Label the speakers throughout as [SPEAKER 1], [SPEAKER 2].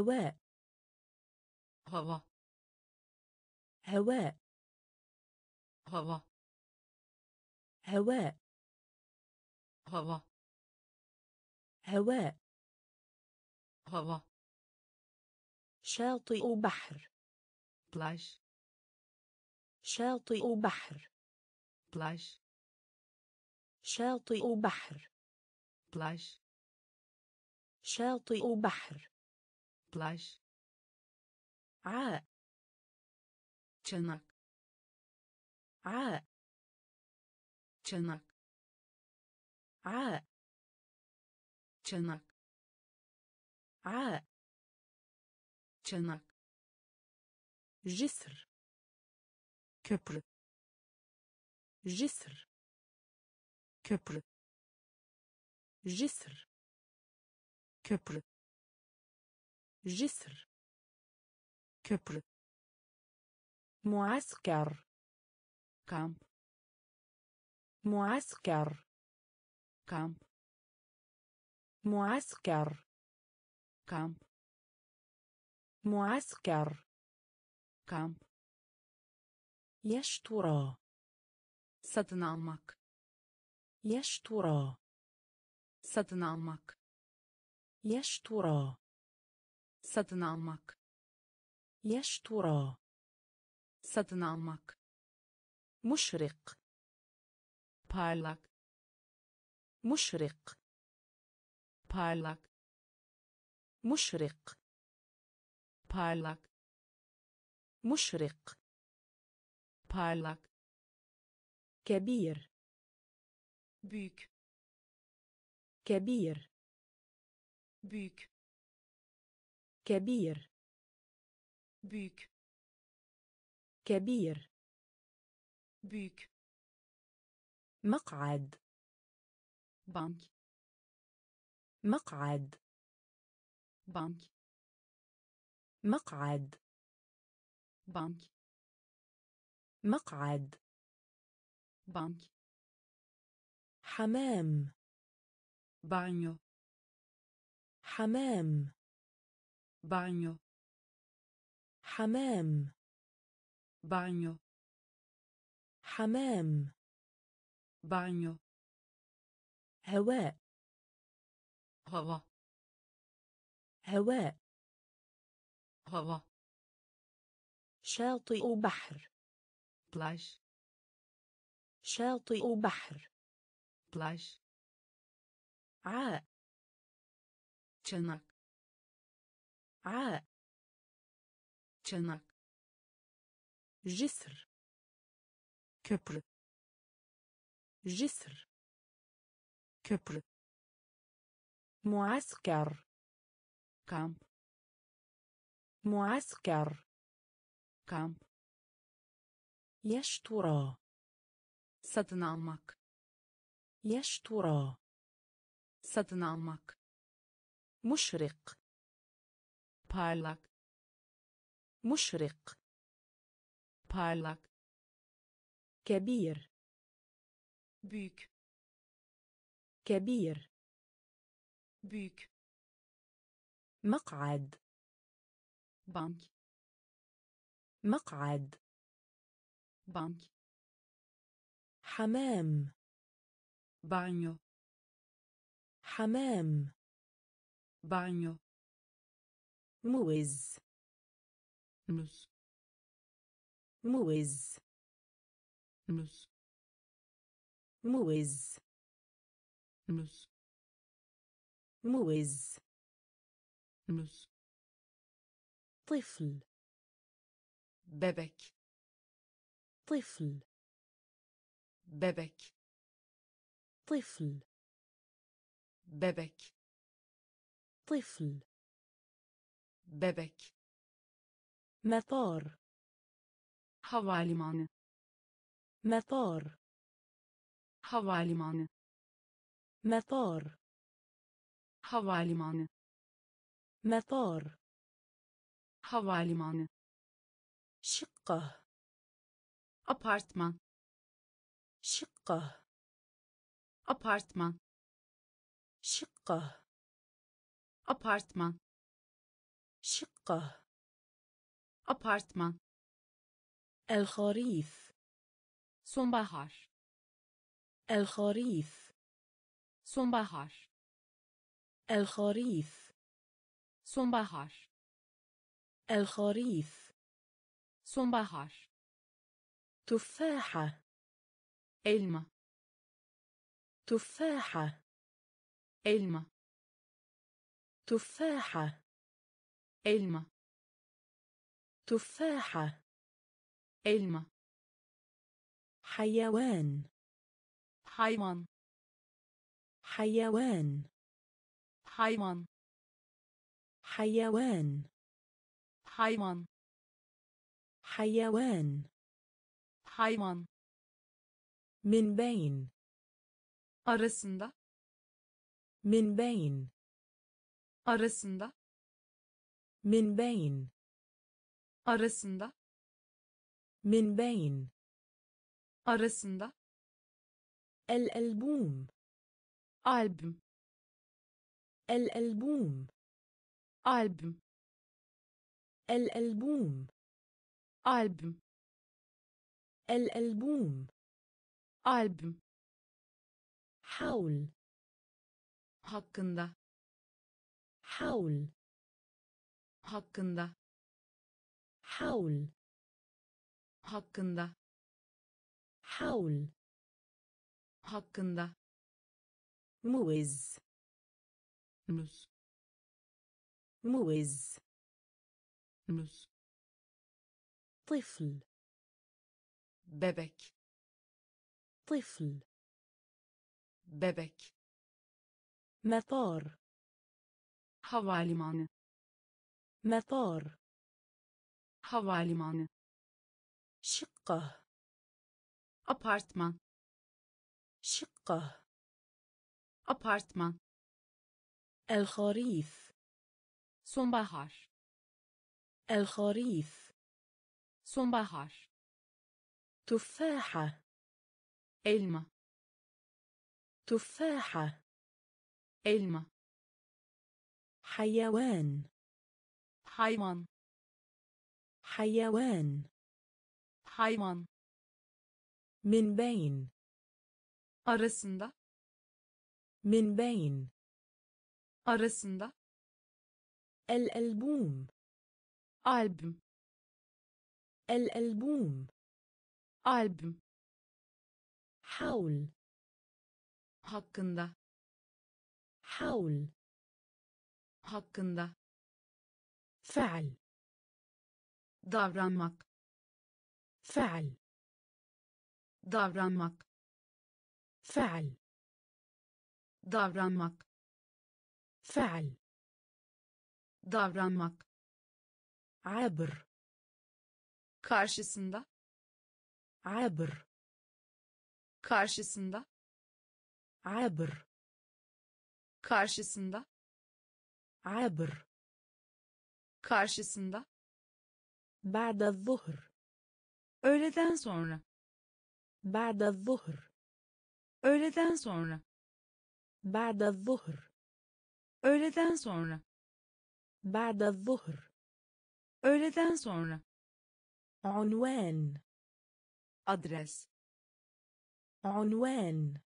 [SPEAKER 1] هواء.
[SPEAKER 2] hava
[SPEAKER 1] هواء.
[SPEAKER 2] hava
[SPEAKER 1] هواء.
[SPEAKER 2] hava
[SPEAKER 1] هواء.
[SPEAKER 2] hava
[SPEAKER 1] شاطئ بحر.
[SPEAKER 2] plage
[SPEAKER 1] شاطئ بحر.
[SPEAKER 2] plage
[SPEAKER 1] شاطئ بحر.
[SPEAKER 2] plage
[SPEAKER 1] شاطئ بحر.
[SPEAKER 2] Plage
[SPEAKER 1] عاء
[SPEAKER 2] çanak
[SPEAKER 1] عاء
[SPEAKER 2] çanak
[SPEAKER 1] عاء
[SPEAKER 2] çanak
[SPEAKER 1] عاء
[SPEAKER 2] çanak
[SPEAKER 1] جسر
[SPEAKER 2] köprü
[SPEAKER 1] جسر
[SPEAKER 2] köprü
[SPEAKER 1] جسر
[SPEAKER 2] köprü
[SPEAKER 1] جسر
[SPEAKER 2] köprü
[SPEAKER 1] معسكر
[SPEAKER 2] kamp
[SPEAKER 1] معسكر
[SPEAKER 2] kamp
[SPEAKER 1] معسكر
[SPEAKER 2] kamp
[SPEAKER 1] معسكر
[SPEAKER 2] kamp
[SPEAKER 1] يشترى
[SPEAKER 2] almak
[SPEAKER 1] يشترى
[SPEAKER 2] almak
[SPEAKER 1] يشترى
[SPEAKER 2] satın almak
[SPEAKER 1] يشترى
[SPEAKER 2] satın almak
[SPEAKER 1] مشرق
[SPEAKER 2] parlak
[SPEAKER 1] مشرق
[SPEAKER 2] parlak
[SPEAKER 1] مشرق
[SPEAKER 2] parlak
[SPEAKER 1] مشرق
[SPEAKER 2] parlak
[SPEAKER 1] كبير
[SPEAKER 2] büyük
[SPEAKER 1] كبير
[SPEAKER 2] büyük
[SPEAKER 1] كبير.
[SPEAKER 2] Büyük.
[SPEAKER 1] كبير.
[SPEAKER 2] Büyük.
[SPEAKER 1] مقعد.
[SPEAKER 2] Bank.
[SPEAKER 1] مقعد.
[SPEAKER 2] Bank.
[SPEAKER 1] مقعد.
[SPEAKER 2] Bank.
[SPEAKER 1] مقعد.
[SPEAKER 2] Bank.
[SPEAKER 1] حمام.
[SPEAKER 2] Banyo.
[SPEAKER 1] حمام.
[SPEAKER 2] Banyo
[SPEAKER 1] حمام
[SPEAKER 2] banyo
[SPEAKER 1] حمام
[SPEAKER 2] banyo
[SPEAKER 1] هواء
[SPEAKER 2] hava
[SPEAKER 1] هواء
[SPEAKER 2] hava
[SPEAKER 1] شاطئ بحر
[SPEAKER 2] plage
[SPEAKER 1] شاطئ بحر
[SPEAKER 2] plage
[SPEAKER 1] عاء
[SPEAKER 2] çanak
[SPEAKER 1] عاء
[SPEAKER 2] çanak
[SPEAKER 1] جسر
[SPEAKER 2] köprü
[SPEAKER 1] جسر
[SPEAKER 2] köprü
[SPEAKER 1] معسكر
[SPEAKER 2] kamp
[SPEAKER 1] معسكر
[SPEAKER 2] kamp
[SPEAKER 1] يشترى
[SPEAKER 2] satın almak
[SPEAKER 1] يشترى
[SPEAKER 2] satın almak
[SPEAKER 1] مشرق
[SPEAKER 2] parlak.
[SPEAKER 1] مشرق
[SPEAKER 2] parlak.
[SPEAKER 1] كبير
[SPEAKER 2] büyük.
[SPEAKER 1] كبير
[SPEAKER 2] büyük.
[SPEAKER 1] مقعد
[SPEAKER 2] بانك
[SPEAKER 1] مقعد
[SPEAKER 2] بانك
[SPEAKER 1] حمام
[SPEAKER 2] بانيو
[SPEAKER 1] حمام
[SPEAKER 2] بانيو
[SPEAKER 1] موز
[SPEAKER 2] موز
[SPEAKER 1] موز
[SPEAKER 2] نص
[SPEAKER 1] موز
[SPEAKER 2] نص
[SPEAKER 1] موز
[SPEAKER 2] نص
[SPEAKER 1] طفل.
[SPEAKER 2] بابك.
[SPEAKER 1] طفل.
[SPEAKER 2] بابك.
[SPEAKER 1] طفل.
[SPEAKER 2] بابك.
[SPEAKER 1] طفل.
[SPEAKER 2] bebek
[SPEAKER 1] مطار
[SPEAKER 2] havalimanı
[SPEAKER 1] مطار
[SPEAKER 2] havalimanı
[SPEAKER 1] مطار
[SPEAKER 2] havalimanı
[SPEAKER 1] مطار
[SPEAKER 2] havalimanı
[SPEAKER 1] شقة
[SPEAKER 2] apartman
[SPEAKER 1] شقة
[SPEAKER 2] apartman
[SPEAKER 1] شقة
[SPEAKER 2] apartman
[SPEAKER 1] شقة.
[SPEAKER 2] أبارتمان
[SPEAKER 1] الخريف
[SPEAKER 2] سونباهار
[SPEAKER 1] الخريف
[SPEAKER 2] سونباهار
[SPEAKER 1] الخريف
[SPEAKER 2] سونباهار
[SPEAKER 1] الخريف
[SPEAKER 2] سونباهار
[SPEAKER 1] تفاحة
[SPEAKER 2] علم
[SPEAKER 1] تفاحة
[SPEAKER 2] علم
[SPEAKER 1] تفاحه
[SPEAKER 2] علم.
[SPEAKER 1] تفاحة.
[SPEAKER 2] علم.
[SPEAKER 1] حيوان.
[SPEAKER 2] حيوان.
[SPEAKER 1] حيوان.
[SPEAKER 2] حيوان.
[SPEAKER 1] حيوان.
[SPEAKER 2] حيوان.
[SPEAKER 1] حيوان.
[SPEAKER 2] حيوان.
[SPEAKER 1] من بين.
[SPEAKER 2] arasında
[SPEAKER 1] من بين.
[SPEAKER 2] arasında
[SPEAKER 1] من بين.
[SPEAKER 2] Arasında.
[SPEAKER 1] من بين.
[SPEAKER 2] Arasında.
[SPEAKER 1] الألبوم
[SPEAKER 2] albüm.
[SPEAKER 1] الألبوم
[SPEAKER 2] albüm.
[SPEAKER 1] الألبوم
[SPEAKER 2] albüm.
[SPEAKER 1] الألبوم
[SPEAKER 2] albüm.
[SPEAKER 1] حول
[SPEAKER 2] hakkında.
[SPEAKER 1] حول
[SPEAKER 2] hakkında
[SPEAKER 1] حول
[SPEAKER 2] hakkında
[SPEAKER 1] حول
[SPEAKER 2] hakkında
[SPEAKER 1] موز
[SPEAKER 2] muz
[SPEAKER 1] موز
[SPEAKER 2] muz
[SPEAKER 1] طفل
[SPEAKER 2] bebek
[SPEAKER 1] طفل
[SPEAKER 2] bebek
[SPEAKER 1] مطار
[SPEAKER 2] havalimanı
[SPEAKER 1] مطار
[SPEAKER 2] havalimanı
[SPEAKER 1] شقة
[SPEAKER 2] apartman
[SPEAKER 1] شقة
[SPEAKER 2] apartman
[SPEAKER 1] الخريف
[SPEAKER 2] sonbahar
[SPEAKER 1] الخريف
[SPEAKER 2] sonbahar
[SPEAKER 1] تفاحة
[SPEAKER 2] elma
[SPEAKER 1] تفاحة
[SPEAKER 2] elma
[SPEAKER 1] حيوان
[SPEAKER 2] حيوان.
[SPEAKER 1] حيوان.
[SPEAKER 2] حيوان.
[SPEAKER 1] من بين.
[SPEAKER 2] arasında
[SPEAKER 1] من بين.
[SPEAKER 2] arasında
[SPEAKER 1] الألبوم.
[SPEAKER 2] ألبوم.
[SPEAKER 1] الألبوم.
[SPEAKER 2] album
[SPEAKER 1] حول.
[SPEAKER 2] hakkında
[SPEAKER 1] حول.
[SPEAKER 2] hakkında
[SPEAKER 1] فعل
[SPEAKER 2] davranmak
[SPEAKER 1] فعل
[SPEAKER 2] davranmak
[SPEAKER 1] فعل
[SPEAKER 2] davranmak
[SPEAKER 1] فعل
[SPEAKER 2] davranmak
[SPEAKER 1] عبر
[SPEAKER 2] karşısında
[SPEAKER 1] عبر
[SPEAKER 2] karşısında
[SPEAKER 1] عبر
[SPEAKER 2] karşısında
[SPEAKER 1] عبر
[SPEAKER 2] karşısında
[SPEAKER 1] بعد الظهر
[SPEAKER 2] öğleden sonra
[SPEAKER 1] بعد الظهر
[SPEAKER 2] öğleden sonra
[SPEAKER 1] بعد الظهر
[SPEAKER 2] öğleden sonra
[SPEAKER 1] بعد الظهر
[SPEAKER 2] öğleden sonra
[SPEAKER 1] عنوان
[SPEAKER 2] adres
[SPEAKER 1] عنوان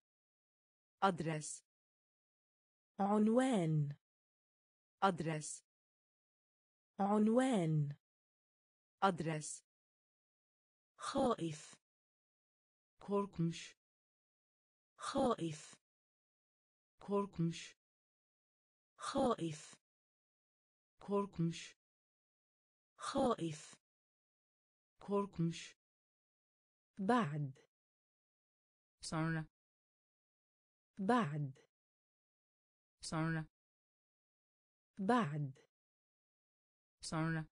[SPEAKER 2] adres
[SPEAKER 1] عنوان
[SPEAKER 2] adres
[SPEAKER 1] عنوان
[SPEAKER 2] adres
[SPEAKER 1] خائف
[SPEAKER 2] korkmuş
[SPEAKER 1] خائف
[SPEAKER 2] korkmuş
[SPEAKER 1] خائف
[SPEAKER 2] korkmuş
[SPEAKER 1] خائف
[SPEAKER 2] korkmuş
[SPEAKER 1] بعد
[SPEAKER 2] sonra
[SPEAKER 1] بعد
[SPEAKER 2] sonra
[SPEAKER 1] بعد
[SPEAKER 2] sonra.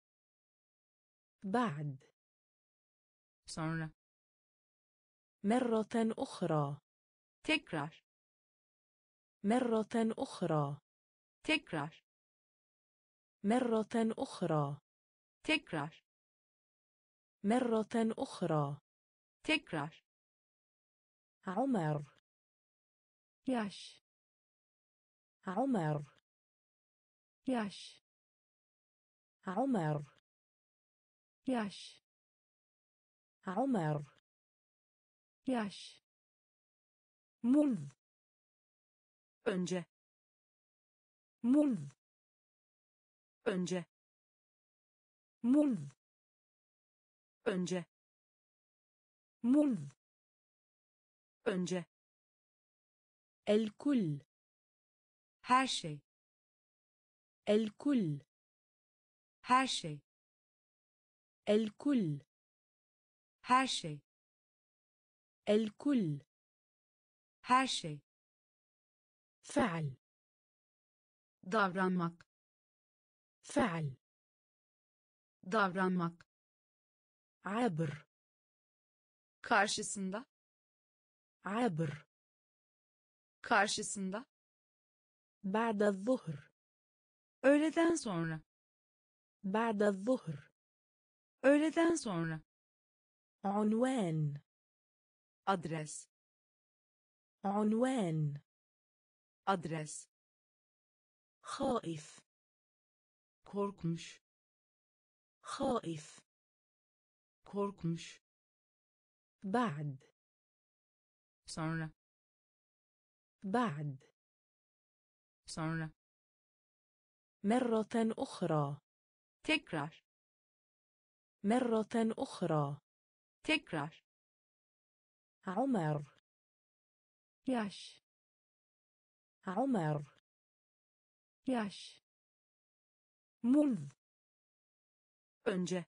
[SPEAKER 1] بعد.
[SPEAKER 2] Sonra.
[SPEAKER 1] مرة أخرى.
[SPEAKER 2] تكرار
[SPEAKER 1] مرة أخرى.
[SPEAKER 2] تكرار
[SPEAKER 1] مرة أخرى.
[SPEAKER 2] تكرار
[SPEAKER 1] مرة أخرى.
[SPEAKER 2] تكرار
[SPEAKER 1] عمر.
[SPEAKER 2] ياش
[SPEAKER 1] عمر.
[SPEAKER 2] ياش
[SPEAKER 1] عمر.
[SPEAKER 2] ياش.
[SPEAKER 1] عمر.
[SPEAKER 2] ياش.
[SPEAKER 1] منذ.
[SPEAKER 2] önce
[SPEAKER 1] منذ.
[SPEAKER 2] önce
[SPEAKER 1] منذ.
[SPEAKER 2] önce
[SPEAKER 1] منذ.
[SPEAKER 2] önce
[SPEAKER 1] الكل.
[SPEAKER 2] هاشي.
[SPEAKER 1] الكل.
[SPEAKER 2] her şey
[SPEAKER 1] الكل
[SPEAKER 2] her şey
[SPEAKER 1] الكل
[SPEAKER 2] her şey
[SPEAKER 1] فعل
[SPEAKER 2] davranmak
[SPEAKER 1] فعل
[SPEAKER 2] davranmak
[SPEAKER 1] عبر
[SPEAKER 2] karşısında
[SPEAKER 1] عبر
[SPEAKER 2] karşısında
[SPEAKER 1] بعد الظهر
[SPEAKER 2] öğleden sonra
[SPEAKER 1] بعد الظهر
[SPEAKER 2] öğleden sonra
[SPEAKER 1] عنوان
[SPEAKER 2] adres
[SPEAKER 1] عنوان
[SPEAKER 2] adres
[SPEAKER 1] خائف
[SPEAKER 2] korkmuş
[SPEAKER 1] خائف
[SPEAKER 2] korkmuş
[SPEAKER 1] بعد
[SPEAKER 2] sonra
[SPEAKER 1] بعد
[SPEAKER 2] sonra
[SPEAKER 1] مرة أخرى
[SPEAKER 2] تكرار.
[SPEAKER 1] مرة أخرى.
[SPEAKER 2] تكرار.
[SPEAKER 1] عمر.
[SPEAKER 2] ياش.
[SPEAKER 1] عمر.
[SPEAKER 2] ياش.
[SPEAKER 1] منذ.
[SPEAKER 2] önce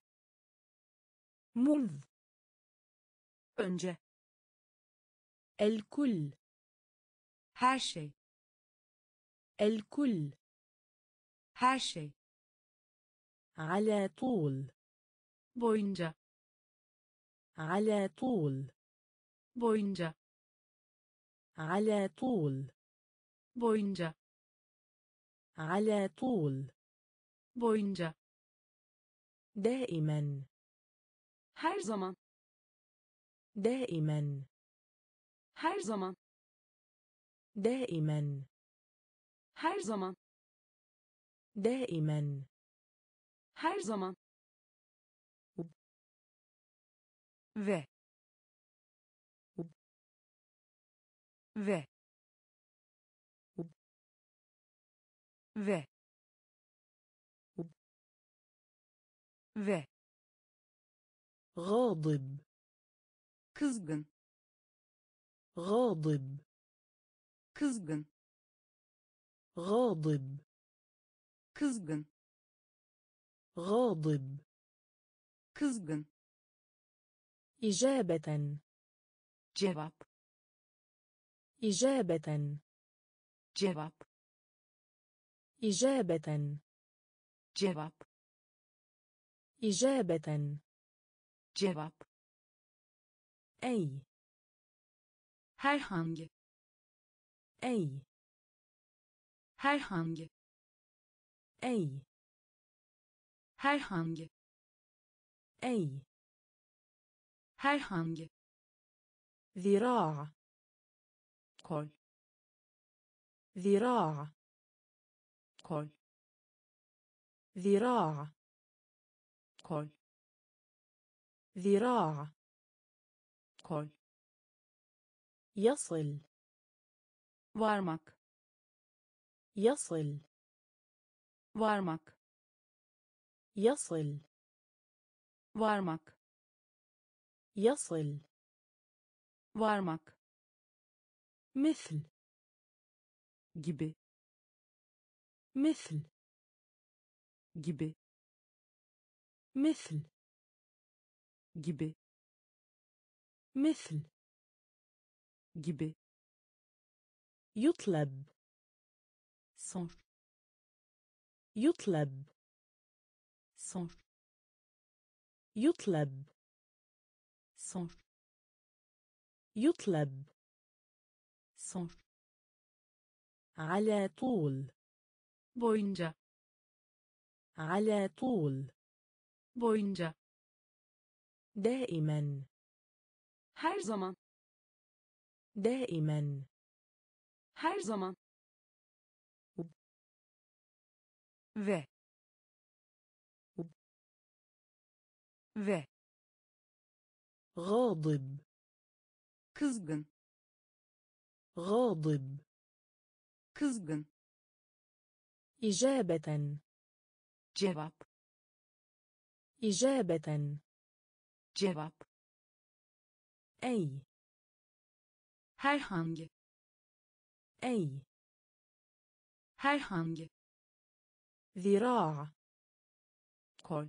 [SPEAKER 1] منذ.
[SPEAKER 2] önce
[SPEAKER 1] الكل.
[SPEAKER 2] her
[SPEAKER 1] الكل.
[SPEAKER 2] her
[SPEAKER 1] على طول
[SPEAKER 2] boyunca
[SPEAKER 1] على طول
[SPEAKER 2] boyunca
[SPEAKER 1] على طول
[SPEAKER 2] boyunca
[SPEAKER 1] على طول
[SPEAKER 2] boyunca
[SPEAKER 1] دائما
[SPEAKER 2] her zaman
[SPEAKER 1] دائما
[SPEAKER 2] her zaman
[SPEAKER 1] دائما
[SPEAKER 2] her zaman
[SPEAKER 1] دائما
[SPEAKER 2] her zaman ve ve ve ve
[SPEAKER 1] غاضب
[SPEAKER 2] kızgın
[SPEAKER 1] غاضب
[SPEAKER 2] kızgın
[SPEAKER 1] غاضب
[SPEAKER 2] kızgın
[SPEAKER 1] غاضب
[SPEAKER 2] kızgın
[SPEAKER 1] إجابة
[SPEAKER 2] cevap
[SPEAKER 1] إجابة
[SPEAKER 2] cevap
[SPEAKER 1] إجابة
[SPEAKER 2] cevap
[SPEAKER 1] إجابة
[SPEAKER 2] cevap
[SPEAKER 1] أي
[SPEAKER 2] herhangi
[SPEAKER 1] أي
[SPEAKER 2] herhangi
[SPEAKER 1] أي
[SPEAKER 2] Herhangi
[SPEAKER 1] أي
[SPEAKER 2] herhangi
[SPEAKER 1] ذراع
[SPEAKER 2] kol
[SPEAKER 1] ذراع
[SPEAKER 2] kol
[SPEAKER 1] ذراع
[SPEAKER 2] kol
[SPEAKER 1] ذراع
[SPEAKER 2] kol
[SPEAKER 1] يصل
[SPEAKER 2] varmak
[SPEAKER 1] يصل
[SPEAKER 2] varmak
[SPEAKER 1] يصل
[SPEAKER 2] varmak
[SPEAKER 1] يصل
[SPEAKER 2] varmak
[SPEAKER 1] مثل
[SPEAKER 2] gibi
[SPEAKER 1] مثل
[SPEAKER 2] gibi
[SPEAKER 1] مثل
[SPEAKER 2] gibi
[SPEAKER 1] مثل
[SPEAKER 2] gibi
[SPEAKER 1] يطلب
[SPEAKER 2] sor
[SPEAKER 1] يطلب
[SPEAKER 2] صنف.
[SPEAKER 1] يطلب.
[SPEAKER 2] صنف.
[SPEAKER 1] يطلب.
[SPEAKER 2] صنف.
[SPEAKER 1] على طول.
[SPEAKER 2] بوينجا.
[SPEAKER 1] على طول.
[SPEAKER 2] بوينجا.
[SPEAKER 1] دائما.
[SPEAKER 2] هر زمان.
[SPEAKER 1] دائما.
[SPEAKER 2] هر زمان. و. ve
[SPEAKER 1] غاضب
[SPEAKER 2] kızgın
[SPEAKER 1] غاضب
[SPEAKER 2] kızgın
[SPEAKER 1] إجابة
[SPEAKER 2] cevap
[SPEAKER 1] إجابة
[SPEAKER 2] cevap
[SPEAKER 1] أي
[SPEAKER 2] herhangi
[SPEAKER 1] أي
[SPEAKER 2] herhangi
[SPEAKER 1] ذراع
[SPEAKER 2] kol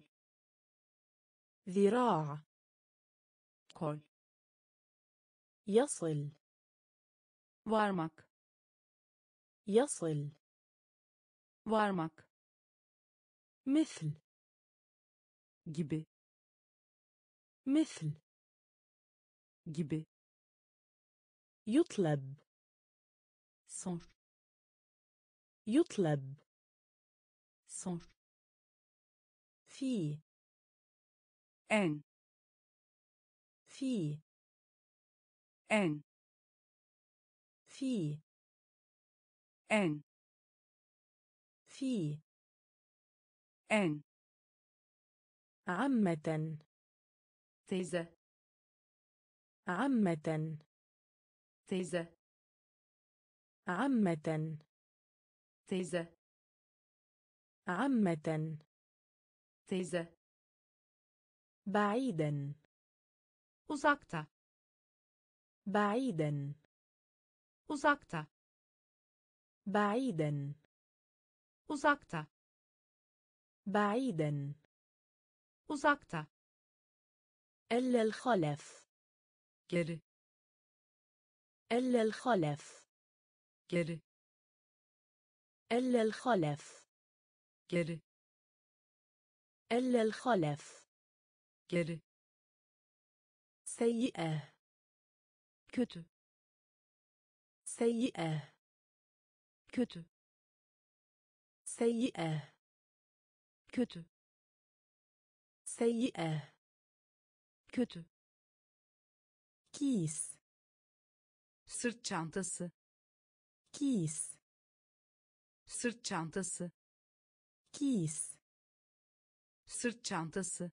[SPEAKER 1] ذراع.
[SPEAKER 2] كل
[SPEAKER 1] يصل.
[SPEAKER 2] وارمك
[SPEAKER 1] يصل.
[SPEAKER 2] وارمك
[SPEAKER 1] مثل.
[SPEAKER 2] Gibi.
[SPEAKER 1] مثل.
[SPEAKER 2] Gibi.
[SPEAKER 1] يطلب.
[SPEAKER 2] صور
[SPEAKER 1] يطلب.
[SPEAKER 2] صور
[SPEAKER 1] في.
[SPEAKER 2] ان
[SPEAKER 1] في
[SPEAKER 2] ان
[SPEAKER 1] في
[SPEAKER 2] ان
[SPEAKER 1] في
[SPEAKER 2] ان
[SPEAKER 1] عامة.
[SPEAKER 2] تيزا
[SPEAKER 1] عامة.
[SPEAKER 2] تيزا
[SPEAKER 1] عامة.
[SPEAKER 2] تيزا
[SPEAKER 1] عامة.
[SPEAKER 2] تيزا
[SPEAKER 1] بعيدا.
[SPEAKER 2] uzakta
[SPEAKER 1] بعيدا.
[SPEAKER 2] uzakta
[SPEAKER 1] بعيدا.
[SPEAKER 2] uzakta
[SPEAKER 1] بعيدا.
[SPEAKER 2] uzakta
[SPEAKER 1] إلا الخلف.
[SPEAKER 2] geri
[SPEAKER 1] إلا الخلف.
[SPEAKER 2] geri
[SPEAKER 1] إلا الخلف.
[SPEAKER 2] geri
[SPEAKER 1] إلا الخلف.
[SPEAKER 2] geri
[SPEAKER 1] seyyi'e.
[SPEAKER 2] Kötü.
[SPEAKER 1] Seyyi'e.
[SPEAKER 2] Kötü.
[SPEAKER 1] Seyyi'e.
[SPEAKER 2] Kötü.
[SPEAKER 1] Seyyi'e.
[SPEAKER 2] Kötü.
[SPEAKER 1] Keys
[SPEAKER 2] sırt çantası.
[SPEAKER 1] Keys
[SPEAKER 2] sırt çantası.
[SPEAKER 1] Keys
[SPEAKER 2] sırt çantası.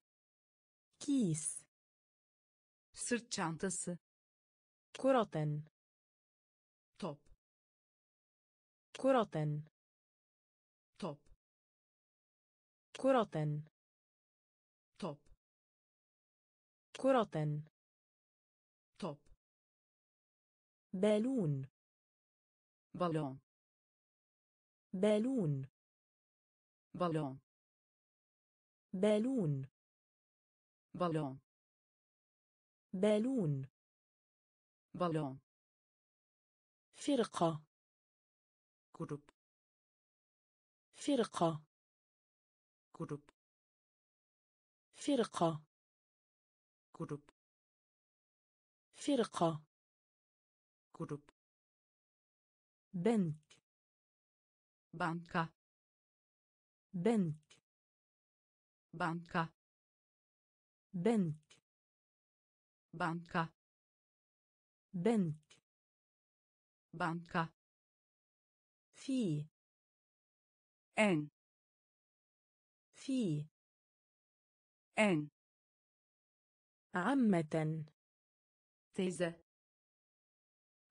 [SPEAKER 1] كيس
[SPEAKER 2] sırt çantası
[SPEAKER 1] كرة
[SPEAKER 2] top
[SPEAKER 1] كرة
[SPEAKER 2] top
[SPEAKER 1] كرة
[SPEAKER 2] top
[SPEAKER 1] كرة
[SPEAKER 2] top balon
[SPEAKER 1] بالون
[SPEAKER 2] balon
[SPEAKER 1] بالون
[SPEAKER 2] balon.
[SPEAKER 1] بالون.
[SPEAKER 2] balon.
[SPEAKER 1] فرقة.
[SPEAKER 2] grup
[SPEAKER 1] فرقة.
[SPEAKER 2] grup
[SPEAKER 1] فرقة.
[SPEAKER 2] grup
[SPEAKER 1] فرقة.
[SPEAKER 2] grup
[SPEAKER 1] بنك.
[SPEAKER 2] banka.
[SPEAKER 1] بنك.
[SPEAKER 2] banka.
[SPEAKER 1] بنك.
[SPEAKER 2] banka
[SPEAKER 1] بنك.
[SPEAKER 2] بانكا
[SPEAKER 1] في.
[SPEAKER 2] إن.
[SPEAKER 1] في.
[SPEAKER 2] إن.
[SPEAKER 1] عامة.
[SPEAKER 2] تيزا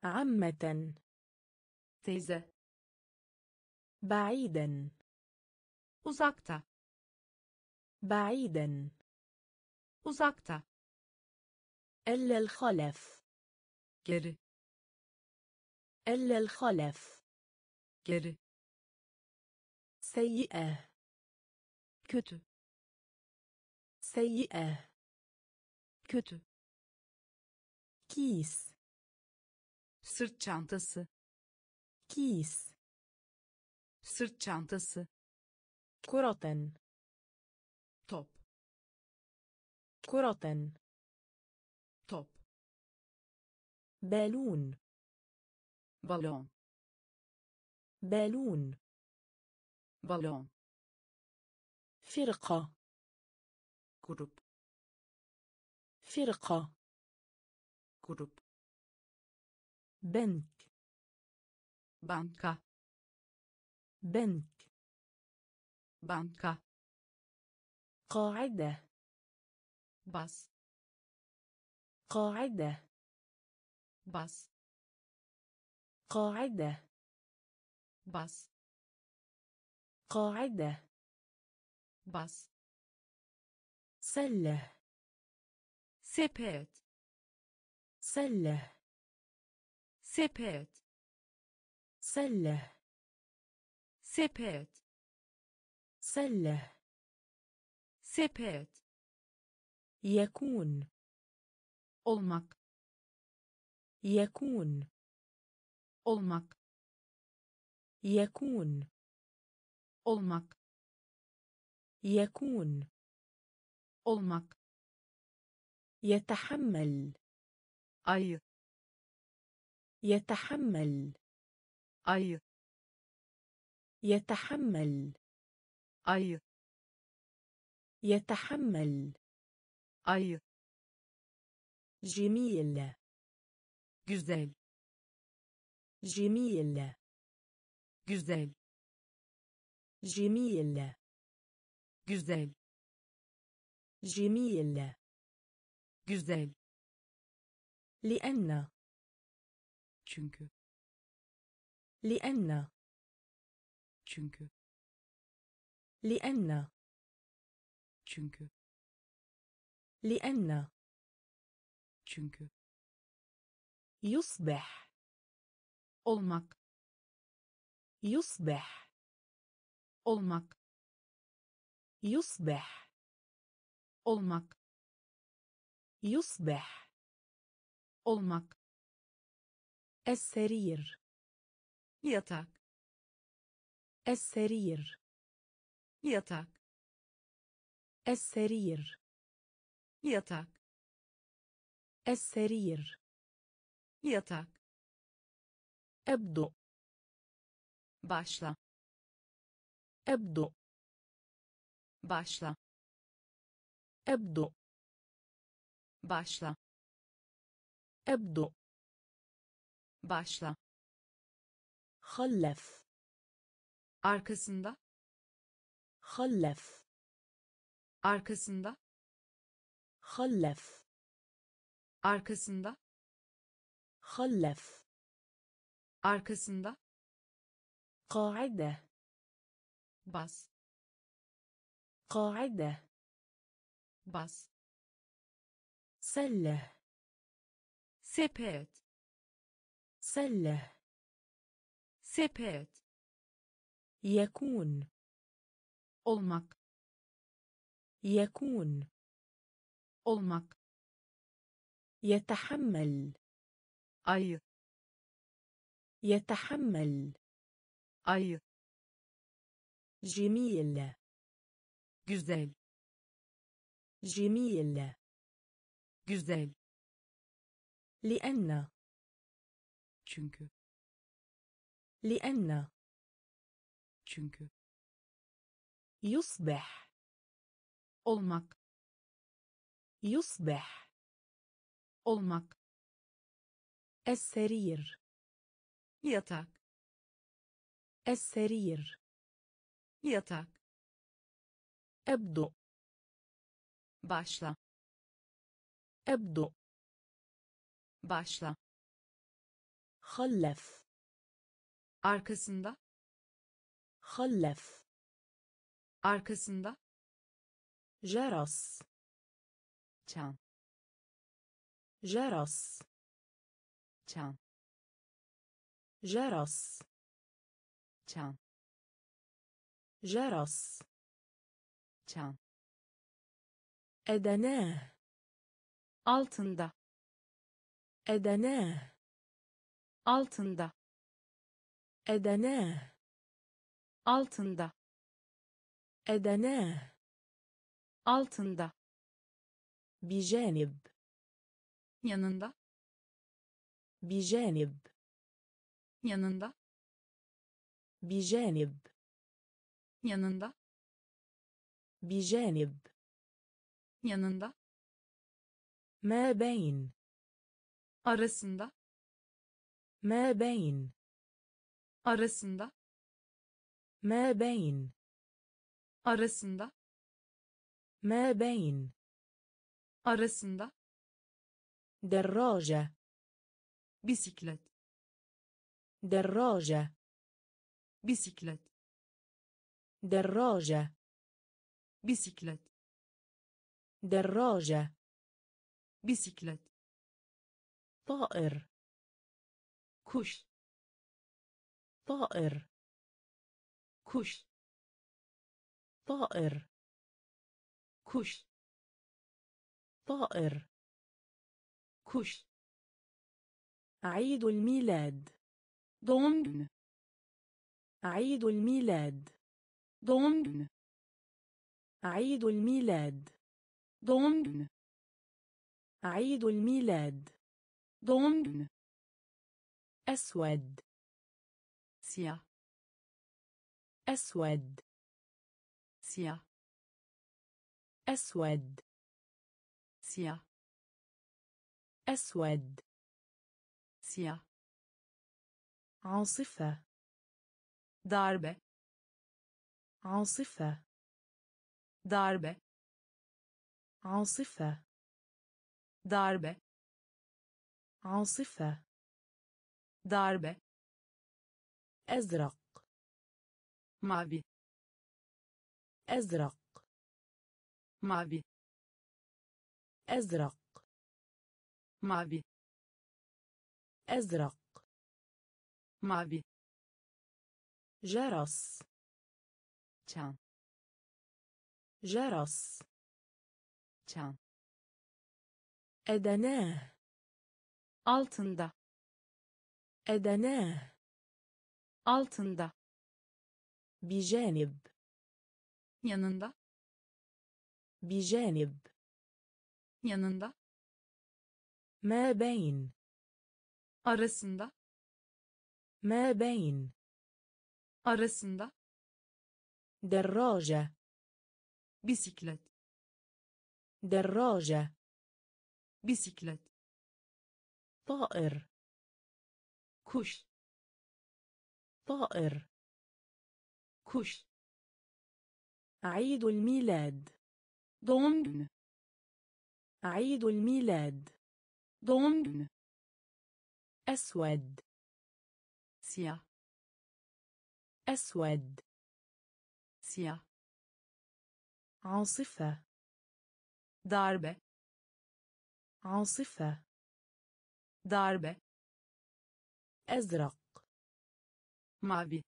[SPEAKER 1] عامة.
[SPEAKER 2] تيزا
[SPEAKER 1] بعيدا.
[SPEAKER 2] أزاكتا
[SPEAKER 1] بعيدا.
[SPEAKER 2] Uzakta
[SPEAKER 1] إلا الخلف
[SPEAKER 2] geri
[SPEAKER 1] إلا الخلف
[SPEAKER 2] geri
[SPEAKER 1] سيئة
[SPEAKER 2] kötü
[SPEAKER 1] سيئة
[SPEAKER 2] kötü
[SPEAKER 1] كيس
[SPEAKER 2] sırt çantası
[SPEAKER 1] كيس
[SPEAKER 2] sırt çantası
[SPEAKER 1] كرة كرة.
[SPEAKER 2] top
[SPEAKER 1] بالون.
[SPEAKER 2] balon
[SPEAKER 1] بالون.
[SPEAKER 2] balon
[SPEAKER 1] فرقة.
[SPEAKER 2] grup
[SPEAKER 1] فرقة.
[SPEAKER 2] grup
[SPEAKER 1] بنك.
[SPEAKER 2] banka
[SPEAKER 1] بنك.
[SPEAKER 2] banka
[SPEAKER 1] قاعدة.
[SPEAKER 2] بس.
[SPEAKER 1] قاعدة.
[SPEAKER 2] بس.
[SPEAKER 1] قاعدة.
[SPEAKER 2] بس.
[SPEAKER 1] قاعدة.
[SPEAKER 2] بس.
[SPEAKER 1] سلة.
[SPEAKER 2] سبت
[SPEAKER 1] سلة.
[SPEAKER 2] سبت
[SPEAKER 1] سلة.
[SPEAKER 2] سبت
[SPEAKER 1] سلة.
[SPEAKER 2] سبت
[SPEAKER 1] يكون.
[SPEAKER 2] olmak
[SPEAKER 1] يكون.
[SPEAKER 2] olmak
[SPEAKER 1] يكون.
[SPEAKER 2] olmak
[SPEAKER 1] يكون.
[SPEAKER 2] olmak
[SPEAKER 1] يتحمل.
[SPEAKER 2] ayı
[SPEAKER 1] يتحمل.
[SPEAKER 2] ayı
[SPEAKER 1] يتحمل.
[SPEAKER 2] ayı
[SPEAKER 1] يتحمل.
[SPEAKER 2] Ayı
[SPEAKER 1] جميل
[SPEAKER 2] güzel
[SPEAKER 1] جميل
[SPEAKER 2] güzel
[SPEAKER 1] جميل
[SPEAKER 2] güzel
[SPEAKER 1] جميل
[SPEAKER 2] güzel
[SPEAKER 1] لأن
[SPEAKER 2] çünkü
[SPEAKER 1] لأن
[SPEAKER 2] çünkü
[SPEAKER 1] لأن
[SPEAKER 2] çünkü
[SPEAKER 1] لأن
[SPEAKER 2] çünkü
[SPEAKER 1] يصبح
[SPEAKER 2] olmak
[SPEAKER 1] يصبح
[SPEAKER 2] olmak
[SPEAKER 1] يصبح
[SPEAKER 2] olmak
[SPEAKER 1] يصبح
[SPEAKER 2] olmak.
[SPEAKER 1] السرير
[SPEAKER 2] yatak.
[SPEAKER 1] السرير
[SPEAKER 2] yatak.
[SPEAKER 1] السرير
[SPEAKER 2] yatak
[SPEAKER 1] السرير
[SPEAKER 2] yatak
[SPEAKER 1] أبدأ
[SPEAKER 2] başla
[SPEAKER 1] أبدأ
[SPEAKER 2] başla
[SPEAKER 1] أبدأ
[SPEAKER 2] başla
[SPEAKER 1] أبدأ
[SPEAKER 2] başla
[SPEAKER 1] خلف
[SPEAKER 2] arkasında
[SPEAKER 1] خلف
[SPEAKER 2] arkasında
[SPEAKER 1] خلف.
[SPEAKER 2] Arkasında.
[SPEAKER 1] خلف.
[SPEAKER 2] Arkasında.
[SPEAKER 1] قاعدة.
[SPEAKER 2] بس
[SPEAKER 1] قاعدة.
[SPEAKER 2] بس
[SPEAKER 1] سلة.
[SPEAKER 2] سبت
[SPEAKER 1] سلة.
[SPEAKER 2] سبت
[SPEAKER 1] يكون.
[SPEAKER 2] Olmak.
[SPEAKER 1] يكون.
[SPEAKER 2] Olmak
[SPEAKER 1] يتحمل
[SPEAKER 2] ayı
[SPEAKER 1] يتحمل
[SPEAKER 2] ayı
[SPEAKER 1] جميل
[SPEAKER 2] güzel
[SPEAKER 1] جميل
[SPEAKER 2] güzel
[SPEAKER 1] لأن
[SPEAKER 2] çünkü
[SPEAKER 1] لأن
[SPEAKER 2] çünkü
[SPEAKER 1] يصبح
[SPEAKER 2] olmak
[SPEAKER 1] يصبح
[SPEAKER 2] olmak
[SPEAKER 1] السرير
[SPEAKER 2] yatak
[SPEAKER 1] السرير
[SPEAKER 2] yatak
[SPEAKER 1] أبدأ
[SPEAKER 2] başla
[SPEAKER 1] أبدأ
[SPEAKER 2] başla
[SPEAKER 1] خلف
[SPEAKER 2] arkasında
[SPEAKER 1] خلف
[SPEAKER 2] arkasında
[SPEAKER 1] جرس
[SPEAKER 2] çan
[SPEAKER 1] جرس
[SPEAKER 2] çan
[SPEAKER 1] جرس
[SPEAKER 2] çan
[SPEAKER 1] جرس
[SPEAKER 2] çan
[SPEAKER 1] أدناه
[SPEAKER 2] altında
[SPEAKER 1] أدناه
[SPEAKER 2] altında
[SPEAKER 1] أدناه
[SPEAKER 2] altında
[SPEAKER 1] أدناه
[SPEAKER 2] altında
[SPEAKER 1] بجانب
[SPEAKER 2] yanında
[SPEAKER 1] بجانب
[SPEAKER 2] yanında
[SPEAKER 1] بجانب
[SPEAKER 2] yanında
[SPEAKER 1] بجانب
[SPEAKER 2] yanında
[SPEAKER 1] ما بين
[SPEAKER 2] arasında
[SPEAKER 1] ما بين
[SPEAKER 2] arasında
[SPEAKER 1] ما بين
[SPEAKER 2] arasında
[SPEAKER 1] ما بين
[SPEAKER 2] arasında
[SPEAKER 1] دراجة
[SPEAKER 2] bisiklet
[SPEAKER 1] دراجة
[SPEAKER 2] bisiklet
[SPEAKER 1] دراجة
[SPEAKER 2] bisiklet
[SPEAKER 1] دراجة
[SPEAKER 2] bisiklet
[SPEAKER 1] طائر
[SPEAKER 2] kuş
[SPEAKER 1] طائر
[SPEAKER 2] kuş
[SPEAKER 1] طائر
[SPEAKER 2] kuş
[SPEAKER 1] طائر.
[SPEAKER 2] kuş
[SPEAKER 1] عيد الميلاد.
[SPEAKER 2] günü
[SPEAKER 1] عيد الميلاد.
[SPEAKER 2] günü
[SPEAKER 1] عيد الميلاد.
[SPEAKER 2] günü
[SPEAKER 1] عيد الميلاد.
[SPEAKER 2] günü
[SPEAKER 1] أسود.
[SPEAKER 2] siyah
[SPEAKER 1] أسود.
[SPEAKER 2] siyah
[SPEAKER 1] أسود.
[SPEAKER 2] سيا.
[SPEAKER 1] أسود.
[SPEAKER 2] سيا.
[SPEAKER 1] عاصفة.
[SPEAKER 2] ضربة
[SPEAKER 1] عاصفة.
[SPEAKER 2] ضربة
[SPEAKER 1] عاصفة.
[SPEAKER 2] ضربة
[SPEAKER 1] عاصفة.
[SPEAKER 2] ضربة
[SPEAKER 1] أزرق.
[SPEAKER 2] مابي.
[SPEAKER 1] أزرق.
[SPEAKER 2] مابي.
[SPEAKER 1] أزرق
[SPEAKER 2] mavi
[SPEAKER 1] أزرق
[SPEAKER 2] mavi
[SPEAKER 1] جرس
[SPEAKER 2] çan
[SPEAKER 1] جرس
[SPEAKER 2] çan
[SPEAKER 1] أدناه
[SPEAKER 2] altında
[SPEAKER 1] أدناه
[SPEAKER 2] altında
[SPEAKER 1] بجانب
[SPEAKER 2] yanında
[SPEAKER 1] بجانب
[SPEAKER 2] yanında
[SPEAKER 1] ما بين
[SPEAKER 2] arasında
[SPEAKER 1] ما بين
[SPEAKER 2] arasında
[SPEAKER 1] دراجة
[SPEAKER 2] bisiklet
[SPEAKER 1] دراجة
[SPEAKER 2] bisiklet
[SPEAKER 1] طائر
[SPEAKER 2] kuş
[SPEAKER 1] طائر
[SPEAKER 2] kuş
[SPEAKER 1] عيد الميلاد
[SPEAKER 2] doğum günü
[SPEAKER 1] عيد الميلاد.
[SPEAKER 2] günü
[SPEAKER 1] أسود.
[SPEAKER 2] siyah
[SPEAKER 1] أسود.
[SPEAKER 2] siyah
[SPEAKER 1] عاصفة.
[SPEAKER 2] darbe
[SPEAKER 1] عاصفة.
[SPEAKER 2] darbe
[SPEAKER 1] أزرق.
[SPEAKER 2] mavi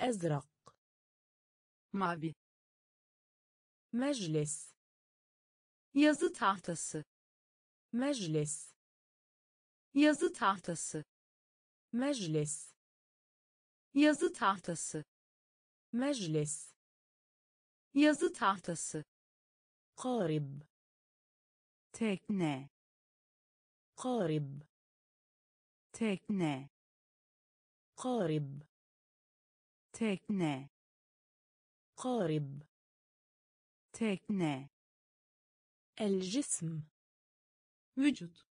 [SPEAKER 1] أزرق.
[SPEAKER 2] mavi
[SPEAKER 1] مجلس.
[SPEAKER 2] yazı tahtası
[SPEAKER 1] مجلس
[SPEAKER 2] yazı tahtası
[SPEAKER 1] مجلس
[SPEAKER 2] yazı tahtası
[SPEAKER 1] مجلس
[SPEAKER 2] yazı tahtası
[SPEAKER 1] قارب
[SPEAKER 2] tekne
[SPEAKER 1] قارب
[SPEAKER 2] tekne
[SPEAKER 1] قارب
[SPEAKER 2] tekne
[SPEAKER 1] قارب
[SPEAKER 2] tekne
[SPEAKER 1] الجسم.
[SPEAKER 2] vücut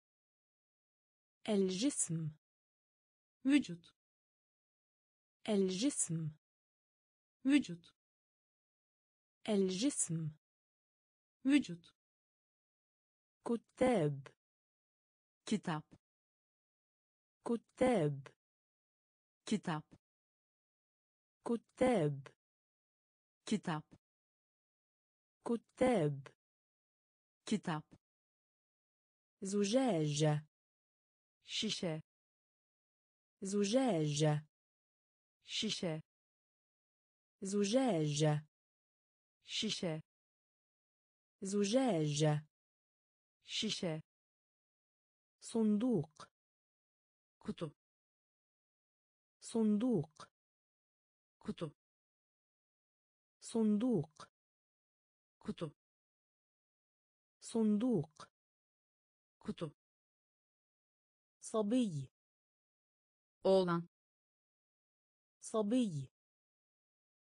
[SPEAKER 1] الجسم.
[SPEAKER 2] vücut
[SPEAKER 1] الجسم.
[SPEAKER 2] vücut
[SPEAKER 1] الجسم.
[SPEAKER 2] vücut
[SPEAKER 1] كتاب.
[SPEAKER 2] kitap
[SPEAKER 1] كتاب.
[SPEAKER 2] kitap
[SPEAKER 1] كتاب.
[SPEAKER 2] kitap
[SPEAKER 1] كتاب.
[SPEAKER 2] كتاب
[SPEAKER 1] زجاج
[SPEAKER 2] شيشة
[SPEAKER 1] زجاج
[SPEAKER 2] شيشة
[SPEAKER 1] زجاج
[SPEAKER 2] شيشة
[SPEAKER 1] زجاج
[SPEAKER 2] شيشة
[SPEAKER 1] صندوق
[SPEAKER 2] كتب
[SPEAKER 1] صندوق
[SPEAKER 2] كتب
[SPEAKER 1] صندوق
[SPEAKER 2] كتب
[SPEAKER 1] صندوق
[SPEAKER 2] kutu
[SPEAKER 1] صبي
[SPEAKER 2] oğlan
[SPEAKER 1] صبي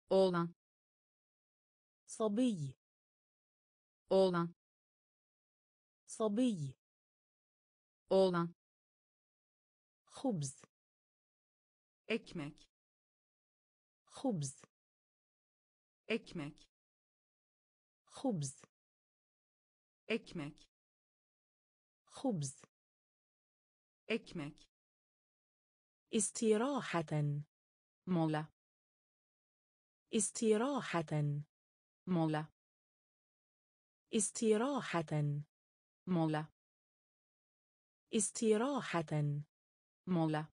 [SPEAKER 2] oğlan
[SPEAKER 1] صبي
[SPEAKER 2] oğlan
[SPEAKER 1] صبي
[SPEAKER 2] oğlan
[SPEAKER 1] خبز
[SPEAKER 2] ekmek
[SPEAKER 1] خبز
[SPEAKER 2] ekmek
[SPEAKER 1] خبز
[SPEAKER 2] ekmek
[SPEAKER 1] خبز
[SPEAKER 2] ekmek
[SPEAKER 1] استراحة
[SPEAKER 2] mola
[SPEAKER 1] استراحة
[SPEAKER 2] mola
[SPEAKER 1] استراحة
[SPEAKER 2] mola
[SPEAKER 1] استراحة
[SPEAKER 2] mola.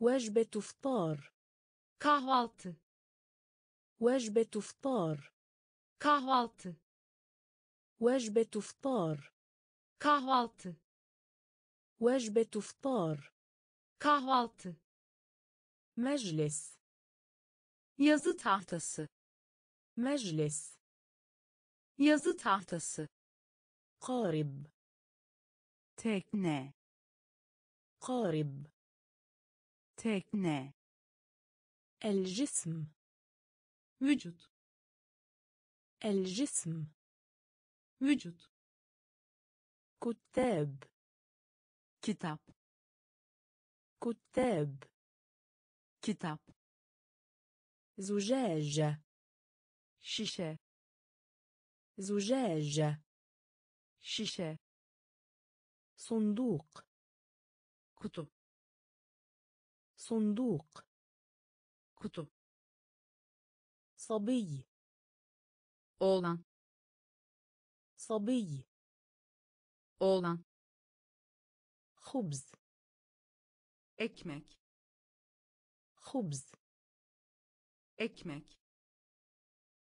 [SPEAKER 1] وجبة إفطار
[SPEAKER 2] kahvaltı.
[SPEAKER 1] وجبة إفطار
[SPEAKER 2] kahvaltı.
[SPEAKER 1] وجبة فطار.
[SPEAKER 2] كهوالت
[SPEAKER 1] وجبة فطار.
[SPEAKER 2] كهوالت
[SPEAKER 1] مجلس.
[SPEAKER 2] يزي تحتası
[SPEAKER 1] مجلس.
[SPEAKER 2] يزي تحتası
[SPEAKER 1] قارب.
[SPEAKER 2] تكنة.
[SPEAKER 1] قارب.
[SPEAKER 2] تكنة.
[SPEAKER 1] الجسم.
[SPEAKER 2] وجود
[SPEAKER 1] الجسم.
[SPEAKER 2] Vücut
[SPEAKER 1] كتاب
[SPEAKER 2] kitap
[SPEAKER 1] كتاب
[SPEAKER 2] kitap
[SPEAKER 1] زجاج
[SPEAKER 2] şişe
[SPEAKER 1] زجاج
[SPEAKER 2] şişe
[SPEAKER 1] صندوق
[SPEAKER 2] kutu
[SPEAKER 1] صندوق
[SPEAKER 2] kutu
[SPEAKER 1] صبي
[SPEAKER 2] oğlan
[SPEAKER 1] صبي.
[SPEAKER 2] Oğlan
[SPEAKER 1] خبز.
[SPEAKER 2] Ekmek.
[SPEAKER 1] خبز.
[SPEAKER 2] Ekmek.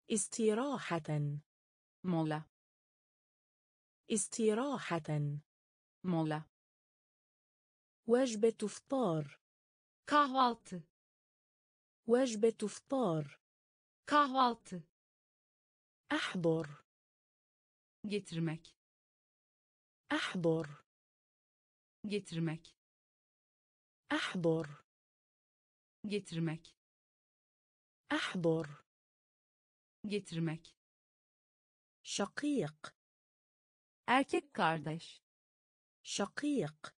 [SPEAKER 1] استراحة.
[SPEAKER 2] Mola.
[SPEAKER 1] استراحة.
[SPEAKER 2] Mola.
[SPEAKER 1] وجبة إفطار
[SPEAKER 2] kahvaltı.
[SPEAKER 1] وجبة إفطار
[SPEAKER 2] kahvaltı.
[SPEAKER 1] أحضر.
[SPEAKER 2] getirmek
[SPEAKER 1] أحضر
[SPEAKER 2] getirmek
[SPEAKER 1] أحضر
[SPEAKER 2] getirmek
[SPEAKER 1] أحضر
[SPEAKER 2] getirmek
[SPEAKER 1] شقيق
[SPEAKER 2] erkek kardeş
[SPEAKER 1] شقيق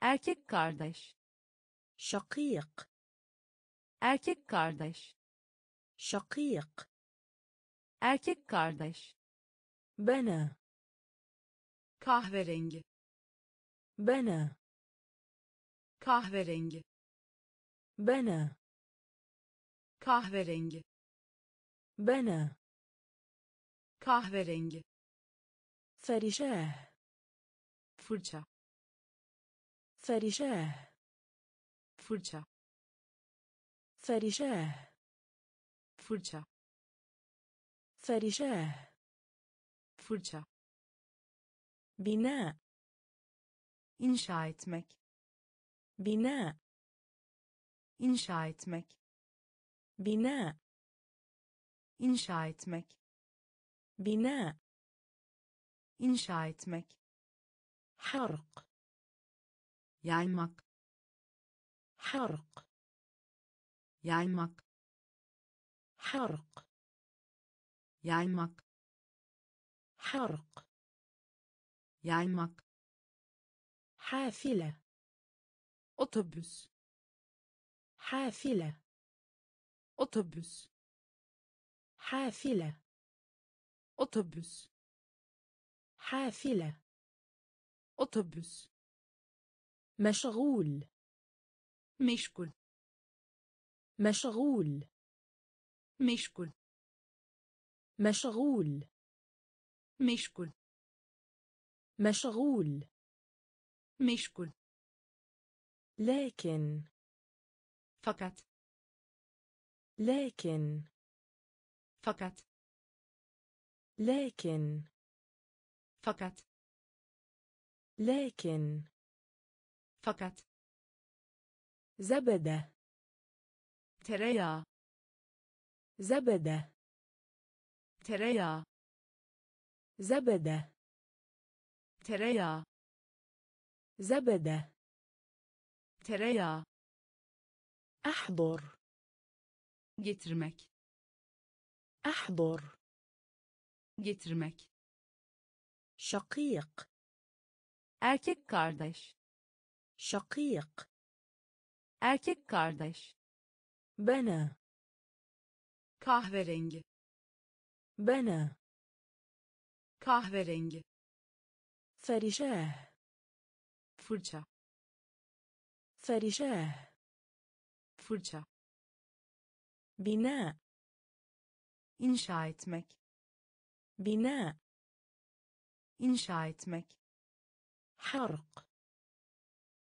[SPEAKER 2] erkek kardeş
[SPEAKER 1] شقيق
[SPEAKER 2] erkek kardeş
[SPEAKER 1] شقيق
[SPEAKER 2] erkek kardeş
[SPEAKER 1] بنى
[SPEAKER 2] kahverengi
[SPEAKER 1] بنى
[SPEAKER 2] kahverengi
[SPEAKER 1] بنى
[SPEAKER 2] kahverengi
[SPEAKER 1] بنى
[SPEAKER 2] kahverengi
[SPEAKER 1] فرشاه
[SPEAKER 2] fırça
[SPEAKER 1] فرشاه
[SPEAKER 2] fırça
[SPEAKER 1] فرشاه
[SPEAKER 2] fırça
[SPEAKER 1] فرشاه
[SPEAKER 2] fırça
[SPEAKER 1] بناء
[SPEAKER 2] inşa etmek
[SPEAKER 1] بناء
[SPEAKER 2] inşa etmek
[SPEAKER 1] بناء
[SPEAKER 2] inşa etmek
[SPEAKER 1] بناء
[SPEAKER 2] inşa etmek
[SPEAKER 1] حرق
[SPEAKER 2] yaymak
[SPEAKER 1] حرق
[SPEAKER 2] yaymak
[SPEAKER 1] حرق
[SPEAKER 2] yaymak
[SPEAKER 1] حرق
[SPEAKER 2] يعمق.
[SPEAKER 1] حافلة.
[SPEAKER 2] أتوبس
[SPEAKER 1] حافلة.
[SPEAKER 2] أتوبس
[SPEAKER 1] حافلة.
[SPEAKER 2] أتوبس
[SPEAKER 1] حافلة.
[SPEAKER 2] أتوبس
[SPEAKER 1] مشغول.
[SPEAKER 2] مشكل
[SPEAKER 1] مشغول.
[SPEAKER 2] مشكل
[SPEAKER 1] مشغول.
[SPEAKER 2] مشكل.
[SPEAKER 1] مشغول.
[SPEAKER 2] مشكل.
[SPEAKER 1] لكن.
[SPEAKER 2] فقط.
[SPEAKER 1] لكن.
[SPEAKER 2] فقط.
[SPEAKER 1] لكن.
[SPEAKER 2] فقط.
[SPEAKER 1] لكن.
[SPEAKER 2] فقط.
[SPEAKER 1] زبدة.
[SPEAKER 2] تريا.
[SPEAKER 1] زبدة.
[SPEAKER 2] تريا.
[SPEAKER 1] زبدة
[SPEAKER 2] tereyağı
[SPEAKER 1] زبدة
[SPEAKER 2] tereyağı
[SPEAKER 1] أحضر
[SPEAKER 2] getirmek
[SPEAKER 1] أحضر
[SPEAKER 2] getirmek
[SPEAKER 1] شقيق
[SPEAKER 2] erkek kardeş
[SPEAKER 1] شقيق
[SPEAKER 2] erkek kardeş
[SPEAKER 1] بنى
[SPEAKER 2] kahverengi
[SPEAKER 1] بنى
[SPEAKER 2] kahverengi
[SPEAKER 1] فرشاه
[SPEAKER 2] fırça
[SPEAKER 1] فرشاه
[SPEAKER 2] fırça
[SPEAKER 1] بناء
[SPEAKER 2] inşa etmek
[SPEAKER 1] بناء
[SPEAKER 2] inşa etmek
[SPEAKER 1] حرق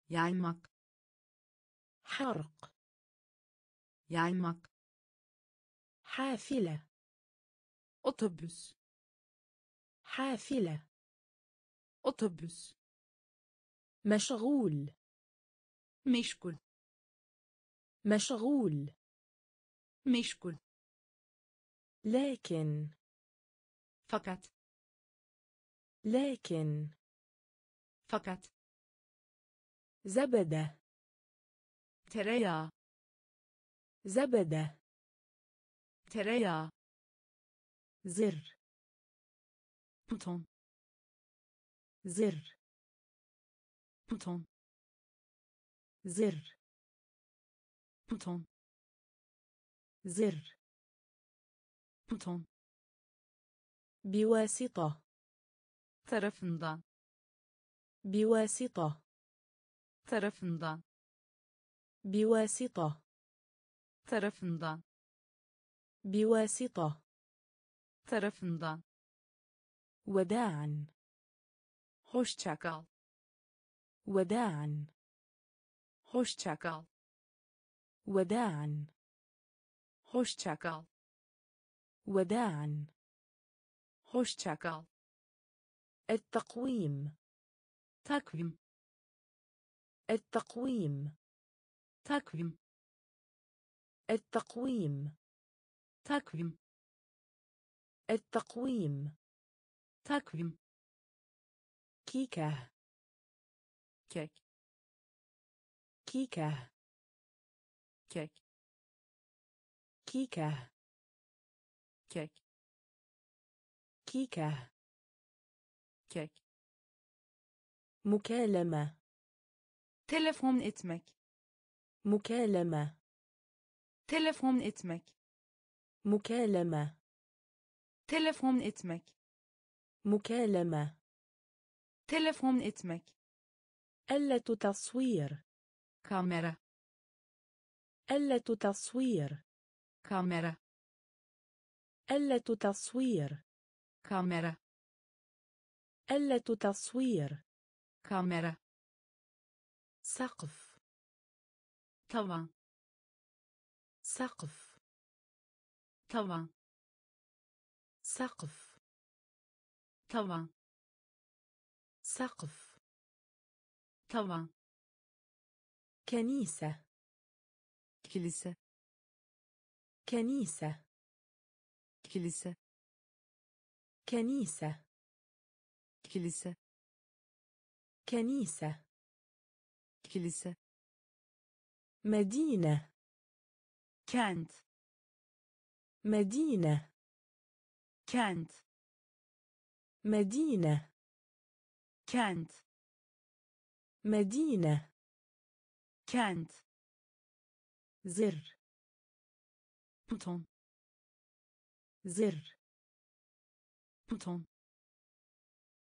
[SPEAKER 2] yaymak
[SPEAKER 1] حرق
[SPEAKER 2] yaymak
[SPEAKER 1] حافلة
[SPEAKER 2] otobüs
[SPEAKER 1] حافلة.
[SPEAKER 2] أوتوبوس.
[SPEAKER 1] مشغول.
[SPEAKER 2] مشكل
[SPEAKER 1] مشغول.
[SPEAKER 2] مشكل
[SPEAKER 1] لكن.
[SPEAKER 2] فقط.
[SPEAKER 1] لكن.
[SPEAKER 2] فقط.
[SPEAKER 1] زبدة.
[SPEAKER 2] تريا.
[SPEAKER 1] زبدة.
[SPEAKER 2] تريا.
[SPEAKER 1] زر.
[SPEAKER 2] buton
[SPEAKER 1] زر
[SPEAKER 2] buton
[SPEAKER 1] زر
[SPEAKER 2] buton
[SPEAKER 1] زر
[SPEAKER 2] buton
[SPEAKER 1] بواسطة
[SPEAKER 2] tarafından
[SPEAKER 1] بواسطة
[SPEAKER 2] tarafından
[SPEAKER 1] بواسطة
[SPEAKER 2] طرفından
[SPEAKER 1] بواسطة
[SPEAKER 2] طرفından
[SPEAKER 1] وداعا.
[SPEAKER 2] هوشتشاكال
[SPEAKER 1] وداعا.
[SPEAKER 2] هوشتشاكال
[SPEAKER 1] وداعا.
[SPEAKER 2] هوشتشاكال
[SPEAKER 1] وداعا.
[SPEAKER 2] هوشتشاكال
[SPEAKER 1] التقويم.
[SPEAKER 2] تاكويم
[SPEAKER 1] التقويم.
[SPEAKER 2] takvim
[SPEAKER 1] التقويم.
[SPEAKER 2] takvim
[SPEAKER 1] التقويم.
[SPEAKER 2] takvim
[SPEAKER 1] كيكا
[SPEAKER 2] kek.
[SPEAKER 1] كيكا
[SPEAKER 2] kek.
[SPEAKER 1] كيكا
[SPEAKER 2] kek.
[SPEAKER 1] كيكا
[SPEAKER 2] كيك.
[SPEAKER 1] مكالمة.
[SPEAKER 2] تلفون اتمك
[SPEAKER 1] مكالمة.
[SPEAKER 2] تلفون اتمك
[SPEAKER 1] مكالمة.
[SPEAKER 2] تلفون اتمك
[SPEAKER 1] مكالمة.
[SPEAKER 2] telefon etmek
[SPEAKER 1] آلة تصوير
[SPEAKER 2] kamera
[SPEAKER 1] آلة تصوير
[SPEAKER 2] kamera
[SPEAKER 1] آلة تصوير
[SPEAKER 2] kamera
[SPEAKER 1] آلة تصوير
[SPEAKER 2] kamera
[SPEAKER 1] سقف.
[SPEAKER 2] tavan
[SPEAKER 1] سقف.
[SPEAKER 2] tavan
[SPEAKER 1] سقف.
[SPEAKER 2] طبعاً.
[SPEAKER 1] سقف.
[SPEAKER 2] طبعاً.
[SPEAKER 1] كنيسة.
[SPEAKER 2] كليسة
[SPEAKER 1] كنيسة.
[SPEAKER 2] كليسة
[SPEAKER 1] كنيسة.
[SPEAKER 2] كليسة
[SPEAKER 1] كنيسة.
[SPEAKER 2] كليسة
[SPEAKER 1] مدينة.
[SPEAKER 2] كانت.
[SPEAKER 1] مدينة.
[SPEAKER 2] كانت.
[SPEAKER 1] مدينة.
[SPEAKER 2] كانت.
[SPEAKER 1] مدينة.
[SPEAKER 2] kent.
[SPEAKER 1] زر.
[SPEAKER 2] buton.
[SPEAKER 1] زر.
[SPEAKER 2] buton.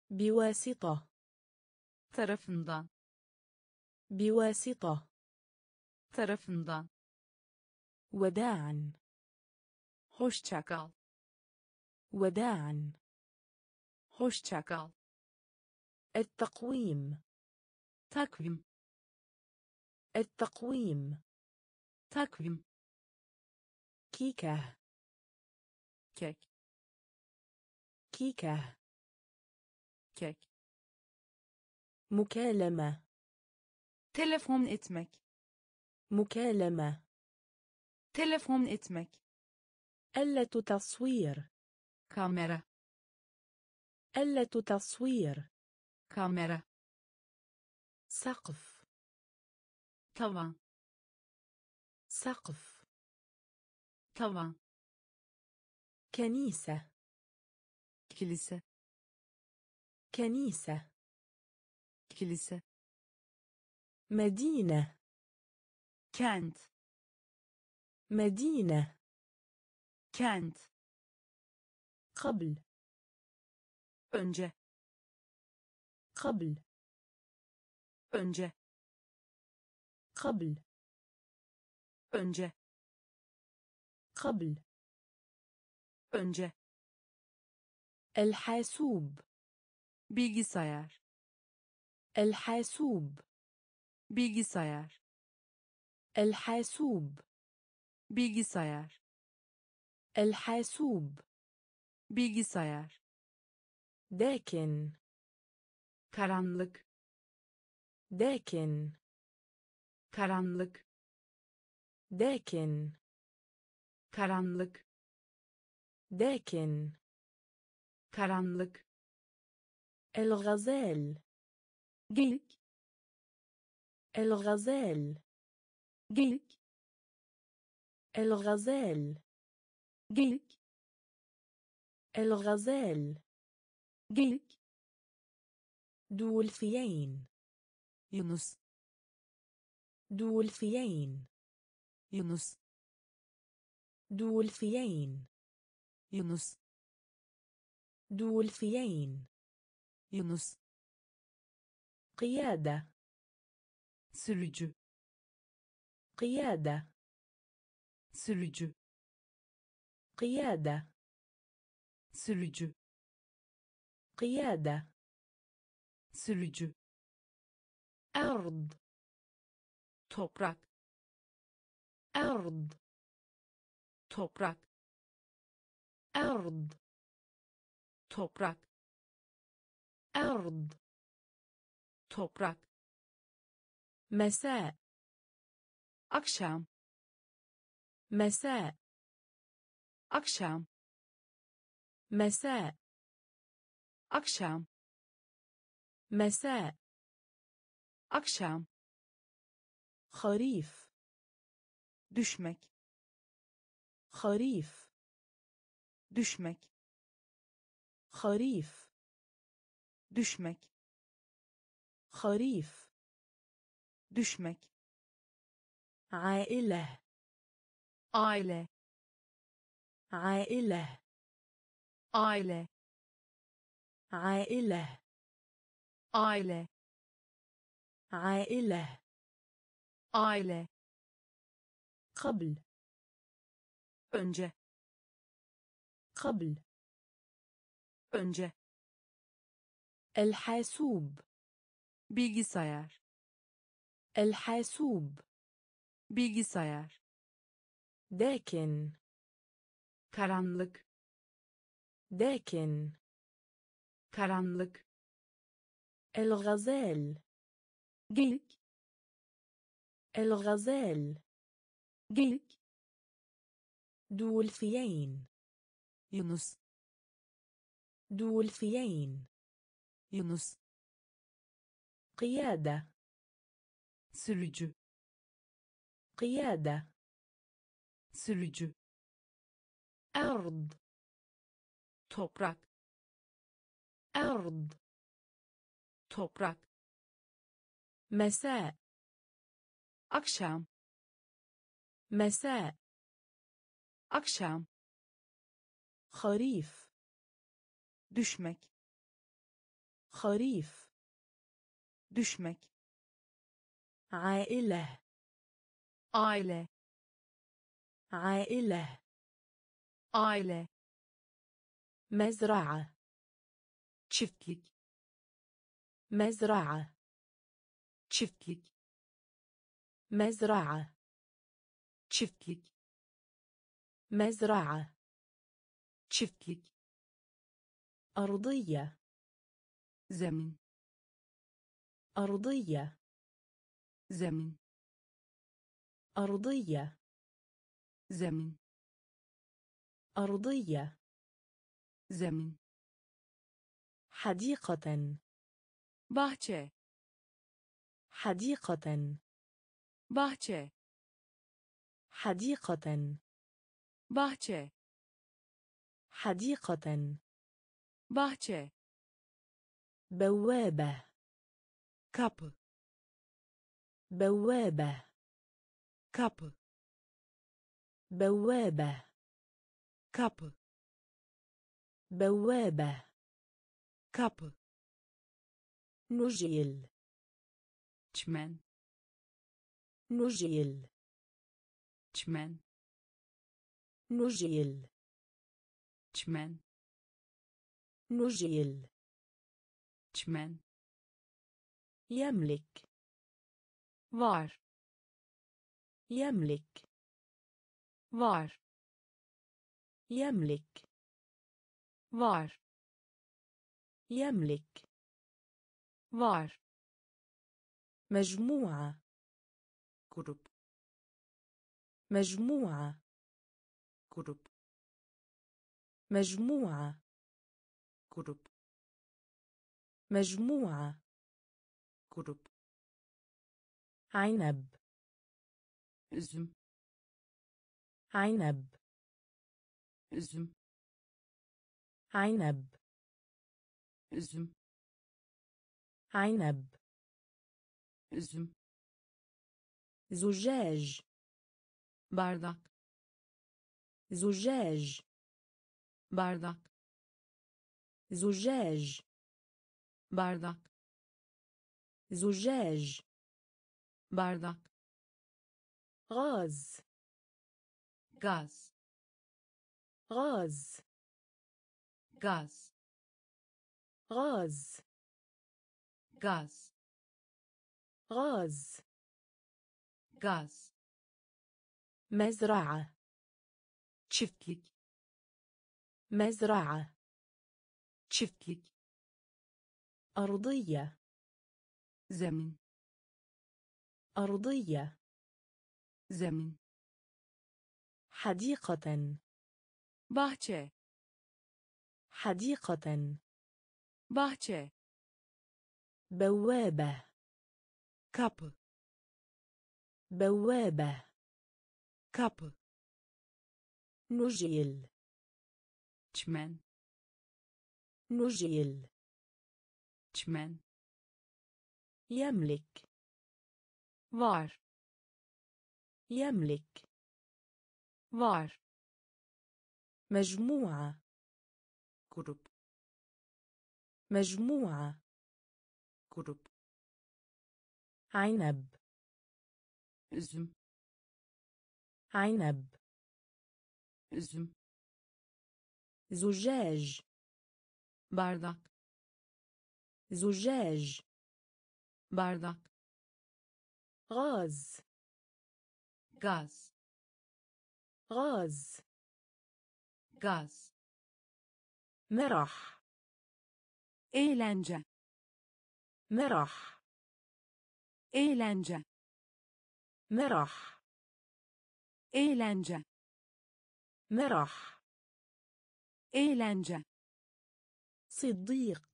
[SPEAKER 1] بواسطة.
[SPEAKER 2] tarafından
[SPEAKER 1] بواسطة.
[SPEAKER 2] tarafından
[SPEAKER 1] وداعا.
[SPEAKER 2] hoşça kal
[SPEAKER 1] وداعا.
[SPEAKER 2] hoşça kal
[SPEAKER 1] التقويم.
[SPEAKER 2] takvim
[SPEAKER 1] التقويم.
[SPEAKER 2] takvim
[SPEAKER 1] كيكا
[SPEAKER 2] kek.
[SPEAKER 1] كيكا
[SPEAKER 2] kek.
[SPEAKER 1] مكالمة.
[SPEAKER 2] telefon etmek
[SPEAKER 1] مكالمة.
[SPEAKER 2] telefon etmek
[SPEAKER 1] آلة تصوير.
[SPEAKER 2] كاميرا.
[SPEAKER 1] آلة تصوير.
[SPEAKER 2] kamera
[SPEAKER 1] سقف.
[SPEAKER 2] tavan
[SPEAKER 1] سقف.
[SPEAKER 2] tavan
[SPEAKER 1] كنيسة.
[SPEAKER 2] kilise
[SPEAKER 1] كنيسة.
[SPEAKER 2] kilise
[SPEAKER 1] مدينة.
[SPEAKER 2] kent
[SPEAKER 1] مدينة.
[SPEAKER 2] kent
[SPEAKER 1] قبل.
[SPEAKER 2] Önce
[SPEAKER 1] قبل
[SPEAKER 2] önce
[SPEAKER 1] قبل
[SPEAKER 2] önce
[SPEAKER 1] قبل
[SPEAKER 2] önce
[SPEAKER 1] الحاسوب
[SPEAKER 2] bilgisayar
[SPEAKER 1] الحاسوب
[SPEAKER 2] bilgisayar
[SPEAKER 1] الحاسوب
[SPEAKER 2] bilgisayar
[SPEAKER 1] الحاسوب
[SPEAKER 2] bilgisayar
[SPEAKER 1] داكن
[SPEAKER 2] karanlık
[SPEAKER 1] داكن
[SPEAKER 2] karanlık
[SPEAKER 1] داكن
[SPEAKER 2] karanlık
[SPEAKER 1] داكن
[SPEAKER 2] karanlık
[SPEAKER 1] الغزال
[SPEAKER 2] geyik
[SPEAKER 1] الغزال
[SPEAKER 2] geyik
[SPEAKER 1] الغزال
[SPEAKER 2] geyik
[SPEAKER 1] الغزال
[SPEAKER 2] جيك
[SPEAKER 1] دولفيين
[SPEAKER 2] يونس.
[SPEAKER 1] دولفيين
[SPEAKER 2] يونس.
[SPEAKER 1] دولفيين
[SPEAKER 2] يونس.
[SPEAKER 1] دولفيين
[SPEAKER 2] يونس.
[SPEAKER 1] قيادة.
[SPEAKER 2] سلج
[SPEAKER 1] قيادة.
[SPEAKER 2] سلج
[SPEAKER 1] قيادة.
[SPEAKER 2] سلج
[SPEAKER 1] قيادة
[SPEAKER 2] sürücü
[SPEAKER 1] أرض
[SPEAKER 2] toprak
[SPEAKER 1] أرض
[SPEAKER 2] toprak
[SPEAKER 1] أرض
[SPEAKER 2] toprak
[SPEAKER 1] أرض
[SPEAKER 2] toprak
[SPEAKER 1] مساء
[SPEAKER 2] akşam
[SPEAKER 1] مساء
[SPEAKER 2] akşam
[SPEAKER 1] مساء
[SPEAKER 2] akşam
[SPEAKER 1] مساء
[SPEAKER 2] akşam
[SPEAKER 1] خريف
[SPEAKER 2] düşmek
[SPEAKER 1] خريف
[SPEAKER 2] düşmek
[SPEAKER 1] خريف
[SPEAKER 2] düşmek
[SPEAKER 1] خريف
[SPEAKER 2] düşmek
[SPEAKER 1] عائلة
[SPEAKER 2] aile
[SPEAKER 1] عائلة
[SPEAKER 2] aile
[SPEAKER 1] عائلة.
[SPEAKER 2] عائلة.
[SPEAKER 1] عائلة.
[SPEAKER 2] عائلة.
[SPEAKER 1] قبل.
[SPEAKER 2] önce
[SPEAKER 1] قبل.
[SPEAKER 2] önce
[SPEAKER 1] الحاسوب.
[SPEAKER 2] bilgisayar
[SPEAKER 1] الحاسوب.
[SPEAKER 2] bilgisayar
[SPEAKER 1] لكن
[SPEAKER 2] karanlık
[SPEAKER 1] لكن
[SPEAKER 2] karanlık
[SPEAKER 1] الغزال
[SPEAKER 2] geyik
[SPEAKER 1] الغزال
[SPEAKER 2] geyik
[SPEAKER 1] دولفين
[SPEAKER 2] Yunus
[SPEAKER 1] دولفين
[SPEAKER 2] Yunus
[SPEAKER 1] قيادة
[SPEAKER 2] sürücü
[SPEAKER 1] قيادة
[SPEAKER 2] sürücü
[SPEAKER 1] أرض
[SPEAKER 2] toprak
[SPEAKER 1] أرض
[SPEAKER 2] توبرك
[SPEAKER 1] مساء
[SPEAKER 2] أكشام
[SPEAKER 1] مساء
[SPEAKER 2] أكشام
[SPEAKER 1] خريف
[SPEAKER 2] دشمك
[SPEAKER 1] خريف
[SPEAKER 2] دشمك
[SPEAKER 1] عائلة
[SPEAKER 2] عائلة
[SPEAKER 1] عائلة
[SPEAKER 2] عائلة
[SPEAKER 1] مزرعة.
[SPEAKER 2] Çiftlik
[SPEAKER 1] مزرعة
[SPEAKER 2] çiftlik
[SPEAKER 1] مزرعة
[SPEAKER 2] çiftlik
[SPEAKER 1] مزرعة
[SPEAKER 2] çiftlik
[SPEAKER 1] أرضية
[SPEAKER 2] zemin
[SPEAKER 1] أرضية
[SPEAKER 2] zemin
[SPEAKER 1] أرضية
[SPEAKER 2] zemin
[SPEAKER 1] أرضية
[SPEAKER 2] zemin
[SPEAKER 1] حديقة.
[SPEAKER 2] Bahçe.
[SPEAKER 1] حديقة.
[SPEAKER 2] Bahçe.
[SPEAKER 1] حديقة.
[SPEAKER 2] Bahçe.
[SPEAKER 1] حديقة.
[SPEAKER 2] Bahçe.
[SPEAKER 1] بوابة.
[SPEAKER 2] Kapı.
[SPEAKER 1] بوابة.
[SPEAKER 2] Kapı.
[SPEAKER 1] بوابة.
[SPEAKER 2] Kapı.
[SPEAKER 1] بوابة.
[SPEAKER 2] Kapı
[SPEAKER 1] نجيل
[SPEAKER 2] çmen
[SPEAKER 1] نجيل
[SPEAKER 2] çmen
[SPEAKER 1] نجيل
[SPEAKER 2] çmen
[SPEAKER 1] نجيل
[SPEAKER 2] çmen
[SPEAKER 1] يملك
[SPEAKER 2] var
[SPEAKER 1] يملك
[SPEAKER 2] var
[SPEAKER 1] يملك
[SPEAKER 2] var
[SPEAKER 1] يملك.
[SPEAKER 2] Var.
[SPEAKER 1] مجموعة.
[SPEAKER 2] Grup
[SPEAKER 1] مجموعة.
[SPEAKER 2] Grup
[SPEAKER 1] مجموعة.
[SPEAKER 2] Grup
[SPEAKER 1] مجموعة.
[SPEAKER 2] Grup
[SPEAKER 1] عنب.
[SPEAKER 2] Üzüm
[SPEAKER 1] عنب.
[SPEAKER 2] Üzüm
[SPEAKER 1] عنب.
[SPEAKER 2] Üzüm
[SPEAKER 1] عنب
[SPEAKER 2] üzüm
[SPEAKER 1] زجاج
[SPEAKER 2] bardak
[SPEAKER 1] زجاج
[SPEAKER 2] bardak
[SPEAKER 1] زجاج
[SPEAKER 2] bardak
[SPEAKER 1] زجاج
[SPEAKER 2] bardak
[SPEAKER 1] غاز
[SPEAKER 2] gaz
[SPEAKER 1] غاز
[SPEAKER 2] gaz
[SPEAKER 1] غاز.
[SPEAKER 2] gaz
[SPEAKER 1] غاز.
[SPEAKER 2] gaz
[SPEAKER 1] مزرعة.
[SPEAKER 2] çiftlik
[SPEAKER 1] مزرعة.
[SPEAKER 2] çiftlik
[SPEAKER 1] أرضية.
[SPEAKER 2] zemin
[SPEAKER 1] أرضية.
[SPEAKER 2] zemin
[SPEAKER 1] حديقة.
[SPEAKER 2] bahçe
[SPEAKER 1] حديقة.
[SPEAKER 2] Bahçe.
[SPEAKER 1] بوابة
[SPEAKER 2] kapı
[SPEAKER 1] بوابة
[SPEAKER 2] kapı
[SPEAKER 1] نجيل
[SPEAKER 2] çmen
[SPEAKER 1] نجيل
[SPEAKER 2] çmen
[SPEAKER 1] يملك
[SPEAKER 2] var.
[SPEAKER 1] يملك
[SPEAKER 2] var.
[SPEAKER 1] مجموعة
[SPEAKER 2] grup.
[SPEAKER 1] مجموعة.
[SPEAKER 2] كتب
[SPEAKER 1] عنب.
[SPEAKER 2] زم
[SPEAKER 1] عنب.
[SPEAKER 2] زم
[SPEAKER 1] زجاج.
[SPEAKER 2] باردك
[SPEAKER 1] زجاج.
[SPEAKER 2] باردك
[SPEAKER 1] غاز.
[SPEAKER 2] غاز.
[SPEAKER 1] غاز.
[SPEAKER 2] غاز.
[SPEAKER 1] مرح.
[SPEAKER 2] Eğlence
[SPEAKER 1] مرح
[SPEAKER 2] eğlence
[SPEAKER 1] مرح
[SPEAKER 2] eğlence
[SPEAKER 1] مرح
[SPEAKER 2] eğlence
[SPEAKER 1] صديق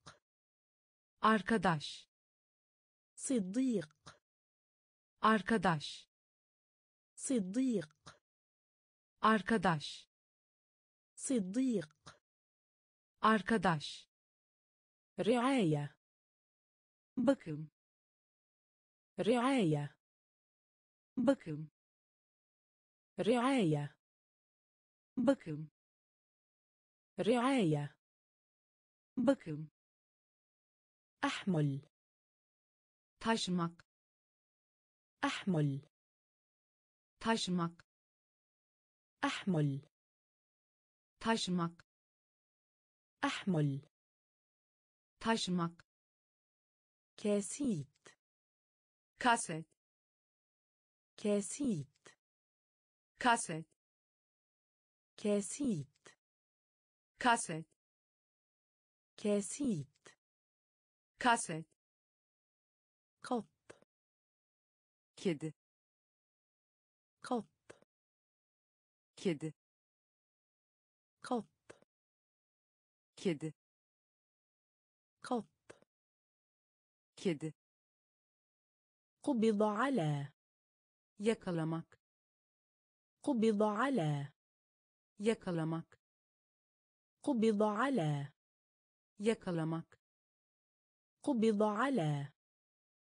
[SPEAKER 2] arkadaş
[SPEAKER 1] صديق
[SPEAKER 2] arkadaş
[SPEAKER 1] صديق
[SPEAKER 2] arkadaş
[SPEAKER 1] صديق
[SPEAKER 2] arkadaş
[SPEAKER 1] رعاية.
[SPEAKER 2] بكم.
[SPEAKER 1] رعاية.
[SPEAKER 2] بكم.
[SPEAKER 1] رعاية.
[SPEAKER 2] بكم.
[SPEAKER 1] رعاية.
[SPEAKER 2] بكم.
[SPEAKER 1] أحمل.
[SPEAKER 2] تشمق
[SPEAKER 1] أحمل.
[SPEAKER 2] تشمق
[SPEAKER 1] أحمل.
[SPEAKER 2] تشمق
[SPEAKER 1] أحمل, أحمل.
[SPEAKER 2] Taşımak
[SPEAKER 1] كاسيت
[SPEAKER 2] kaset
[SPEAKER 1] كاسيت
[SPEAKER 2] kaset
[SPEAKER 1] كاسيت
[SPEAKER 2] kaset
[SPEAKER 1] كاسيت
[SPEAKER 2] kaset
[SPEAKER 1] قط
[SPEAKER 2] kedi
[SPEAKER 1] قط
[SPEAKER 2] kedi
[SPEAKER 1] قط
[SPEAKER 2] kedi يؤكد
[SPEAKER 1] قبض على.
[SPEAKER 2] يكلمك.
[SPEAKER 1] قبض على.
[SPEAKER 2] يكلمك.
[SPEAKER 1] قبض على.
[SPEAKER 2] يكلمك.
[SPEAKER 1] قبض على.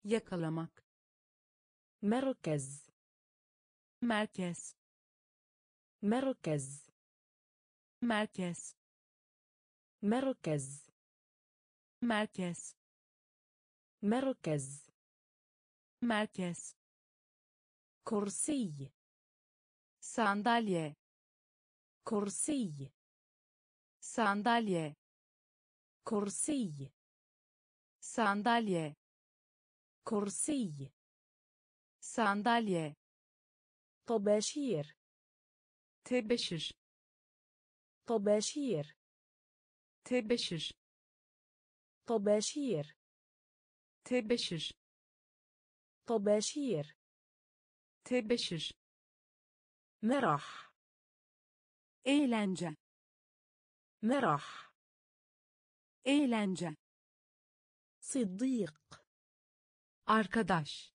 [SPEAKER 2] يكلمك.
[SPEAKER 1] مركز
[SPEAKER 2] مركز.
[SPEAKER 1] مركز.
[SPEAKER 2] مركز.
[SPEAKER 1] مركز.
[SPEAKER 2] مركز,
[SPEAKER 1] مركز.
[SPEAKER 2] مركز merkez
[SPEAKER 1] كرسي
[SPEAKER 2] sandalye
[SPEAKER 1] كرسي
[SPEAKER 2] sandalye
[SPEAKER 1] كرسي
[SPEAKER 2] sandalye
[SPEAKER 1] كرسي
[SPEAKER 2] sandalye
[SPEAKER 1] طباشير
[SPEAKER 2] tebeşir
[SPEAKER 1] طباشير
[SPEAKER 2] tebeşir
[SPEAKER 1] طباشير
[SPEAKER 2] tebeşir
[SPEAKER 1] طباشير
[SPEAKER 2] tebeşir
[SPEAKER 1] مرح
[SPEAKER 2] eğlence
[SPEAKER 1] مرح
[SPEAKER 2] eğlence
[SPEAKER 1] صديق
[SPEAKER 2] arkadaş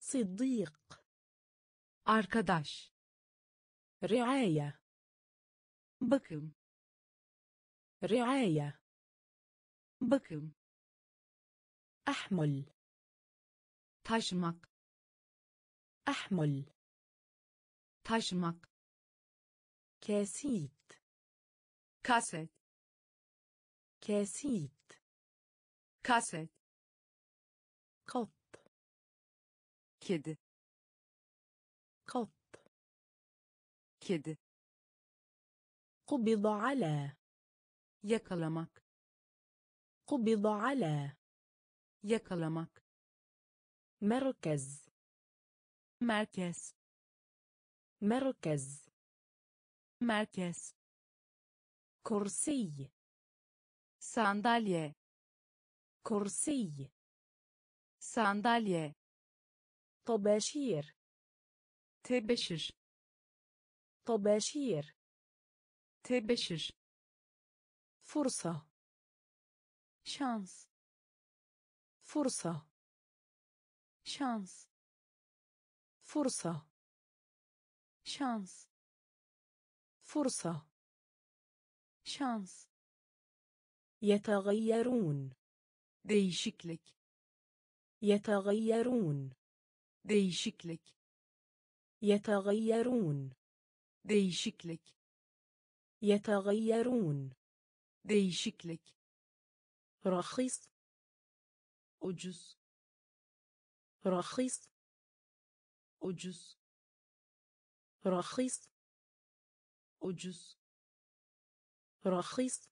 [SPEAKER 1] صديق
[SPEAKER 2] arkadaş
[SPEAKER 1] رعاية
[SPEAKER 2] bakım
[SPEAKER 1] رعاية
[SPEAKER 2] bakım
[SPEAKER 1] أحمل.
[SPEAKER 2] تاشمك
[SPEAKER 1] أحمل.
[SPEAKER 2] تاشمك
[SPEAKER 1] كاسيت.
[SPEAKER 2] كاسيت.
[SPEAKER 1] كاسيت.
[SPEAKER 2] كاسيت.
[SPEAKER 1] قط.
[SPEAKER 2] كد.
[SPEAKER 1] قط.
[SPEAKER 2] كد.
[SPEAKER 1] قبض على.
[SPEAKER 2] يكلمك.
[SPEAKER 1] قبض على.
[SPEAKER 2] Yakalamak
[SPEAKER 1] مركز
[SPEAKER 2] merkez
[SPEAKER 1] مركز
[SPEAKER 2] merkez
[SPEAKER 1] كرسي
[SPEAKER 2] sandalye
[SPEAKER 1] كرسي
[SPEAKER 2] sandalye
[SPEAKER 1] طباشير
[SPEAKER 2] tebeşir
[SPEAKER 1] طباشير
[SPEAKER 2] tebeşir
[SPEAKER 1] فرصة
[SPEAKER 2] şans
[SPEAKER 1] فرصة.
[SPEAKER 2] شانس.
[SPEAKER 1] فرصة.
[SPEAKER 2] شانس.
[SPEAKER 1] فرصة.
[SPEAKER 2] شانس.
[SPEAKER 1] يتغيرون.
[SPEAKER 2] شكلك.
[SPEAKER 1] يتغيرون.
[SPEAKER 2] شكلك.
[SPEAKER 1] يتغيرون.
[SPEAKER 2] değişiklik
[SPEAKER 1] يتغيرون.
[SPEAKER 2] değişiklik
[SPEAKER 1] رخيص.
[SPEAKER 2] أجز
[SPEAKER 1] رخيص
[SPEAKER 2] أجز
[SPEAKER 1] رخيص
[SPEAKER 2] أجز
[SPEAKER 1] رخيص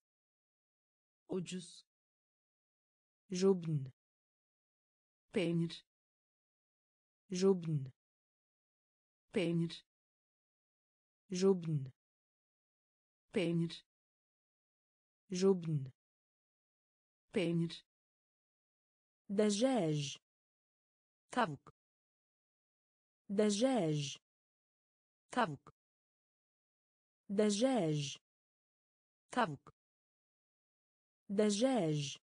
[SPEAKER 2] أجز
[SPEAKER 1] جبن.
[SPEAKER 2] بينر
[SPEAKER 1] جبن.
[SPEAKER 2] بينر
[SPEAKER 1] جبن.
[SPEAKER 2] بينر
[SPEAKER 1] جبن.
[SPEAKER 2] بينر
[SPEAKER 1] دجاج.
[SPEAKER 2] تبك
[SPEAKER 1] دجاج.
[SPEAKER 2] تبك
[SPEAKER 1] دجاج.
[SPEAKER 2] تبك
[SPEAKER 1] دجاج.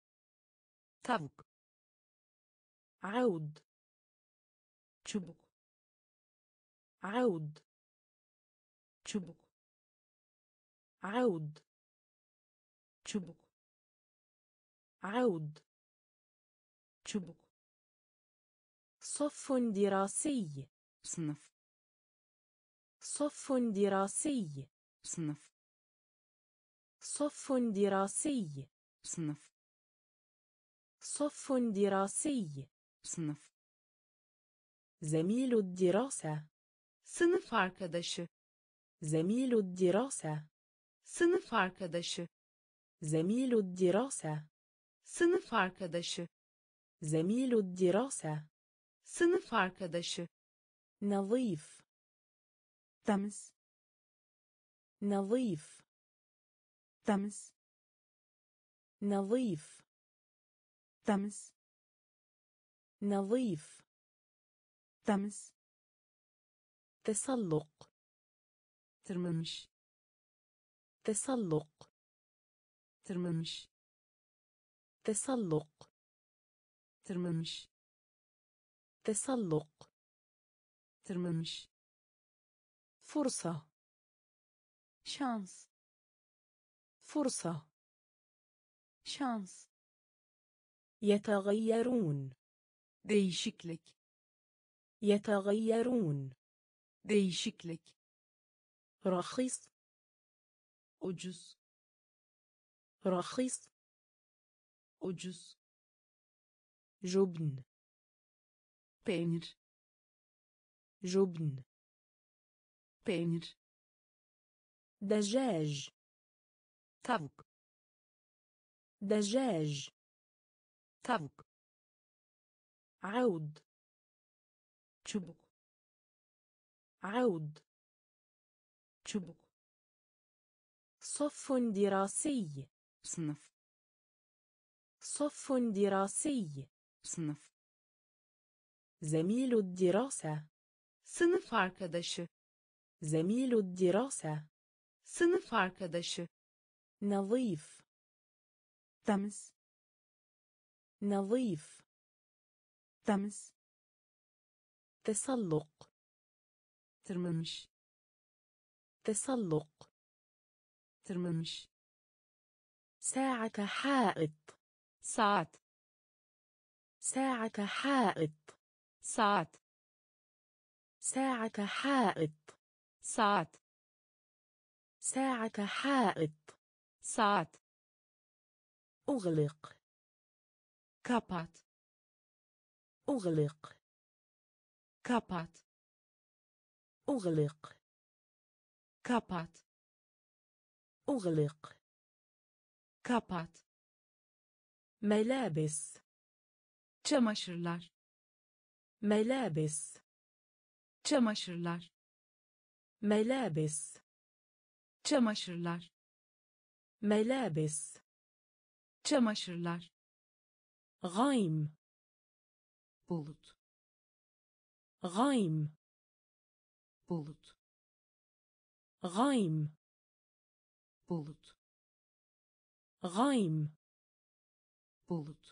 [SPEAKER 2] تبك
[SPEAKER 1] عود.
[SPEAKER 2] تبك
[SPEAKER 1] عود.
[SPEAKER 2] تبك
[SPEAKER 1] عود.
[SPEAKER 2] تبك
[SPEAKER 1] عود.
[SPEAKER 2] Çubuk
[SPEAKER 1] صف دراسي
[SPEAKER 2] sınıf
[SPEAKER 1] صف دراسي
[SPEAKER 2] sınıf
[SPEAKER 1] صف دراسي
[SPEAKER 2] sınıf
[SPEAKER 1] صف دراسي
[SPEAKER 2] sınıf
[SPEAKER 1] زميل الدراسة
[SPEAKER 2] sınıf arkadaşı
[SPEAKER 1] زميل الدراسة
[SPEAKER 2] sınıf arkadaşı
[SPEAKER 1] زميل الدراسة
[SPEAKER 2] sınıf arkadaşı
[SPEAKER 1] زميل الدراسة.
[SPEAKER 2] صنف arkadaşı.
[SPEAKER 1] نظيف.
[SPEAKER 2] تمس
[SPEAKER 1] نظيف.
[SPEAKER 2] تمس
[SPEAKER 1] نظيف.
[SPEAKER 2] تمس
[SPEAKER 1] نظيف.
[SPEAKER 2] تمس
[SPEAKER 1] تسلق.
[SPEAKER 2] ترممش
[SPEAKER 1] تسلق.
[SPEAKER 2] ترممش
[SPEAKER 1] تسلق.
[SPEAKER 2] ترممش.
[SPEAKER 1] تسلق.
[SPEAKER 2] ترممش.
[SPEAKER 1] فرصة.
[SPEAKER 2] شانس.
[SPEAKER 1] فرصة.
[SPEAKER 2] شانس.
[SPEAKER 1] يتغيرون.
[SPEAKER 2] ديشكلك
[SPEAKER 1] يتغيرون.
[SPEAKER 2] ديشكلك
[SPEAKER 1] رخيص.
[SPEAKER 2] أجز
[SPEAKER 1] رخيص.
[SPEAKER 2] أجز
[SPEAKER 1] جبن.
[SPEAKER 2] بينر
[SPEAKER 1] جبن.
[SPEAKER 2] بينر
[SPEAKER 1] دجاج.
[SPEAKER 2] تاوك
[SPEAKER 1] دجاج.
[SPEAKER 2] تاوك
[SPEAKER 1] عود.
[SPEAKER 2] تشبك
[SPEAKER 1] عود.
[SPEAKER 2] تشبك
[SPEAKER 1] صف دراسي.
[SPEAKER 2] صنف
[SPEAKER 1] صف دراسي.
[SPEAKER 2] Sınıf
[SPEAKER 1] زميل الدراسة
[SPEAKER 2] sınıf arkadaşı
[SPEAKER 1] زميل الدراسة
[SPEAKER 2] sınıf arkadaşı
[SPEAKER 1] نظيف
[SPEAKER 2] temiz
[SPEAKER 1] نظيف
[SPEAKER 2] temiz
[SPEAKER 1] تسلق
[SPEAKER 2] tırmanmış
[SPEAKER 1] تسلق
[SPEAKER 2] tırmanmış
[SPEAKER 1] ساعة حائط
[SPEAKER 2] saat
[SPEAKER 1] ساعة حائط.
[SPEAKER 2] saat
[SPEAKER 1] ساعة حائط.
[SPEAKER 2] saat
[SPEAKER 1] ساعة حائط.
[SPEAKER 2] saat
[SPEAKER 1] أغلق.
[SPEAKER 2] kapat
[SPEAKER 1] أغلق.
[SPEAKER 2] kapat
[SPEAKER 1] أغلق.
[SPEAKER 2] kapat
[SPEAKER 1] أغلق.
[SPEAKER 2] kapat
[SPEAKER 1] ملابس.
[SPEAKER 2] Çamaşırlar
[SPEAKER 1] ملابس
[SPEAKER 2] çamaşırlar
[SPEAKER 1] ملابس
[SPEAKER 2] çamaşırlar
[SPEAKER 1] ملابس
[SPEAKER 2] çamaşırlar
[SPEAKER 1] غيم
[SPEAKER 2] bulut
[SPEAKER 1] غيم
[SPEAKER 2] bulut
[SPEAKER 1] غيم
[SPEAKER 2] bulut
[SPEAKER 1] غيم
[SPEAKER 2] bulut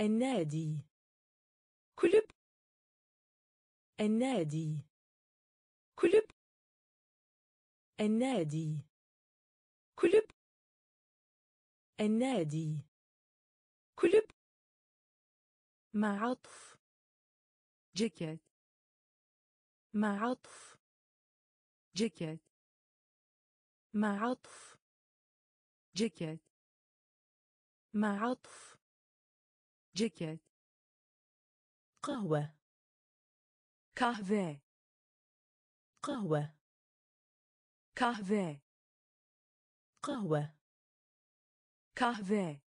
[SPEAKER 1] النادي.
[SPEAKER 2] kulüp
[SPEAKER 1] النادي.
[SPEAKER 2] kulüp
[SPEAKER 1] النادي.
[SPEAKER 2] kulüp
[SPEAKER 1] النادي.
[SPEAKER 2] kulüp
[SPEAKER 1] مع عطف
[SPEAKER 2] ceket
[SPEAKER 1] مع عطف
[SPEAKER 2] ceket
[SPEAKER 1] مع عطف
[SPEAKER 2] ceket
[SPEAKER 1] مع عطف
[SPEAKER 2] ceket
[SPEAKER 1] قهوة
[SPEAKER 2] kahve
[SPEAKER 1] قهوة
[SPEAKER 2] kahve
[SPEAKER 1] قهوة
[SPEAKER 2] kahve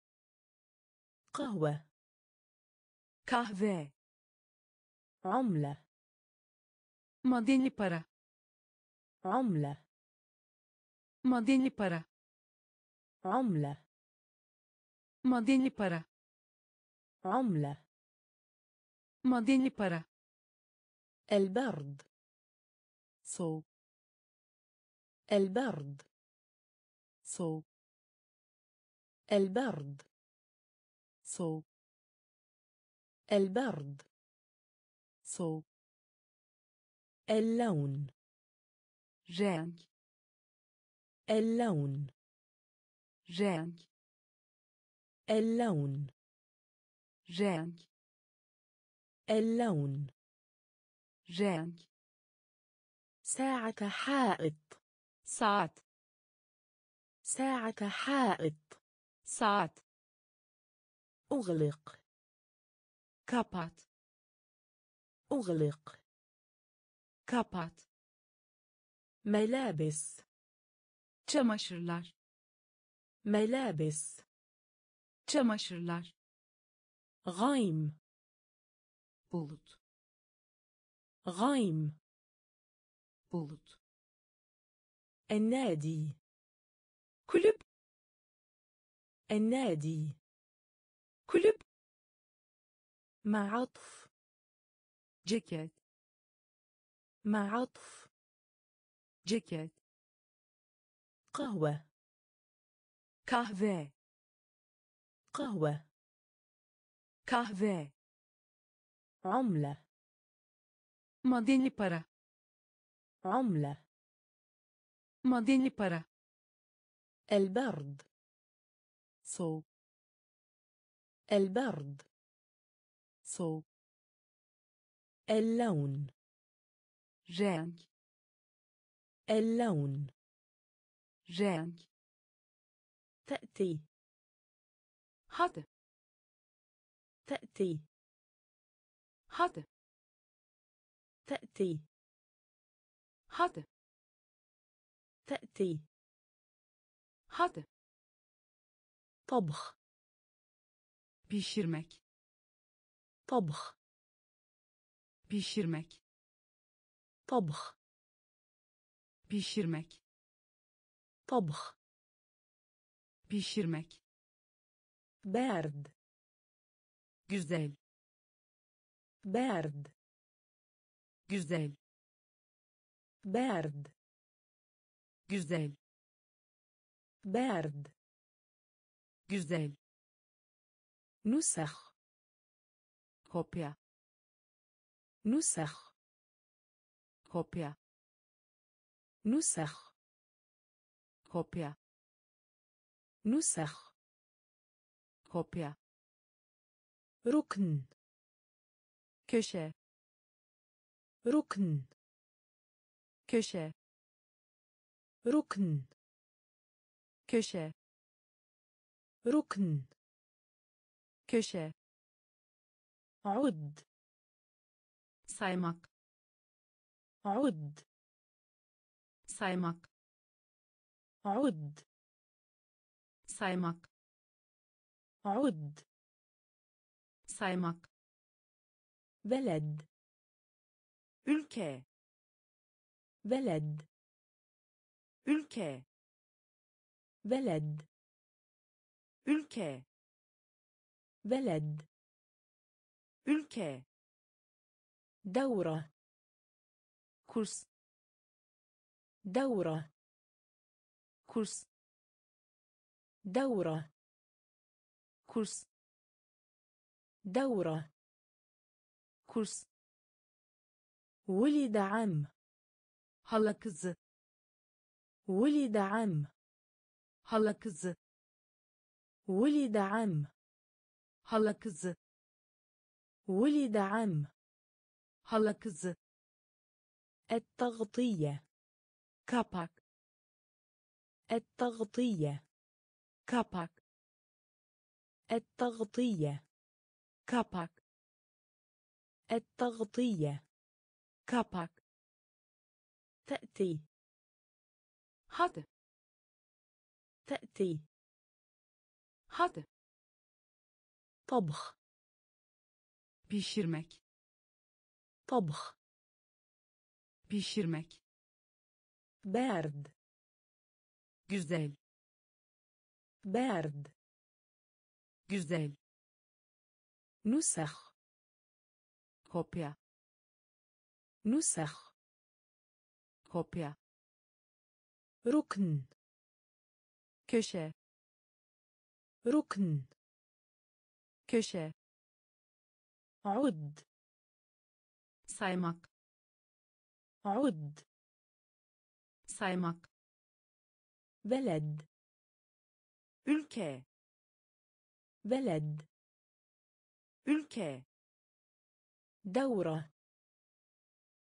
[SPEAKER 1] قهوة
[SPEAKER 2] kahve
[SPEAKER 1] عملة
[SPEAKER 2] madenli para
[SPEAKER 1] عملة
[SPEAKER 2] madenli para
[SPEAKER 1] عملة
[SPEAKER 2] madenli para
[SPEAKER 1] عملة.
[SPEAKER 2] madenli para
[SPEAKER 1] البرد.
[SPEAKER 2] soğuk
[SPEAKER 1] البرد.
[SPEAKER 2] soğuk
[SPEAKER 1] البرد.
[SPEAKER 2] soğuk
[SPEAKER 1] البرد.
[SPEAKER 2] soğuk
[SPEAKER 1] اللون.
[SPEAKER 2] renk
[SPEAKER 1] اللون.
[SPEAKER 2] renk
[SPEAKER 1] اللون.
[SPEAKER 2] جانك.
[SPEAKER 1] اللون.
[SPEAKER 2] جانك.
[SPEAKER 1] ساعة حائط.
[SPEAKER 2] ساعت
[SPEAKER 1] ساعة حائط.
[SPEAKER 2] ساعة.
[SPEAKER 1] أغلق.
[SPEAKER 2] كابات.
[SPEAKER 1] أغلق.
[SPEAKER 2] كابات.
[SPEAKER 1] ملابس.
[SPEAKER 2] تماشرلار
[SPEAKER 1] ملابس.
[SPEAKER 2] تماشرلار
[SPEAKER 1] غيم
[SPEAKER 2] bulut
[SPEAKER 1] غيم
[SPEAKER 2] bulut
[SPEAKER 1] النادي.
[SPEAKER 2] kulüp
[SPEAKER 1] النادي.
[SPEAKER 2] kulüp
[SPEAKER 1] مع عطف
[SPEAKER 2] ceket
[SPEAKER 1] مع عطف
[SPEAKER 2] ceket
[SPEAKER 1] قهوة.
[SPEAKER 2] kahve
[SPEAKER 1] قهوة.
[SPEAKER 2] Kahve
[SPEAKER 1] عملة
[SPEAKER 2] madenli para
[SPEAKER 1] عملة
[SPEAKER 2] madenli para
[SPEAKER 1] البرد
[SPEAKER 2] soğuk
[SPEAKER 1] البرد
[SPEAKER 2] soğuk
[SPEAKER 1] اللون
[SPEAKER 2] renk
[SPEAKER 1] اللون
[SPEAKER 2] renk
[SPEAKER 1] تأتي
[SPEAKER 2] حد
[SPEAKER 1] تأتي.
[SPEAKER 2] حد
[SPEAKER 1] تأتي.
[SPEAKER 2] حد
[SPEAKER 1] تأتي.
[SPEAKER 2] حد
[SPEAKER 1] طبخ.
[SPEAKER 2] pişirmek
[SPEAKER 1] طبخ.
[SPEAKER 2] pişirmek
[SPEAKER 1] طبخ.
[SPEAKER 2] pişirmek
[SPEAKER 1] طبخ.
[SPEAKER 2] pişirmek
[SPEAKER 1] بارد.
[SPEAKER 2] Güzel
[SPEAKER 1] بارد
[SPEAKER 2] güzel
[SPEAKER 1] بارد
[SPEAKER 2] güzel
[SPEAKER 1] بارد
[SPEAKER 2] güzel
[SPEAKER 1] نسخ
[SPEAKER 2] kopya
[SPEAKER 1] نسخ
[SPEAKER 2] kopya
[SPEAKER 1] نسخ
[SPEAKER 2] kopya
[SPEAKER 1] نسخ
[SPEAKER 2] kopya
[SPEAKER 1] ركن
[SPEAKER 2] köşe
[SPEAKER 1] ركن
[SPEAKER 2] köşe
[SPEAKER 1] ركن
[SPEAKER 2] köşe
[SPEAKER 1] ركن
[SPEAKER 2] köşe
[SPEAKER 1] عد
[SPEAKER 2] saymak
[SPEAKER 1] عد
[SPEAKER 2] saymak
[SPEAKER 1] عد
[SPEAKER 2] saymak
[SPEAKER 1] عد
[SPEAKER 2] saymak
[SPEAKER 1] بلد
[SPEAKER 2] ülke
[SPEAKER 1] بلد
[SPEAKER 2] ülke
[SPEAKER 1] بلد
[SPEAKER 2] ülke
[SPEAKER 1] بلد
[SPEAKER 2] ülke
[SPEAKER 1] دورة
[SPEAKER 2] kurs
[SPEAKER 1] دورة
[SPEAKER 2] kurs
[SPEAKER 1] دورة
[SPEAKER 2] kurs
[SPEAKER 1] دورة.
[SPEAKER 2] كورس
[SPEAKER 1] ولد عم.
[SPEAKER 2] هلاكز
[SPEAKER 1] ولد عم.
[SPEAKER 2] هلاكز
[SPEAKER 1] ولد عم.
[SPEAKER 2] هلاكز
[SPEAKER 1] ولد عم.
[SPEAKER 2] هلاكز
[SPEAKER 1] التغطية.
[SPEAKER 2] كاباك.
[SPEAKER 1] التغطية.
[SPEAKER 2] كاباك.
[SPEAKER 1] التغطية.
[SPEAKER 2] Kapak
[SPEAKER 1] التغطية
[SPEAKER 2] kapak
[SPEAKER 1] تأتي
[SPEAKER 2] hadi
[SPEAKER 1] تأتي
[SPEAKER 2] hadi
[SPEAKER 1] طبخ
[SPEAKER 2] pişirmek
[SPEAKER 1] طبخ
[SPEAKER 2] pişirmek
[SPEAKER 1] بارد
[SPEAKER 2] güzel
[SPEAKER 1] بارد
[SPEAKER 2] güzel
[SPEAKER 1] نسخ
[SPEAKER 2] kopya
[SPEAKER 1] نسخ
[SPEAKER 2] kopya
[SPEAKER 1] ركن
[SPEAKER 2] köşe
[SPEAKER 1] ركن
[SPEAKER 2] köşe
[SPEAKER 1] عد
[SPEAKER 2] saymak
[SPEAKER 1] عد
[SPEAKER 2] saymak
[SPEAKER 1] بلد
[SPEAKER 2] ülke
[SPEAKER 1] بلد
[SPEAKER 2] ülke
[SPEAKER 1] دورة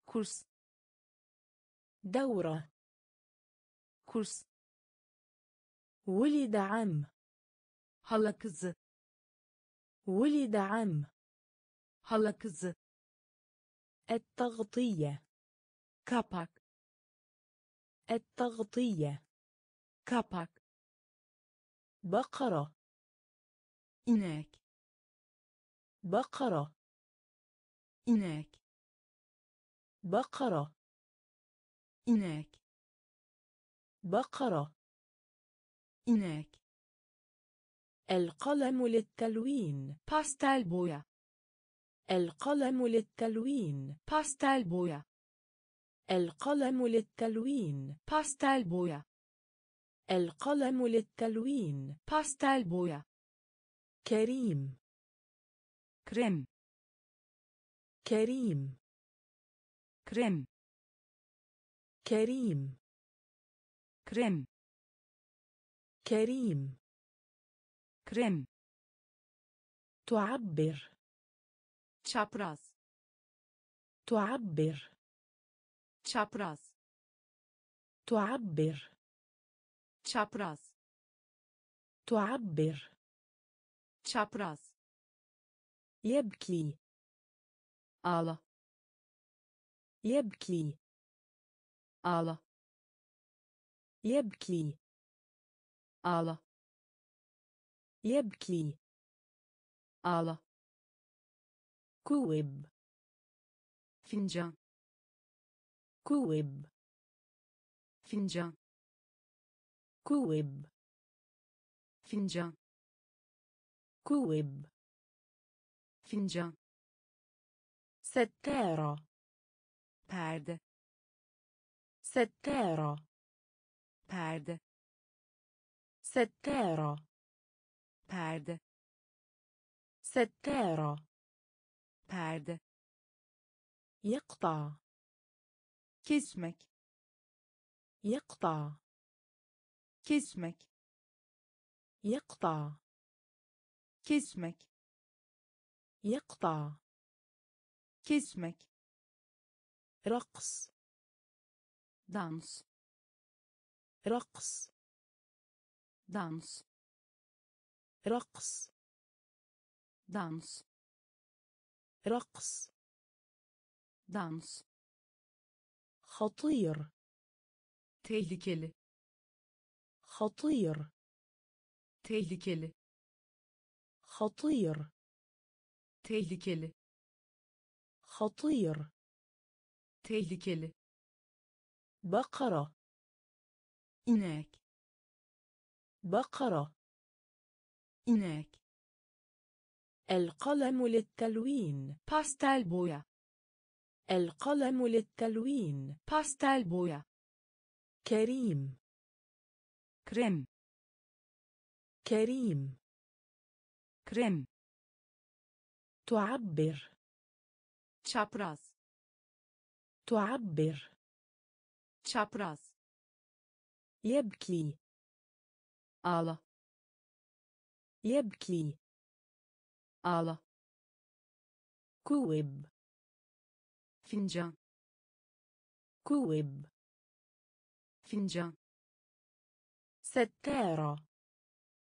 [SPEAKER 2] kurs
[SPEAKER 1] دورة
[SPEAKER 2] kurs
[SPEAKER 1] ولد عم
[SPEAKER 2] hala kızı
[SPEAKER 1] ولد عم
[SPEAKER 2] hala kızı
[SPEAKER 1] التغطية
[SPEAKER 2] kapak
[SPEAKER 1] التغطية
[SPEAKER 2] kapak
[SPEAKER 1] بقرة
[SPEAKER 2] inek
[SPEAKER 1] بقرة.
[SPEAKER 2] inek
[SPEAKER 1] بقرة.
[SPEAKER 2] inek
[SPEAKER 1] بقرة.
[SPEAKER 2] inek
[SPEAKER 1] القلم للتلوين.
[SPEAKER 2] pastel boya
[SPEAKER 1] القلم للتلوين.
[SPEAKER 2] pastel boya
[SPEAKER 1] القلم للتلوين.
[SPEAKER 2] pastel boya
[SPEAKER 1] القلم للتلوين.
[SPEAKER 2] pastel boya
[SPEAKER 1] كريم.
[SPEAKER 2] كريم.
[SPEAKER 1] كريم.
[SPEAKER 2] كريم.
[SPEAKER 1] كريم.
[SPEAKER 2] كريم.
[SPEAKER 1] كريم.
[SPEAKER 2] كريم.
[SPEAKER 1] تعبر.
[SPEAKER 2] شابراس
[SPEAKER 1] تعبر.
[SPEAKER 2] شابراس
[SPEAKER 1] تعبر.
[SPEAKER 2] شابراس
[SPEAKER 1] تعبر.
[SPEAKER 2] شابراس
[SPEAKER 1] يبكي.
[SPEAKER 2] على
[SPEAKER 1] يبكي.
[SPEAKER 2] على
[SPEAKER 1] يبكي.
[SPEAKER 2] على
[SPEAKER 1] يبكي.
[SPEAKER 2] على
[SPEAKER 1] كوب
[SPEAKER 2] فنجان.
[SPEAKER 1] كوب
[SPEAKER 2] فنجان.
[SPEAKER 1] كوب
[SPEAKER 2] فنجان.
[SPEAKER 1] كوب
[SPEAKER 2] fincan
[SPEAKER 1] ستارة
[SPEAKER 2] perde
[SPEAKER 1] ستارة
[SPEAKER 2] perde
[SPEAKER 1] ستارة
[SPEAKER 2] perde
[SPEAKER 1] ستارة
[SPEAKER 2] perde
[SPEAKER 1] يقطع
[SPEAKER 2] kesmek
[SPEAKER 1] يقطع
[SPEAKER 2] kesmek
[SPEAKER 1] يقطع
[SPEAKER 2] kesmek
[SPEAKER 1] يقطع
[SPEAKER 2] kesmek
[SPEAKER 1] رقص
[SPEAKER 2] dans
[SPEAKER 1] رقص
[SPEAKER 2] dans
[SPEAKER 1] رقص
[SPEAKER 2] dans
[SPEAKER 1] رقص
[SPEAKER 2] dans
[SPEAKER 1] خطير
[SPEAKER 2] tehlikeli
[SPEAKER 1] خطير
[SPEAKER 2] tehlikeli
[SPEAKER 1] خطير
[SPEAKER 2] تهلیکلی
[SPEAKER 1] خطیر
[SPEAKER 2] تهلیکلی
[SPEAKER 1] بقرة.
[SPEAKER 2] اینک
[SPEAKER 1] بقرة.
[SPEAKER 2] اینک
[SPEAKER 1] القلم للتلوين.
[SPEAKER 2] pastel boya
[SPEAKER 1] القلم للتلوين.
[SPEAKER 2] pastel boya
[SPEAKER 1] كريم.
[SPEAKER 2] krem
[SPEAKER 1] كريم.
[SPEAKER 2] krem
[SPEAKER 1] تعبر
[SPEAKER 2] çapraz
[SPEAKER 1] تعبر
[SPEAKER 2] çapraz
[SPEAKER 1] يبكي
[SPEAKER 2] ağla
[SPEAKER 1] يبكي
[SPEAKER 2] ağla
[SPEAKER 1] كوب
[SPEAKER 2] fincan
[SPEAKER 1] كوب
[SPEAKER 2] fincan
[SPEAKER 1] ستارة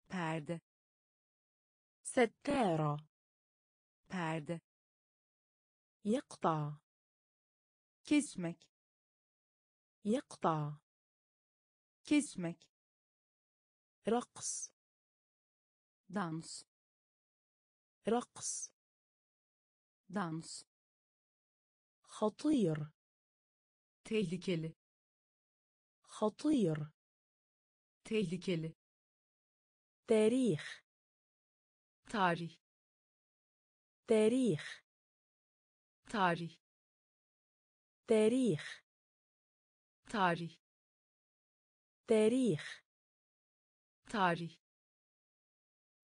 [SPEAKER 2] perde
[SPEAKER 1] ستارة
[SPEAKER 2] perde
[SPEAKER 1] يقطع
[SPEAKER 2] kesmek
[SPEAKER 1] يقطع
[SPEAKER 2] kesmek
[SPEAKER 1] رقص
[SPEAKER 2] dans
[SPEAKER 1] رقص
[SPEAKER 2] dans
[SPEAKER 1] خطير
[SPEAKER 2] tehlikeli
[SPEAKER 1] خطير
[SPEAKER 2] tehlikeli
[SPEAKER 1] تاريخ
[SPEAKER 2] tarih
[SPEAKER 1] تاريخ
[SPEAKER 2] tarih
[SPEAKER 1] تاريخ
[SPEAKER 2] tarih
[SPEAKER 1] تاريخ
[SPEAKER 2] tarih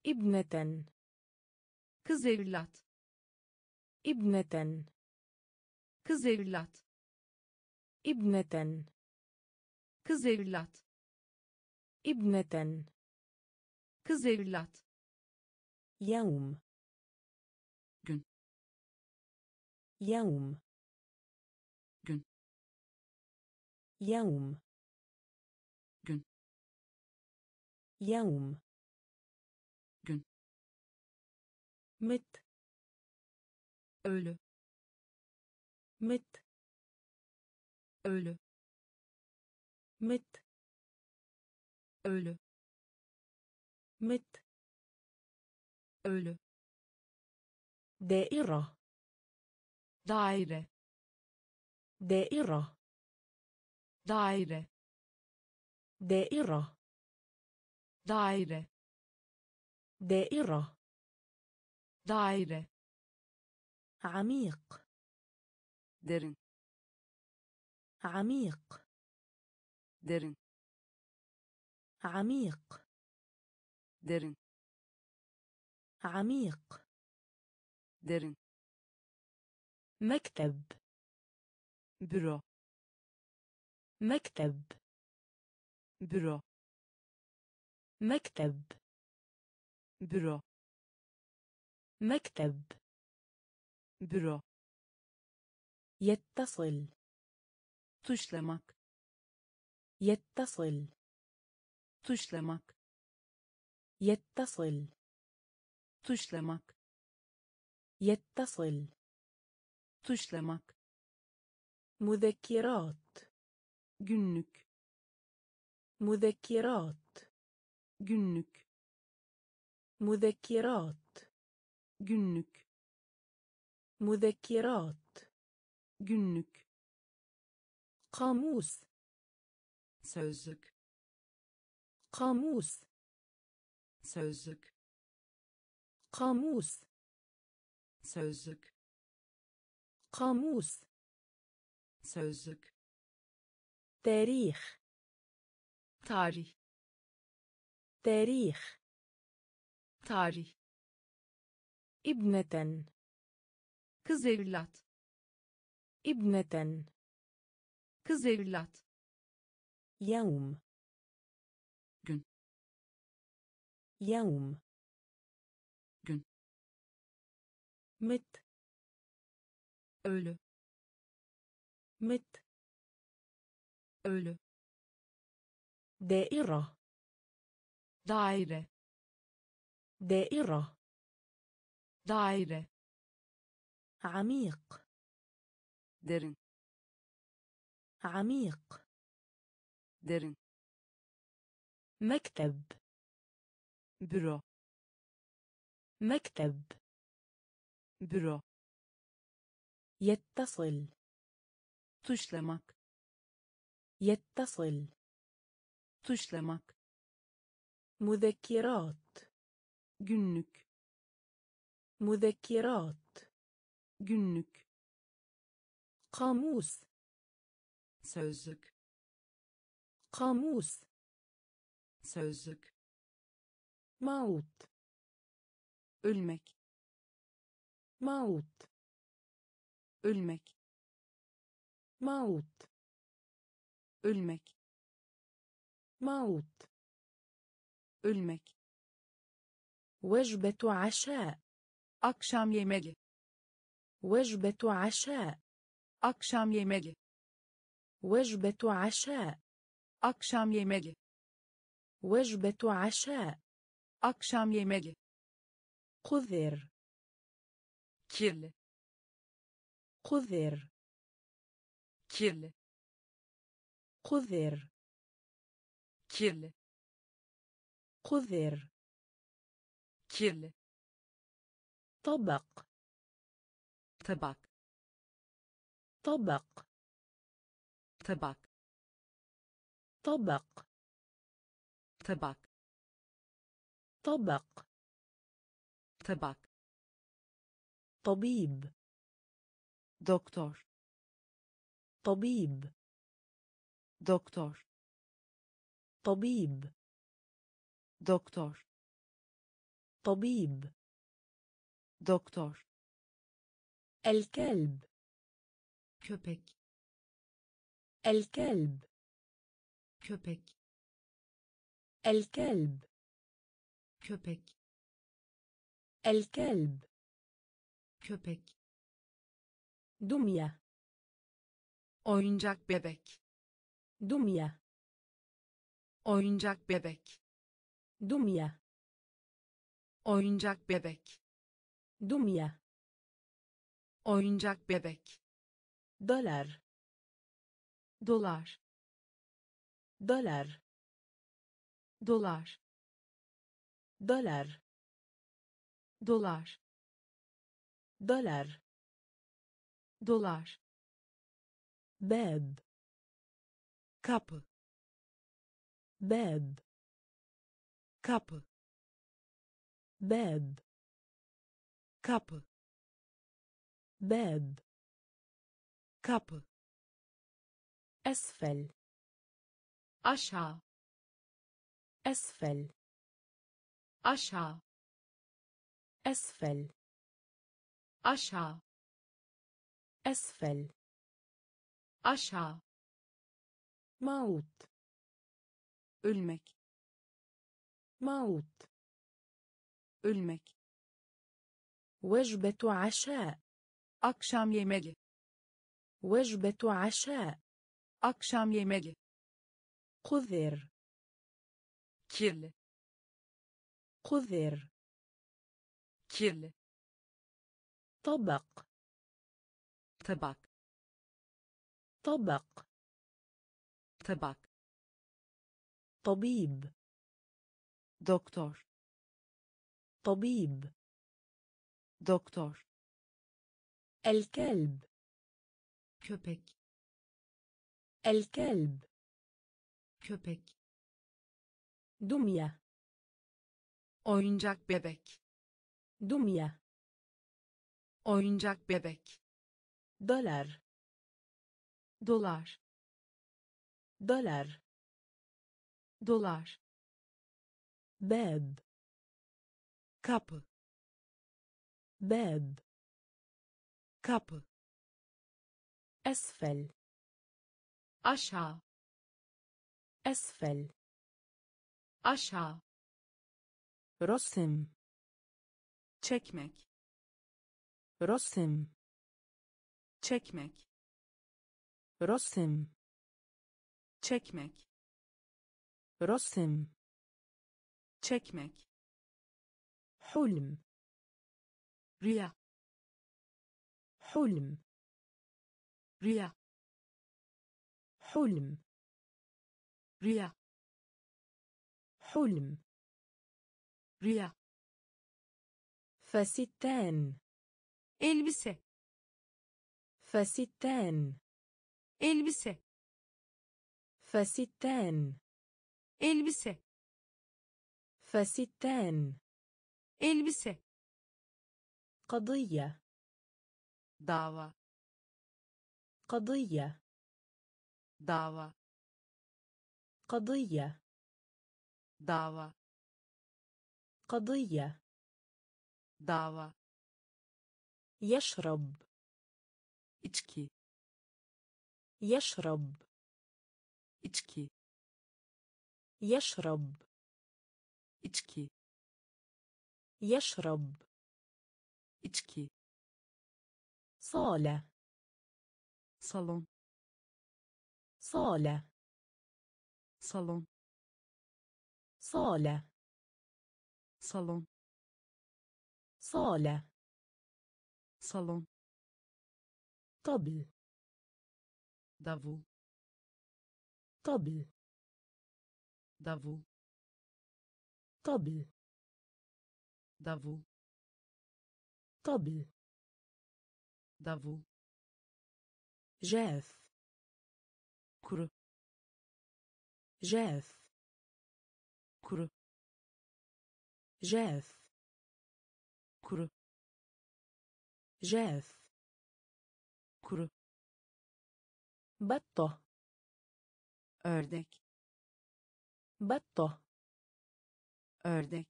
[SPEAKER 1] ابنة
[SPEAKER 2] kız evlat
[SPEAKER 1] ابنة
[SPEAKER 2] kız evlat
[SPEAKER 1] ابنة
[SPEAKER 2] kız evlat
[SPEAKER 1] ابنة
[SPEAKER 2] kız evlat
[SPEAKER 1] يوم يوم.
[SPEAKER 2] gün
[SPEAKER 1] يوم.
[SPEAKER 2] gün
[SPEAKER 1] يوم.
[SPEAKER 2] gün
[SPEAKER 1] مت.
[SPEAKER 2] ölü
[SPEAKER 1] مت.
[SPEAKER 2] ölü
[SPEAKER 1] مت.
[SPEAKER 2] ölü
[SPEAKER 1] مت.
[SPEAKER 2] ölü
[SPEAKER 1] دائرة.
[SPEAKER 2] دائرة
[SPEAKER 1] دائرة.
[SPEAKER 2] دائرة
[SPEAKER 1] دائرة.
[SPEAKER 2] دائرة
[SPEAKER 1] دائرة.
[SPEAKER 2] دائرة
[SPEAKER 1] عميق.
[SPEAKER 2] derin.
[SPEAKER 1] عميق.
[SPEAKER 2] derin.
[SPEAKER 1] عميق.
[SPEAKER 2] derin.
[SPEAKER 1] عميق.
[SPEAKER 2] derin.
[SPEAKER 1] مكتب.
[SPEAKER 2] büro.
[SPEAKER 1] مكتب.
[SPEAKER 2] büro.
[SPEAKER 1] مكتب.
[SPEAKER 2] büro.
[SPEAKER 1] مكتب.
[SPEAKER 2] برو.
[SPEAKER 1] يتصل.
[SPEAKER 2] تشلمك.
[SPEAKER 1] يتصل.
[SPEAKER 2] تشلمك.
[SPEAKER 1] يتصل.
[SPEAKER 2] تشلمك.
[SPEAKER 1] يتصل.
[SPEAKER 2] Tuşlamak
[SPEAKER 1] مذكرات
[SPEAKER 2] günlük
[SPEAKER 1] مذكرات
[SPEAKER 2] günlük
[SPEAKER 1] مذكرات
[SPEAKER 2] günlük
[SPEAKER 1] مذكرات
[SPEAKER 2] günlük
[SPEAKER 1] قاموس
[SPEAKER 2] sözlük
[SPEAKER 1] قاموس
[SPEAKER 2] sözlük
[SPEAKER 1] قاموس
[SPEAKER 2] sözlük
[SPEAKER 1] قاموس
[SPEAKER 2] sözlük
[SPEAKER 1] تاريخ
[SPEAKER 2] tarih
[SPEAKER 1] تاريخ
[SPEAKER 2] tarih
[SPEAKER 1] ابنة
[SPEAKER 2] kız evlat
[SPEAKER 1] ابنة
[SPEAKER 2] kız evlat
[SPEAKER 1] يوم
[SPEAKER 2] gün
[SPEAKER 1] يوم
[SPEAKER 2] gün
[SPEAKER 1] مت
[SPEAKER 2] ölü
[SPEAKER 1] مت
[SPEAKER 2] ölü
[SPEAKER 1] دائرة
[SPEAKER 2] daire
[SPEAKER 1] دائرة
[SPEAKER 2] daire
[SPEAKER 1] عميق
[SPEAKER 2] derin
[SPEAKER 1] عميق
[SPEAKER 2] derin
[SPEAKER 1] مكتب
[SPEAKER 2] büro
[SPEAKER 1] مكتب
[SPEAKER 2] büro
[SPEAKER 1] يتصل
[SPEAKER 2] tuşlamak
[SPEAKER 1] يتصل
[SPEAKER 2] tuşlamak
[SPEAKER 1] مذكرات
[SPEAKER 2] günlük
[SPEAKER 1] مذكرات
[SPEAKER 2] günlük
[SPEAKER 1] قاموس
[SPEAKER 2] sözlük
[SPEAKER 1] قاموس
[SPEAKER 2] sözlük
[SPEAKER 1] موت
[SPEAKER 2] ölmek
[SPEAKER 1] موت
[SPEAKER 2] ölmek
[SPEAKER 1] موت
[SPEAKER 2] ölmek
[SPEAKER 1] موت
[SPEAKER 2] ölmek
[SPEAKER 1] وجبة عشاء
[SPEAKER 2] akşam yemeği
[SPEAKER 1] وجبة عشاء
[SPEAKER 2] akşam yemeği
[SPEAKER 1] وجبة عشاء
[SPEAKER 2] akşam yemeği
[SPEAKER 1] وجبة عشاء
[SPEAKER 2] akşam yemeği
[SPEAKER 1] قذر
[SPEAKER 2] kirli
[SPEAKER 1] قذر.
[SPEAKER 2] كل.
[SPEAKER 1] قذر.
[SPEAKER 2] كل.
[SPEAKER 1] قذر.
[SPEAKER 2] كل.
[SPEAKER 1] طبق.
[SPEAKER 2] طبق.
[SPEAKER 1] طبق.
[SPEAKER 2] طبق.
[SPEAKER 1] طبق.
[SPEAKER 2] طبق.
[SPEAKER 1] طبق.
[SPEAKER 2] طبق.
[SPEAKER 1] طبيب.
[SPEAKER 2] Doktor
[SPEAKER 1] طبيب
[SPEAKER 2] doktor
[SPEAKER 1] طبيب
[SPEAKER 2] doktor
[SPEAKER 1] طبيب
[SPEAKER 2] doktor
[SPEAKER 1] الكلب
[SPEAKER 2] köpek
[SPEAKER 1] الكلب
[SPEAKER 2] köpek
[SPEAKER 1] الكلب
[SPEAKER 2] köpek
[SPEAKER 1] الكلب
[SPEAKER 2] köpek
[SPEAKER 1] دمية
[SPEAKER 2] oyuncak bebek
[SPEAKER 1] دمية
[SPEAKER 2] oyuncak bebek
[SPEAKER 1] دمية
[SPEAKER 2] oyuncak bebek
[SPEAKER 1] دمية
[SPEAKER 2] oyuncak bebek
[SPEAKER 1] دولار
[SPEAKER 2] dolar
[SPEAKER 1] دولار
[SPEAKER 2] dolar
[SPEAKER 1] دولار
[SPEAKER 2] dolar
[SPEAKER 1] دولار
[SPEAKER 2] دولار.
[SPEAKER 1] باب.
[SPEAKER 2] كاب.
[SPEAKER 1] باب.
[SPEAKER 2] كاب.
[SPEAKER 1] باب.
[SPEAKER 2] كاب.
[SPEAKER 1] باب.
[SPEAKER 2] كاب.
[SPEAKER 1] أسفل.
[SPEAKER 2] أشع
[SPEAKER 1] أسفل.
[SPEAKER 2] أشع
[SPEAKER 1] أسفل.
[SPEAKER 2] أشع
[SPEAKER 1] أسفل
[SPEAKER 2] aşağı
[SPEAKER 1] موت
[SPEAKER 2] ölmek
[SPEAKER 1] موت
[SPEAKER 2] ölmek
[SPEAKER 1] وجبة عشاء
[SPEAKER 2] akşam yemeği
[SPEAKER 1] وجبة عشاء
[SPEAKER 2] akşam yemeği
[SPEAKER 1] قذر
[SPEAKER 2] kirli
[SPEAKER 1] قذر
[SPEAKER 2] kirli
[SPEAKER 1] طبق
[SPEAKER 2] tabak
[SPEAKER 1] طبق
[SPEAKER 2] tabak
[SPEAKER 1] طبيب
[SPEAKER 2] doktor
[SPEAKER 1] طبيب
[SPEAKER 2] doktor
[SPEAKER 1] الكلب
[SPEAKER 2] köpek
[SPEAKER 1] الكلب
[SPEAKER 2] köpek
[SPEAKER 1] دمية
[SPEAKER 2] oyuncak bebek
[SPEAKER 1] دمية
[SPEAKER 2] oyuncak bebek
[SPEAKER 1] دولار
[SPEAKER 2] dolar
[SPEAKER 1] دولار
[SPEAKER 2] dolar
[SPEAKER 1] باب
[SPEAKER 2] kapı
[SPEAKER 1] باب
[SPEAKER 2] kapı
[SPEAKER 1] أسفل
[SPEAKER 2] aşağı
[SPEAKER 1] أسفل
[SPEAKER 2] aşağı
[SPEAKER 1] رسم
[SPEAKER 2] çekmek
[SPEAKER 1] رسم
[SPEAKER 2] çekmek
[SPEAKER 1] رسم
[SPEAKER 2] çekmek
[SPEAKER 1] رسم
[SPEAKER 2] çekmek
[SPEAKER 1] حلم
[SPEAKER 2] rüya
[SPEAKER 1] حلم
[SPEAKER 2] rüya
[SPEAKER 1] حلم
[SPEAKER 2] rüya
[SPEAKER 1] حلم
[SPEAKER 2] rüya
[SPEAKER 1] فستان
[SPEAKER 2] elbise
[SPEAKER 1] فستان.
[SPEAKER 2] elbise
[SPEAKER 1] فستان.
[SPEAKER 2] elbise
[SPEAKER 1] فستان.
[SPEAKER 2] elbise
[SPEAKER 1] قضية.
[SPEAKER 2] dava
[SPEAKER 1] قضية.
[SPEAKER 2] dava
[SPEAKER 1] قضية.
[SPEAKER 2] dava
[SPEAKER 1] قضية.
[SPEAKER 2] dava
[SPEAKER 1] يشرب.
[SPEAKER 2] Içki
[SPEAKER 1] يشرب
[SPEAKER 2] içki
[SPEAKER 1] يشرب
[SPEAKER 2] içki
[SPEAKER 1] يشرب
[SPEAKER 2] içki
[SPEAKER 1] صالة
[SPEAKER 2] salon
[SPEAKER 1] صالة
[SPEAKER 2] salon
[SPEAKER 1] صالة
[SPEAKER 2] salon
[SPEAKER 1] صالة
[SPEAKER 2] salon
[SPEAKER 1] طبل
[SPEAKER 2] davul
[SPEAKER 1] طبل
[SPEAKER 2] davul
[SPEAKER 1] طبل
[SPEAKER 2] davul
[SPEAKER 1] طبل
[SPEAKER 2] davul
[SPEAKER 1] جاف
[SPEAKER 2] kuru
[SPEAKER 1] جاف
[SPEAKER 2] kuru
[SPEAKER 1] جاف
[SPEAKER 2] kuru
[SPEAKER 1] جاف
[SPEAKER 2] kuru
[SPEAKER 1] بطة
[SPEAKER 2] ördek
[SPEAKER 1] بطة
[SPEAKER 2] ördek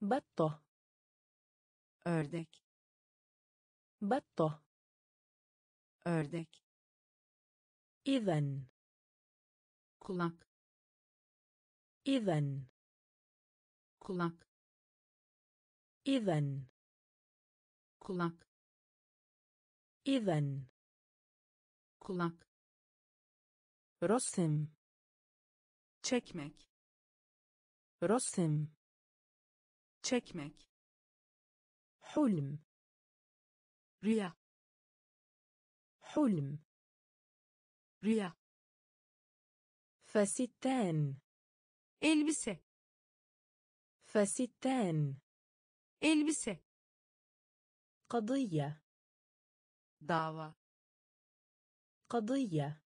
[SPEAKER 1] بطة
[SPEAKER 2] ördek
[SPEAKER 1] بطة
[SPEAKER 2] ördek
[SPEAKER 1] إذن
[SPEAKER 2] kulak
[SPEAKER 1] إذن
[SPEAKER 2] kulak
[SPEAKER 1] إذن
[SPEAKER 2] kulak
[SPEAKER 1] إذن
[SPEAKER 2] kulak
[SPEAKER 1] رسم
[SPEAKER 2] çekmek
[SPEAKER 1] رسم
[SPEAKER 2] çekmek
[SPEAKER 1] حلم
[SPEAKER 2] rüya
[SPEAKER 1] حلم
[SPEAKER 2] rüya
[SPEAKER 1] فستان
[SPEAKER 2] elbise
[SPEAKER 1] فستان
[SPEAKER 2] elbise
[SPEAKER 1] قضية
[SPEAKER 2] dava
[SPEAKER 1] قضية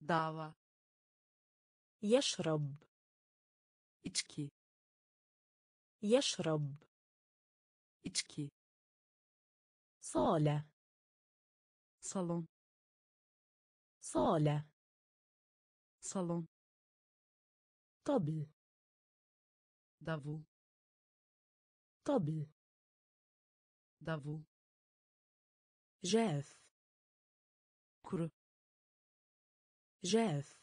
[SPEAKER 2] dava
[SPEAKER 1] يشرب
[SPEAKER 2] içki
[SPEAKER 1] يشرب
[SPEAKER 2] içki
[SPEAKER 1] صالة
[SPEAKER 2] salon
[SPEAKER 1] صالة
[SPEAKER 2] salon
[SPEAKER 1] طبل
[SPEAKER 2] davul
[SPEAKER 1] طبل
[SPEAKER 2] davul
[SPEAKER 1] جاف
[SPEAKER 2] kuru
[SPEAKER 1] جاف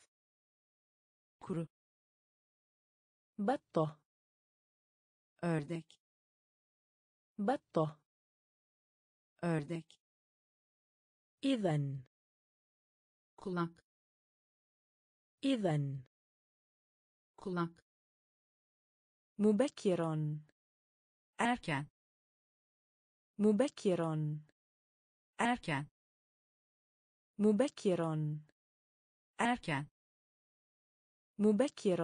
[SPEAKER 2] kuru
[SPEAKER 1] بطة
[SPEAKER 2] ördek
[SPEAKER 1] بطة
[SPEAKER 2] ördek
[SPEAKER 1] إذن
[SPEAKER 2] kulak
[SPEAKER 1] إذن
[SPEAKER 2] kulak
[SPEAKER 1] مبكر
[SPEAKER 2] erken
[SPEAKER 1] مبكر
[SPEAKER 2] أركان
[SPEAKER 1] مبكر
[SPEAKER 2] أركان
[SPEAKER 1] مبكر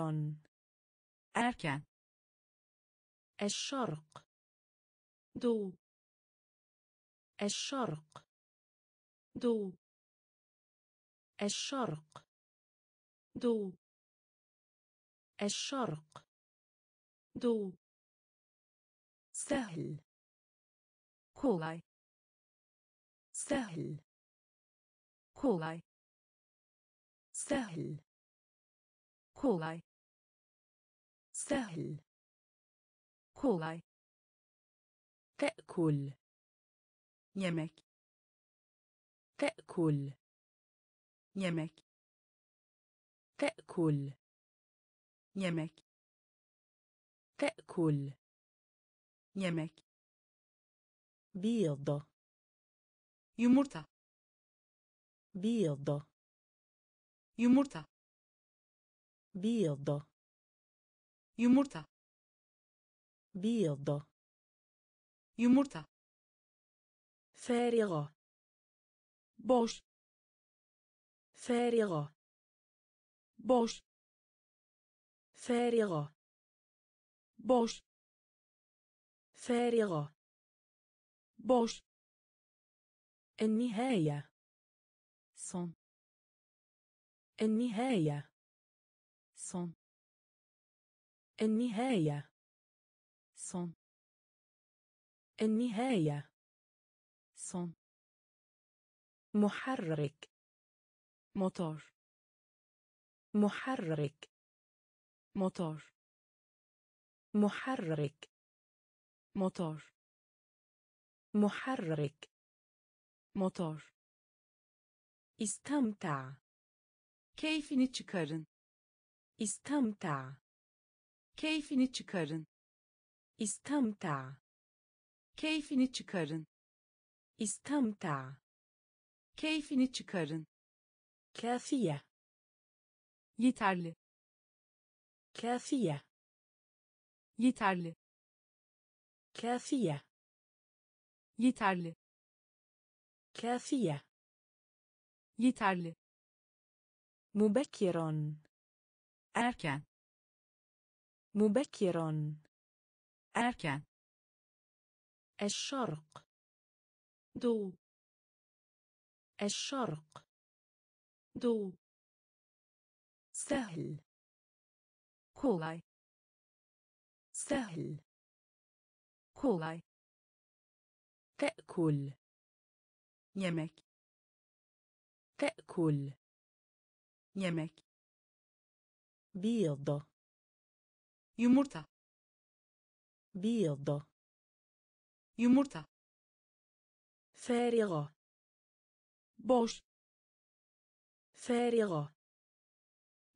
[SPEAKER 2] erken
[SPEAKER 1] الشرق
[SPEAKER 2] doğu
[SPEAKER 1] الشرق
[SPEAKER 2] doğu
[SPEAKER 1] الشرق
[SPEAKER 2] doğu
[SPEAKER 1] الشرق
[SPEAKER 2] doğu
[SPEAKER 1] سهل
[SPEAKER 2] kolay
[SPEAKER 1] سهل.
[SPEAKER 2] كولاي.
[SPEAKER 1] سهل.
[SPEAKER 2] كولاي.
[SPEAKER 1] سهل.
[SPEAKER 2] كولاي.
[SPEAKER 1] تأكل.
[SPEAKER 2] يمك.
[SPEAKER 1] تأكل.
[SPEAKER 2] يمك.
[SPEAKER 1] تأكل.
[SPEAKER 2] يمك.
[SPEAKER 1] تأكل.
[SPEAKER 2] يمك.
[SPEAKER 1] بيضة.
[SPEAKER 2] يمرتا
[SPEAKER 1] بيض
[SPEAKER 2] يمرتا
[SPEAKER 1] بيض
[SPEAKER 2] يمرتا
[SPEAKER 1] بيض
[SPEAKER 2] يمرتا
[SPEAKER 1] فارغة.
[SPEAKER 2] بوش.
[SPEAKER 1] فارغة.
[SPEAKER 2] بوش.
[SPEAKER 1] فارغة.
[SPEAKER 2] بوش.
[SPEAKER 1] فارغة.
[SPEAKER 2] بوش.
[SPEAKER 1] النهاية.
[SPEAKER 2] son
[SPEAKER 1] النهاية.
[SPEAKER 2] son
[SPEAKER 1] النهاية.
[SPEAKER 2] son
[SPEAKER 1] النهاية.
[SPEAKER 2] son
[SPEAKER 1] محرك.
[SPEAKER 2] motor
[SPEAKER 1] محرك.
[SPEAKER 2] motor
[SPEAKER 1] محرك.
[SPEAKER 2] motor
[SPEAKER 1] محرك.
[SPEAKER 2] motor.
[SPEAKER 1] İstamta
[SPEAKER 2] keyfini çıkarın.
[SPEAKER 1] İstamta
[SPEAKER 2] keyfini çıkarın.
[SPEAKER 1] İstamta
[SPEAKER 2] keyfini çıkarın.
[SPEAKER 1] İstamta
[SPEAKER 2] keyfini çıkarın.
[SPEAKER 1] Kafiye.
[SPEAKER 2] Yeterli.
[SPEAKER 1] Kafiye.
[SPEAKER 2] Yeterli.
[SPEAKER 1] Kafiye.
[SPEAKER 2] Yeterli.
[SPEAKER 1] كافية.
[SPEAKER 2] yeterli.
[SPEAKER 1] مبكرا.
[SPEAKER 2] erken.
[SPEAKER 1] مبكرون.
[SPEAKER 2] erken.
[SPEAKER 1] الشرق.
[SPEAKER 2] doğu.
[SPEAKER 1] الشرق.
[SPEAKER 2] doğu.
[SPEAKER 1] سهل.
[SPEAKER 2] kolay.
[SPEAKER 1] سهل.
[SPEAKER 2] kolay.
[SPEAKER 1] تأكل.
[SPEAKER 2] Yemek
[SPEAKER 1] تأكل
[SPEAKER 2] yemek
[SPEAKER 1] بيض
[SPEAKER 2] yumurta
[SPEAKER 1] بيض
[SPEAKER 2] yumurta
[SPEAKER 1] فارغة
[SPEAKER 2] boş
[SPEAKER 1] فارغة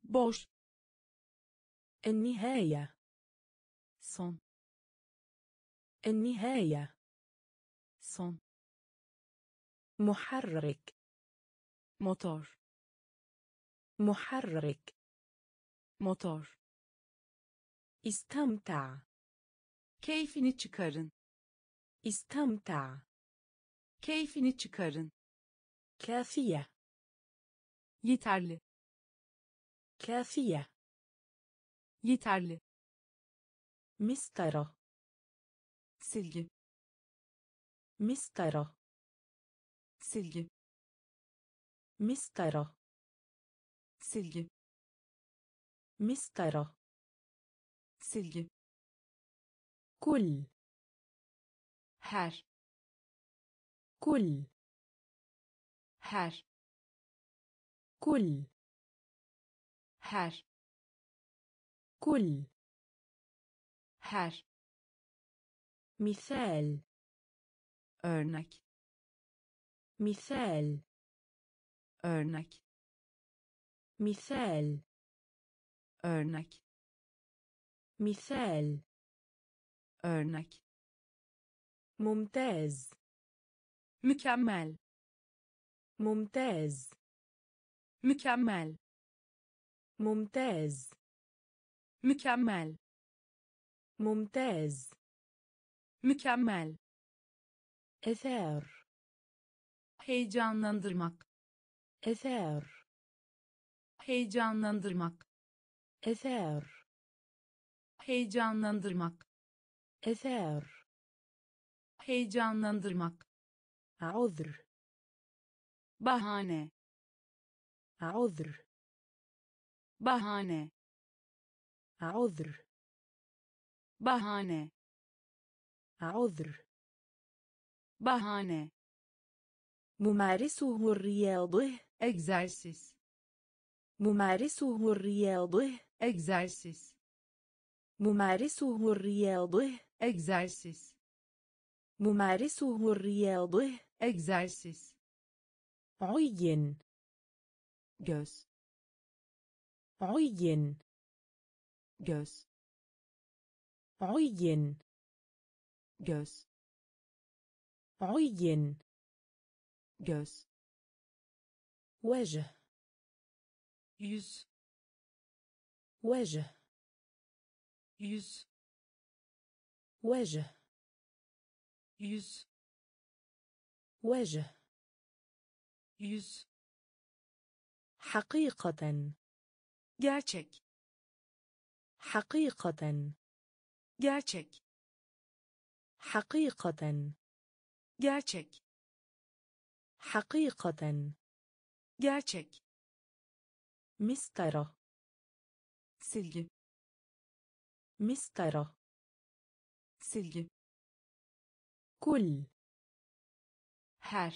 [SPEAKER 2] boş
[SPEAKER 1] النهاية
[SPEAKER 2] son
[SPEAKER 1] النهاية
[SPEAKER 2] son
[SPEAKER 1] محرك
[SPEAKER 2] motor
[SPEAKER 1] محرك
[SPEAKER 2] motor
[SPEAKER 1] استمتع
[SPEAKER 2] keyfini çıkarın
[SPEAKER 1] استمتع
[SPEAKER 2] keyfini çıkarın
[SPEAKER 1] كافية
[SPEAKER 2] yeterli
[SPEAKER 1] كافية
[SPEAKER 2] yeterli
[SPEAKER 1] مسطرة
[SPEAKER 2] silgi
[SPEAKER 1] مسطرة
[SPEAKER 2] silgi
[SPEAKER 1] مسطرة
[SPEAKER 2] silgi
[SPEAKER 1] مسطرة
[SPEAKER 2] silgi
[SPEAKER 1] كل
[SPEAKER 2] her
[SPEAKER 1] كل
[SPEAKER 2] her
[SPEAKER 1] كل
[SPEAKER 2] her
[SPEAKER 1] كل
[SPEAKER 2] her
[SPEAKER 1] مثال
[SPEAKER 2] örnek
[SPEAKER 1] مثال
[SPEAKER 2] örnek
[SPEAKER 1] مثال
[SPEAKER 2] örnek
[SPEAKER 1] مثال
[SPEAKER 2] örnek
[SPEAKER 1] ممتاز
[SPEAKER 2] mükemmel
[SPEAKER 1] ممتاز
[SPEAKER 2] mükemmel
[SPEAKER 1] ممتاز
[SPEAKER 2] mükemmel
[SPEAKER 1] ممتاز
[SPEAKER 2] mükemmel
[SPEAKER 1] إثار
[SPEAKER 2] heyecanlandırmak
[SPEAKER 1] إثار
[SPEAKER 2] heyecanlandırmak
[SPEAKER 1] إثار
[SPEAKER 2] heyecanlandırmak
[SPEAKER 1] إثار
[SPEAKER 2] heyecanlandırmak
[SPEAKER 1] عذر
[SPEAKER 2] bahane
[SPEAKER 1] عذر
[SPEAKER 2] bahane
[SPEAKER 1] عذر
[SPEAKER 2] bahane
[SPEAKER 1] عذر
[SPEAKER 2] bahane
[SPEAKER 1] ممارسه الرياضة.
[SPEAKER 2] Egzersiz
[SPEAKER 1] ممارسه الرياضة.
[SPEAKER 2] Egzersiz
[SPEAKER 1] ممارسه الرياضة.
[SPEAKER 2] Egzersiz
[SPEAKER 1] ممارسه الرياضة.
[SPEAKER 2] Egzersiz
[SPEAKER 1] عين.
[SPEAKER 2] Göz
[SPEAKER 1] عين.
[SPEAKER 2] Göz
[SPEAKER 1] عين.
[SPEAKER 2] Göz
[SPEAKER 1] عين.
[SPEAKER 2] Göz
[SPEAKER 1] وجه
[SPEAKER 2] yüz
[SPEAKER 1] وجه
[SPEAKER 2] yüz
[SPEAKER 1] وجه
[SPEAKER 2] yüz
[SPEAKER 1] وجه
[SPEAKER 2] yüz
[SPEAKER 1] حقيقة
[SPEAKER 2] gerçek
[SPEAKER 1] حقيقة
[SPEAKER 2] gerçek
[SPEAKER 1] حقيقة
[SPEAKER 2] gerçek
[SPEAKER 1] حقيقة.
[SPEAKER 2] Gerçek.
[SPEAKER 1] مسطرة.
[SPEAKER 2] Silgi.
[SPEAKER 1] مسطرة.
[SPEAKER 2] Silgi.
[SPEAKER 1] كل.
[SPEAKER 2] Her.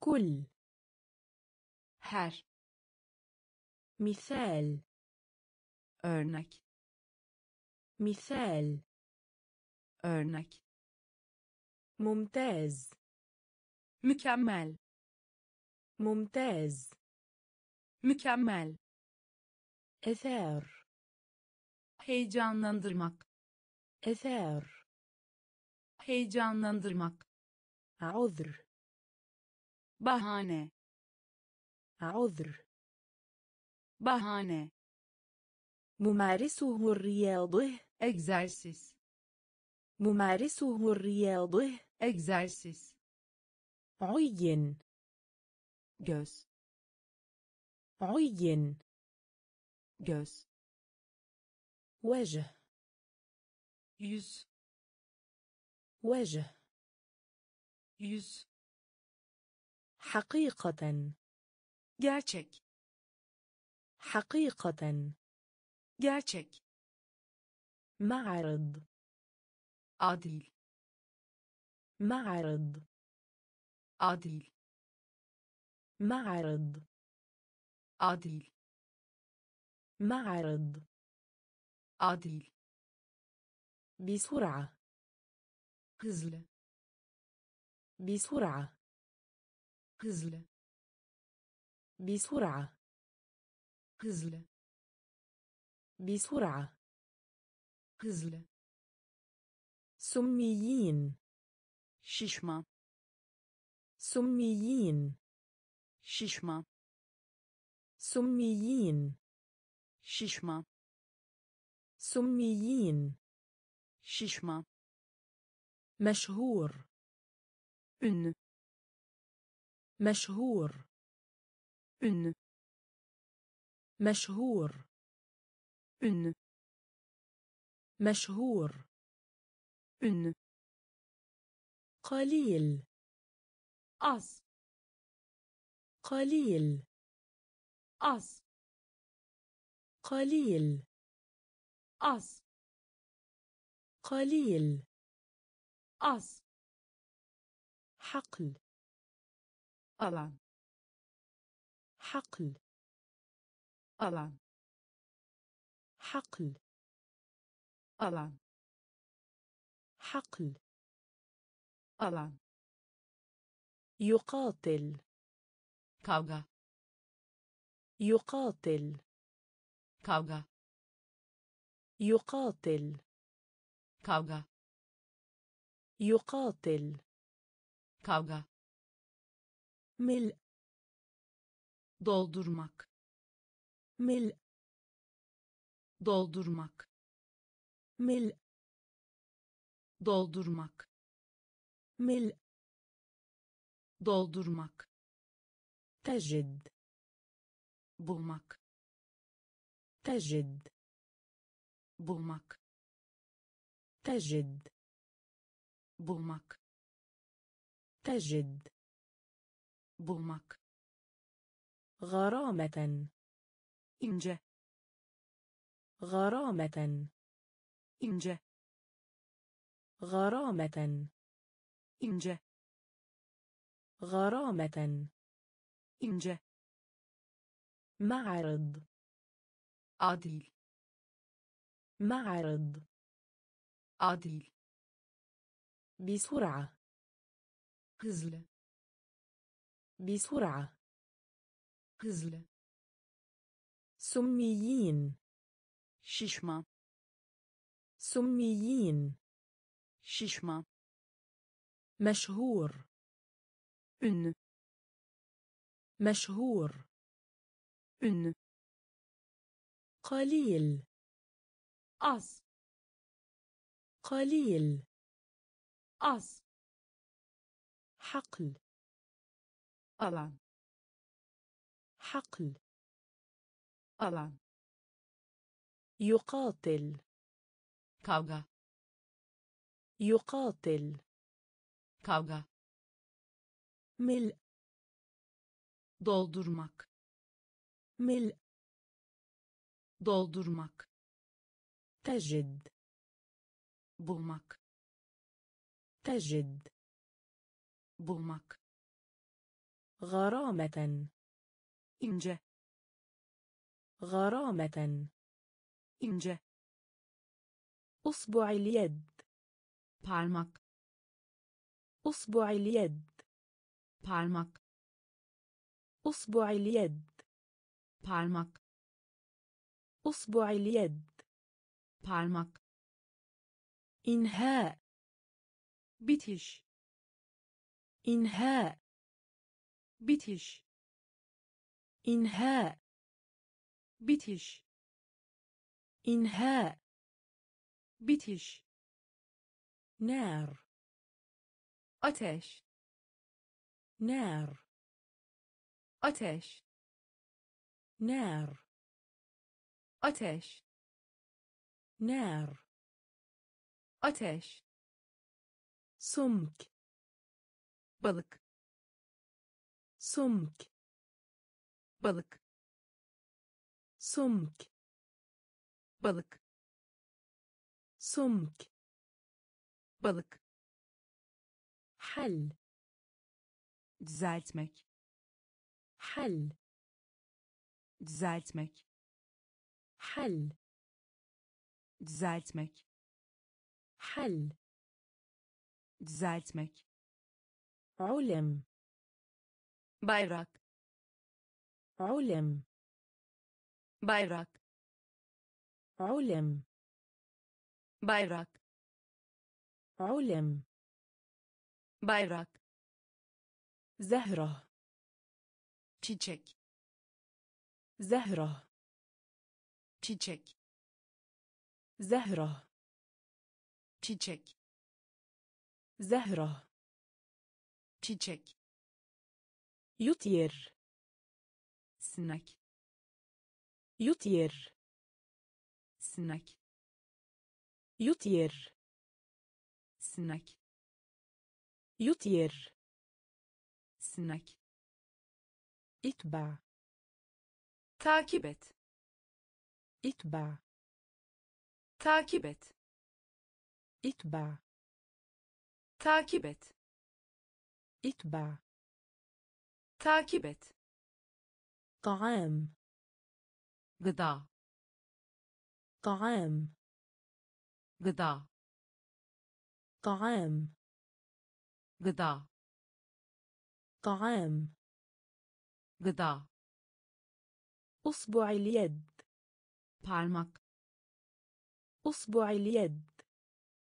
[SPEAKER 1] كل.
[SPEAKER 2] Her.
[SPEAKER 1] مثال.
[SPEAKER 2] Örnek.
[SPEAKER 1] مثال.
[SPEAKER 2] Örnek.
[SPEAKER 1] ممتاز.
[SPEAKER 2] mükemmel
[SPEAKER 1] ممتاز
[SPEAKER 2] mükemmel
[SPEAKER 1] إثار
[SPEAKER 2] heyecanlandırmak
[SPEAKER 1] إثار
[SPEAKER 2] heyecanlandırmak
[SPEAKER 1] عذر
[SPEAKER 2] bahane
[SPEAKER 1] عذر
[SPEAKER 2] bahane
[SPEAKER 1] ممارسه الرياضة
[SPEAKER 2] egzersiz
[SPEAKER 1] ممارسه الرياضة
[SPEAKER 2] egzersiz
[SPEAKER 1] عين.
[SPEAKER 2] göz
[SPEAKER 1] عين.
[SPEAKER 2] göz
[SPEAKER 1] وجه.
[SPEAKER 2] yüz
[SPEAKER 1] وجه.
[SPEAKER 2] yüz
[SPEAKER 1] حقيقة.
[SPEAKER 2] gerçek
[SPEAKER 1] حقيقة.
[SPEAKER 2] gerçek
[SPEAKER 1] معرض.
[SPEAKER 2] adil
[SPEAKER 1] معرض.
[SPEAKER 2] Adil
[SPEAKER 1] معرض
[SPEAKER 2] adil
[SPEAKER 1] معرض
[SPEAKER 2] adil
[SPEAKER 1] بسرعة
[SPEAKER 2] hızlı
[SPEAKER 1] بسرعة
[SPEAKER 2] hızlı
[SPEAKER 1] بسرعة
[SPEAKER 2] hızlı
[SPEAKER 1] بسرعة
[SPEAKER 2] hızlı
[SPEAKER 1] سميين
[SPEAKER 2] şişman
[SPEAKER 1] سميين.
[SPEAKER 2] şişman
[SPEAKER 1] سميين.
[SPEAKER 2] şişman
[SPEAKER 1] سميين.
[SPEAKER 2] şişman
[SPEAKER 1] مشهور.
[SPEAKER 2] ünlü
[SPEAKER 1] مشهور.
[SPEAKER 2] ünlü
[SPEAKER 1] مشهور.
[SPEAKER 2] ünlü
[SPEAKER 1] مشهور.
[SPEAKER 2] ünlü
[SPEAKER 1] قليل.
[SPEAKER 2] Az
[SPEAKER 1] قليل.
[SPEAKER 2] az
[SPEAKER 1] قليل.
[SPEAKER 2] az
[SPEAKER 1] قليل.
[SPEAKER 2] az
[SPEAKER 1] حقل.
[SPEAKER 2] alan
[SPEAKER 1] حقل.
[SPEAKER 2] alan
[SPEAKER 1] حقل.
[SPEAKER 2] alan
[SPEAKER 1] حقل.
[SPEAKER 2] alan
[SPEAKER 1] يقاتل
[SPEAKER 2] kavga
[SPEAKER 1] يقاتل
[SPEAKER 2] kavga
[SPEAKER 1] يقاتل
[SPEAKER 2] kavga
[SPEAKER 1] يقاتل
[SPEAKER 2] kavga
[SPEAKER 1] ملء
[SPEAKER 2] doldurmak
[SPEAKER 1] ملء
[SPEAKER 2] doldurmak
[SPEAKER 1] ملء
[SPEAKER 2] doldurmak
[SPEAKER 1] ملء
[SPEAKER 2] Doldurmak
[SPEAKER 1] تجد
[SPEAKER 2] bulmak
[SPEAKER 1] تجد
[SPEAKER 2] bulmak
[SPEAKER 1] تجد
[SPEAKER 2] bulmak
[SPEAKER 1] تجد
[SPEAKER 2] bulmak
[SPEAKER 1] غرامة
[SPEAKER 2] ince
[SPEAKER 1] غرامة
[SPEAKER 2] ince
[SPEAKER 1] غرامة
[SPEAKER 2] ince
[SPEAKER 1] غرامة.
[SPEAKER 2] ince
[SPEAKER 1] معرض.
[SPEAKER 2] adil
[SPEAKER 1] معرض.
[SPEAKER 2] adil
[SPEAKER 1] بسرعة.
[SPEAKER 2] hızlı
[SPEAKER 1] بسرعة.
[SPEAKER 2] hızlı
[SPEAKER 1] سميين.
[SPEAKER 2] şişman
[SPEAKER 1] سميين.
[SPEAKER 2] şişman
[SPEAKER 1] مشهور.
[SPEAKER 2] إن.
[SPEAKER 1] مشهور.
[SPEAKER 2] إن.
[SPEAKER 1] قليل.
[SPEAKER 2] أص.
[SPEAKER 1] قليل.
[SPEAKER 2] أص.
[SPEAKER 1] حقل.
[SPEAKER 2] ألان.
[SPEAKER 1] حقل.
[SPEAKER 2] ألان.
[SPEAKER 1] يقاتل.
[SPEAKER 2] كاوغا.
[SPEAKER 1] يقاتل.
[SPEAKER 2] كاوغا.
[SPEAKER 1] ملء
[SPEAKER 2] doldurmak
[SPEAKER 1] ملء
[SPEAKER 2] doldurmak
[SPEAKER 1] تجد
[SPEAKER 2] bulmak
[SPEAKER 1] تجد
[SPEAKER 2] bulmak
[SPEAKER 1] غرامة
[SPEAKER 2] ince
[SPEAKER 1] غرامة
[SPEAKER 2] ince
[SPEAKER 1] أصبع اليد
[SPEAKER 2] parmak
[SPEAKER 1] أصبع اليد
[SPEAKER 2] parmak
[SPEAKER 1] أصبع اليد
[SPEAKER 2] parmak
[SPEAKER 1] أصبع اليد
[SPEAKER 2] parmak
[SPEAKER 1] إنهاء
[SPEAKER 2] bitiş
[SPEAKER 1] إنهاء
[SPEAKER 2] bitiş
[SPEAKER 1] إنهاء
[SPEAKER 2] bitiş
[SPEAKER 1] إنهاء
[SPEAKER 2] bitiş
[SPEAKER 1] نار
[SPEAKER 2] ateş
[SPEAKER 1] نار.
[SPEAKER 2] آتش.
[SPEAKER 1] نار.
[SPEAKER 2] آتش.
[SPEAKER 1] نار.
[SPEAKER 2] آتش.
[SPEAKER 1] سمک
[SPEAKER 2] بالک
[SPEAKER 1] سمک
[SPEAKER 2] بالک
[SPEAKER 1] سمک
[SPEAKER 2] بالک
[SPEAKER 1] سمک
[SPEAKER 2] بالک
[SPEAKER 1] حل.
[SPEAKER 2] Düzeltmek
[SPEAKER 1] حل
[SPEAKER 2] düzeltmek
[SPEAKER 1] حل
[SPEAKER 2] düzeltmek
[SPEAKER 1] حل
[SPEAKER 2] düzeltmek
[SPEAKER 1] علم
[SPEAKER 2] bayrak
[SPEAKER 1] علم
[SPEAKER 2] bayrak
[SPEAKER 1] علم
[SPEAKER 2] bayrak
[SPEAKER 1] علم
[SPEAKER 2] bayrak
[SPEAKER 1] زهرة
[SPEAKER 2] çiçek
[SPEAKER 1] زهرة
[SPEAKER 2] çiçek
[SPEAKER 1] زهرة
[SPEAKER 2] çiçek
[SPEAKER 1] زهرة
[SPEAKER 2] çiçek
[SPEAKER 1] يطير
[SPEAKER 2] sinek
[SPEAKER 1] يطير
[SPEAKER 2] sinek
[SPEAKER 1] يطير
[SPEAKER 2] sinek
[SPEAKER 1] يطير
[SPEAKER 2] sinek
[SPEAKER 1] اتبع
[SPEAKER 2] takip et
[SPEAKER 1] اتبع
[SPEAKER 2] takip et
[SPEAKER 1] اتبع
[SPEAKER 2] takip et
[SPEAKER 1] اتبع
[SPEAKER 2] takip et
[SPEAKER 1] طعام
[SPEAKER 2] gıda
[SPEAKER 1] طعام
[SPEAKER 2] gıda
[SPEAKER 1] طعام
[SPEAKER 2] gıda
[SPEAKER 1] طعام
[SPEAKER 2] gıda
[SPEAKER 1] أصبع اليد.
[SPEAKER 2] parmak
[SPEAKER 1] أصبع اليد.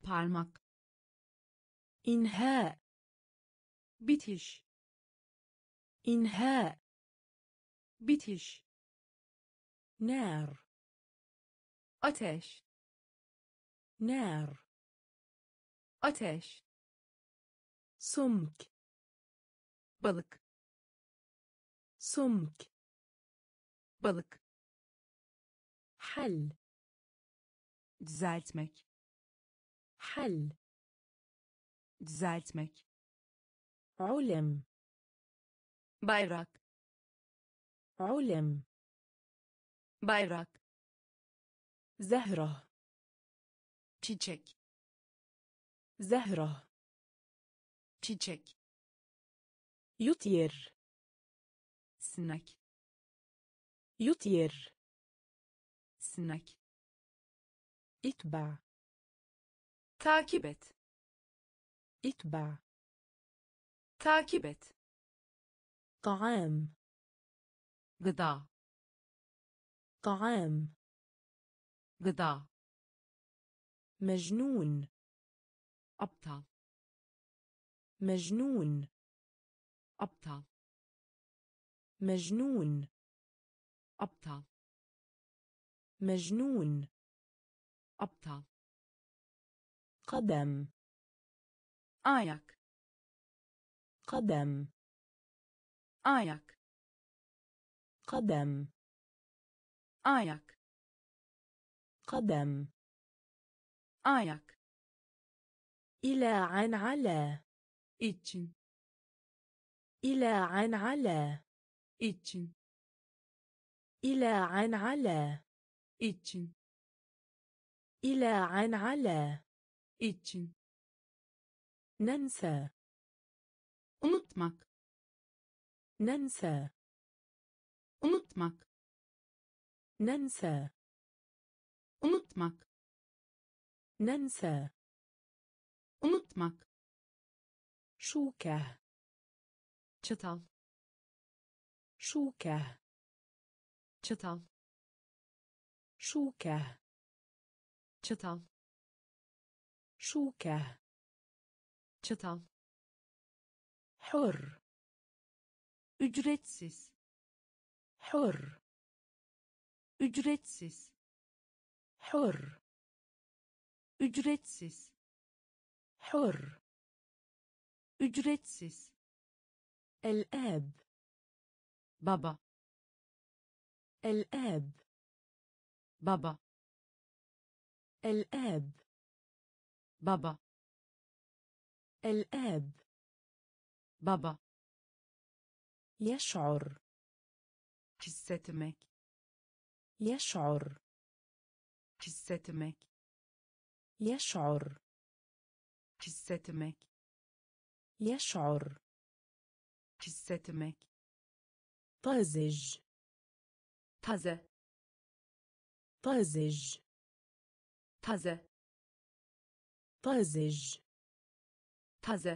[SPEAKER 2] parmak
[SPEAKER 1] إنهاء.
[SPEAKER 2] bitiş
[SPEAKER 1] إنهاء.
[SPEAKER 2] bitiş
[SPEAKER 1] نار.
[SPEAKER 2] ateş
[SPEAKER 1] نار.
[SPEAKER 2] ateş
[SPEAKER 1] سمك.
[SPEAKER 2] balık
[SPEAKER 1] سمك
[SPEAKER 2] balık
[SPEAKER 1] حل
[SPEAKER 2] düzeltmek
[SPEAKER 1] حل
[SPEAKER 2] düzeltmek
[SPEAKER 1] علم
[SPEAKER 2] bayrak
[SPEAKER 1] علم
[SPEAKER 2] bayrak
[SPEAKER 1] زهرة
[SPEAKER 2] çiçek
[SPEAKER 1] زهرة
[SPEAKER 2] çiçek
[SPEAKER 1] يطير.
[SPEAKER 2] سنك.
[SPEAKER 1] يطير.
[SPEAKER 2] سنك. إتبع.
[SPEAKER 1] تاكبت.
[SPEAKER 2] إتبع. تاكبت.
[SPEAKER 1] طعام.
[SPEAKER 2] غدا.
[SPEAKER 1] طعام.
[SPEAKER 2] غدا.
[SPEAKER 1] مجنون.
[SPEAKER 2] أبطال
[SPEAKER 1] مجنون.
[SPEAKER 2] أبطل
[SPEAKER 1] مجنون.
[SPEAKER 2] أبطل
[SPEAKER 1] مجنون.
[SPEAKER 2] أبطل
[SPEAKER 1] قدم.
[SPEAKER 2] آيك.
[SPEAKER 1] قدم.
[SPEAKER 2] آيك.
[SPEAKER 1] قدم.
[SPEAKER 2] آيك.
[SPEAKER 1] قدم.
[SPEAKER 2] آيك.
[SPEAKER 1] إلى عن على.
[SPEAKER 2] إتشن
[SPEAKER 1] إلى عن على.
[SPEAKER 2] için
[SPEAKER 1] إلى عن على.
[SPEAKER 2] için
[SPEAKER 1] إلى عن على.
[SPEAKER 2] için
[SPEAKER 1] ننسى.
[SPEAKER 2] unutmak
[SPEAKER 1] ننسى.
[SPEAKER 2] unutmak
[SPEAKER 1] ننسى.
[SPEAKER 2] unutmak
[SPEAKER 1] ننسى.
[SPEAKER 2] unutmak
[SPEAKER 1] شوكة.
[SPEAKER 2] Çatal
[SPEAKER 1] شوكة
[SPEAKER 2] çatal
[SPEAKER 1] شوكة
[SPEAKER 2] çatal
[SPEAKER 1] شوكة
[SPEAKER 2] çatal
[SPEAKER 1] حر
[SPEAKER 2] ücretsiz
[SPEAKER 1] حر
[SPEAKER 2] ücretsiz
[SPEAKER 1] حر
[SPEAKER 2] ücretsiz
[SPEAKER 1] حر
[SPEAKER 2] ücretsiz
[SPEAKER 1] الآب.
[SPEAKER 2] بابا.
[SPEAKER 1] الآب.
[SPEAKER 2] بابا.
[SPEAKER 1] الآب.
[SPEAKER 2] بابا.
[SPEAKER 1] الآب.
[SPEAKER 2] بابا.
[SPEAKER 1] يشعر.
[SPEAKER 2] جسدك
[SPEAKER 1] يشعر.
[SPEAKER 2] جسدك
[SPEAKER 1] يشعر.
[SPEAKER 2] جسدك
[SPEAKER 1] يشعر.
[SPEAKER 2] Hissetmek
[SPEAKER 1] طازج
[SPEAKER 2] taze
[SPEAKER 1] طازج
[SPEAKER 2] taze
[SPEAKER 1] طازج
[SPEAKER 2] taze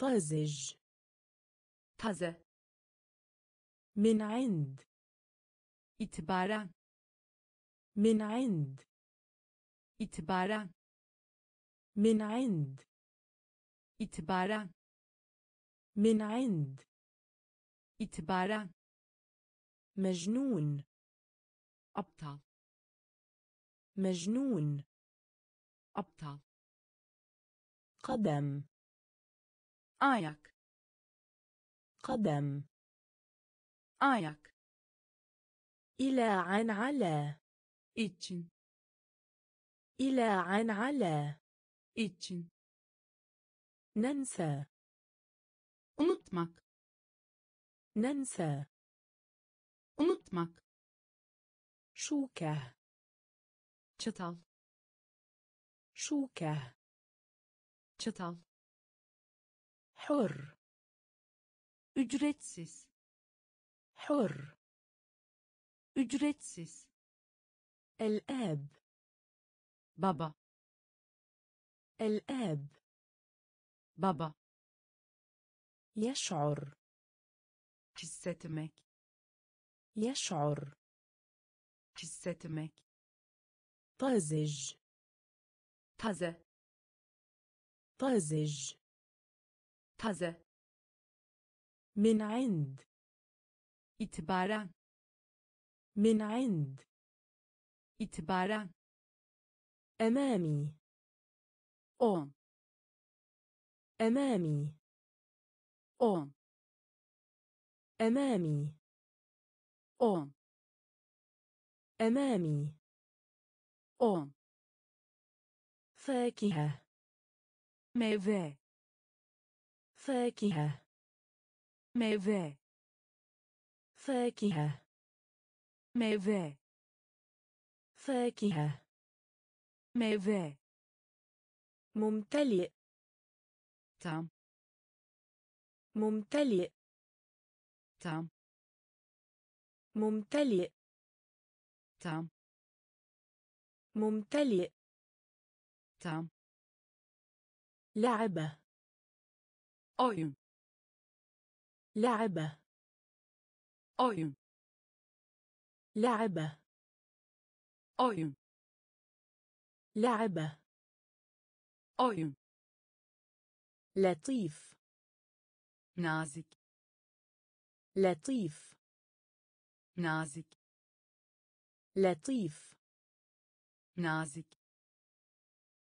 [SPEAKER 1] طازج
[SPEAKER 2] taze
[SPEAKER 1] من عند
[SPEAKER 2] itibaren
[SPEAKER 1] من عند
[SPEAKER 2] itibaren
[SPEAKER 1] من عند
[SPEAKER 2] itibaren
[SPEAKER 1] من عند.
[SPEAKER 2] itibaren
[SPEAKER 1] مجنون.
[SPEAKER 2] aptal
[SPEAKER 1] مجنون.
[SPEAKER 2] aptal
[SPEAKER 1] قدم.
[SPEAKER 2] ayak
[SPEAKER 1] قدم.
[SPEAKER 2] ayak
[SPEAKER 1] إلى عن على.
[SPEAKER 2] için
[SPEAKER 1] إلى عن على.
[SPEAKER 2] için
[SPEAKER 1] ننسى.
[SPEAKER 2] Unutmak
[SPEAKER 1] ننسى
[SPEAKER 2] unutmak
[SPEAKER 1] شوكة
[SPEAKER 2] çatal
[SPEAKER 1] شوكة
[SPEAKER 2] çatal
[SPEAKER 1] حر
[SPEAKER 2] ücretsiz
[SPEAKER 1] حر
[SPEAKER 2] ücretsiz
[SPEAKER 1] الآب
[SPEAKER 2] baba
[SPEAKER 1] الآب
[SPEAKER 2] baba
[SPEAKER 1] يشعر
[SPEAKER 2] hissetmek
[SPEAKER 1] يشعر
[SPEAKER 2] hissetmek
[SPEAKER 1] طازج
[SPEAKER 2] taze
[SPEAKER 1] طازج
[SPEAKER 2] taze
[SPEAKER 1] من عند
[SPEAKER 2] itibaren
[SPEAKER 1] من عند
[SPEAKER 2] itibaren
[SPEAKER 1] أمامي
[SPEAKER 2] on
[SPEAKER 1] أمامي
[SPEAKER 2] on
[SPEAKER 1] أمامي.
[SPEAKER 2] on
[SPEAKER 1] أمامي.
[SPEAKER 2] on
[SPEAKER 1] فاكهة.
[SPEAKER 2] meyve
[SPEAKER 1] فاكهة.
[SPEAKER 2] meyve
[SPEAKER 1] فاكهة.
[SPEAKER 2] meyve
[SPEAKER 1] فاكهة.
[SPEAKER 2] meyve
[SPEAKER 1] ممتلئ.
[SPEAKER 2] tam
[SPEAKER 1] ممتلئ.
[SPEAKER 2] tam
[SPEAKER 1] ممتلئ.
[SPEAKER 2] tam
[SPEAKER 1] ممتلئ.
[SPEAKER 2] tam
[SPEAKER 1] لعبة.
[SPEAKER 2] oyun
[SPEAKER 1] لعبة.
[SPEAKER 2] oyun
[SPEAKER 1] لعبة.
[SPEAKER 2] oyun
[SPEAKER 1] لعبة.
[SPEAKER 2] oyun
[SPEAKER 1] لطيف.
[SPEAKER 2] Nazik
[SPEAKER 1] لطيف.
[SPEAKER 2] nazik
[SPEAKER 1] لطيف.
[SPEAKER 2] nazik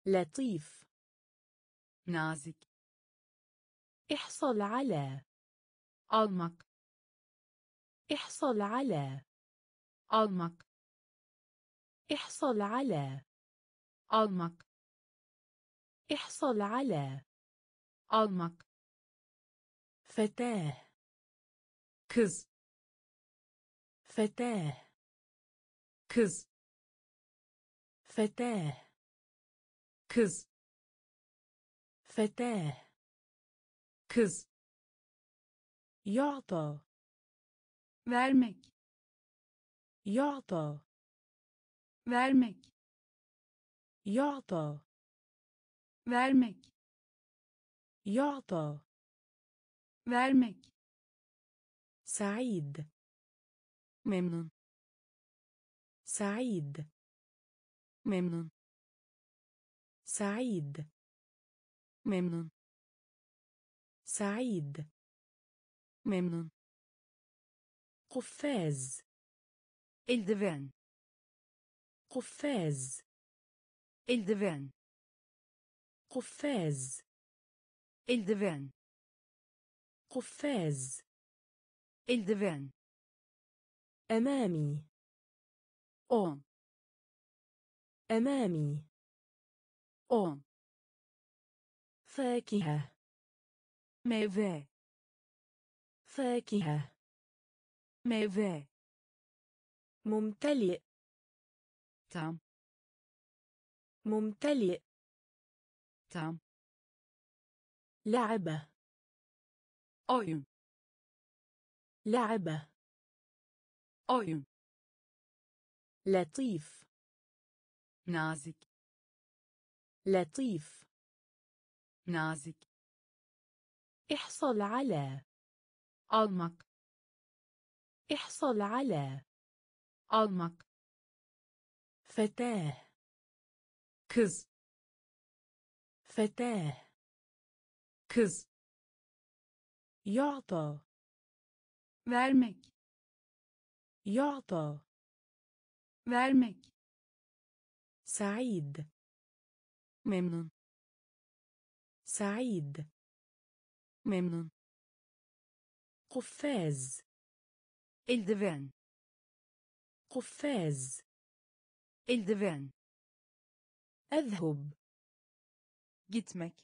[SPEAKER 1] لطيف.
[SPEAKER 2] nazik
[SPEAKER 1] احصل على.
[SPEAKER 2] almak
[SPEAKER 1] احصل على.
[SPEAKER 2] almak
[SPEAKER 1] احصل على.
[SPEAKER 2] almak
[SPEAKER 1] احصل على.
[SPEAKER 2] almak
[SPEAKER 1] فتاة
[SPEAKER 2] kız.
[SPEAKER 1] فتاة
[SPEAKER 2] kız.
[SPEAKER 1] فتاة
[SPEAKER 2] kız.
[SPEAKER 1] فتاة
[SPEAKER 2] kız.
[SPEAKER 1] يعطى
[SPEAKER 2] vermek.
[SPEAKER 1] يعطى
[SPEAKER 2] vermek.
[SPEAKER 1] يعطى
[SPEAKER 2] vermek.
[SPEAKER 1] يعطى
[SPEAKER 2] vermek
[SPEAKER 1] سعيد
[SPEAKER 2] memnun
[SPEAKER 1] سعيد
[SPEAKER 2] memnun
[SPEAKER 1] سعيد
[SPEAKER 2] memnun
[SPEAKER 1] سعيد
[SPEAKER 2] memnun
[SPEAKER 1] قفاز
[SPEAKER 2] eldiven
[SPEAKER 1] قفاز
[SPEAKER 2] eldiven
[SPEAKER 1] قفاز
[SPEAKER 2] eldiven
[SPEAKER 1] قفاز
[SPEAKER 2] eldiven
[SPEAKER 1] أمامي.
[SPEAKER 2] on
[SPEAKER 1] أمامي.
[SPEAKER 2] on
[SPEAKER 1] فاكهة.
[SPEAKER 2] meyve
[SPEAKER 1] فاكهة.
[SPEAKER 2] meyve
[SPEAKER 1] ممتلئ.
[SPEAKER 2] tam
[SPEAKER 1] ممتلئ.
[SPEAKER 2] tam
[SPEAKER 1] لعبة.
[SPEAKER 2] Oyun
[SPEAKER 1] لعبة.
[SPEAKER 2] oyun
[SPEAKER 1] لطيف.
[SPEAKER 2] nazik
[SPEAKER 1] لطيف.
[SPEAKER 2] nazik
[SPEAKER 1] احصل على.
[SPEAKER 2] almak
[SPEAKER 1] احصل على.
[SPEAKER 2] almak
[SPEAKER 1] فتاة.
[SPEAKER 2] kız
[SPEAKER 1] فتاة.
[SPEAKER 2] kız
[SPEAKER 1] يعطى
[SPEAKER 2] vermek
[SPEAKER 1] يعطى
[SPEAKER 2] vermek
[SPEAKER 1] سعيد
[SPEAKER 2] memnun
[SPEAKER 1] سعيد
[SPEAKER 2] memnun
[SPEAKER 1] قفاز
[SPEAKER 2] eldiven
[SPEAKER 1] قفاز
[SPEAKER 2] eldiven
[SPEAKER 1] أذهب
[SPEAKER 2] gitmek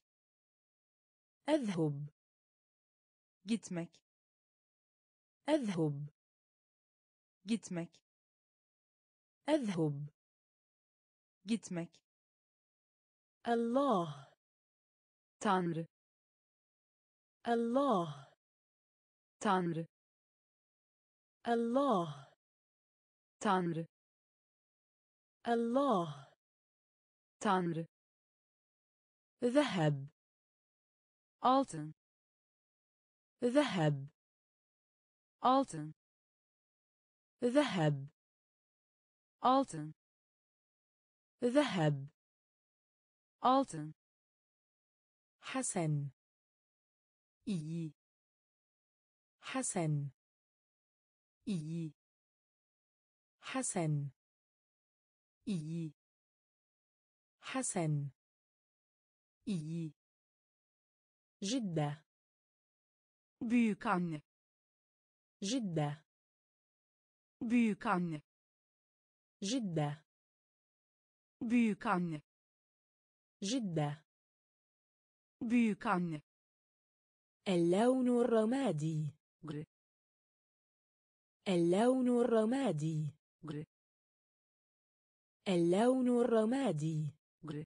[SPEAKER 1] أذهب
[SPEAKER 2] gitmek
[SPEAKER 1] أذهب
[SPEAKER 2] gitmek
[SPEAKER 1] أذهب
[SPEAKER 2] gitmek
[SPEAKER 1] الله
[SPEAKER 2] tanrı
[SPEAKER 1] الله
[SPEAKER 2] tanrı
[SPEAKER 1] الله
[SPEAKER 2] tanrı
[SPEAKER 1] الله
[SPEAKER 2] tanrı
[SPEAKER 1] ذهب
[SPEAKER 2] altın
[SPEAKER 1] ذهب
[SPEAKER 2] altın
[SPEAKER 1] ذهب
[SPEAKER 2] altın
[SPEAKER 1] ذهب
[SPEAKER 2] altın
[SPEAKER 1] حسن
[SPEAKER 2] iyi
[SPEAKER 1] حسن
[SPEAKER 2] iyi
[SPEAKER 1] حسن
[SPEAKER 2] iyi
[SPEAKER 1] حسن
[SPEAKER 2] iyi
[SPEAKER 1] جدة
[SPEAKER 2] büyük anne.
[SPEAKER 1] جدة
[SPEAKER 2] büyük anne.
[SPEAKER 1] جدة
[SPEAKER 2] büyük anne.
[SPEAKER 1] جدة
[SPEAKER 2] büyük anne.
[SPEAKER 1] اللون الرمادي
[SPEAKER 2] gri.
[SPEAKER 1] اللون الرمادي
[SPEAKER 2] gri.
[SPEAKER 1] اللون الرمادي
[SPEAKER 2] gri.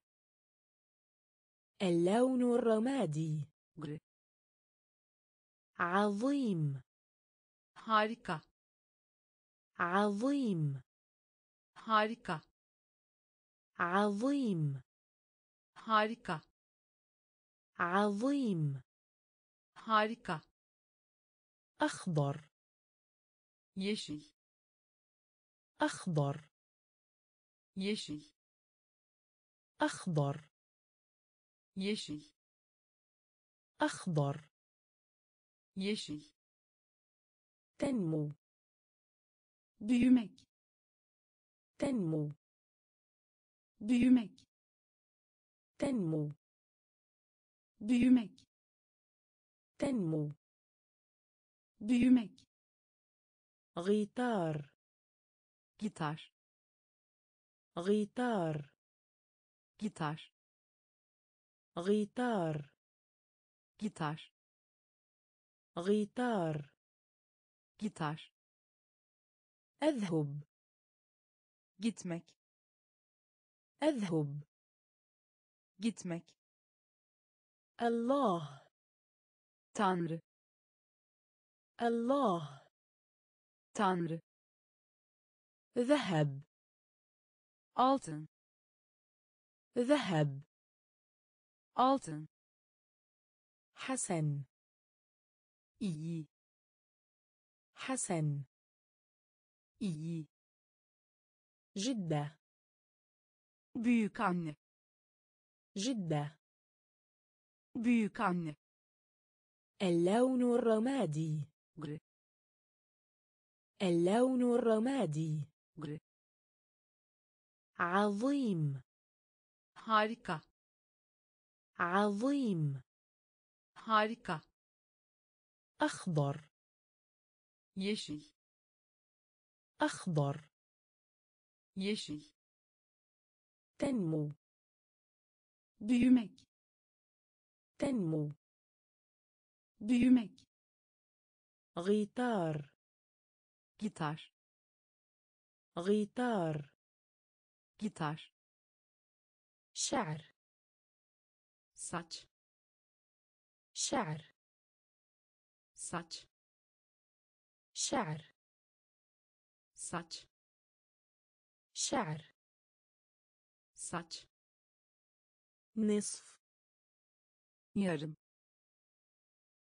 [SPEAKER 1] اللون الرمادي
[SPEAKER 2] gri.
[SPEAKER 1] عظيم.
[SPEAKER 2] هاركا
[SPEAKER 1] عظيم.
[SPEAKER 2] هاركا
[SPEAKER 1] عظيم.
[SPEAKER 2] هاركا
[SPEAKER 1] عظيم.
[SPEAKER 2] هاركا
[SPEAKER 1] أخضر.
[SPEAKER 2] يشي.
[SPEAKER 1] أخضر.
[SPEAKER 2] يشي.
[SPEAKER 1] أخضر.
[SPEAKER 2] يشي.
[SPEAKER 1] أخضر.
[SPEAKER 2] Yeşil
[SPEAKER 1] تنمو
[SPEAKER 2] büyümek
[SPEAKER 1] تنمو
[SPEAKER 2] büyümek
[SPEAKER 1] تنمو
[SPEAKER 2] büyümek
[SPEAKER 1] تنمو
[SPEAKER 2] büyümek
[SPEAKER 1] غيتار
[SPEAKER 2] gitar
[SPEAKER 1] غيتار
[SPEAKER 2] gitar
[SPEAKER 1] غيتار
[SPEAKER 2] gitar
[SPEAKER 1] غيتار.
[SPEAKER 2] غيتار
[SPEAKER 1] أذهب.
[SPEAKER 2] جتمك
[SPEAKER 1] أذهب.
[SPEAKER 2] جتمك
[SPEAKER 1] الله.
[SPEAKER 2] تانر.
[SPEAKER 1] الله.
[SPEAKER 2] تانر.
[SPEAKER 1] ذهب.
[SPEAKER 2] altın
[SPEAKER 1] ذهب.
[SPEAKER 2] altın
[SPEAKER 1] حسن.
[SPEAKER 2] إي.
[SPEAKER 1] حسن.
[SPEAKER 2] إي.
[SPEAKER 1] جدة.
[SPEAKER 2] بيوك
[SPEAKER 1] جدة.
[SPEAKER 2] بيوك
[SPEAKER 1] اللون الرمادي.
[SPEAKER 2] غري.
[SPEAKER 1] اللون الرمادي.
[SPEAKER 2] غري.
[SPEAKER 1] عظيم.
[SPEAKER 2] هاركة
[SPEAKER 1] عظيم.
[SPEAKER 2] هاركة
[SPEAKER 1] أخضر
[SPEAKER 2] yeşil
[SPEAKER 1] أخضر
[SPEAKER 2] yeşil
[SPEAKER 1] تنمو
[SPEAKER 2] büyümek
[SPEAKER 1] تنمو
[SPEAKER 2] büyümek
[SPEAKER 1] غيتار
[SPEAKER 2] gitar
[SPEAKER 1] غيتار
[SPEAKER 2] gitar
[SPEAKER 1] شعر
[SPEAKER 2] saç
[SPEAKER 1] شعر
[SPEAKER 2] saç
[SPEAKER 1] شعر
[SPEAKER 2] saç
[SPEAKER 1] شعر
[SPEAKER 2] saç
[SPEAKER 1] نصف
[SPEAKER 2] yarım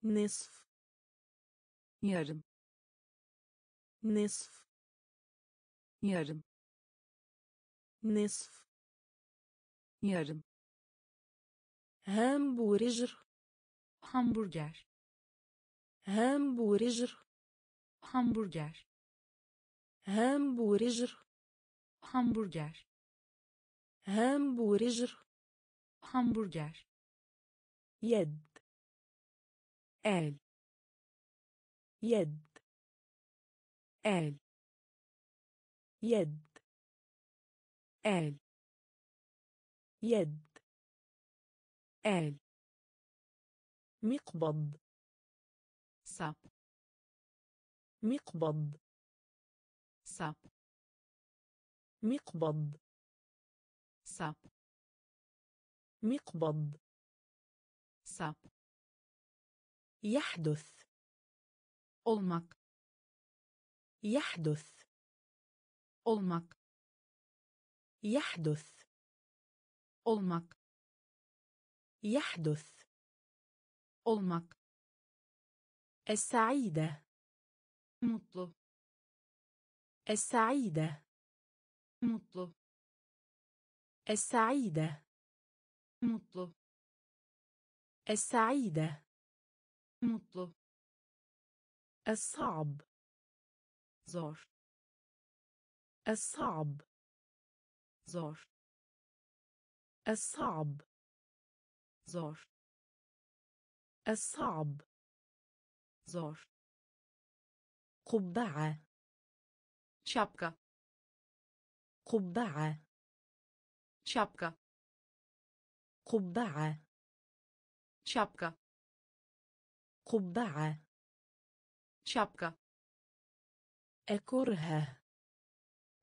[SPEAKER 1] نصف
[SPEAKER 2] yarım
[SPEAKER 1] نصف
[SPEAKER 2] yarım
[SPEAKER 1] نصف
[SPEAKER 2] yarım
[SPEAKER 1] هامبورجر
[SPEAKER 2] hamburger
[SPEAKER 1] هامبورجر
[SPEAKER 2] hamburger.
[SPEAKER 1] هامبورجر
[SPEAKER 2] hamburger.
[SPEAKER 1] هامبورجر
[SPEAKER 2] hamburger.
[SPEAKER 1] يد
[SPEAKER 2] el.
[SPEAKER 1] يد
[SPEAKER 2] el.
[SPEAKER 1] يد
[SPEAKER 2] el.
[SPEAKER 1] يد
[SPEAKER 2] el.
[SPEAKER 1] مقبض
[SPEAKER 2] ساب.
[SPEAKER 1] مقبض.
[SPEAKER 2] ساب.
[SPEAKER 1] مقبض.
[SPEAKER 2] ساب.
[SPEAKER 1] مقبض.
[SPEAKER 2] ساب.
[SPEAKER 1] يحدث.
[SPEAKER 2] olmak
[SPEAKER 1] يحدث.
[SPEAKER 2] olmak
[SPEAKER 1] يحدث.
[SPEAKER 2] olmak
[SPEAKER 1] يحدث.
[SPEAKER 2] olmak
[SPEAKER 1] السعيدة.
[SPEAKER 2] mutlu
[SPEAKER 1] السعيدة.
[SPEAKER 2] mutlu
[SPEAKER 1] السعيدة.
[SPEAKER 2] mutlu
[SPEAKER 1] السعيدة.
[SPEAKER 2] mutlu
[SPEAKER 1] الصعب.
[SPEAKER 2] zor
[SPEAKER 1] الصعب.
[SPEAKER 2] zor
[SPEAKER 1] الصعب.
[SPEAKER 2] zor
[SPEAKER 1] الصعب.
[SPEAKER 2] زور.
[SPEAKER 1] قبعة.
[SPEAKER 2] شابكا
[SPEAKER 1] قبعة.
[SPEAKER 2] شابكا
[SPEAKER 1] قبعة.
[SPEAKER 2] شابكا
[SPEAKER 1] قبعة.
[SPEAKER 2] شابكا
[SPEAKER 1] أكره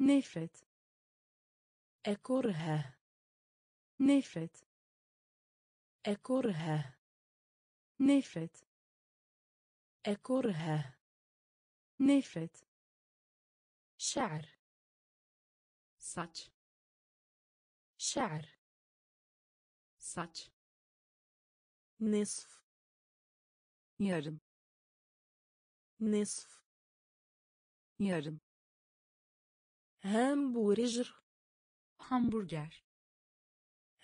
[SPEAKER 2] نفت
[SPEAKER 1] أكره
[SPEAKER 2] نفت
[SPEAKER 1] أكره
[SPEAKER 2] نفت
[SPEAKER 1] أكره
[SPEAKER 2] nefret
[SPEAKER 1] شعر
[SPEAKER 2] saç
[SPEAKER 1] شعر
[SPEAKER 2] saç
[SPEAKER 1] نصف
[SPEAKER 2] yarım
[SPEAKER 1] نصف
[SPEAKER 2] yarım
[SPEAKER 1] همبرجر
[SPEAKER 2] hamburger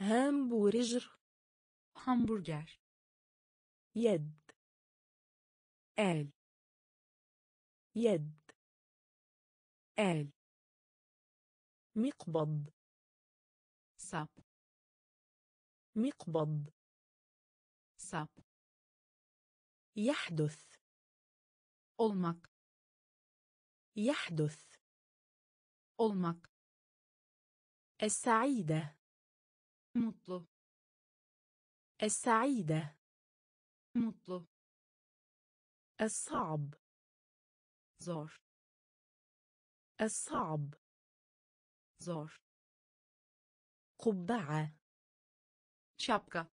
[SPEAKER 1] همبرجر
[SPEAKER 2] hamburger
[SPEAKER 1] يد
[SPEAKER 2] el
[SPEAKER 1] يد.
[SPEAKER 2] el
[SPEAKER 1] مقبض.
[SPEAKER 2] sap
[SPEAKER 1] مقبض.
[SPEAKER 2] sap
[SPEAKER 1] يحدث.
[SPEAKER 2] olmak
[SPEAKER 1] يحدث.
[SPEAKER 2] olmak
[SPEAKER 1] السعيدة.
[SPEAKER 2] mutlu
[SPEAKER 1] السعيدة.
[SPEAKER 2] mutlu
[SPEAKER 1] الصعب.
[SPEAKER 2] zor
[SPEAKER 1] الصعب.
[SPEAKER 2] zor
[SPEAKER 1] قبعة.
[SPEAKER 2] şapka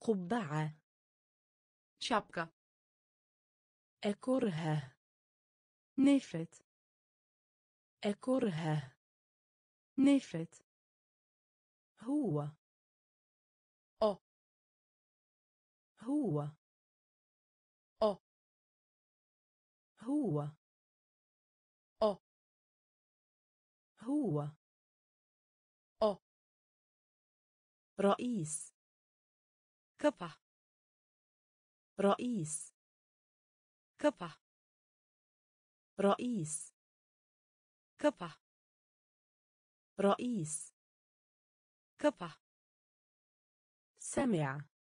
[SPEAKER 1] قبعة.
[SPEAKER 2] şapka
[SPEAKER 1] أكره
[SPEAKER 2] nefret
[SPEAKER 1] أكره
[SPEAKER 2] nefret
[SPEAKER 1] هو.
[SPEAKER 2] أو.
[SPEAKER 1] هو. هو.
[SPEAKER 2] أو.
[SPEAKER 1] هو.
[SPEAKER 2] أو.
[SPEAKER 1] رئيس.
[SPEAKER 2] kafa
[SPEAKER 1] رئيس.
[SPEAKER 2] kafa
[SPEAKER 1] رئيس.
[SPEAKER 2] kafa
[SPEAKER 1] رئيس.
[SPEAKER 2] kafa
[SPEAKER 1] سمع.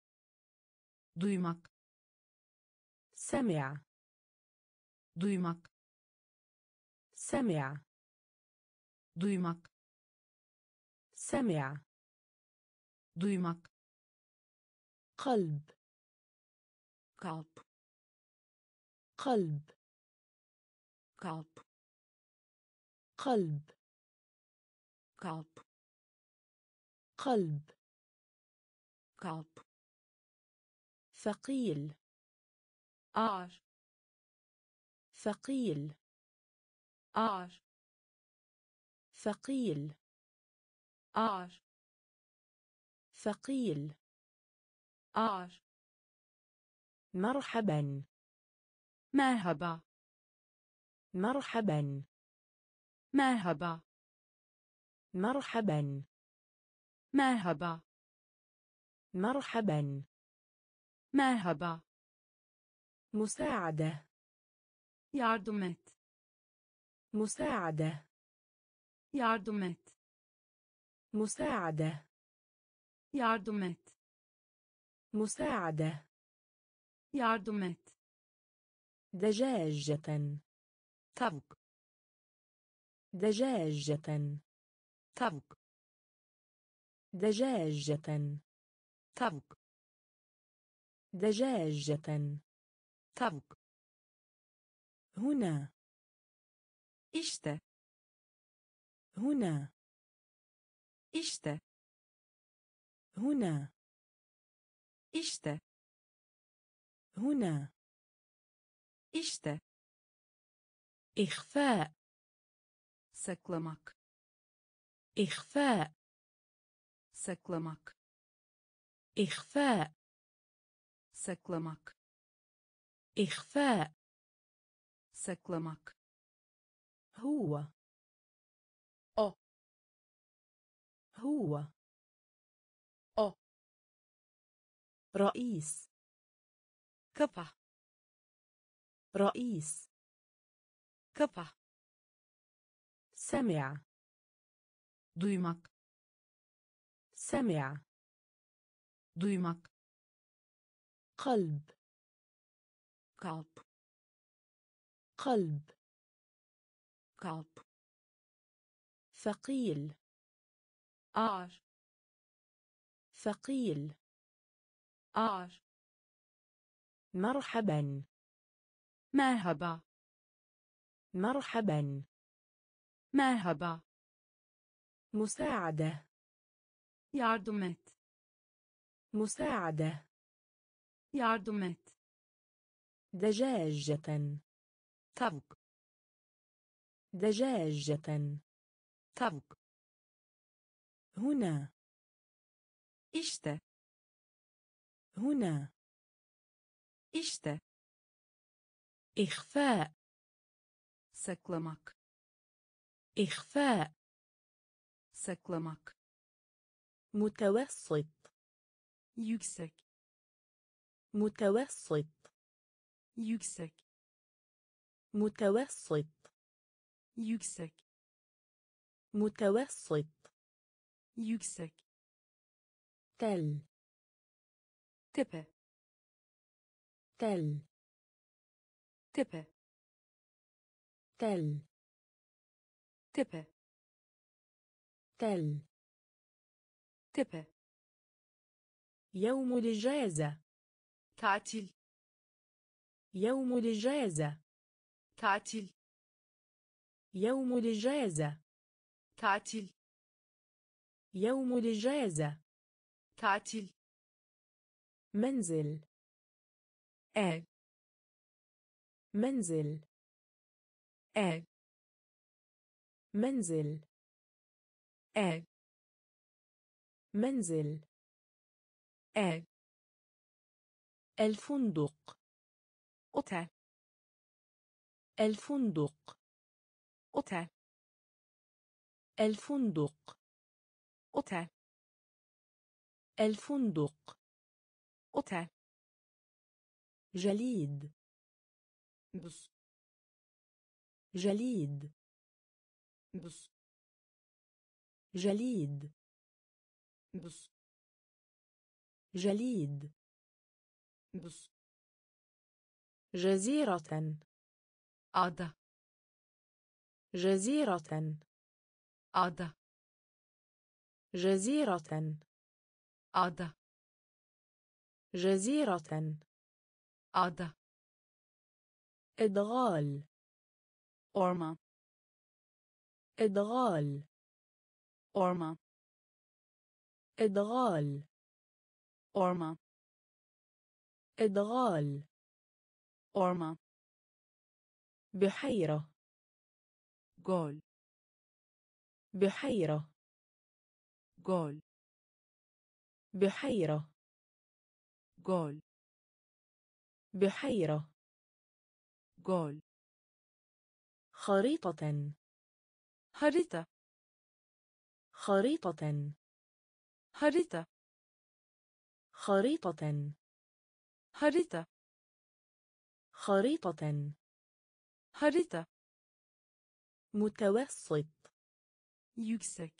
[SPEAKER 2] duymak
[SPEAKER 1] سمع.
[SPEAKER 2] Duymak
[SPEAKER 1] سمع
[SPEAKER 2] duymak
[SPEAKER 1] سمع
[SPEAKER 2] duymak
[SPEAKER 1] قلب
[SPEAKER 2] kalp
[SPEAKER 1] قلب
[SPEAKER 2] kalp
[SPEAKER 1] قلب
[SPEAKER 2] kalp
[SPEAKER 1] قلب
[SPEAKER 2] kalp
[SPEAKER 1] ثقيل
[SPEAKER 2] ağır
[SPEAKER 1] ثقيل.
[SPEAKER 2] ağır.
[SPEAKER 1] ثقيل.
[SPEAKER 2] ağır.
[SPEAKER 1] ثقيل.
[SPEAKER 2] ağır.
[SPEAKER 1] مرحبا. مرحبا.
[SPEAKER 2] مرحبا.
[SPEAKER 1] مرحبا.
[SPEAKER 2] مرحبا.
[SPEAKER 1] مرحبا.
[SPEAKER 2] مرحبا.
[SPEAKER 1] مساعدة.
[SPEAKER 2] Yardım et
[SPEAKER 1] مساعدة
[SPEAKER 2] yardım et
[SPEAKER 1] مساعدة
[SPEAKER 2] yardım et
[SPEAKER 1] مساعدة
[SPEAKER 2] yardım et
[SPEAKER 1] دجاجة
[SPEAKER 2] tavuk
[SPEAKER 1] دجاجة
[SPEAKER 2] tavuk
[SPEAKER 1] دجاجة
[SPEAKER 2] tavuk
[SPEAKER 1] دجاجة
[SPEAKER 2] tavuk
[SPEAKER 1] هنا
[SPEAKER 2] işte
[SPEAKER 1] هنا
[SPEAKER 2] işte
[SPEAKER 1] هنا
[SPEAKER 2] işte
[SPEAKER 1] هنا
[SPEAKER 2] işte
[SPEAKER 1] إخفاء
[SPEAKER 2] saklamak
[SPEAKER 1] إخفاء
[SPEAKER 2] saklamak
[SPEAKER 1] إخفاء
[SPEAKER 2] saklamak
[SPEAKER 1] إخفاء
[SPEAKER 2] saklamak
[SPEAKER 1] هو
[SPEAKER 2] أو.
[SPEAKER 1] هو
[SPEAKER 2] أو.
[SPEAKER 1] رئيس
[SPEAKER 2] kafa
[SPEAKER 1] رئيس
[SPEAKER 2] kafa
[SPEAKER 1] سمع
[SPEAKER 2] duymak
[SPEAKER 1] سمع
[SPEAKER 2] duymak
[SPEAKER 1] قلب
[SPEAKER 2] kalp
[SPEAKER 1] قلب.
[SPEAKER 2] قلب.
[SPEAKER 1] ثقيل.
[SPEAKER 2] آر.
[SPEAKER 1] ثقيل.
[SPEAKER 2] آر.
[SPEAKER 1] مرحبا.
[SPEAKER 2] مرحبا.
[SPEAKER 1] مرحبا.
[SPEAKER 2] مرحبا.
[SPEAKER 1] مساعدة.
[SPEAKER 2] ياردمت.
[SPEAKER 1] مساعدة.
[SPEAKER 2] ياردمت.
[SPEAKER 1] دجاجة.
[SPEAKER 2] تفوق
[SPEAKER 1] دجاجة.
[SPEAKER 2] تفوق
[SPEAKER 1] هنا.
[SPEAKER 2] işte
[SPEAKER 1] هنا.
[SPEAKER 2] işte
[SPEAKER 1] إخفاء.
[SPEAKER 2] saklamak
[SPEAKER 1] إخفاء.
[SPEAKER 2] saklamak
[SPEAKER 1] متوسط.
[SPEAKER 2] يكسك.
[SPEAKER 1] متوسط.
[SPEAKER 2] يكسك.
[SPEAKER 1] متوسط.
[SPEAKER 2] yüksek
[SPEAKER 1] متوسط.
[SPEAKER 2] yüksek
[SPEAKER 1] تل.
[SPEAKER 2] tepe
[SPEAKER 1] تل.
[SPEAKER 2] tepe
[SPEAKER 1] تل.
[SPEAKER 2] tepe
[SPEAKER 1] تل.
[SPEAKER 2] tepe
[SPEAKER 1] يوم الإجازة.
[SPEAKER 2] tatil
[SPEAKER 1] يوم الإجازة.
[SPEAKER 2] Tatil
[SPEAKER 1] يوم الإجازة.
[SPEAKER 2] tatil
[SPEAKER 1] يوم الإجازة.
[SPEAKER 2] tatil
[SPEAKER 1] منزل.
[SPEAKER 2] ev
[SPEAKER 1] منزل.
[SPEAKER 2] ev
[SPEAKER 1] منزل.
[SPEAKER 2] ev
[SPEAKER 1] منزل.
[SPEAKER 2] ev
[SPEAKER 1] الفندق.
[SPEAKER 2] otel
[SPEAKER 1] الفندق.
[SPEAKER 2] otel
[SPEAKER 1] الفندق.
[SPEAKER 2] otel
[SPEAKER 1] الفندق.
[SPEAKER 2] otel
[SPEAKER 1] جليد.
[SPEAKER 2] buz
[SPEAKER 1] جليد.
[SPEAKER 2] buz
[SPEAKER 1] جليد.
[SPEAKER 2] buz
[SPEAKER 1] جليد.
[SPEAKER 2] buz
[SPEAKER 1] جزيرة.
[SPEAKER 2] Ada
[SPEAKER 1] جزيرة.
[SPEAKER 2] ada
[SPEAKER 1] جزيرة.
[SPEAKER 2] ada
[SPEAKER 1] جزيرة.
[SPEAKER 2] ada
[SPEAKER 1] إدغال.
[SPEAKER 2] orman
[SPEAKER 1] إدغال.
[SPEAKER 2] orman
[SPEAKER 1] إدغال.
[SPEAKER 2] orman
[SPEAKER 1] إدغال.
[SPEAKER 2] orman
[SPEAKER 1] بحيرة.
[SPEAKER 2] gol
[SPEAKER 1] بحيرة.
[SPEAKER 2] gol
[SPEAKER 1] بحيرة.
[SPEAKER 2] gol
[SPEAKER 1] بحيرة.
[SPEAKER 2] gol
[SPEAKER 1] خريطة.
[SPEAKER 2] harita
[SPEAKER 1] خريطة.
[SPEAKER 2] harita
[SPEAKER 1] خريطة.
[SPEAKER 2] harita
[SPEAKER 1] خريطة.
[SPEAKER 2] Harita
[SPEAKER 1] متوسط.
[SPEAKER 2] yüksek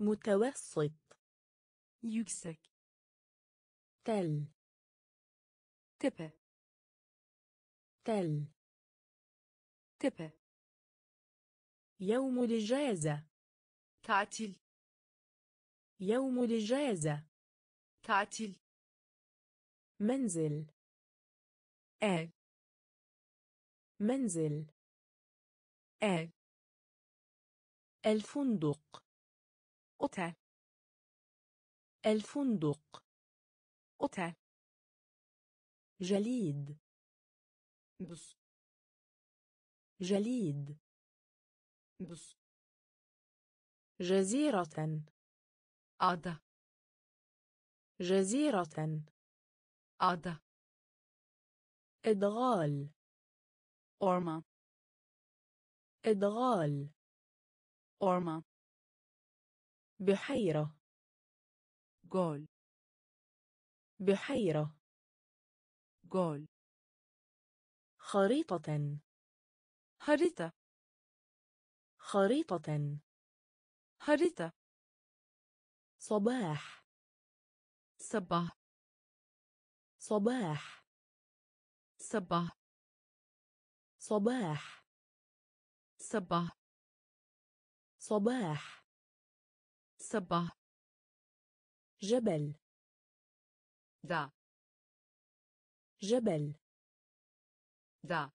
[SPEAKER 1] متوسط.
[SPEAKER 2] yüksek
[SPEAKER 1] تل.
[SPEAKER 2] tepe
[SPEAKER 1] تل.
[SPEAKER 2] tepe
[SPEAKER 1] يوم الإجازة.
[SPEAKER 2] tatil
[SPEAKER 1] يوم الإجازة.
[SPEAKER 2] tatil
[SPEAKER 1] منزل.
[SPEAKER 2] ev
[SPEAKER 1] منزل.
[SPEAKER 2] ev
[SPEAKER 1] الفندق.
[SPEAKER 2] otel
[SPEAKER 1] الفندق.
[SPEAKER 2] otel
[SPEAKER 1] جليد.
[SPEAKER 2] buz
[SPEAKER 1] جليد.
[SPEAKER 2] buz
[SPEAKER 1] جزيرة.
[SPEAKER 2] ada
[SPEAKER 1] جزيرة.
[SPEAKER 2] ada
[SPEAKER 1] إدغال.
[SPEAKER 2] أورما.
[SPEAKER 1] إدغال.
[SPEAKER 2] أورما.
[SPEAKER 1] بحيرة.
[SPEAKER 2] جول.
[SPEAKER 1] بحيرة.
[SPEAKER 2] جول.
[SPEAKER 1] خريطة.
[SPEAKER 2] خريطة.
[SPEAKER 1] خريطة.
[SPEAKER 2] خريطة.
[SPEAKER 1] صباح.
[SPEAKER 2] صباح.
[SPEAKER 1] صباح.
[SPEAKER 2] صباح.
[SPEAKER 1] صباح.
[SPEAKER 2] sabah
[SPEAKER 1] صباح.
[SPEAKER 2] sabah
[SPEAKER 1] جبل.
[SPEAKER 2] da
[SPEAKER 1] جبل.
[SPEAKER 2] da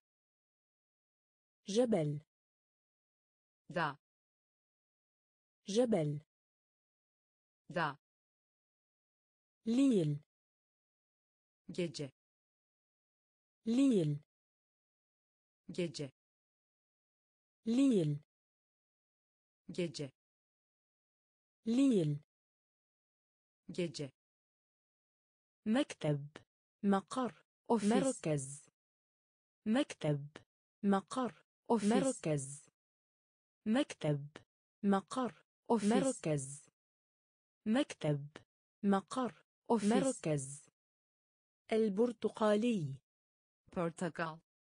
[SPEAKER 1] جبل.
[SPEAKER 2] da
[SPEAKER 1] جبل.
[SPEAKER 2] da
[SPEAKER 1] ليل.
[SPEAKER 2] gece
[SPEAKER 1] ليل.
[SPEAKER 2] Gece.
[SPEAKER 1] ليل
[SPEAKER 2] gece.
[SPEAKER 1] ليل
[SPEAKER 2] gece.
[SPEAKER 1] مكتب مقر
[SPEAKER 2] ofis.
[SPEAKER 1] مركز مكتب مقر
[SPEAKER 2] ofis.
[SPEAKER 1] مركز مكتب مقر
[SPEAKER 2] ofis.
[SPEAKER 1] مركز مكتب مقر
[SPEAKER 2] ofis.
[SPEAKER 1] مركز البرتقالي
[SPEAKER 2] portakal.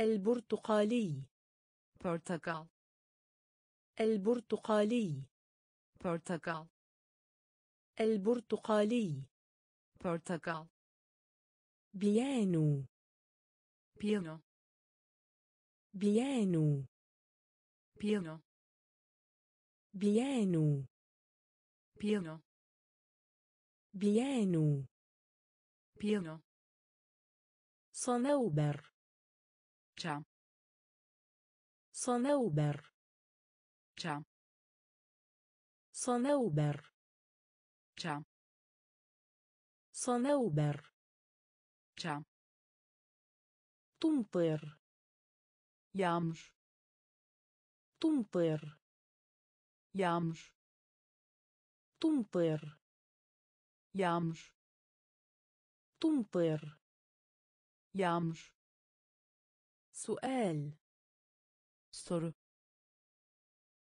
[SPEAKER 1] البرتقالي.
[SPEAKER 2] portakal
[SPEAKER 1] البرتقالي.
[SPEAKER 2] portakal
[SPEAKER 1] البرتقالي.
[SPEAKER 2] portakal
[SPEAKER 1] بيانو.
[SPEAKER 2] piyano
[SPEAKER 1] بيانو.
[SPEAKER 2] piyano
[SPEAKER 1] بيانو.
[SPEAKER 2] piyano
[SPEAKER 1] بيانو.
[SPEAKER 2] piyano
[SPEAKER 1] صنوبر.
[SPEAKER 2] Çam
[SPEAKER 1] صنوبر
[SPEAKER 2] çam
[SPEAKER 1] صنوبر
[SPEAKER 2] çam
[SPEAKER 1] صنوبر
[SPEAKER 2] çam
[SPEAKER 1] تمطر
[SPEAKER 2] yağmur
[SPEAKER 1] تمطر
[SPEAKER 2] yağmur
[SPEAKER 1] تمطر
[SPEAKER 2] yağmur
[SPEAKER 1] تمطر
[SPEAKER 2] yağmur
[SPEAKER 1] سؤال.
[SPEAKER 2] سر.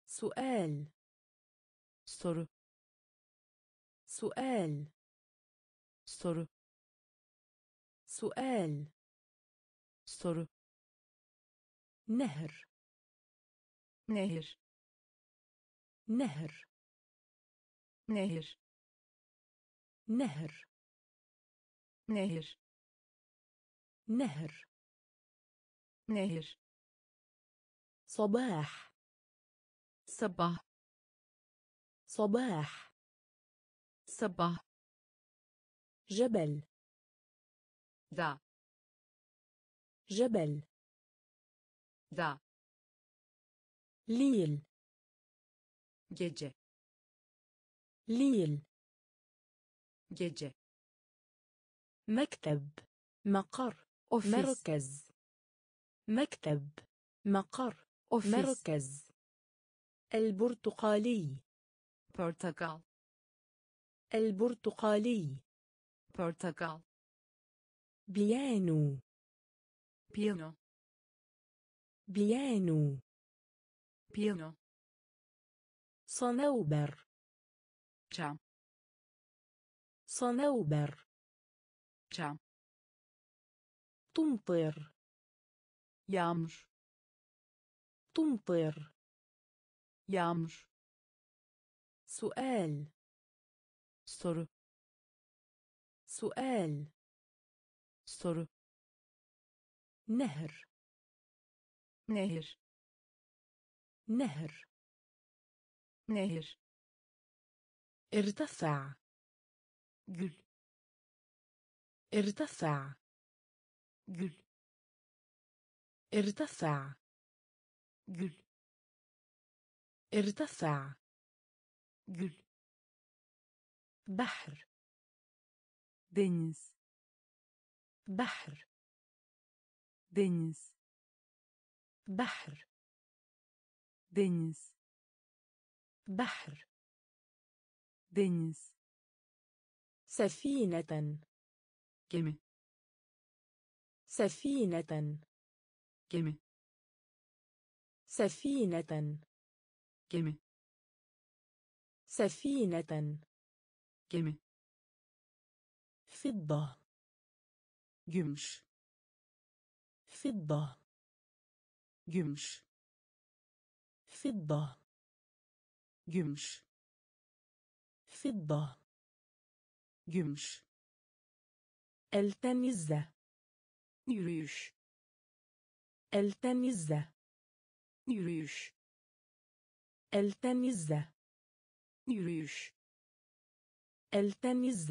[SPEAKER 1] سؤال.
[SPEAKER 2] سر.
[SPEAKER 1] سؤال.
[SPEAKER 2] سر.
[SPEAKER 1] سؤال.
[SPEAKER 2] سر.
[SPEAKER 1] نهر.
[SPEAKER 2] نهر.
[SPEAKER 1] نهر.
[SPEAKER 2] نهر.
[SPEAKER 1] نهر.
[SPEAKER 2] نهر,
[SPEAKER 1] نهر.
[SPEAKER 2] Nehir
[SPEAKER 1] صباح.
[SPEAKER 2] sabah
[SPEAKER 1] صباح.
[SPEAKER 2] sabah
[SPEAKER 1] جبل.
[SPEAKER 2] da
[SPEAKER 1] جبل.
[SPEAKER 2] da
[SPEAKER 1] ليل.
[SPEAKER 2] gece
[SPEAKER 1] ليل.
[SPEAKER 2] gece
[SPEAKER 1] مكتب. مقر.
[SPEAKER 2] ofis
[SPEAKER 1] مركز. مكتب مقر
[SPEAKER 2] ofis
[SPEAKER 1] مركز. البرتقالي.
[SPEAKER 2] portakal
[SPEAKER 1] البرتقالي.
[SPEAKER 2] portakal
[SPEAKER 1] بيانو.
[SPEAKER 2] piyano
[SPEAKER 1] بيانو.
[SPEAKER 2] piyano
[SPEAKER 1] صنوبر.
[SPEAKER 2] çam
[SPEAKER 1] صنوبر.
[SPEAKER 2] çam
[SPEAKER 1] تمطر.
[SPEAKER 2] Yağmur
[SPEAKER 1] تمطر
[SPEAKER 2] yağmur
[SPEAKER 1] سؤال
[SPEAKER 2] soru
[SPEAKER 1] سؤال
[SPEAKER 2] soru
[SPEAKER 1] نهر
[SPEAKER 2] nehir
[SPEAKER 1] نهر
[SPEAKER 2] nehir
[SPEAKER 1] ارتفع
[SPEAKER 2] gül
[SPEAKER 1] ارتفع
[SPEAKER 2] gül
[SPEAKER 1] ارتفع.
[SPEAKER 2] gül
[SPEAKER 1] ارتفع.
[SPEAKER 2] gül
[SPEAKER 1] بحر.
[SPEAKER 2] deniz
[SPEAKER 1] بحر.
[SPEAKER 2] deniz
[SPEAKER 1] بحر.
[SPEAKER 2] deniz
[SPEAKER 1] بحر.
[SPEAKER 2] deniz
[SPEAKER 1] سفينة.
[SPEAKER 2] gemi
[SPEAKER 1] سفينة.
[SPEAKER 2] كلمة.
[SPEAKER 1] سفينة.
[SPEAKER 2] كلمة.
[SPEAKER 1] سفينة.
[SPEAKER 2] كلمة.
[SPEAKER 1] فضة.
[SPEAKER 2] جمش
[SPEAKER 1] فضة.
[SPEAKER 2] جمش
[SPEAKER 1] فضة.
[SPEAKER 2] جمش
[SPEAKER 1] فضة.
[SPEAKER 2] جمش
[SPEAKER 1] التنزة
[SPEAKER 2] يريش
[SPEAKER 1] التمز
[SPEAKER 2] yürüyüş
[SPEAKER 1] التمز
[SPEAKER 2] yürüyüş
[SPEAKER 1] التمز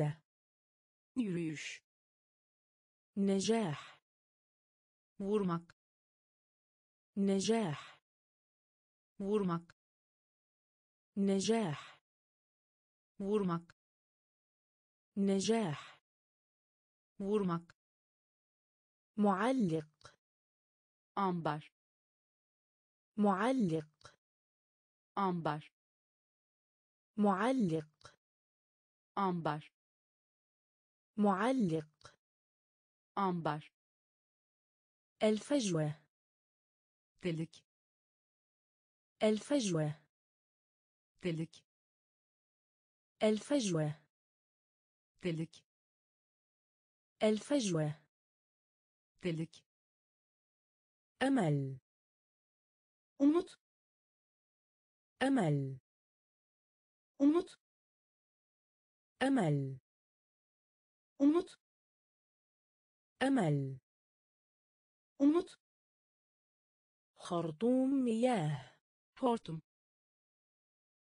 [SPEAKER 2] yürüyüş
[SPEAKER 1] نجاح
[SPEAKER 2] vurmak
[SPEAKER 1] نجاح
[SPEAKER 2] vurmak
[SPEAKER 1] نجاح
[SPEAKER 2] vurmak
[SPEAKER 1] نجاح
[SPEAKER 2] vurmak
[SPEAKER 1] معلق
[SPEAKER 2] أمبار
[SPEAKER 1] معلق.
[SPEAKER 2] أمبار
[SPEAKER 1] معلق.
[SPEAKER 2] أمبار
[SPEAKER 1] معلق.
[SPEAKER 2] أمبار
[SPEAKER 1] الفجوة.
[SPEAKER 2] تلك
[SPEAKER 1] الفجوة.
[SPEAKER 2] تلك
[SPEAKER 1] الفجوة.
[SPEAKER 2] تلك
[SPEAKER 1] الفجوة.
[SPEAKER 2] تلك
[SPEAKER 1] أمل.
[SPEAKER 2] umut
[SPEAKER 1] أمل.
[SPEAKER 2] umut
[SPEAKER 1] أمل.
[SPEAKER 2] umut
[SPEAKER 1] أمل.
[SPEAKER 2] umut
[SPEAKER 1] خرطوم مياه.
[SPEAKER 2] hortum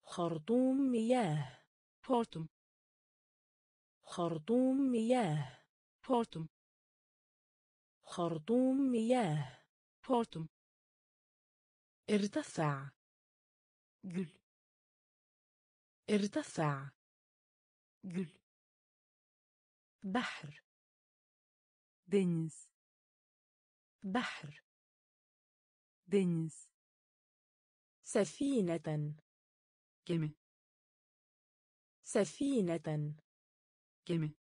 [SPEAKER 1] خرطوم مياه.
[SPEAKER 2] hortum
[SPEAKER 1] خرطوم مياه.
[SPEAKER 2] hortum
[SPEAKER 1] خرطوم مياه.
[SPEAKER 2] بورتوم
[SPEAKER 1] ارتفع.
[SPEAKER 2] جل.
[SPEAKER 1] ارتفع.
[SPEAKER 2] جل.
[SPEAKER 1] بحر.
[SPEAKER 2] دنس.
[SPEAKER 1] بحر.
[SPEAKER 2] دنس.
[SPEAKER 1] سفينة.
[SPEAKER 2] كم
[SPEAKER 1] سفينة.
[SPEAKER 2] كم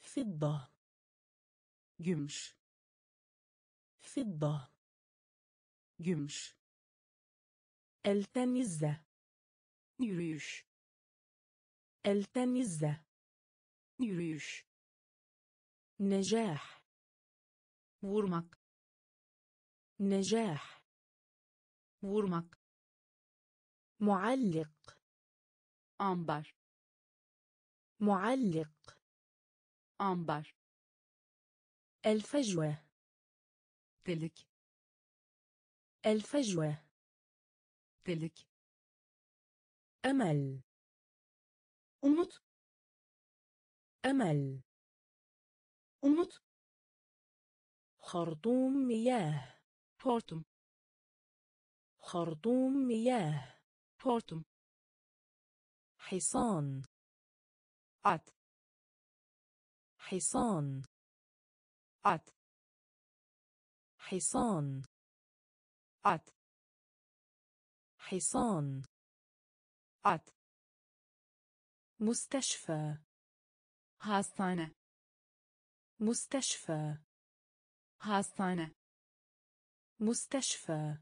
[SPEAKER 1] فضة.
[SPEAKER 2] جمش.
[SPEAKER 1] فضة
[SPEAKER 2] جمش
[SPEAKER 1] التنزة
[SPEAKER 2] يريش.
[SPEAKER 1] التنزة
[SPEAKER 2] يريش.
[SPEAKER 1] نجاح.
[SPEAKER 2] ورمك.
[SPEAKER 1] نجاح.
[SPEAKER 2] ورمك.
[SPEAKER 1] معلق.
[SPEAKER 2] أمبر.
[SPEAKER 1] معلق.
[SPEAKER 2] أمبر.
[SPEAKER 1] الفجوة.
[SPEAKER 2] Delik
[SPEAKER 1] الفجوة.
[SPEAKER 2] delik
[SPEAKER 1] أمل.
[SPEAKER 2] umut
[SPEAKER 1] أمل.
[SPEAKER 2] umut
[SPEAKER 1] خرطوم مياه.
[SPEAKER 2] hortum
[SPEAKER 1] خرطوم مياه.
[SPEAKER 2] hortum
[SPEAKER 1] حصان.
[SPEAKER 2] at
[SPEAKER 1] حصان.
[SPEAKER 2] at
[SPEAKER 1] حصان.
[SPEAKER 2] at
[SPEAKER 1] حصان.
[SPEAKER 2] at
[SPEAKER 1] مستشفى.
[SPEAKER 2] hastane
[SPEAKER 1] مستشفى.
[SPEAKER 2] hastane
[SPEAKER 1] مستشفى.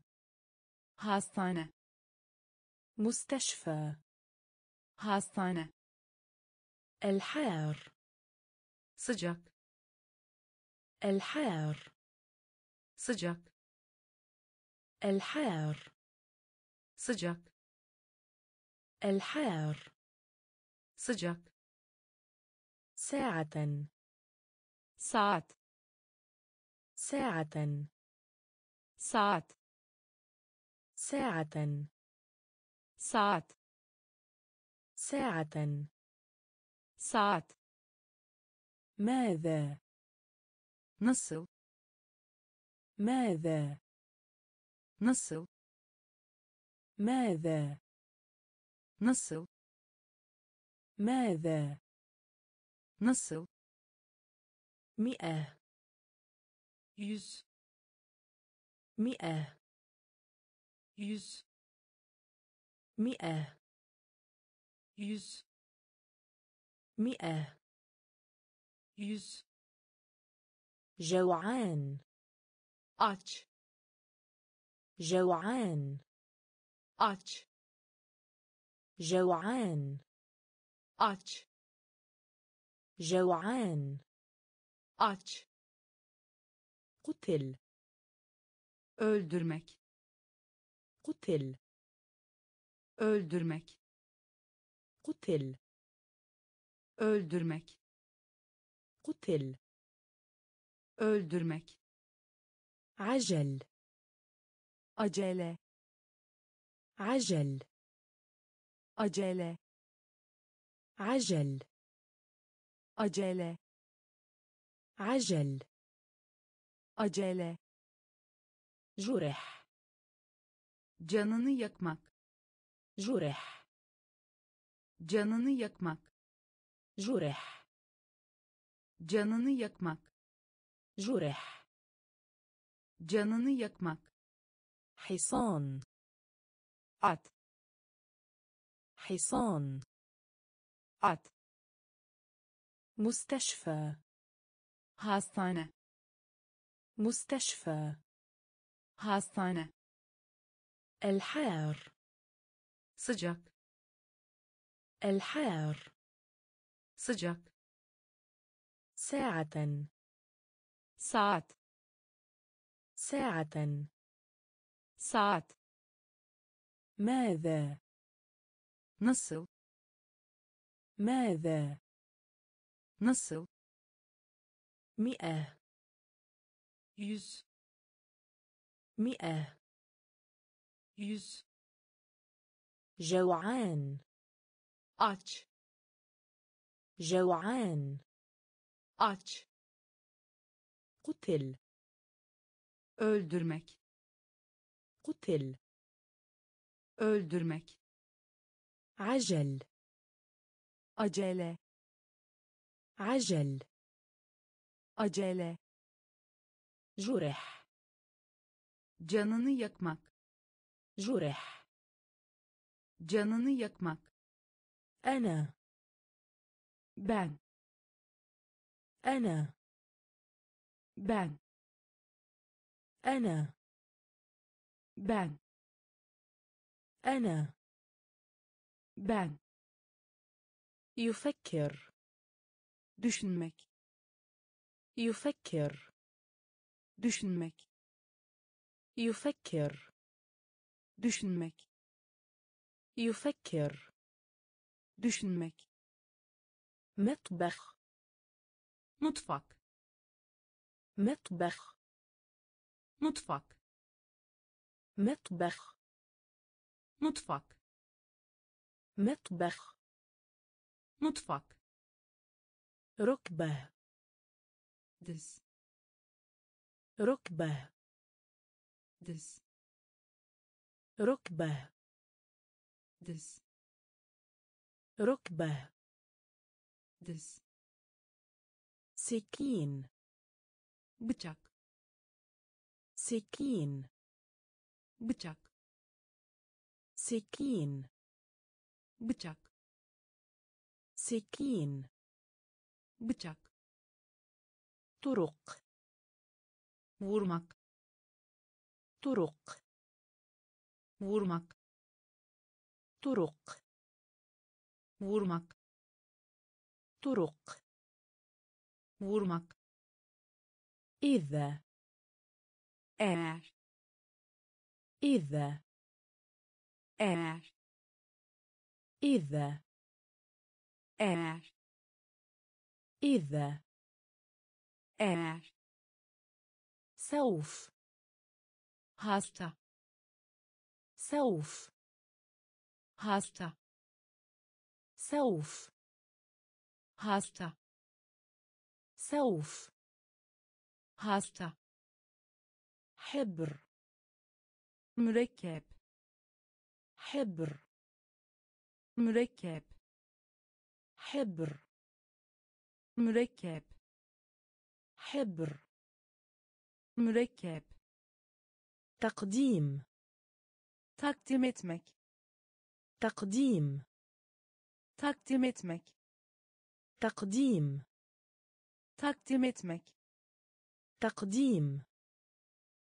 [SPEAKER 2] hastane
[SPEAKER 1] مستشفى.
[SPEAKER 2] hastane
[SPEAKER 1] الحار.
[SPEAKER 2] sıcak
[SPEAKER 1] الحار.
[SPEAKER 2] سجاك
[SPEAKER 1] الحار.
[SPEAKER 2] سجاك
[SPEAKER 1] الحار.
[SPEAKER 2] سجاك
[SPEAKER 1] ساعة.
[SPEAKER 2] ساعت
[SPEAKER 1] ساعة.
[SPEAKER 2] ساعت
[SPEAKER 1] ساعة.
[SPEAKER 2] ساعت
[SPEAKER 1] ساعة.
[SPEAKER 2] ساعت
[SPEAKER 1] ماذا؟
[SPEAKER 2] نصل.
[SPEAKER 1] ماذا؟
[SPEAKER 2] nasıl
[SPEAKER 1] ماذا؟
[SPEAKER 2] nasıl
[SPEAKER 1] ماذا؟
[SPEAKER 2] nasıl
[SPEAKER 1] مئة.
[SPEAKER 2] yüz
[SPEAKER 1] مئة.
[SPEAKER 2] yüz
[SPEAKER 1] مئة.
[SPEAKER 2] yüz
[SPEAKER 1] مئة.
[SPEAKER 2] yüz
[SPEAKER 1] جوعان.
[SPEAKER 2] aç
[SPEAKER 1] جوعان
[SPEAKER 2] aç
[SPEAKER 1] جوعان
[SPEAKER 2] aç
[SPEAKER 1] جوعان
[SPEAKER 2] aç
[SPEAKER 1] قتل
[SPEAKER 2] öldürmek
[SPEAKER 1] قتل
[SPEAKER 2] öldürmek
[SPEAKER 1] قتل
[SPEAKER 2] öldürmek
[SPEAKER 1] قتل
[SPEAKER 2] öldürmek
[SPEAKER 1] عجل
[SPEAKER 2] acele
[SPEAKER 1] عجل
[SPEAKER 2] acele
[SPEAKER 1] عجل
[SPEAKER 2] acele
[SPEAKER 1] عجل
[SPEAKER 2] acele
[SPEAKER 1] جرح
[SPEAKER 2] canını yakmak
[SPEAKER 1] جرح
[SPEAKER 2] canını yakmak
[SPEAKER 1] جرح
[SPEAKER 2] canını yakmak
[SPEAKER 1] جرح
[SPEAKER 2] canını yakmak
[SPEAKER 1] حصان
[SPEAKER 2] at
[SPEAKER 1] حصان
[SPEAKER 2] at
[SPEAKER 1] مستشفى
[SPEAKER 2] hastane
[SPEAKER 1] مستشفى
[SPEAKER 2] hastane
[SPEAKER 1] الحار
[SPEAKER 2] sıcak
[SPEAKER 1] الحار
[SPEAKER 2] sıcak
[SPEAKER 1] ساعة
[SPEAKER 2] saat
[SPEAKER 1] ساعة.
[SPEAKER 2] saat
[SPEAKER 1] ماذا؟
[SPEAKER 2] nasıl
[SPEAKER 1] ماذا؟
[SPEAKER 2] nasıl
[SPEAKER 1] مئة.
[SPEAKER 2] yüz
[SPEAKER 1] مئة.
[SPEAKER 2] yüz
[SPEAKER 1] جوعان.
[SPEAKER 2] aç
[SPEAKER 1] جوعان.
[SPEAKER 2] aç
[SPEAKER 1] قتل.
[SPEAKER 2] öldürmek
[SPEAKER 1] قتل
[SPEAKER 2] öldürmek
[SPEAKER 1] عجل
[SPEAKER 2] acele
[SPEAKER 1] عجل
[SPEAKER 2] acele
[SPEAKER 1] جرح
[SPEAKER 2] canını yakmak
[SPEAKER 1] جرح
[SPEAKER 2] canını yakmak
[SPEAKER 1] أنا
[SPEAKER 2] ben
[SPEAKER 1] أنا
[SPEAKER 2] ben
[SPEAKER 1] أنا.
[SPEAKER 2] بان.
[SPEAKER 1] أنا.
[SPEAKER 2] بان.
[SPEAKER 1] يفكر.
[SPEAKER 2] düşünmek
[SPEAKER 1] يفكر.
[SPEAKER 2] düşünmek
[SPEAKER 1] يفكر.
[SPEAKER 2] düşünmek
[SPEAKER 1] يفكر.
[SPEAKER 2] düşünmek
[SPEAKER 1] مطبخ.
[SPEAKER 2] مطفق
[SPEAKER 1] مطبخ.
[SPEAKER 2] مطفق
[SPEAKER 1] مطبخ.
[SPEAKER 2] مطفق
[SPEAKER 1] مطبخ.
[SPEAKER 2] مطفق
[SPEAKER 1] ركبة.
[SPEAKER 2] دس.
[SPEAKER 1] ركبة.
[SPEAKER 2] دس.
[SPEAKER 1] ركبة.
[SPEAKER 2] دس.
[SPEAKER 1] ركبة.
[SPEAKER 2] دس.
[SPEAKER 1] سكين.
[SPEAKER 2] بتشك.
[SPEAKER 1] سكين
[SPEAKER 2] bıçak
[SPEAKER 1] سكين
[SPEAKER 2] bıçak
[SPEAKER 1] سكين
[SPEAKER 2] bıçak
[SPEAKER 1] طرق
[SPEAKER 2] vurmak
[SPEAKER 1] طرق
[SPEAKER 2] vurmak
[SPEAKER 1] طرق
[SPEAKER 2] vurmak
[SPEAKER 1] طرق
[SPEAKER 2] vurmak
[SPEAKER 1] إذا
[SPEAKER 2] eğer
[SPEAKER 1] إذا
[SPEAKER 2] eğer
[SPEAKER 1] إذا
[SPEAKER 2] eğer
[SPEAKER 1] إذا
[SPEAKER 2] eğer
[SPEAKER 1] سوف
[SPEAKER 2] hasta
[SPEAKER 1] سوف
[SPEAKER 2] hasta
[SPEAKER 1] سوف
[SPEAKER 2] hasta
[SPEAKER 1] سوف
[SPEAKER 2] hasta
[SPEAKER 1] حبر
[SPEAKER 2] مركب
[SPEAKER 1] حبر
[SPEAKER 2] مركب
[SPEAKER 1] حبر
[SPEAKER 2] مركب
[SPEAKER 1] حبر
[SPEAKER 2] مركب.
[SPEAKER 1] تقديم.
[SPEAKER 2] تقديم اتمك
[SPEAKER 1] تقديم.
[SPEAKER 2] تقديم اتمك
[SPEAKER 1] تقديم.
[SPEAKER 2] تقديم اتمك
[SPEAKER 1] تقديم, تقديم.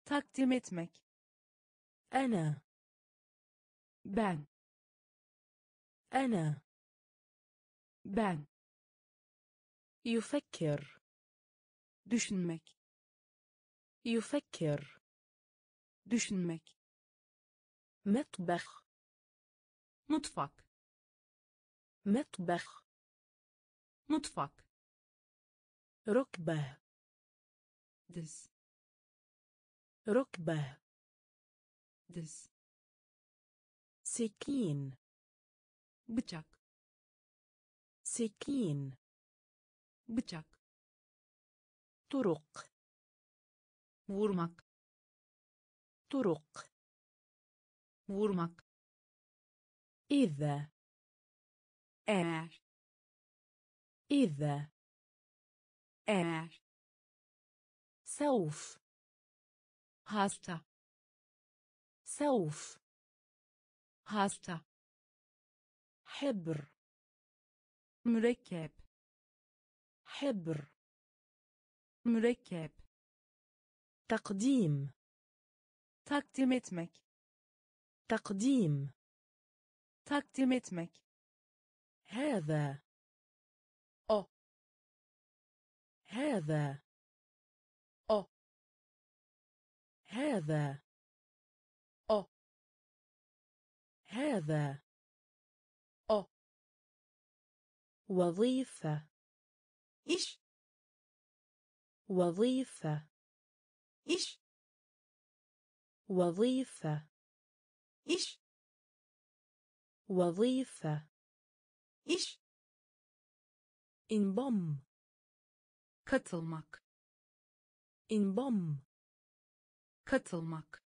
[SPEAKER 2] Takdim etmek
[SPEAKER 1] أنا
[SPEAKER 2] ben
[SPEAKER 1] أنا
[SPEAKER 2] ben
[SPEAKER 1] يفكر
[SPEAKER 2] düşünmek
[SPEAKER 1] يفكر
[SPEAKER 2] düşünmek
[SPEAKER 1] مطبخ
[SPEAKER 2] mutfak
[SPEAKER 1] مطبخ
[SPEAKER 2] mutfak
[SPEAKER 1] ركبة
[SPEAKER 2] diz
[SPEAKER 1] ركبة.
[SPEAKER 2] دس
[SPEAKER 1] سكين.
[SPEAKER 2] بتشك
[SPEAKER 1] سكين.
[SPEAKER 2] بتشك
[SPEAKER 1] طرق.
[SPEAKER 2] ورمك
[SPEAKER 1] طرق.
[SPEAKER 2] ورمك
[SPEAKER 1] إذا.
[SPEAKER 2] إر
[SPEAKER 1] إذا.
[SPEAKER 2] إر
[SPEAKER 1] سوف.
[SPEAKER 2] هاستا
[SPEAKER 1] سوف
[SPEAKER 2] هاستا
[SPEAKER 1] حبر
[SPEAKER 2] مركب
[SPEAKER 1] حبر
[SPEAKER 2] مركب
[SPEAKER 1] تقديم
[SPEAKER 2] تقديم اتمك
[SPEAKER 1] تقديم
[SPEAKER 2] تقديم اتمك
[SPEAKER 1] هذا هذا هذا.
[SPEAKER 2] أو.
[SPEAKER 1] هذا.
[SPEAKER 2] أو.
[SPEAKER 1] وظيفة.
[SPEAKER 2] iş
[SPEAKER 1] وظيفة.
[SPEAKER 2] iş
[SPEAKER 1] وظيفة.
[SPEAKER 2] iş
[SPEAKER 1] وظيفة.
[SPEAKER 2] iş
[SPEAKER 1] انضم
[SPEAKER 2] katılmak
[SPEAKER 1] انضم
[SPEAKER 2] katılmak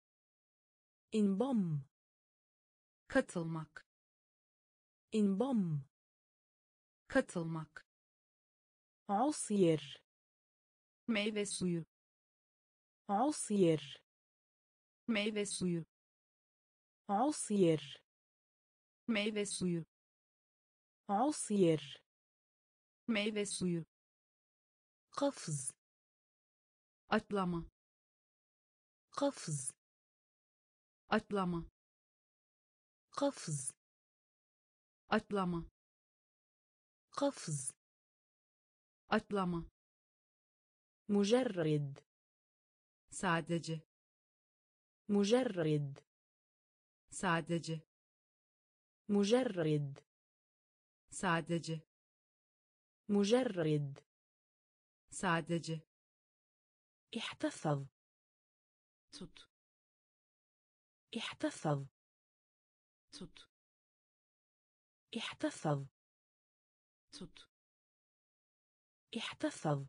[SPEAKER 1] انضم
[SPEAKER 2] katılmak
[SPEAKER 1] انضم
[SPEAKER 2] katılmak
[SPEAKER 1] عصير
[SPEAKER 2] meyve suyu
[SPEAKER 1] عصير
[SPEAKER 2] meyve suyu
[SPEAKER 1] عصير
[SPEAKER 2] meyve suyu
[SPEAKER 1] عصير
[SPEAKER 2] meyve suyu
[SPEAKER 1] قفز
[SPEAKER 2] atlama
[SPEAKER 1] قفز.
[SPEAKER 2] أطلما
[SPEAKER 1] قفز.
[SPEAKER 2] أطلما
[SPEAKER 1] قفز.
[SPEAKER 2] أطلما
[SPEAKER 1] مجرد.
[SPEAKER 2] سادج
[SPEAKER 1] مجرد.
[SPEAKER 2] سادج
[SPEAKER 1] مجرد.
[SPEAKER 2] سادج
[SPEAKER 1] مجرد.
[SPEAKER 2] سادج
[SPEAKER 1] احتفظ.
[SPEAKER 2] تط
[SPEAKER 1] احتفظ.
[SPEAKER 2] تط
[SPEAKER 1] احتفظ.
[SPEAKER 2] تط
[SPEAKER 1] احتفظ.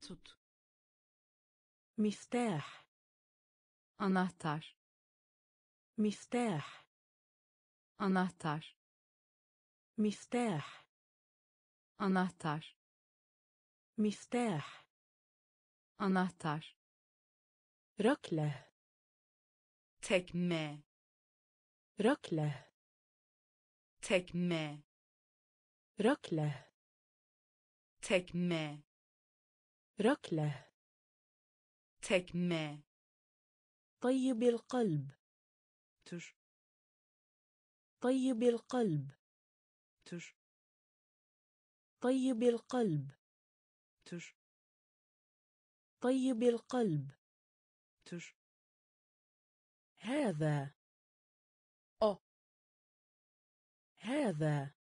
[SPEAKER 2] تط
[SPEAKER 1] مفتاح.
[SPEAKER 2] anahtar
[SPEAKER 1] مفتاح.
[SPEAKER 2] anahtar
[SPEAKER 1] مفتاح.
[SPEAKER 2] anahtar
[SPEAKER 1] مفتاح.
[SPEAKER 2] anahtar
[SPEAKER 1] ركلة.
[SPEAKER 2] tekme
[SPEAKER 1] ركلة.
[SPEAKER 2] tekme
[SPEAKER 1] ركلة.
[SPEAKER 2] tekme
[SPEAKER 1] ركلة.
[SPEAKER 2] tekme
[SPEAKER 1] طيب القلب.
[SPEAKER 2] tür
[SPEAKER 1] طيب القلب.
[SPEAKER 2] tür
[SPEAKER 1] طيب القلب.
[SPEAKER 2] tür
[SPEAKER 1] طيب القلب.
[SPEAKER 2] Tür
[SPEAKER 1] هذا
[SPEAKER 2] أو.
[SPEAKER 1] هذا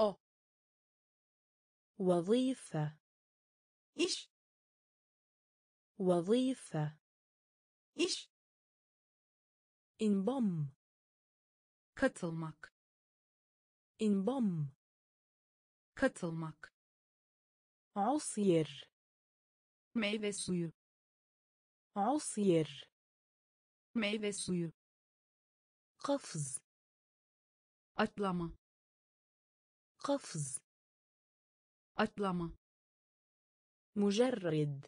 [SPEAKER 2] أو.
[SPEAKER 1] وظيفة
[SPEAKER 2] iş.
[SPEAKER 1] وظيفة
[SPEAKER 2] iş.
[SPEAKER 1] انضم
[SPEAKER 2] katılmak.
[SPEAKER 1] انضم
[SPEAKER 2] katılmak.
[SPEAKER 1] عصير
[SPEAKER 2] meyve suyu.
[SPEAKER 1] عصير
[SPEAKER 2] meyve suyu
[SPEAKER 1] قفز
[SPEAKER 2] atlama
[SPEAKER 1] قفز
[SPEAKER 2] atlama
[SPEAKER 1] مجرد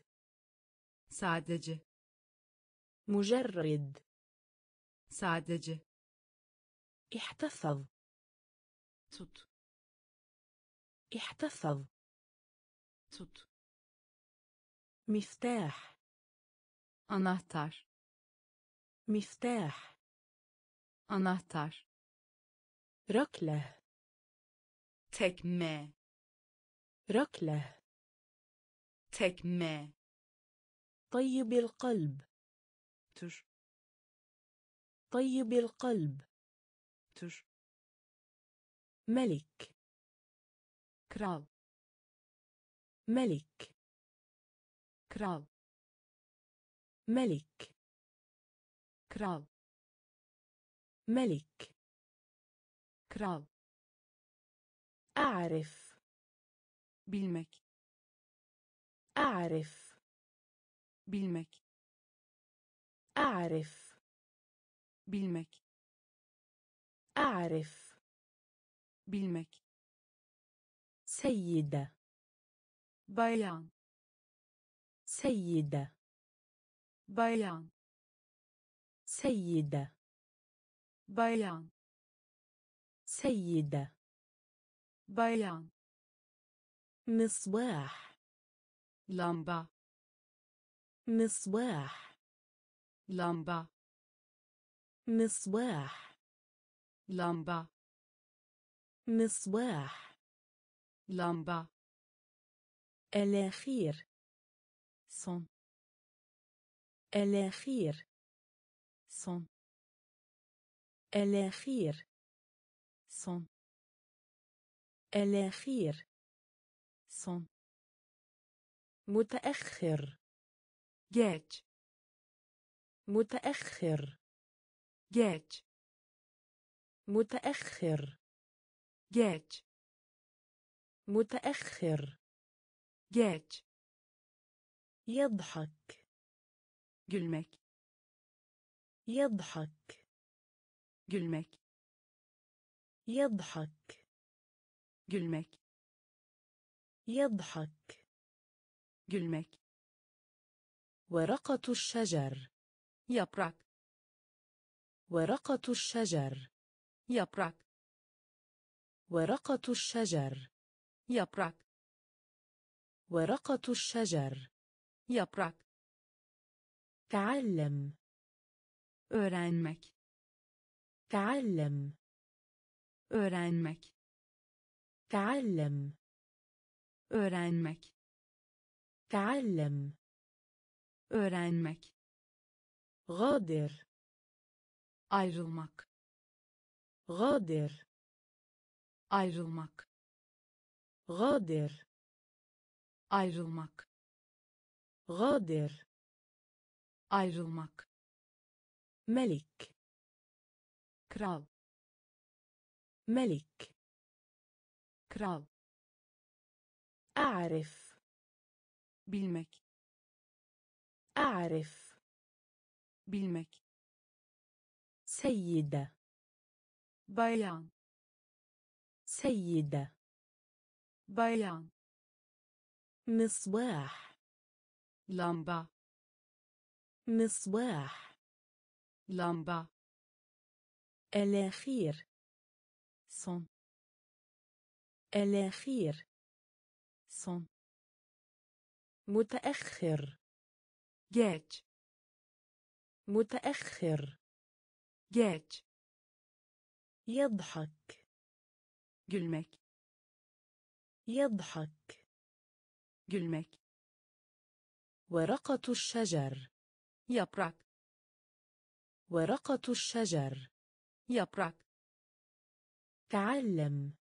[SPEAKER 2] sadece
[SPEAKER 1] مجرد
[SPEAKER 2] sadece
[SPEAKER 1] احتفظ
[SPEAKER 2] tut
[SPEAKER 1] احتفظ
[SPEAKER 2] tut
[SPEAKER 1] مفتاح
[SPEAKER 2] anahtar
[SPEAKER 1] مفتاح
[SPEAKER 2] anahtar
[SPEAKER 1] ركلة
[SPEAKER 2] tekme
[SPEAKER 1] ركلة
[SPEAKER 2] tekme
[SPEAKER 1] طيب القلب
[SPEAKER 2] tür
[SPEAKER 1] طيب القلب
[SPEAKER 2] tür
[SPEAKER 1] ملك
[SPEAKER 2] kral
[SPEAKER 1] ملك
[SPEAKER 2] kral
[SPEAKER 1] ملك
[SPEAKER 2] kral
[SPEAKER 1] ملك
[SPEAKER 2] kral
[SPEAKER 1] أعرف
[SPEAKER 2] bilmek
[SPEAKER 1] أعرف
[SPEAKER 2] bilmek
[SPEAKER 1] أعرف
[SPEAKER 2] bilmek
[SPEAKER 1] أعرف
[SPEAKER 2] bilmek
[SPEAKER 1] سيدة
[SPEAKER 2] bayan
[SPEAKER 1] سيدة
[SPEAKER 2] بيان
[SPEAKER 1] سيدة
[SPEAKER 2] بيان
[SPEAKER 1] سيدة
[SPEAKER 2] بيان
[SPEAKER 1] مصباح
[SPEAKER 2] لمبة
[SPEAKER 1] مصباح
[SPEAKER 2] لمبة
[SPEAKER 1] مصباح
[SPEAKER 2] لمبة
[SPEAKER 1] مصباح
[SPEAKER 2] لمبة
[SPEAKER 1] الأخير
[SPEAKER 2] صمت
[SPEAKER 1] الأخير.
[SPEAKER 2] son
[SPEAKER 1] الأخير.
[SPEAKER 2] son
[SPEAKER 1] الأخير.
[SPEAKER 2] son
[SPEAKER 1] متأخر.
[SPEAKER 2] geç
[SPEAKER 1] متأخر.
[SPEAKER 2] geç
[SPEAKER 1] متأخر.
[SPEAKER 2] geç
[SPEAKER 1] متأخر.
[SPEAKER 2] geç
[SPEAKER 1] يضحك.
[SPEAKER 2] Gülmek.
[SPEAKER 1] يضحك.
[SPEAKER 2] gülmek.
[SPEAKER 1] يضحك.
[SPEAKER 2] gülmek.
[SPEAKER 1] يضحك.
[SPEAKER 2] gülmek.
[SPEAKER 1] ورقة الشجر.
[SPEAKER 2] yaprak.
[SPEAKER 1] ورقة الشجر.
[SPEAKER 2] yaprak.
[SPEAKER 1] ورقة الشجر.
[SPEAKER 2] yaprak.
[SPEAKER 1] ورقة الشجر.
[SPEAKER 2] yaprak.
[SPEAKER 1] تعلم
[SPEAKER 2] öğrenmek
[SPEAKER 1] تعلم
[SPEAKER 2] öğrenmek
[SPEAKER 1] تعلم
[SPEAKER 2] öğrenmek
[SPEAKER 1] تعلم
[SPEAKER 2] öğrenmek
[SPEAKER 1] غادر
[SPEAKER 2] ayrılmak
[SPEAKER 1] غادر
[SPEAKER 2] ayrılmak
[SPEAKER 1] غادر
[SPEAKER 2] ayrılmak
[SPEAKER 1] غادر
[SPEAKER 2] ayrılmak
[SPEAKER 1] ملك
[SPEAKER 2] kral
[SPEAKER 1] ملك
[SPEAKER 2] kral
[SPEAKER 1] أعرف
[SPEAKER 2] bilmek
[SPEAKER 1] أعرف
[SPEAKER 2] bilmek
[SPEAKER 1] سيدة
[SPEAKER 2] bayan
[SPEAKER 1] سيدة
[SPEAKER 2] bayan
[SPEAKER 1] مصباح
[SPEAKER 2] lamba
[SPEAKER 1] مصباح.
[SPEAKER 2] lamba
[SPEAKER 1] الأخير.
[SPEAKER 2] son
[SPEAKER 1] الأخير.
[SPEAKER 2] son
[SPEAKER 1] متأخر.
[SPEAKER 2] geç
[SPEAKER 1] متأخر.
[SPEAKER 2] geç
[SPEAKER 1] يضحك.
[SPEAKER 2] gülmek
[SPEAKER 1] يضحك.
[SPEAKER 2] gülmek
[SPEAKER 1] ورقة الشجر.
[SPEAKER 2] Yaprak
[SPEAKER 1] ورقة الشجر
[SPEAKER 2] yaprak
[SPEAKER 1] تعلم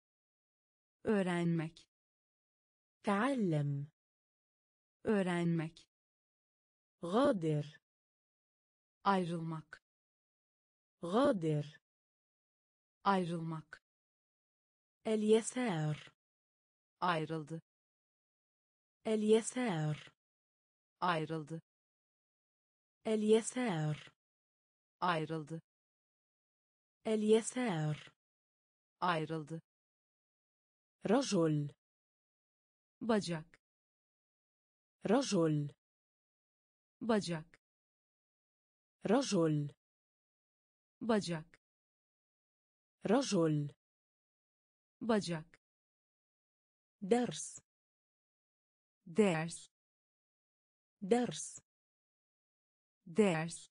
[SPEAKER 2] öğrenmek
[SPEAKER 1] تعلم
[SPEAKER 2] öğrenmek
[SPEAKER 1] غادر
[SPEAKER 2] ayrılmak
[SPEAKER 1] غادر
[SPEAKER 2] ayrılmak
[SPEAKER 1] اليسار
[SPEAKER 2] ayrıldı
[SPEAKER 1] اليسار
[SPEAKER 2] ayrıldı
[SPEAKER 1] اليسار
[SPEAKER 2] ayrıldı
[SPEAKER 1] اليسار
[SPEAKER 2] ayrıldı
[SPEAKER 1] رجل
[SPEAKER 2] bacak
[SPEAKER 1] رجل
[SPEAKER 2] bacak
[SPEAKER 1] رجل
[SPEAKER 2] bacak
[SPEAKER 1] رجل
[SPEAKER 2] bacak
[SPEAKER 1] درس
[SPEAKER 2] ders
[SPEAKER 1] درس
[SPEAKER 2] ders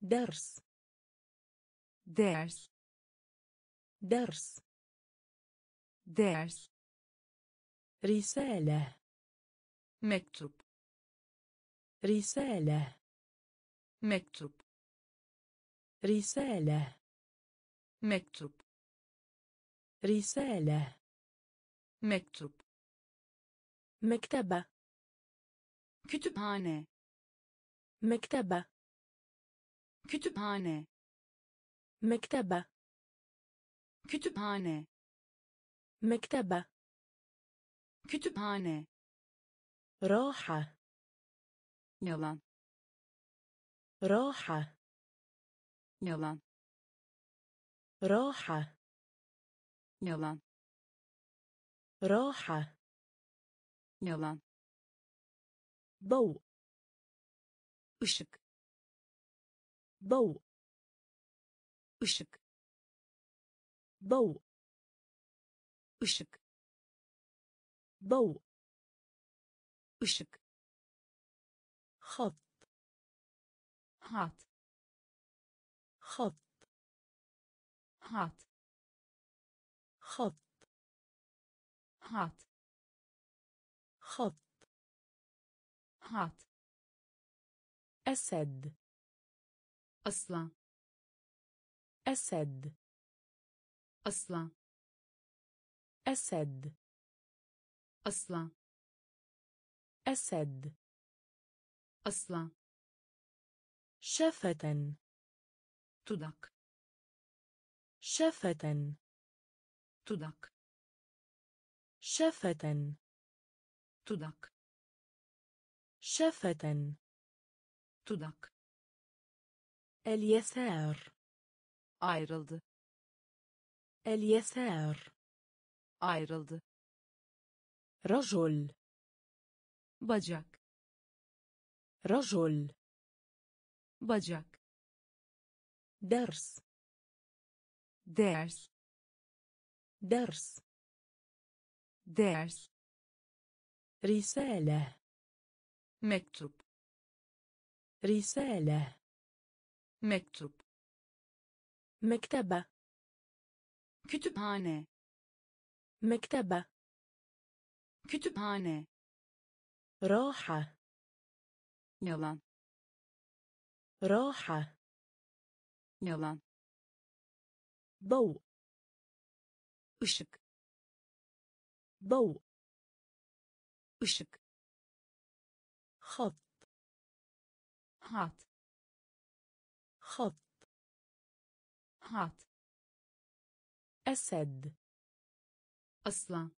[SPEAKER 1] درس
[SPEAKER 2] ders
[SPEAKER 1] درس
[SPEAKER 2] ders
[SPEAKER 1] رسالة
[SPEAKER 2] mektup
[SPEAKER 1] رسالة
[SPEAKER 2] mektup
[SPEAKER 1] رسالة
[SPEAKER 2] mektup
[SPEAKER 1] رسالة
[SPEAKER 2] mektup
[SPEAKER 1] مكتبة
[SPEAKER 2] kütüphane
[SPEAKER 1] مكتبة
[SPEAKER 2] kütüphane
[SPEAKER 1] مكتبة
[SPEAKER 2] kütüphane
[SPEAKER 1] مكتبة
[SPEAKER 2] kütüphane
[SPEAKER 1] راحة
[SPEAKER 2] yalan
[SPEAKER 1] راحة
[SPEAKER 2] yalan
[SPEAKER 1] راحة
[SPEAKER 2] yalan
[SPEAKER 1] راحة
[SPEAKER 2] yalan
[SPEAKER 1] ضوء
[SPEAKER 2] Işık
[SPEAKER 1] ضوء
[SPEAKER 2] ışık
[SPEAKER 1] ضوء
[SPEAKER 2] ışık
[SPEAKER 1] ضوء
[SPEAKER 2] ışık
[SPEAKER 1] خط
[SPEAKER 2] hat
[SPEAKER 1] خط
[SPEAKER 2] hat
[SPEAKER 1] خط
[SPEAKER 2] hat
[SPEAKER 1] خط
[SPEAKER 2] hat
[SPEAKER 1] أسد
[SPEAKER 2] أصلا.
[SPEAKER 1] أسد
[SPEAKER 2] أصلا.
[SPEAKER 1] أسد
[SPEAKER 2] أصلا.
[SPEAKER 1] أسد
[SPEAKER 2] أصلا.
[SPEAKER 1] شفة.
[SPEAKER 2] تدق.
[SPEAKER 1] شفة.
[SPEAKER 2] تدق.
[SPEAKER 1] شفة.
[SPEAKER 2] تدق.
[SPEAKER 1] شفة.
[SPEAKER 2] Dudak
[SPEAKER 1] اليسار
[SPEAKER 2] ayrıldı
[SPEAKER 1] اليسار
[SPEAKER 2] ayrıldı
[SPEAKER 1] رجل
[SPEAKER 2] bacak
[SPEAKER 1] رجل
[SPEAKER 2] bacak
[SPEAKER 1] درس
[SPEAKER 2] ders
[SPEAKER 1] درس
[SPEAKER 2] ders
[SPEAKER 1] رسالة
[SPEAKER 2] mektup
[SPEAKER 1] رسالة
[SPEAKER 2] mektup
[SPEAKER 1] مكتبة
[SPEAKER 2] kütüphane
[SPEAKER 1] مكتبة
[SPEAKER 2] kütüphane
[SPEAKER 1] راحة
[SPEAKER 2] yalan
[SPEAKER 1] راحة
[SPEAKER 2] yalan
[SPEAKER 1] ضوء
[SPEAKER 2] ışık
[SPEAKER 1] ضوء
[SPEAKER 2] ışık
[SPEAKER 1] خط
[SPEAKER 2] hat
[SPEAKER 1] خط
[SPEAKER 2] hat
[SPEAKER 1] أسد
[SPEAKER 2] aslan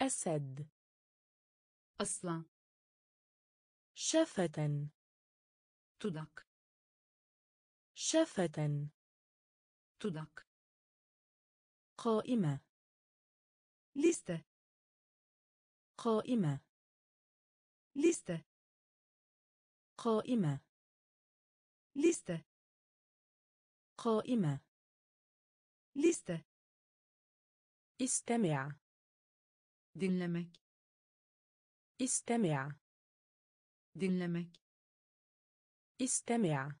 [SPEAKER 1] أسد
[SPEAKER 2] aslan
[SPEAKER 1] شفة
[SPEAKER 2] dudak
[SPEAKER 1] شفة
[SPEAKER 2] dudak
[SPEAKER 1] قائمة
[SPEAKER 2] liste
[SPEAKER 1] قائمة
[SPEAKER 2] liste
[SPEAKER 1] قائمة
[SPEAKER 2] liste
[SPEAKER 1] قائمة
[SPEAKER 2] liste
[SPEAKER 1] استمع
[SPEAKER 2] dinlemek
[SPEAKER 1] استمع
[SPEAKER 2] dinlemek
[SPEAKER 1] استمع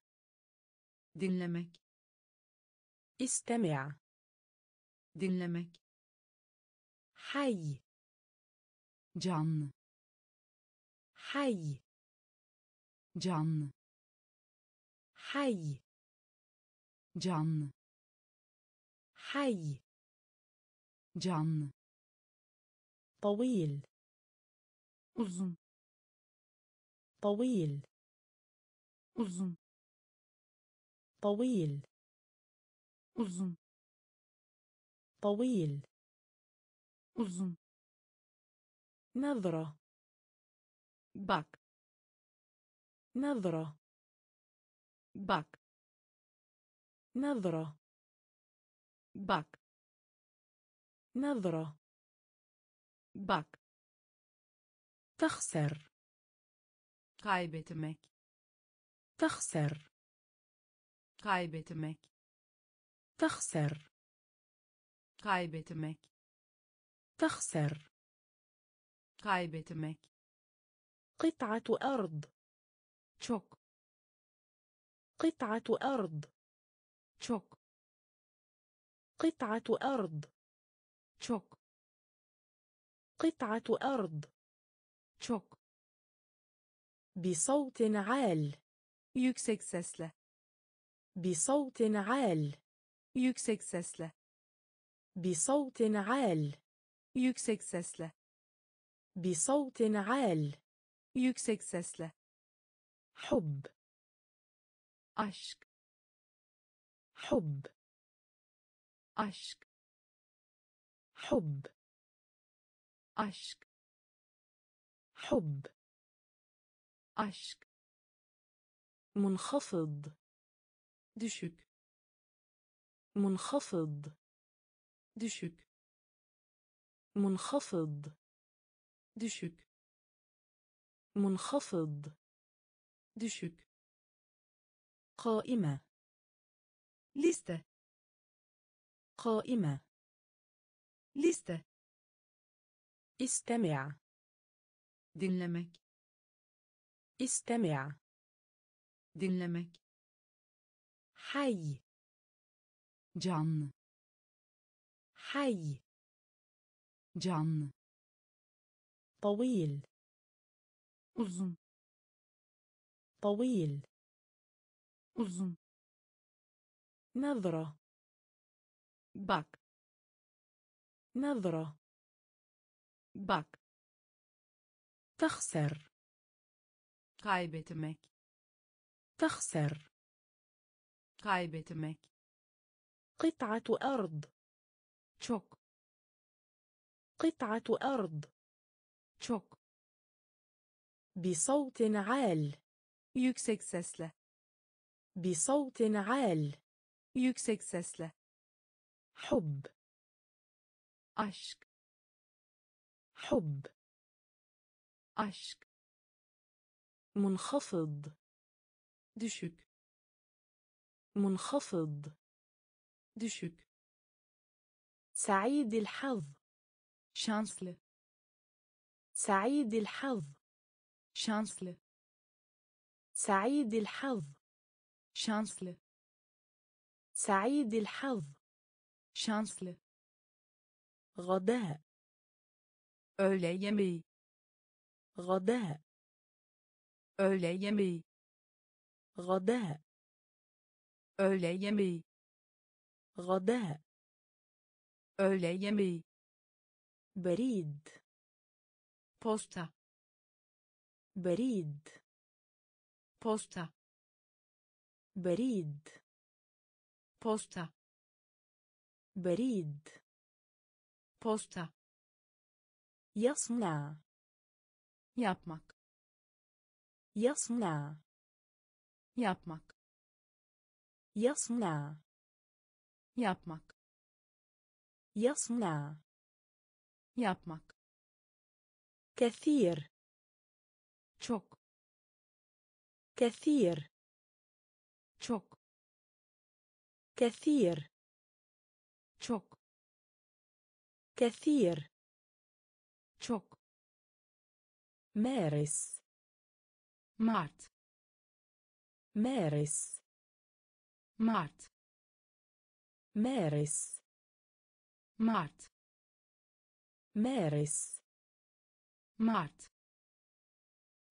[SPEAKER 2] dinlemek
[SPEAKER 1] استمع
[SPEAKER 2] dinlemek
[SPEAKER 1] حي
[SPEAKER 2] canlı
[SPEAKER 1] حي
[SPEAKER 2] جان
[SPEAKER 1] حي.
[SPEAKER 2] جان
[SPEAKER 1] حي.
[SPEAKER 2] جان
[SPEAKER 1] طويل.
[SPEAKER 2] أزم
[SPEAKER 1] طويل.
[SPEAKER 2] أزم
[SPEAKER 1] طويل.
[SPEAKER 2] أزم
[SPEAKER 1] طويل.
[SPEAKER 2] أزم
[SPEAKER 1] نظرة.
[SPEAKER 2] باك.
[SPEAKER 1] نظرة.
[SPEAKER 2] bak.
[SPEAKER 1] نظرة.
[SPEAKER 2] bak.
[SPEAKER 1] نظرة.
[SPEAKER 2] bak.
[SPEAKER 1] تخسر.
[SPEAKER 2] kaybetmek
[SPEAKER 1] تخسر.
[SPEAKER 2] kaybetmek
[SPEAKER 1] تخسر.
[SPEAKER 2] kaybetmek
[SPEAKER 1] تخسر.
[SPEAKER 2] كايبتمك
[SPEAKER 1] قطعة أرض.
[SPEAKER 2] Çok
[SPEAKER 1] قطعة أرض
[SPEAKER 2] çok
[SPEAKER 1] قطعة أرض
[SPEAKER 2] çok
[SPEAKER 1] قطعة أرض
[SPEAKER 2] çok
[SPEAKER 1] بصوت عال
[SPEAKER 2] yüksek sesle
[SPEAKER 1] بصوت عال
[SPEAKER 2] yüksek sesle
[SPEAKER 1] بصوت عال
[SPEAKER 2] yüksek sesle
[SPEAKER 1] بصوت عال
[SPEAKER 2] yüksek sesle
[SPEAKER 1] حب.
[SPEAKER 2] aşk
[SPEAKER 1] حب.
[SPEAKER 2] aşk
[SPEAKER 1] حب.
[SPEAKER 2] aşk
[SPEAKER 1] حب.
[SPEAKER 2] aşk
[SPEAKER 1] منخفض.
[SPEAKER 2] Düşük
[SPEAKER 1] منخفض.
[SPEAKER 2] Düşük
[SPEAKER 1] منخفض.
[SPEAKER 2] Düşük
[SPEAKER 1] منخفض.
[SPEAKER 2] düşük
[SPEAKER 1] قائمة
[SPEAKER 2] liste
[SPEAKER 1] قائمة
[SPEAKER 2] liste
[SPEAKER 1] استمع
[SPEAKER 2] dinlemek
[SPEAKER 1] استمع
[SPEAKER 2] dinlemek
[SPEAKER 1] حي
[SPEAKER 2] canlı
[SPEAKER 1] حي
[SPEAKER 2] canlı
[SPEAKER 1] طويل
[SPEAKER 2] uzun
[SPEAKER 1] طويل.
[SPEAKER 2] uzun
[SPEAKER 1] نظرة.
[SPEAKER 2] bak
[SPEAKER 1] نظرة.
[SPEAKER 2] bak
[SPEAKER 1] تخسر.
[SPEAKER 2] kaybetmek
[SPEAKER 1] تخسر.
[SPEAKER 2] kaybetmek
[SPEAKER 1] قطعة أرض.
[SPEAKER 2] çok
[SPEAKER 1] قطعة أرض.
[SPEAKER 2] çok
[SPEAKER 1] بصوت عال.
[SPEAKER 2] يكسك سسلة
[SPEAKER 1] بصوت عال
[SPEAKER 2] يكسك سسلة
[SPEAKER 1] حب
[SPEAKER 2] أشك
[SPEAKER 1] حب
[SPEAKER 2] أشك
[SPEAKER 1] منخفض
[SPEAKER 2] دشك
[SPEAKER 1] منخفض
[SPEAKER 2] دشك
[SPEAKER 1] سعيد الحظ
[SPEAKER 2] شانسل
[SPEAKER 1] سعيد الحظ
[SPEAKER 2] شانسل
[SPEAKER 1] سعيد الحظ.
[SPEAKER 2] شانسل
[SPEAKER 1] سعيد الحظ.
[SPEAKER 2] شانسل
[SPEAKER 1] غداء.
[SPEAKER 2] أولي يمي.
[SPEAKER 1] غداء.
[SPEAKER 2] أولي يمي.
[SPEAKER 1] غداء.
[SPEAKER 2] أولي يمي.
[SPEAKER 1] غداء.
[SPEAKER 2] أولي يمي.
[SPEAKER 1] بريد.
[SPEAKER 2] بوستا.
[SPEAKER 1] بريد.
[SPEAKER 2] Posta
[SPEAKER 1] بريد
[SPEAKER 2] posta
[SPEAKER 1] بريد
[SPEAKER 2] posta
[SPEAKER 1] يصنع
[SPEAKER 2] yapmak
[SPEAKER 1] يصنع
[SPEAKER 2] yapmak
[SPEAKER 1] يصنع
[SPEAKER 2] yapmak
[SPEAKER 1] يصنع
[SPEAKER 2] yapmak
[SPEAKER 1] كثير
[SPEAKER 2] çok
[SPEAKER 1] كثير.
[SPEAKER 2] Çok.
[SPEAKER 1] كثير.
[SPEAKER 2] Çok.
[SPEAKER 1] كثير.
[SPEAKER 2] Çok.
[SPEAKER 1] مارس.
[SPEAKER 2] Mart.
[SPEAKER 1] مارس.
[SPEAKER 2] Mart.
[SPEAKER 1] مارس.
[SPEAKER 2] Mart.
[SPEAKER 1] مارس.
[SPEAKER 2] Mart.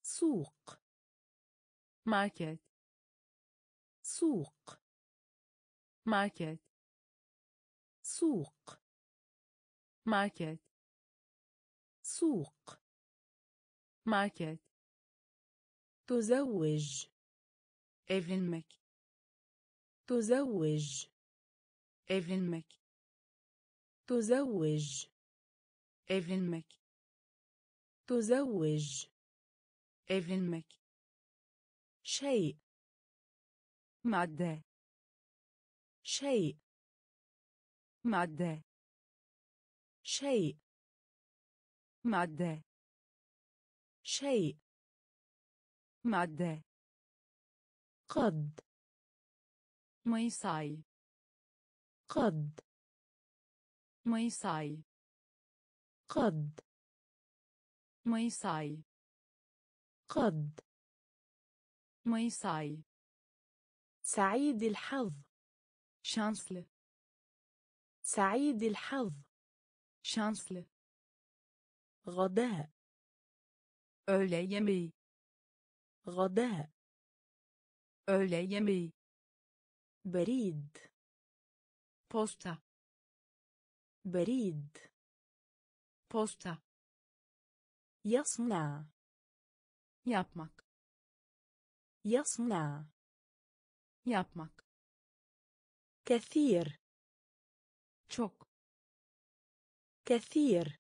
[SPEAKER 1] سوق.
[SPEAKER 2] market.
[SPEAKER 1] سوق.
[SPEAKER 2] market.
[SPEAKER 1] سوق.
[SPEAKER 2] market.
[SPEAKER 1] سوق.
[SPEAKER 2] market.
[SPEAKER 1] تزوج.
[SPEAKER 2] Evlenmek.
[SPEAKER 1] تزوج.
[SPEAKER 2] Evlenmek.
[SPEAKER 1] تزوج.
[SPEAKER 2] Evlenmek.
[SPEAKER 1] تزوج.
[SPEAKER 2] Evlenmek.
[SPEAKER 1] شيء.
[SPEAKER 2] مادة
[SPEAKER 1] شيء.
[SPEAKER 2] مادة
[SPEAKER 1] شيء.
[SPEAKER 2] مادة
[SPEAKER 1] شيء.
[SPEAKER 2] madde
[SPEAKER 1] قد.
[SPEAKER 2] Mayıs ayı
[SPEAKER 1] قد.
[SPEAKER 2] Mayıs ayı
[SPEAKER 1] قد.
[SPEAKER 2] Mayıs ayı
[SPEAKER 1] قد.
[SPEAKER 2] Mayıs ayı
[SPEAKER 1] سعيد الحظ.
[SPEAKER 2] şanslı.
[SPEAKER 1] سعيد الحظ.
[SPEAKER 2] شانسل.
[SPEAKER 1] غداء.
[SPEAKER 2] أولي يمي.
[SPEAKER 1] غداء.
[SPEAKER 2] أولي يمي.
[SPEAKER 1] بريد.
[SPEAKER 2] بوستا.
[SPEAKER 1] بريد.
[SPEAKER 2] بوستا.
[SPEAKER 1] يصنع.
[SPEAKER 2] يابمك.
[SPEAKER 1] يصنع.
[SPEAKER 2] yapmak
[SPEAKER 1] كثير.
[SPEAKER 2] çok
[SPEAKER 1] كثير.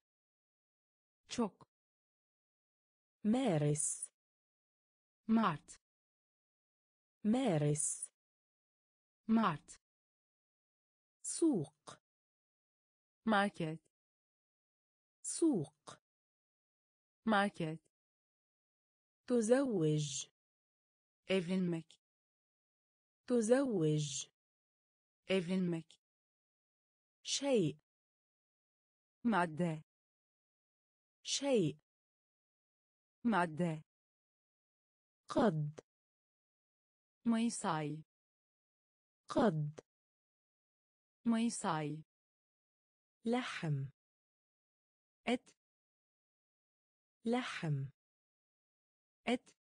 [SPEAKER 2] çok
[SPEAKER 1] مارس.
[SPEAKER 2] مات
[SPEAKER 1] مارس.
[SPEAKER 2] مات
[SPEAKER 1] سوق.
[SPEAKER 2] ماركت.
[SPEAKER 1] سوق.
[SPEAKER 2] ماركت.
[SPEAKER 1] تزوج.
[SPEAKER 2] Evlenmek
[SPEAKER 1] تزوج
[SPEAKER 2] evlenmek
[SPEAKER 1] شيء
[SPEAKER 2] madde
[SPEAKER 1] شيء
[SPEAKER 2] madde
[SPEAKER 1] قد
[SPEAKER 2] ayı
[SPEAKER 1] قد
[SPEAKER 2] ayı
[SPEAKER 1] لحم
[SPEAKER 2] et
[SPEAKER 1] لحم
[SPEAKER 2] et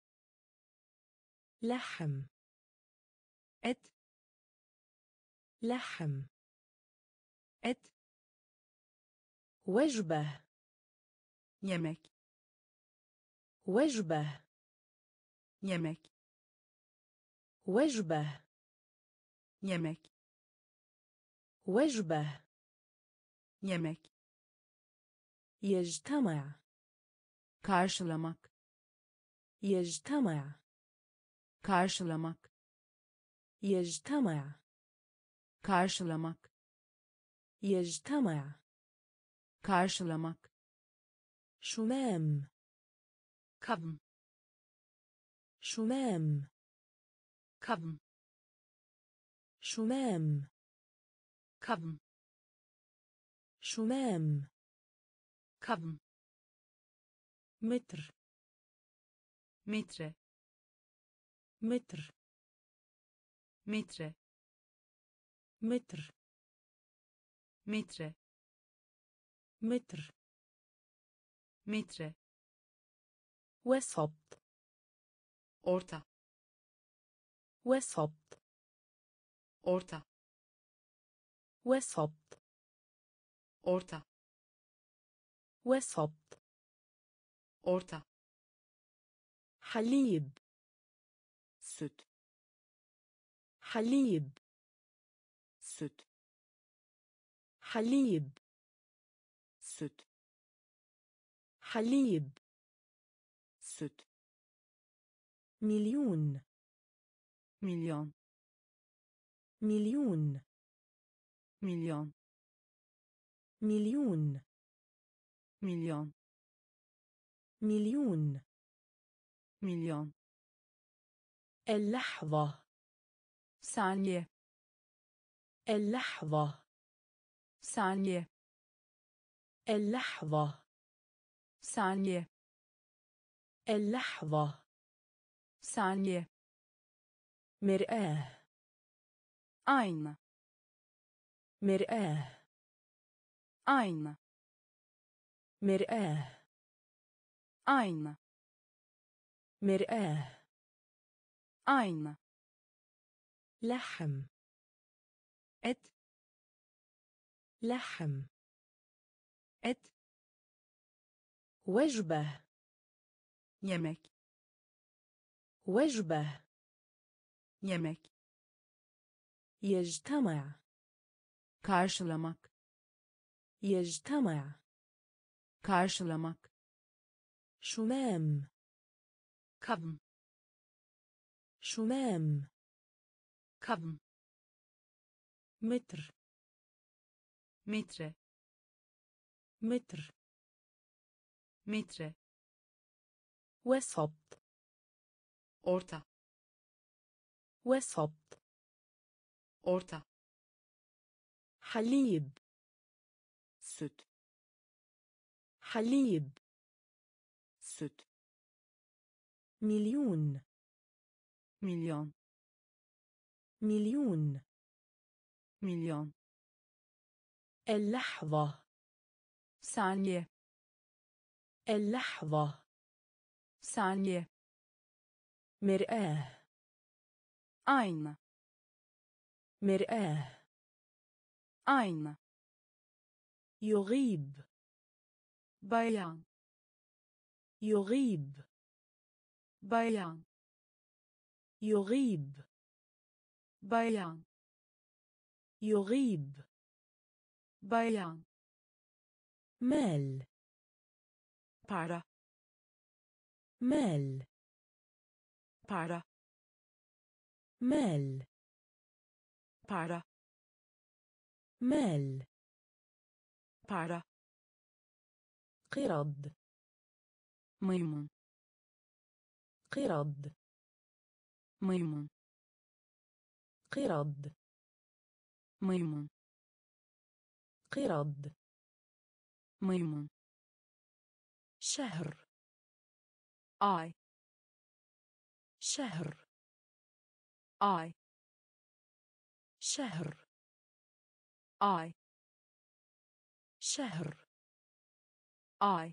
[SPEAKER 1] لحم.
[SPEAKER 2] أت.
[SPEAKER 1] لحم.
[SPEAKER 2] أت.
[SPEAKER 1] وجبة.
[SPEAKER 2] يمك.
[SPEAKER 1] وجبة.
[SPEAKER 2] يمك.
[SPEAKER 1] وجبة.
[SPEAKER 2] يمك.
[SPEAKER 1] وجبة.
[SPEAKER 2] يمك.
[SPEAKER 1] يجتمع.
[SPEAKER 2] karşılamak
[SPEAKER 1] yectema
[SPEAKER 2] karşılamak
[SPEAKER 1] يجتمع
[SPEAKER 2] karşılamak
[SPEAKER 1] يجتمع
[SPEAKER 2] karşılamak
[SPEAKER 1] شمام
[SPEAKER 2] kadın
[SPEAKER 1] شمام
[SPEAKER 2] kadın
[SPEAKER 1] شمام
[SPEAKER 2] kadın
[SPEAKER 1] شمام
[SPEAKER 2] kadın
[SPEAKER 1] متر
[SPEAKER 2] metre
[SPEAKER 1] متر.
[SPEAKER 2] متر.
[SPEAKER 1] متر.
[SPEAKER 2] متر.
[SPEAKER 1] متر.
[SPEAKER 2] متر.
[SPEAKER 1] وسط.
[SPEAKER 2] أرتا
[SPEAKER 1] وسط.
[SPEAKER 2] أرتا
[SPEAKER 1] وسط.
[SPEAKER 2] أرتا
[SPEAKER 1] وسط.
[SPEAKER 2] أرتا
[SPEAKER 1] حليب.
[SPEAKER 2] Süt
[SPEAKER 1] حليب
[SPEAKER 2] süt
[SPEAKER 1] حليب
[SPEAKER 2] süt
[SPEAKER 1] حليب
[SPEAKER 2] süt
[SPEAKER 1] مليون مليون
[SPEAKER 2] milyon
[SPEAKER 1] مليون
[SPEAKER 2] milyon
[SPEAKER 1] مليون
[SPEAKER 2] milyon
[SPEAKER 1] اللحظة.
[SPEAKER 2] saniye
[SPEAKER 1] اللحظة.
[SPEAKER 2] saniye
[SPEAKER 1] اللحظة.
[SPEAKER 2] saniye
[SPEAKER 1] اللحظة.
[SPEAKER 2] saniye
[SPEAKER 1] مرآة.
[SPEAKER 2] ayna
[SPEAKER 1] مرآة.
[SPEAKER 2] ayna
[SPEAKER 1] مرآة.
[SPEAKER 2] ayna
[SPEAKER 1] مرآة.
[SPEAKER 2] ayna
[SPEAKER 1] لحم
[SPEAKER 2] et
[SPEAKER 1] لحم
[SPEAKER 2] et
[SPEAKER 1] وجبة
[SPEAKER 2] yemek
[SPEAKER 1] وجبة
[SPEAKER 2] yemek
[SPEAKER 1] يجتمع
[SPEAKER 2] karşılamak
[SPEAKER 1] يجتمع
[SPEAKER 2] karşılamak
[SPEAKER 1] شمام
[SPEAKER 2] kadın
[SPEAKER 1] شمام.
[SPEAKER 2] kadın
[SPEAKER 1] متر.
[SPEAKER 2] metre
[SPEAKER 1] متر.
[SPEAKER 2] metre
[SPEAKER 1] وسط.
[SPEAKER 2] orta
[SPEAKER 1] وسط.
[SPEAKER 2] orta
[SPEAKER 1] حليب.
[SPEAKER 2] süt
[SPEAKER 1] حليب.
[SPEAKER 2] süt
[SPEAKER 1] مليون.
[SPEAKER 2] مليون.
[SPEAKER 1] مليون.
[SPEAKER 2] مليون.
[SPEAKER 1] اللحظة.
[SPEAKER 2] ثانية.
[SPEAKER 1] اللحظة.
[SPEAKER 2] ثانية.
[SPEAKER 1] مرآة.
[SPEAKER 2] أين
[SPEAKER 1] مرآة.
[SPEAKER 2] أين
[SPEAKER 1] يغيب.
[SPEAKER 2] بيان.
[SPEAKER 1] يغيب.
[SPEAKER 2] بيان.
[SPEAKER 1] يغيب
[SPEAKER 2] bayan
[SPEAKER 1] يغيب
[SPEAKER 2] bayan
[SPEAKER 1] مال
[SPEAKER 2] para
[SPEAKER 1] مال
[SPEAKER 2] para
[SPEAKER 1] مال
[SPEAKER 2] para
[SPEAKER 1] مال
[SPEAKER 2] para
[SPEAKER 1] قرد
[SPEAKER 2] maymun
[SPEAKER 1] قرد
[SPEAKER 2] ميمون.
[SPEAKER 1] قرد
[SPEAKER 2] ميمون.
[SPEAKER 1] قرد
[SPEAKER 2] ميمون.
[SPEAKER 1] شهر.
[SPEAKER 2] آي.
[SPEAKER 1] شهر.
[SPEAKER 2] آي.
[SPEAKER 1] شهر.
[SPEAKER 2] آي.
[SPEAKER 1] شهر.
[SPEAKER 2] آي.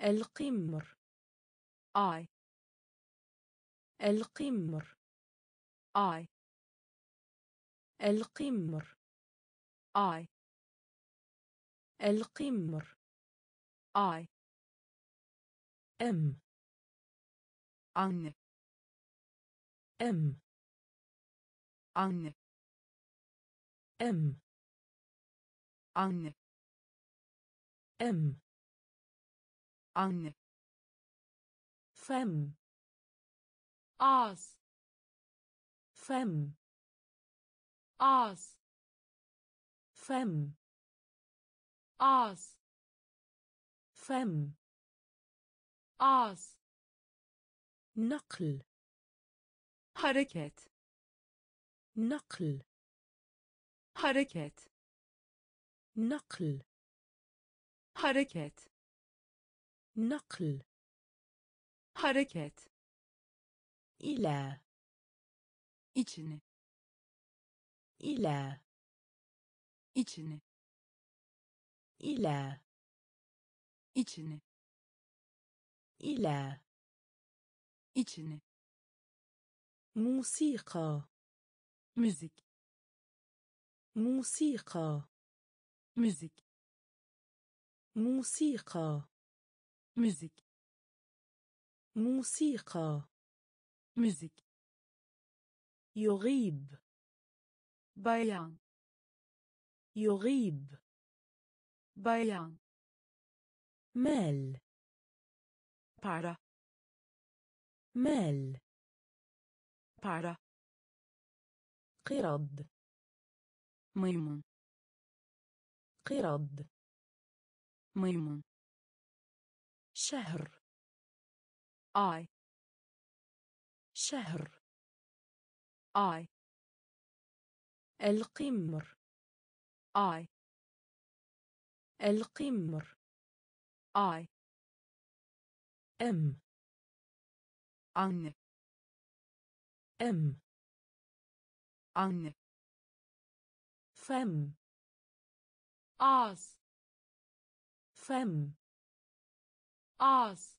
[SPEAKER 1] القمر.
[SPEAKER 2] آي.
[SPEAKER 1] القمر.
[SPEAKER 2] ay
[SPEAKER 1] القمر.
[SPEAKER 2] ay
[SPEAKER 1] القمر.
[SPEAKER 2] ay
[SPEAKER 1] أم.
[SPEAKER 2] anne
[SPEAKER 1] أم.
[SPEAKER 2] anne
[SPEAKER 1] أم.
[SPEAKER 2] anne
[SPEAKER 1] أم.
[SPEAKER 2] anne
[SPEAKER 1] فم.
[SPEAKER 2] Ağız
[SPEAKER 1] فم
[SPEAKER 2] ağız
[SPEAKER 1] فم
[SPEAKER 2] ağız
[SPEAKER 1] فم
[SPEAKER 2] ağız
[SPEAKER 1] نقل
[SPEAKER 2] hareket
[SPEAKER 1] نقل
[SPEAKER 2] hareket
[SPEAKER 1] نقل
[SPEAKER 2] hareket
[SPEAKER 1] نقل
[SPEAKER 2] hareket
[SPEAKER 1] إلى.
[SPEAKER 2] içine
[SPEAKER 1] إلى.
[SPEAKER 2] içine
[SPEAKER 1] إلى.
[SPEAKER 2] içine
[SPEAKER 1] إلى.
[SPEAKER 2] içine
[SPEAKER 1] موسيقى.
[SPEAKER 2] müzik
[SPEAKER 1] موسيقى.
[SPEAKER 2] müzik
[SPEAKER 1] موسيقى.
[SPEAKER 2] müzik
[SPEAKER 1] موسيقى.
[SPEAKER 2] ميزيك
[SPEAKER 1] يغيب.
[SPEAKER 2] بيان.
[SPEAKER 1] يغيب.
[SPEAKER 2] بيان.
[SPEAKER 1] مال.
[SPEAKER 2] بارا
[SPEAKER 1] مال.
[SPEAKER 2] بارا
[SPEAKER 1] قرض.
[SPEAKER 2] ميمون.
[SPEAKER 1] قرض.
[SPEAKER 2] ميمون.
[SPEAKER 1] شهر.
[SPEAKER 2] اي
[SPEAKER 1] شهر.
[SPEAKER 2] ay
[SPEAKER 1] القمر.
[SPEAKER 2] ay
[SPEAKER 1] القمر.
[SPEAKER 2] ay
[SPEAKER 1] أم.
[SPEAKER 2] anne
[SPEAKER 1] أم.
[SPEAKER 2] anne
[SPEAKER 1] فم.
[SPEAKER 2] ağız
[SPEAKER 1] فم.
[SPEAKER 2] ağız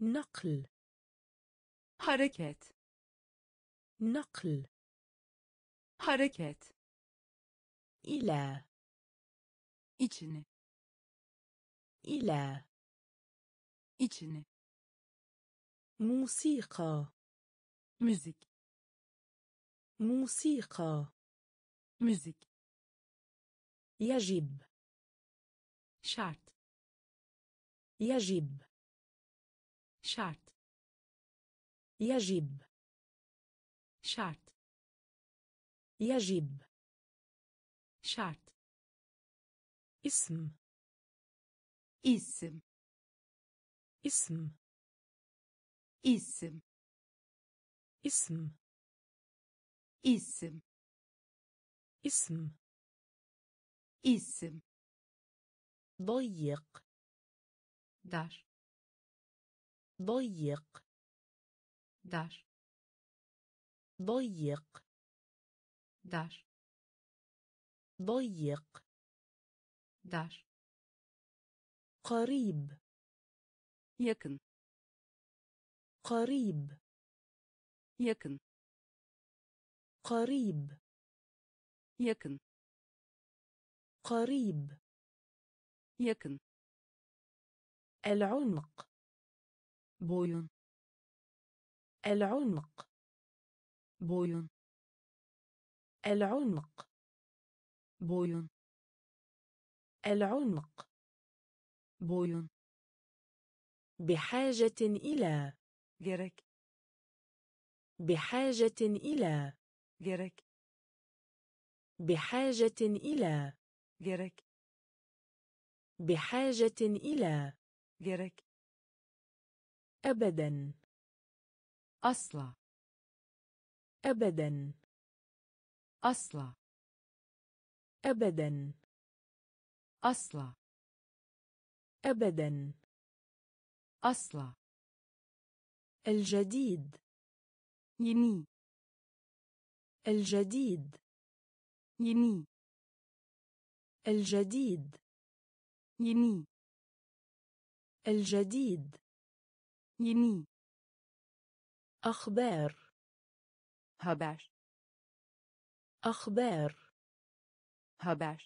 [SPEAKER 1] نقل.
[SPEAKER 2] Hareket
[SPEAKER 1] نقل
[SPEAKER 2] hareket
[SPEAKER 1] إلى
[SPEAKER 2] içine
[SPEAKER 1] إلى
[SPEAKER 2] içine
[SPEAKER 1] موسيقى
[SPEAKER 2] müzik
[SPEAKER 1] موسيقى
[SPEAKER 2] müzik
[SPEAKER 1] يجب
[SPEAKER 2] şart
[SPEAKER 1] يجب
[SPEAKER 2] şart
[SPEAKER 1] يجب
[SPEAKER 2] şart
[SPEAKER 1] يجب
[SPEAKER 2] şart
[SPEAKER 1] اسم
[SPEAKER 2] isim
[SPEAKER 1] اسم
[SPEAKER 2] isim
[SPEAKER 1] اسم
[SPEAKER 2] isim
[SPEAKER 1] اسم
[SPEAKER 2] isim
[SPEAKER 1] ضيق
[SPEAKER 2] dar
[SPEAKER 1] ضيق
[SPEAKER 2] دار.
[SPEAKER 1] ضيق.
[SPEAKER 2] دار.
[SPEAKER 1] ضيق.
[SPEAKER 2] دار.
[SPEAKER 1] قريب.
[SPEAKER 2] يكن.
[SPEAKER 1] قريب.
[SPEAKER 2] يكن.
[SPEAKER 1] قريب.
[SPEAKER 2] يكن.
[SPEAKER 1] قريب.
[SPEAKER 2] يكن.
[SPEAKER 1] العنق.
[SPEAKER 2] بوين
[SPEAKER 1] العنق.
[SPEAKER 2] boyun
[SPEAKER 1] العنق.
[SPEAKER 2] boyun
[SPEAKER 1] العنق.
[SPEAKER 2] boyun
[SPEAKER 1] بحاجة إلى.
[SPEAKER 2] gerek
[SPEAKER 1] بحاجة إلى.
[SPEAKER 2] gerek
[SPEAKER 1] بحاجة إلى.
[SPEAKER 2] gerek
[SPEAKER 1] بحاجة إلى.
[SPEAKER 2] gerek
[SPEAKER 1] أبدا.
[SPEAKER 2] Asla
[SPEAKER 1] أبدا.
[SPEAKER 2] asla
[SPEAKER 1] أبدا.
[SPEAKER 2] asla
[SPEAKER 1] أبدا.
[SPEAKER 2] asla
[SPEAKER 1] الجديد.
[SPEAKER 2] yeni
[SPEAKER 1] الجديد.
[SPEAKER 2] yeni
[SPEAKER 1] الجديد.
[SPEAKER 2] yeni
[SPEAKER 1] الجديد.
[SPEAKER 2] yeni
[SPEAKER 1] أخبار.
[SPEAKER 2] haber
[SPEAKER 1] أخبار.
[SPEAKER 2] haber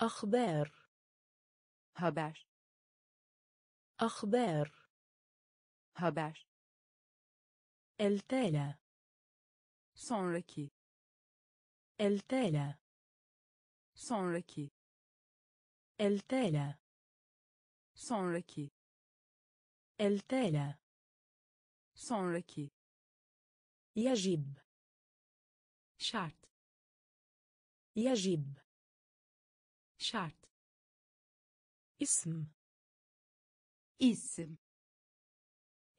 [SPEAKER 1] أخبار.
[SPEAKER 2] haber
[SPEAKER 1] أخبار.
[SPEAKER 2] haber
[SPEAKER 1] التالى
[SPEAKER 2] sonraki
[SPEAKER 1] التالى
[SPEAKER 2] sonraki
[SPEAKER 1] التالى
[SPEAKER 2] sonraki
[SPEAKER 1] التالى
[SPEAKER 2] sonraki
[SPEAKER 1] يجب
[SPEAKER 2] şart
[SPEAKER 1] يجب
[SPEAKER 2] şart
[SPEAKER 1] اسم
[SPEAKER 2] isim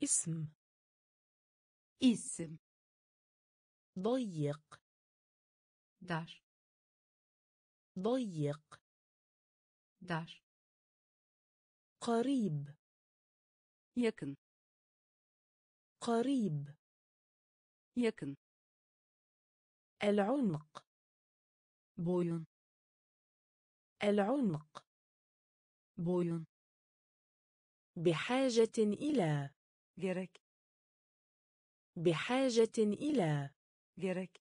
[SPEAKER 1] اسم
[SPEAKER 2] isim
[SPEAKER 1] ضيق
[SPEAKER 2] dar
[SPEAKER 1] ضيق
[SPEAKER 2] dar
[SPEAKER 1] قريب
[SPEAKER 2] yakın
[SPEAKER 1] قريب.
[SPEAKER 2] yakın
[SPEAKER 1] العنق.
[SPEAKER 2] boyun
[SPEAKER 1] العنق.
[SPEAKER 2] boyun
[SPEAKER 1] بحاجة إلى.
[SPEAKER 2] gerek
[SPEAKER 1] بحاجة إلى.
[SPEAKER 2] gerek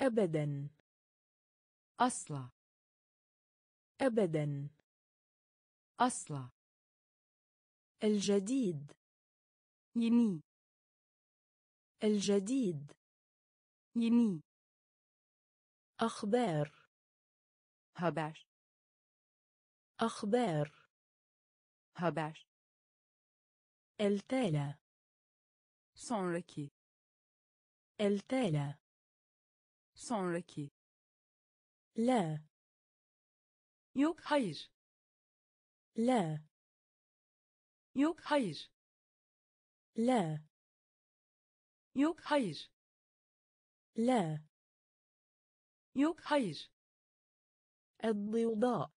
[SPEAKER 1] أبدا.
[SPEAKER 2] asla
[SPEAKER 1] أبدا.
[SPEAKER 2] asla
[SPEAKER 1] الجديد.
[SPEAKER 2] يني.
[SPEAKER 1] الجديد.
[SPEAKER 2] يني.
[SPEAKER 1] أخبار.
[SPEAKER 2] هبر
[SPEAKER 1] أخبار.
[SPEAKER 2] هبر
[SPEAKER 1] التالا
[SPEAKER 2] sonraki
[SPEAKER 1] التالا
[SPEAKER 2] sonraki
[SPEAKER 1] لا.
[SPEAKER 2] يوك هير
[SPEAKER 1] لا.
[SPEAKER 2] يوك هير
[SPEAKER 1] لا
[SPEAKER 2] yok hayır
[SPEAKER 1] لا
[SPEAKER 2] yok hayır
[SPEAKER 1] الضوضاء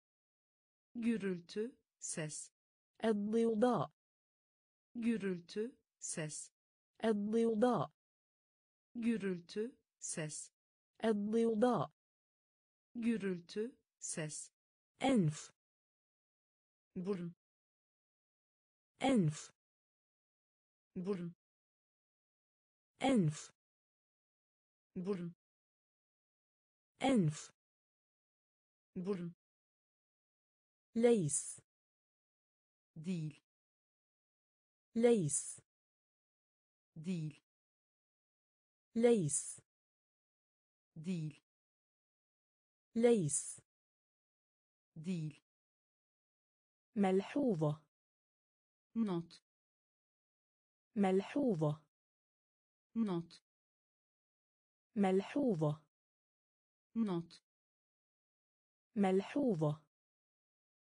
[SPEAKER 2] gürültü ses
[SPEAKER 1] الضوضاء
[SPEAKER 2] gürültü ses
[SPEAKER 1] الضوضاء
[SPEAKER 2] gürültü ses
[SPEAKER 1] الضوضاء
[SPEAKER 2] gürültü ses
[SPEAKER 1] أنف
[SPEAKER 2] burun
[SPEAKER 1] أنف
[SPEAKER 2] burun
[SPEAKER 1] أنف
[SPEAKER 2] burun
[SPEAKER 1] أنف
[SPEAKER 2] burun
[SPEAKER 1] ليس
[SPEAKER 2] değil
[SPEAKER 1] ليس
[SPEAKER 2] değil
[SPEAKER 1] ليس
[SPEAKER 2] değil
[SPEAKER 1] ليس
[SPEAKER 2] değil
[SPEAKER 1] ملحوظة
[SPEAKER 2] not
[SPEAKER 1] ملحوظة.
[SPEAKER 2] not
[SPEAKER 1] ملحوظة.
[SPEAKER 2] not
[SPEAKER 1] ملحوظة.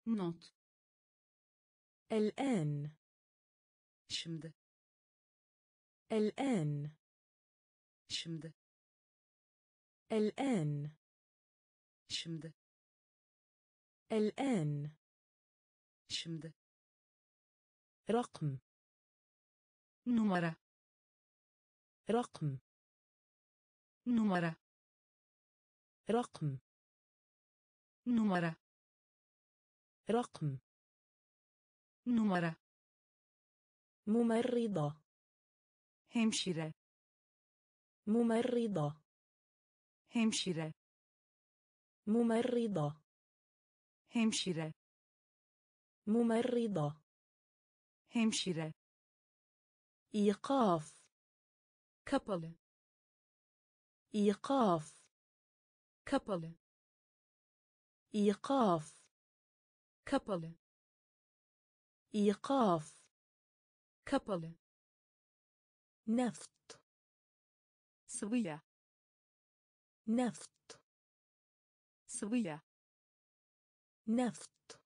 [SPEAKER 2] not
[SPEAKER 1] الآن.
[SPEAKER 2] şimdi
[SPEAKER 1] الآن.
[SPEAKER 2] şimdi
[SPEAKER 1] الآن.
[SPEAKER 2] şimdi
[SPEAKER 1] الآن.
[SPEAKER 2] şimdi
[SPEAKER 1] رقم.
[SPEAKER 2] نمرة.
[SPEAKER 1] رقم.
[SPEAKER 2] نمرة.
[SPEAKER 1] رقم.
[SPEAKER 2] نمرة.
[SPEAKER 1] رقم.
[SPEAKER 2] نمرة.
[SPEAKER 1] ممرضة.
[SPEAKER 2] همشرة
[SPEAKER 1] ممرضة.
[SPEAKER 2] hemşire
[SPEAKER 1] ممرضة.
[SPEAKER 2] hemşire
[SPEAKER 1] ممرضة.
[SPEAKER 2] hemşire
[SPEAKER 1] إيقاف.
[SPEAKER 2] kapalı.
[SPEAKER 1] إيقاف.
[SPEAKER 2] kapalı.
[SPEAKER 1] إيقاف.
[SPEAKER 2] kapalı.
[SPEAKER 1] إيقاف.
[SPEAKER 2] كابل.
[SPEAKER 1] نفط.
[SPEAKER 2] سوية.
[SPEAKER 1] نفط.
[SPEAKER 2] سوية.
[SPEAKER 1] نفط.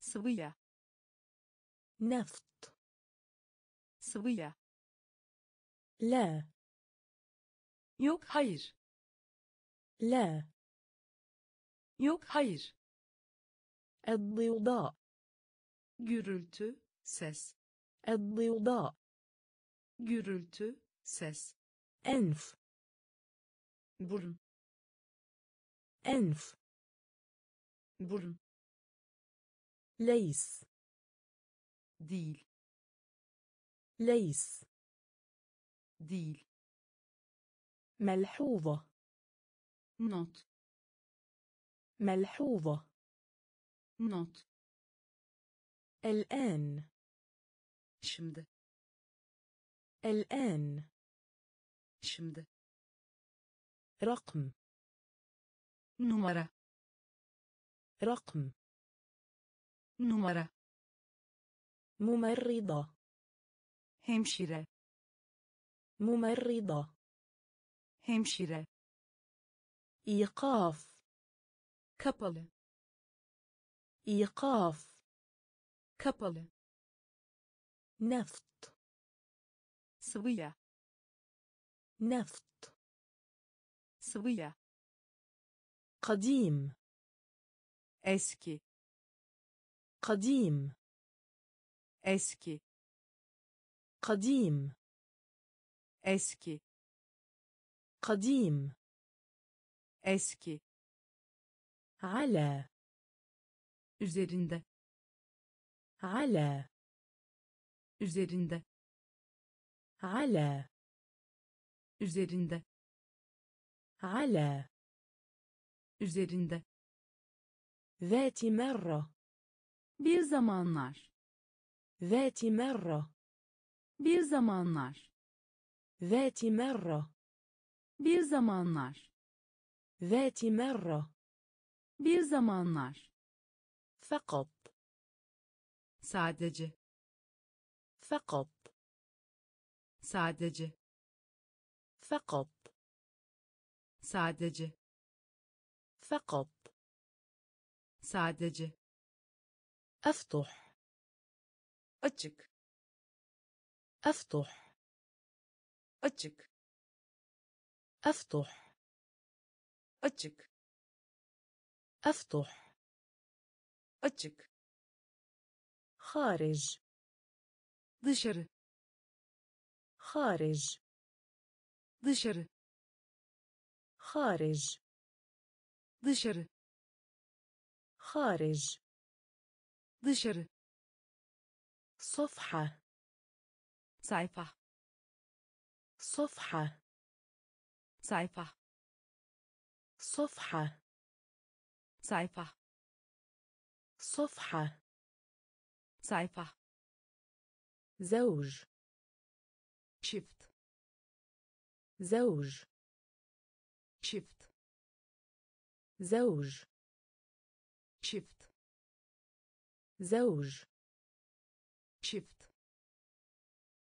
[SPEAKER 2] سوية.
[SPEAKER 1] نفط.
[SPEAKER 2] Yağ
[SPEAKER 1] لا
[SPEAKER 2] yok hayır
[SPEAKER 1] لا
[SPEAKER 2] yok hayır
[SPEAKER 1] الضوضاء
[SPEAKER 2] gürültü ses
[SPEAKER 1] الضوضاء
[SPEAKER 2] gürültü ses
[SPEAKER 1] أنف
[SPEAKER 2] burun
[SPEAKER 1] أنف
[SPEAKER 2] burun
[SPEAKER 1] ليس
[SPEAKER 2] değil
[SPEAKER 1] ليس.
[SPEAKER 2] değil
[SPEAKER 1] ملحوظة.
[SPEAKER 2] not
[SPEAKER 1] ملحوظة.
[SPEAKER 2] not
[SPEAKER 1] الآن.
[SPEAKER 2] şimdi
[SPEAKER 1] الآن.
[SPEAKER 2] şimdi
[SPEAKER 1] رقم.
[SPEAKER 2] numara
[SPEAKER 1] رقم.
[SPEAKER 2] numara
[SPEAKER 1] ممرضة.
[SPEAKER 2] Hemşire
[SPEAKER 1] ممرضة
[SPEAKER 2] hemşire
[SPEAKER 1] إيقاف
[SPEAKER 2] kapalı
[SPEAKER 1] إيقاف
[SPEAKER 2] kapalı
[SPEAKER 1] نفط
[SPEAKER 2] yağ
[SPEAKER 1] نفط
[SPEAKER 2] yağ
[SPEAKER 1] قديم
[SPEAKER 2] eski
[SPEAKER 1] قديم
[SPEAKER 2] eski
[SPEAKER 1] قديم
[SPEAKER 2] eski
[SPEAKER 1] قديم
[SPEAKER 2] eski
[SPEAKER 1] على
[SPEAKER 2] üzerinde
[SPEAKER 1] على
[SPEAKER 2] üzerinde
[SPEAKER 1] على
[SPEAKER 2] üzerinde
[SPEAKER 1] على
[SPEAKER 2] üzerinde
[SPEAKER 1] ذات مرة
[SPEAKER 2] bir zamanlar
[SPEAKER 1] ذات مرة
[SPEAKER 2] Bir zamanlar
[SPEAKER 1] ذات مرة
[SPEAKER 2] bir zamanlar
[SPEAKER 1] ذات مرة
[SPEAKER 2] bir zamanlar
[SPEAKER 1] فقط
[SPEAKER 2] sadece
[SPEAKER 1] فقط
[SPEAKER 2] sadece
[SPEAKER 1] فقط
[SPEAKER 2] sadece
[SPEAKER 1] فقط
[SPEAKER 2] sadece
[SPEAKER 1] أفتح
[SPEAKER 2] açık
[SPEAKER 1] أفتح.
[SPEAKER 2] أتشك.
[SPEAKER 1] أفتح.
[SPEAKER 2] أتشك.
[SPEAKER 1] أفتح.
[SPEAKER 2] أتشك.
[SPEAKER 1] خارج.
[SPEAKER 2] دشر.
[SPEAKER 1] خارج.
[SPEAKER 2] دشر.
[SPEAKER 1] خارج.
[SPEAKER 2] دشر.
[SPEAKER 1] خارج.
[SPEAKER 2] دشر.
[SPEAKER 1] صفحة.
[SPEAKER 2] صفحة.
[SPEAKER 1] صفحة.
[SPEAKER 2] صفحة.
[SPEAKER 1] صفحة.
[SPEAKER 2] صفحة.
[SPEAKER 1] صفحة.
[SPEAKER 2] صفحة.
[SPEAKER 1] زوج.
[SPEAKER 2] شفت.
[SPEAKER 1] زوج.
[SPEAKER 2] شفت.
[SPEAKER 1] زوج.
[SPEAKER 2] شفت.
[SPEAKER 1] زوج,
[SPEAKER 2] زوج.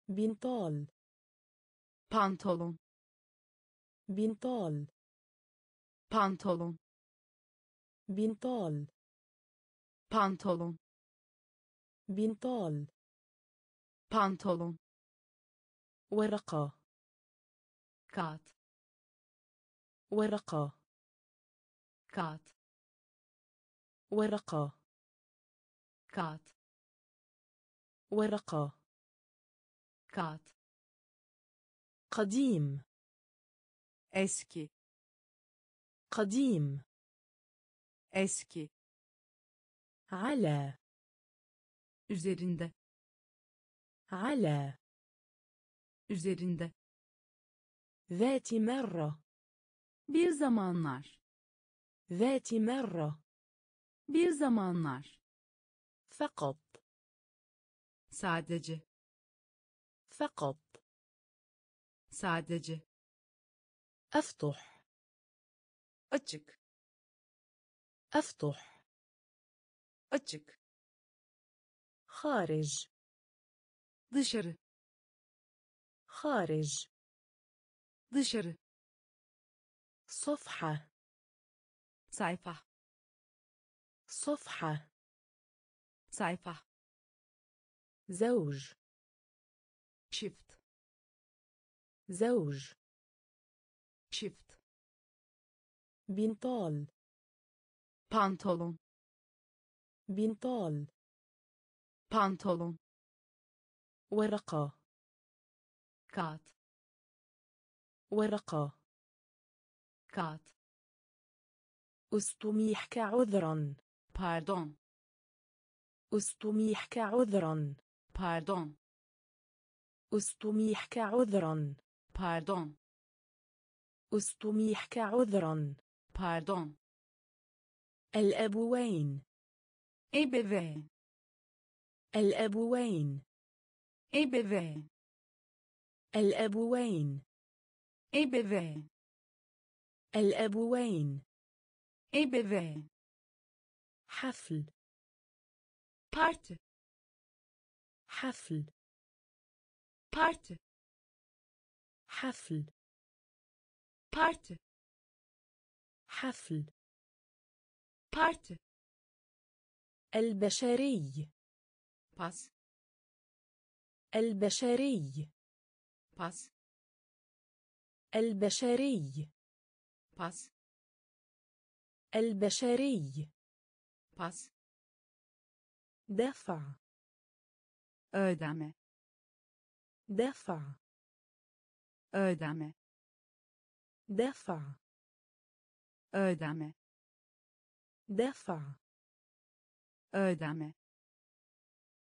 [SPEAKER 1] بنطال
[SPEAKER 2] بانتولون
[SPEAKER 1] بنطال
[SPEAKER 2] بانتولون
[SPEAKER 1] بنطال
[SPEAKER 2] pantolon
[SPEAKER 1] بنطال
[SPEAKER 2] pantolon
[SPEAKER 1] ورقة
[SPEAKER 2] kağıt
[SPEAKER 1] ورقة
[SPEAKER 2] kağıt
[SPEAKER 1] ورقة
[SPEAKER 2] kağıt
[SPEAKER 1] ورقه
[SPEAKER 2] kağıt
[SPEAKER 1] قديم
[SPEAKER 2] eski
[SPEAKER 1] قديم
[SPEAKER 2] eski
[SPEAKER 1] على
[SPEAKER 2] üzerinde
[SPEAKER 1] على
[SPEAKER 2] üzerinde
[SPEAKER 1] ذات مرة
[SPEAKER 2] bir zamanlar
[SPEAKER 1] ذات مرة
[SPEAKER 2] Bir zamanlar.
[SPEAKER 1] فقط
[SPEAKER 2] Sadece.
[SPEAKER 1] فقط.
[SPEAKER 2] سادج
[SPEAKER 1] أفتح.
[SPEAKER 2] اتشك
[SPEAKER 1] أفتح.
[SPEAKER 2] اتشك
[SPEAKER 1] خارج.
[SPEAKER 2] دشر
[SPEAKER 1] خارج.
[SPEAKER 2] دشر
[SPEAKER 1] صفحة.
[SPEAKER 2] صفحة.
[SPEAKER 1] صفحة.
[SPEAKER 2] صفحة.
[SPEAKER 1] زوج.
[SPEAKER 2] شفت
[SPEAKER 1] زوج
[SPEAKER 2] شفت
[SPEAKER 1] بنطال
[SPEAKER 2] بانتولون
[SPEAKER 1] بنطال
[SPEAKER 2] بانتولون
[SPEAKER 1] ورقة
[SPEAKER 2] كات
[SPEAKER 1] ورقة
[SPEAKER 2] كات
[SPEAKER 1] استميح كعذرا
[SPEAKER 2] باردون
[SPEAKER 1] استميح كعذرا
[SPEAKER 2] باردون
[SPEAKER 1] أستميحك عذرا
[SPEAKER 2] Pardon.
[SPEAKER 1] أستميحك عذرا
[SPEAKER 2] Pardon.
[SPEAKER 1] الأبوين
[SPEAKER 2] Ebeveyn.
[SPEAKER 1] الأبوين
[SPEAKER 2] Ebeveyn.
[SPEAKER 1] الأبوين
[SPEAKER 2] Ebeveyn.
[SPEAKER 1] الأبوين
[SPEAKER 2] Ebeveyn.
[SPEAKER 1] حفل
[SPEAKER 2] Parti.
[SPEAKER 1] حفل
[SPEAKER 2] Parti.
[SPEAKER 1] حفل
[SPEAKER 2] Parti.
[SPEAKER 1] حفل
[SPEAKER 2] Parti.
[SPEAKER 1] البشري
[SPEAKER 2] Pas.
[SPEAKER 1] البشري
[SPEAKER 2] Pas.
[SPEAKER 1] البشري
[SPEAKER 2] Pas.
[SPEAKER 1] البشري
[SPEAKER 2] Pas.
[SPEAKER 1] دفع
[SPEAKER 2] Ödeme.
[SPEAKER 1] دفع
[SPEAKER 2] Ödeme.
[SPEAKER 1] دفع
[SPEAKER 2] Ödeme.
[SPEAKER 1] دفع
[SPEAKER 2] Ödeme.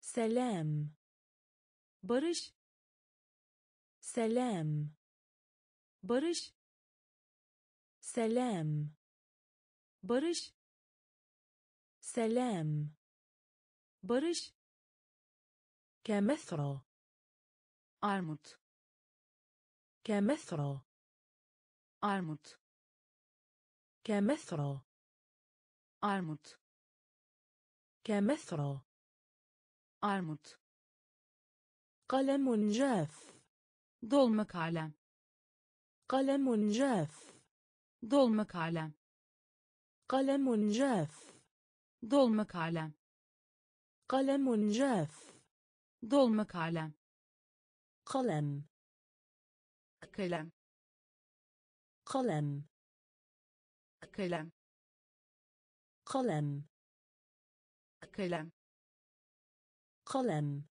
[SPEAKER 1] سلام
[SPEAKER 2] Barış.
[SPEAKER 1] سلام
[SPEAKER 2] Barış.
[SPEAKER 1] سلام
[SPEAKER 2] Barış.
[SPEAKER 1] سلام
[SPEAKER 2] Barış.
[SPEAKER 1] كمثرى
[SPEAKER 2] أرموت
[SPEAKER 1] كمثرى.
[SPEAKER 2] أرموت
[SPEAKER 1] كمثرى.
[SPEAKER 2] أرموت
[SPEAKER 1] كمثرى.
[SPEAKER 2] أرموت
[SPEAKER 1] قلم جاف.
[SPEAKER 2] دول مكعلم
[SPEAKER 1] قلم جاف.
[SPEAKER 2] دول مكعلم
[SPEAKER 1] قلم جاف.
[SPEAKER 2] دول مكعلم
[SPEAKER 1] قلم جاف.
[SPEAKER 2] دول مكعلم kalem.
[SPEAKER 1] قلم
[SPEAKER 2] Kalem.
[SPEAKER 1] قلم
[SPEAKER 2] Kalem.
[SPEAKER 1] قلم
[SPEAKER 2] Kalem.
[SPEAKER 1] قلم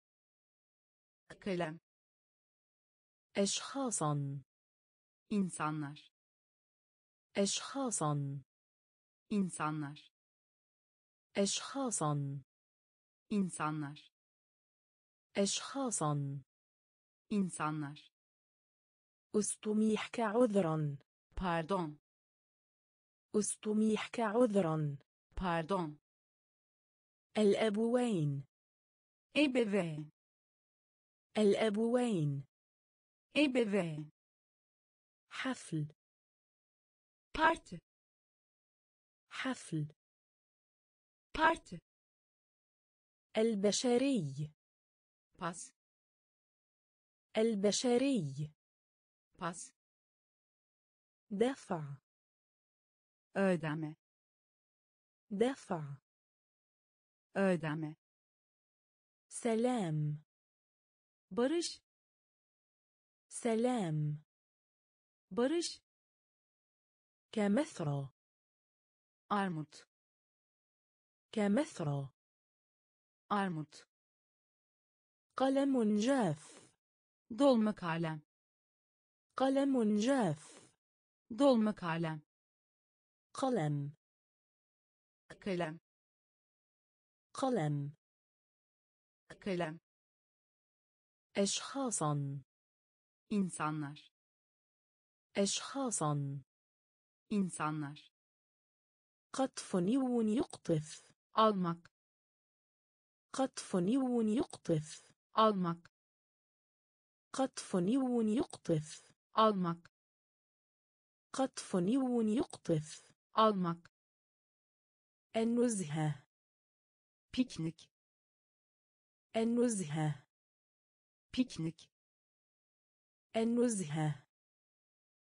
[SPEAKER 2] Kalem.
[SPEAKER 1] أشخاصا
[SPEAKER 2] İnsanlar.
[SPEAKER 1] أشخاصا
[SPEAKER 2] İnsanlar.
[SPEAKER 1] أشخاصا
[SPEAKER 2] İnsanlar.
[SPEAKER 1] أشخاصا
[SPEAKER 2] İnsanlar.
[SPEAKER 1] أستميحك عذرا
[SPEAKER 2] Pardon.
[SPEAKER 1] أستميحك عذرا
[SPEAKER 2] Pardon.
[SPEAKER 1] الأبوين
[SPEAKER 2] Ebeveyn.
[SPEAKER 1] الأبوين
[SPEAKER 2] Ebeveyn.
[SPEAKER 1] حفل
[SPEAKER 2] Parti.
[SPEAKER 1] حفل
[SPEAKER 2] Parti.
[SPEAKER 1] البشري
[SPEAKER 2] Pas.
[SPEAKER 1] البشري
[SPEAKER 2] Pas.
[SPEAKER 1] دفع
[SPEAKER 2] Ödeme.
[SPEAKER 1] دفع
[SPEAKER 2] Ödeme.
[SPEAKER 1] سلام
[SPEAKER 2] Barış.
[SPEAKER 1] سلام
[SPEAKER 2] Barış.
[SPEAKER 1] كمثرى
[SPEAKER 2] Armut.
[SPEAKER 1] كمثرى
[SPEAKER 2] Armut.
[SPEAKER 1] قلم جاف
[SPEAKER 2] دول مكعلم
[SPEAKER 1] قلم جاف.
[SPEAKER 2] دول مكعلم
[SPEAKER 1] قلم.
[SPEAKER 2] قلم
[SPEAKER 1] قلم.
[SPEAKER 2] كلام
[SPEAKER 1] أشخاصا.
[SPEAKER 2] إنسانر
[SPEAKER 1] أشخاصا.
[SPEAKER 2] إنسانر
[SPEAKER 1] قطف نيون يقطف.
[SPEAKER 2] almak
[SPEAKER 1] قطف نيون يقطف.
[SPEAKER 2] almak
[SPEAKER 1] قطف نيو يقطف.
[SPEAKER 2] Almak.
[SPEAKER 1] قطف نيو يقطف.
[SPEAKER 2] Almak.
[SPEAKER 1] النزهة
[SPEAKER 2] piknik.
[SPEAKER 1] النزهة
[SPEAKER 2] piknik.
[SPEAKER 1] النزهة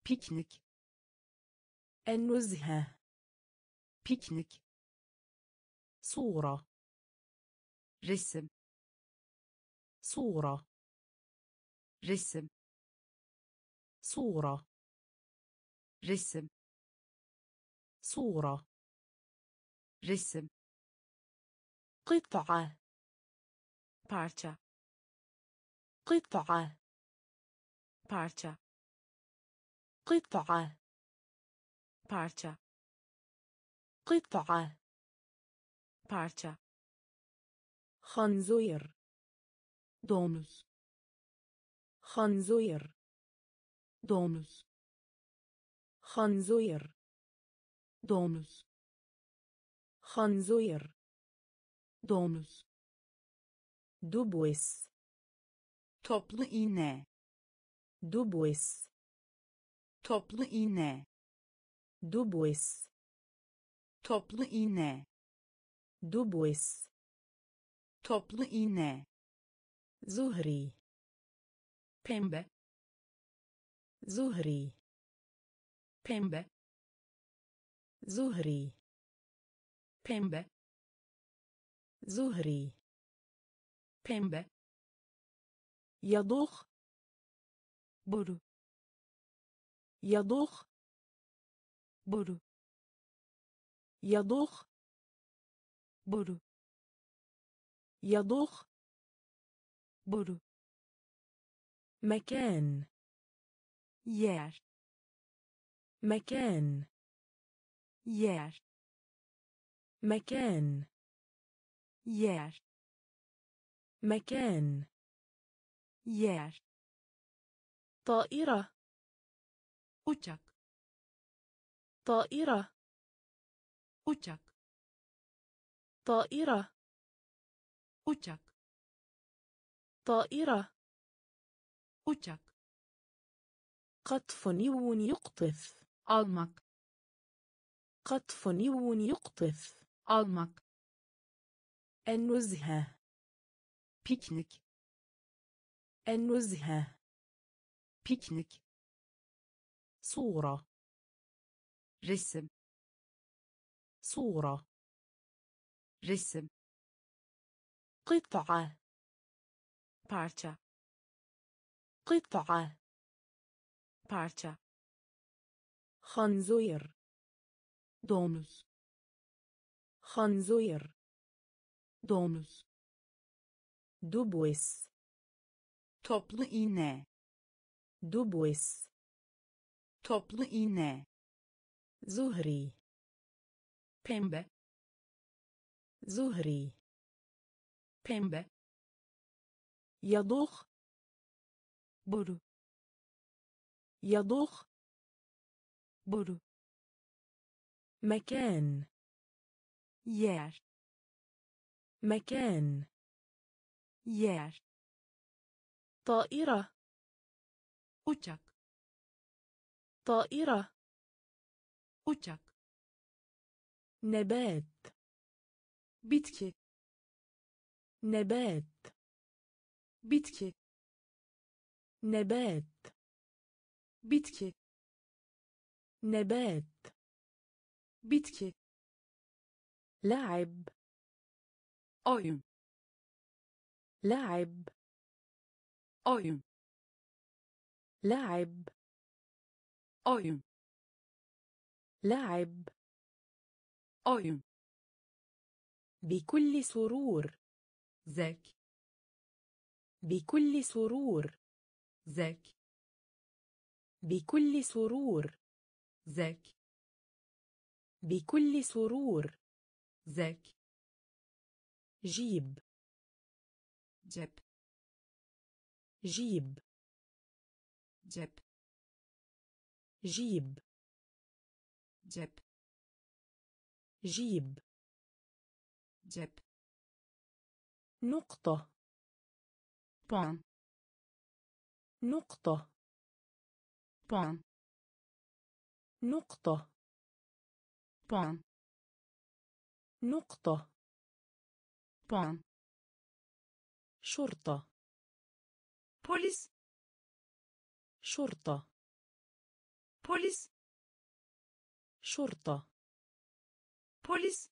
[SPEAKER 2] piknik.
[SPEAKER 1] النزهة
[SPEAKER 2] piknik.
[SPEAKER 1] صورة.
[SPEAKER 2] Resim.
[SPEAKER 1] صورة.
[SPEAKER 2] Resim
[SPEAKER 1] صورة
[SPEAKER 2] resim
[SPEAKER 1] صورة
[SPEAKER 2] resim
[SPEAKER 1] قطعة
[SPEAKER 2] parça
[SPEAKER 1] قطعة
[SPEAKER 2] parça
[SPEAKER 1] قطعة
[SPEAKER 2] parça
[SPEAKER 1] قطعة
[SPEAKER 2] parça
[SPEAKER 1] خنزير
[SPEAKER 2] domuz
[SPEAKER 1] خنزير
[SPEAKER 2] domuz
[SPEAKER 1] خنزير
[SPEAKER 2] domuz
[SPEAKER 1] خنزير
[SPEAKER 2] domuz
[SPEAKER 1] دبوس
[SPEAKER 2] toplu iğne
[SPEAKER 1] دبوس
[SPEAKER 2] toplu iğne
[SPEAKER 1] دبوس
[SPEAKER 2] toplu iğne
[SPEAKER 1] دبوس
[SPEAKER 2] toplu iğne
[SPEAKER 1] زهري
[SPEAKER 2] pembe.
[SPEAKER 1] Zuhri.
[SPEAKER 2] Pembe.
[SPEAKER 1] Zuhri.
[SPEAKER 2] Pembe.
[SPEAKER 1] Zuhri.
[SPEAKER 2] Pembe.
[SPEAKER 1] Yadoh
[SPEAKER 2] boru
[SPEAKER 1] yadoh
[SPEAKER 2] boru
[SPEAKER 1] yadoh
[SPEAKER 2] boru
[SPEAKER 1] yadoh
[SPEAKER 2] boru
[SPEAKER 1] مكان.
[SPEAKER 2] yer
[SPEAKER 1] مكان.
[SPEAKER 2] yer
[SPEAKER 1] مكان.
[SPEAKER 2] yer
[SPEAKER 1] مكان.
[SPEAKER 2] yer
[SPEAKER 1] طائرة.
[SPEAKER 2] uçak
[SPEAKER 1] طائرة.
[SPEAKER 2] uçak
[SPEAKER 1] طائرة.
[SPEAKER 2] uçak
[SPEAKER 1] طائرة.
[SPEAKER 2] Uçak
[SPEAKER 1] قطف نيو يقطف.
[SPEAKER 2] almak
[SPEAKER 1] قطف نيو يقطف.
[SPEAKER 2] almak
[SPEAKER 1] النزهة
[SPEAKER 2] piknik
[SPEAKER 1] النزهة
[SPEAKER 2] piknik
[SPEAKER 1] صورة.
[SPEAKER 2] resim
[SPEAKER 1] صورة.
[SPEAKER 2] resim
[SPEAKER 1] قطعة.
[SPEAKER 2] parça
[SPEAKER 1] قطعة
[SPEAKER 2] parça
[SPEAKER 1] خنزير
[SPEAKER 2] domuz
[SPEAKER 1] خنزير
[SPEAKER 2] domuz
[SPEAKER 1] دبوس
[SPEAKER 2] toplu iğne
[SPEAKER 1] دبوس
[SPEAKER 2] toplu iğne
[SPEAKER 1] زهري
[SPEAKER 2] pembe
[SPEAKER 1] زهري
[SPEAKER 2] pembe
[SPEAKER 1] يضخ
[SPEAKER 2] boru
[SPEAKER 1] يضخ
[SPEAKER 2] boru
[SPEAKER 1] مكان
[SPEAKER 2] yer
[SPEAKER 1] مكان
[SPEAKER 2] yer
[SPEAKER 1] طائرة
[SPEAKER 2] uçak
[SPEAKER 1] طائرة
[SPEAKER 2] uçak
[SPEAKER 1] نبات
[SPEAKER 2] bitki
[SPEAKER 1] نبات
[SPEAKER 2] bitki
[SPEAKER 1] نبات.
[SPEAKER 2] bitki
[SPEAKER 1] نبات.
[SPEAKER 2] bitki
[SPEAKER 1] لعب.
[SPEAKER 2] oyun
[SPEAKER 1] لعب.
[SPEAKER 2] oyun
[SPEAKER 1] لعب.
[SPEAKER 2] oyun
[SPEAKER 1] لعب.
[SPEAKER 2] oyun
[SPEAKER 1] بكل سرور.
[SPEAKER 2] zevk
[SPEAKER 1] بكل سرور.
[SPEAKER 2] Zevk
[SPEAKER 1] بكل سرور.
[SPEAKER 2] zevk
[SPEAKER 1] بكل سرور.
[SPEAKER 2] zevk
[SPEAKER 1] جيب.
[SPEAKER 2] cep
[SPEAKER 1] جيب.
[SPEAKER 2] cep
[SPEAKER 1] جيب.
[SPEAKER 2] cep
[SPEAKER 1] جيب.
[SPEAKER 2] cep
[SPEAKER 1] نقطة.
[SPEAKER 2] puan
[SPEAKER 1] نقطة.
[SPEAKER 2] puan
[SPEAKER 1] نقطة.
[SPEAKER 2] puan
[SPEAKER 1] نقطة.
[SPEAKER 2] puan
[SPEAKER 1] شرطة.
[SPEAKER 2] polis
[SPEAKER 1] شرطة.
[SPEAKER 2] polis
[SPEAKER 1] شرطة.
[SPEAKER 2] polis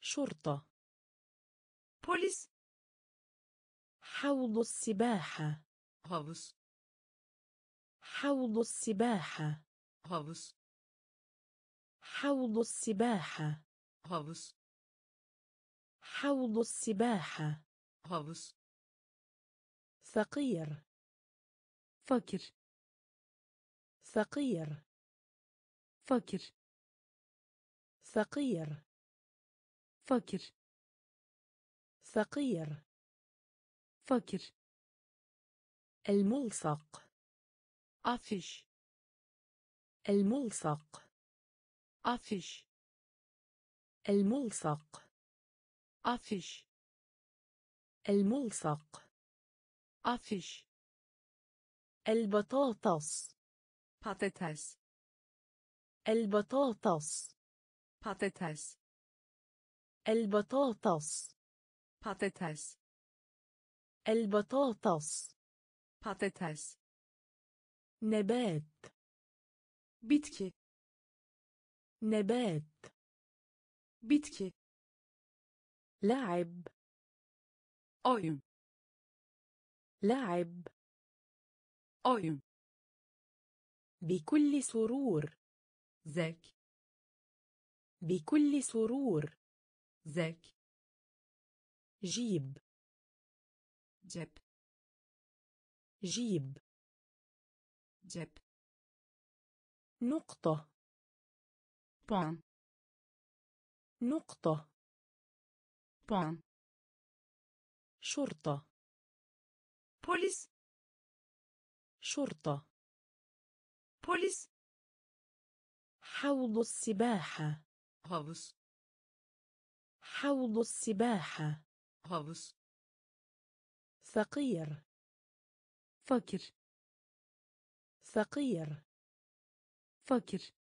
[SPEAKER 1] شرطة.
[SPEAKER 2] polis
[SPEAKER 1] حوض السباحة.
[SPEAKER 2] Havuz
[SPEAKER 1] حوض السباحة.
[SPEAKER 2] Havuz
[SPEAKER 1] حوض السباحة.
[SPEAKER 2] Havuz
[SPEAKER 1] حوض السباحة.
[SPEAKER 2] Havuz
[SPEAKER 1] ثقير
[SPEAKER 2] fakir
[SPEAKER 1] ثقير
[SPEAKER 2] fakir
[SPEAKER 1] ثقير
[SPEAKER 2] fakir
[SPEAKER 1] ثقير
[SPEAKER 2] fakir
[SPEAKER 1] الملصق.
[SPEAKER 2] afiş
[SPEAKER 1] الملصق.
[SPEAKER 2] afiş
[SPEAKER 1] الملصق.
[SPEAKER 2] afiş
[SPEAKER 1] الملصق.
[SPEAKER 2] afiş
[SPEAKER 1] البطاطس.
[SPEAKER 2] patates
[SPEAKER 1] البطاطس.
[SPEAKER 2] patates
[SPEAKER 1] البطاطس.
[SPEAKER 2] patates
[SPEAKER 1] البطاطس.
[SPEAKER 2] Patates
[SPEAKER 1] نبات
[SPEAKER 2] bitki
[SPEAKER 1] نبات
[SPEAKER 2] bitki
[SPEAKER 1] لعب
[SPEAKER 2] oyun
[SPEAKER 1] لعب
[SPEAKER 2] oyun
[SPEAKER 1] بكل سرور
[SPEAKER 2] zevk
[SPEAKER 1] بكل سرور
[SPEAKER 2] zevk
[SPEAKER 1] جيب
[SPEAKER 2] cep
[SPEAKER 1] جيب.
[SPEAKER 2] cep
[SPEAKER 1] نقطة.
[SPEAKER 2] puan
[SPEAKER 1] نقطة.
[SPEAKER 2] puan
[SPEAKER 1] شرطة.
[SPEAKER 2] polis
[SPEAKER 1] شرطة.
[SPEAKER 2] polis
[SPEAKER 1] حوض السباحة.
[SPEAKER 2] havuz
[SPEAKER 1] حوض السباحة.
[SPEAKER 2] havuz
[SPEAKER 1] ثقير
[SPEAKER 2] فقير
[SPEAKER 1] فقير.
[SPEAKER 2] فقير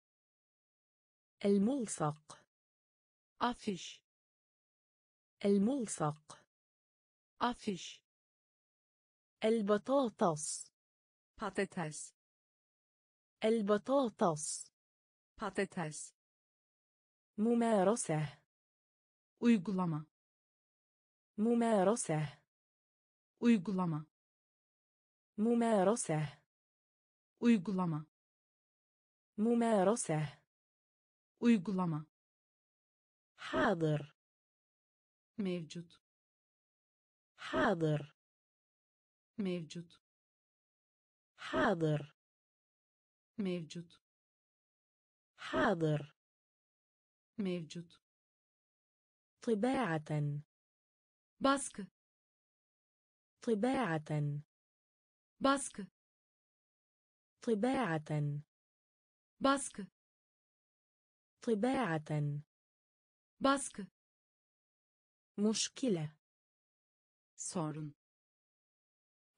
[SPEAKER 1] الملصق.
[SPEAKER 2] afiş
[SPEAKER 1] الملصق.
[SPEAKER 2] afiş
[SPEAKER 1] البطاطس.
[SPEAKER 2] patates
[SPEAKER 1] البطاطس.
[SPEAKER 2] patates
[SPEAKER 1] ممارسة.
[SPEAKER 2] uygulama.
[SPEAKER 1] ممارسة.
[SPEAKER 2] uygulama.
[SPEAKER 1] ممارسة.
[SPEAKER 2] Uygulama.
[SPEAKER 1] ممارسة.
[SPEAKER 2] Uygulama.
[SPEAKER 1] حاضر.
[SPEAKER 2] موجود
[SPEAKER 1] حاضر.
[SPEAKER 2] موجود
[SPEAKER 1] حاضر.
[SPEAKER 2] موجود
[SPEAKER 1] حاضر.
[SPEAKER 2] موجود
[SPEAKER 1] طباعة.
[SPEAKER 2] باسك
[SPEAKER 1] طباعة.
[SPEAKER 2] Baskı
[SPEAKER 1] طباعة
[SPEAKER 2] baskı
[SPEAKER 1] طباعة
[SPEAKER 2] baskı
[SPEAKER 1] مشكلة
[SPEAKER 2] sorun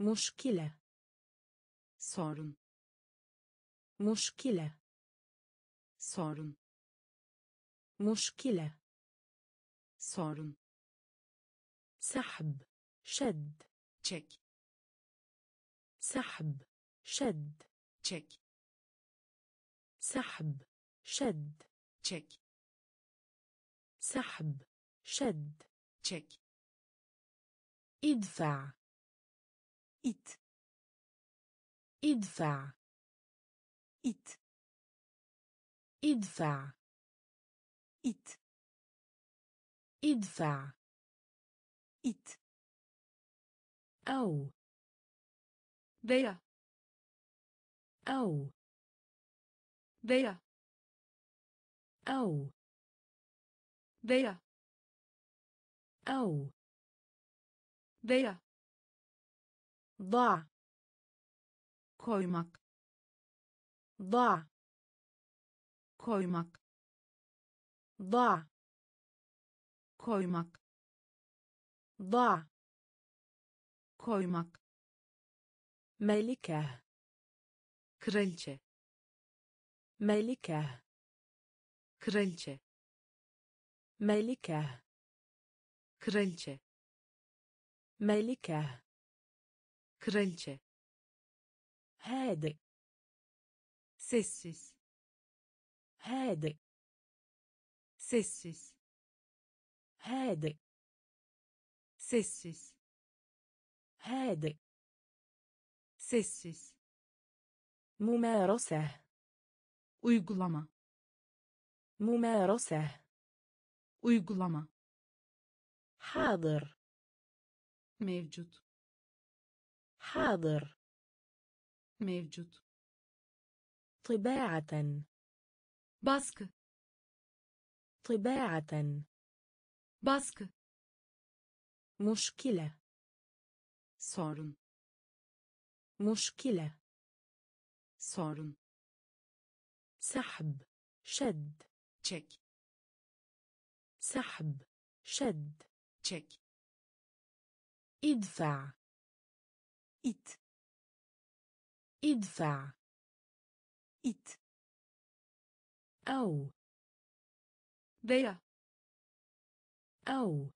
[SPEAKER 1] مشكلة
[SPEAKER 2] sorun
[SPEAKER 1] مشكلة
[SPEAKER 2] sorun
[SPEAKER 1] مشكلة
[SPEAKER 2] sorun
[SPEAKER 1] سحب شد
[SPEAKER 2] çek
[SPEAKER 1] سحب شد.
[SPEAKER 2] çek
[SPEAKER 1] سحب شد.
[SPEAKER 2] çek
[SPEAKER 1] سحب شد.
[SPEAKER 2] çek
[SPEAKER 1] ادفع.
[SPEAKER 2] it
[SPEAKER 1] ادفع.
[SPEAKER 2] it
[SPEAKER 1] ادفع.
[SPEAKER 2] it
[SPEAKER 1] ادفع.
[SPEAKER 2] it
[SPEAKER 1] أو.
[SPEAKER 2] بيا
[SPEAKER 1] أو.
[SPEAKER 2] بيا
[SPEAKER 1] أو.
[SPEAKER 2] بيا
[SPEAKER 1] أو.
[SPEAKER 2] بيا
[SPEAKER 1] ضع.
[SPEAKER 2] كويمك.
[SPEAKER 1] ضع.
[SPEAKER 2] كويمك.
[SPEAKER 1] ضع.
[SPEAKER 2] كويمك.
[SPEAKER 1] ضع.
[SPEAKER 2] كويمك.
[SPEAKER 1] ملكة.
[SPEAKER 2] كرلجة.
[SPEAKER 1] ملكة.
[SPEAKER 2] كرلجة.
[SPEAKER 1] ملكة.
[SPEAKER 2] kraliçe.
[SPEAKER 1] ملكة.
[SPEAKER 2] kraliçe.
[SPEAKER 1] هادئ
[SPEAKER 2] sessiz
[SPEAKER 1] هادئ
[SPEAKER 2] sessiz
[SPEAKER 1] هادئ
[SPEAKER 2] sessiz
[SPEAKER 1] هادئ
[SPEAKER 2] sessiz
[SPEAKER 1] ممارسة
[SPEAKER 2] uygulama
[SPEAKER 1] ممارسة
[SPEAKER 2] uygulama
[SPEAKER 1] حاضر
[SPEAKER 2] mevcut
[SPEAKER 1] حاضر
[SPEAKER 2] mevcut
[SPEAKER 1] طباعة
[SPEAKER 2] baskı
[SPEAKER 1] طباعة
[SPEAKER 2] baskı
[SPEAKER 1] مشكلة
[SPEAKER 2] sorun
[SPEAKER 1] مشكلة.
[SPEAKER 2] sorun
[SPEAKER 1] سحب. شد.
[SPEAKER 2] çek
[SPEAKER 1] سحب. شد.
[SPEAKER 2] çek
[SPEAKER 1] ادفع.
[SPEAKER 2] it
[SPEAKER 1] ادفع.
[SPEAKER 2] it
[SPEAKER 1] أو.
[SPEAKER 2] veya
[SPEAKER 1] أو.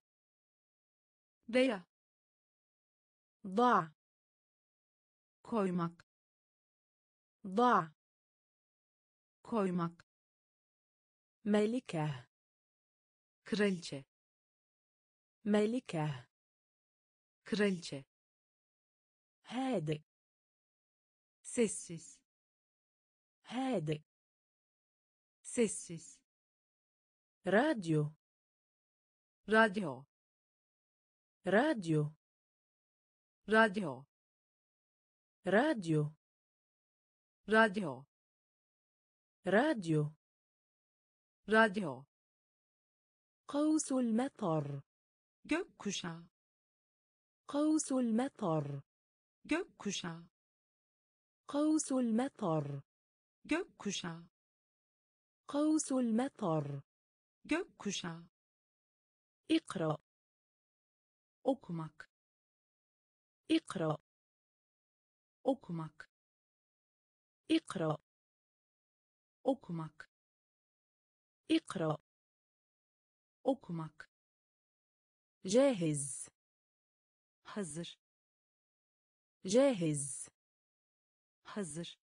[SPEAKER 2] veya
[SPEAKER 1] ضع.
[SPEAKER 2] Koymak
[SPEAKER 1] ضع
[SPEAKER 2] koymak
[SPEAKER 1] ملكة
[SPEAKER 2] kraliçe
[SPEAKER 1] ملكة
[SPEAKER 2] kraliçe
[SPEAKER 1] هادئ
[SPEAKER 2] sessiz
[SPEAKER 1] هادئ
[SPEAKER 2] sessiz
[SPEAKER 1] راديو
[SPEAKER 2] radyo
[SPEAKER 1] راديو
[SPEAKER 2] radyo
[SPEAKER 1] راديو.
[SPEAKER 2] راديو.
[SPEAKER 1] راديو.
[SPEAKER 2] راديو.
[SPEAKER 1] قوس المطر.
[SPEAKER 2] gökkuşağı
[SPEAKER 1] قوس المطر.
[SPEAKER 2] gökkuşağı
[SPEAKER 1] قوس المطر.
[SPEAKER 2] gökkuşağı
[SPEAKER 1] قوس المطر.
[SPEAKER 2] gökkuşağı
[SPEAKER 1] اقرأ.
[SPEAKER 2] okumak
[SPEAKER 1] اقرأ.
[SPEAKER 2] Okumak
[SPEAKER 1] اقرأ
[SPEAKER 2] okumak
[SPEAKER 1] اقرأ
[SPEAKER 2] okumak
[SPEAKER 1] جاهز
[SPEAKER 2] hazır
[SPEAKER 1] جاهز
[SPEAKER 2] hazır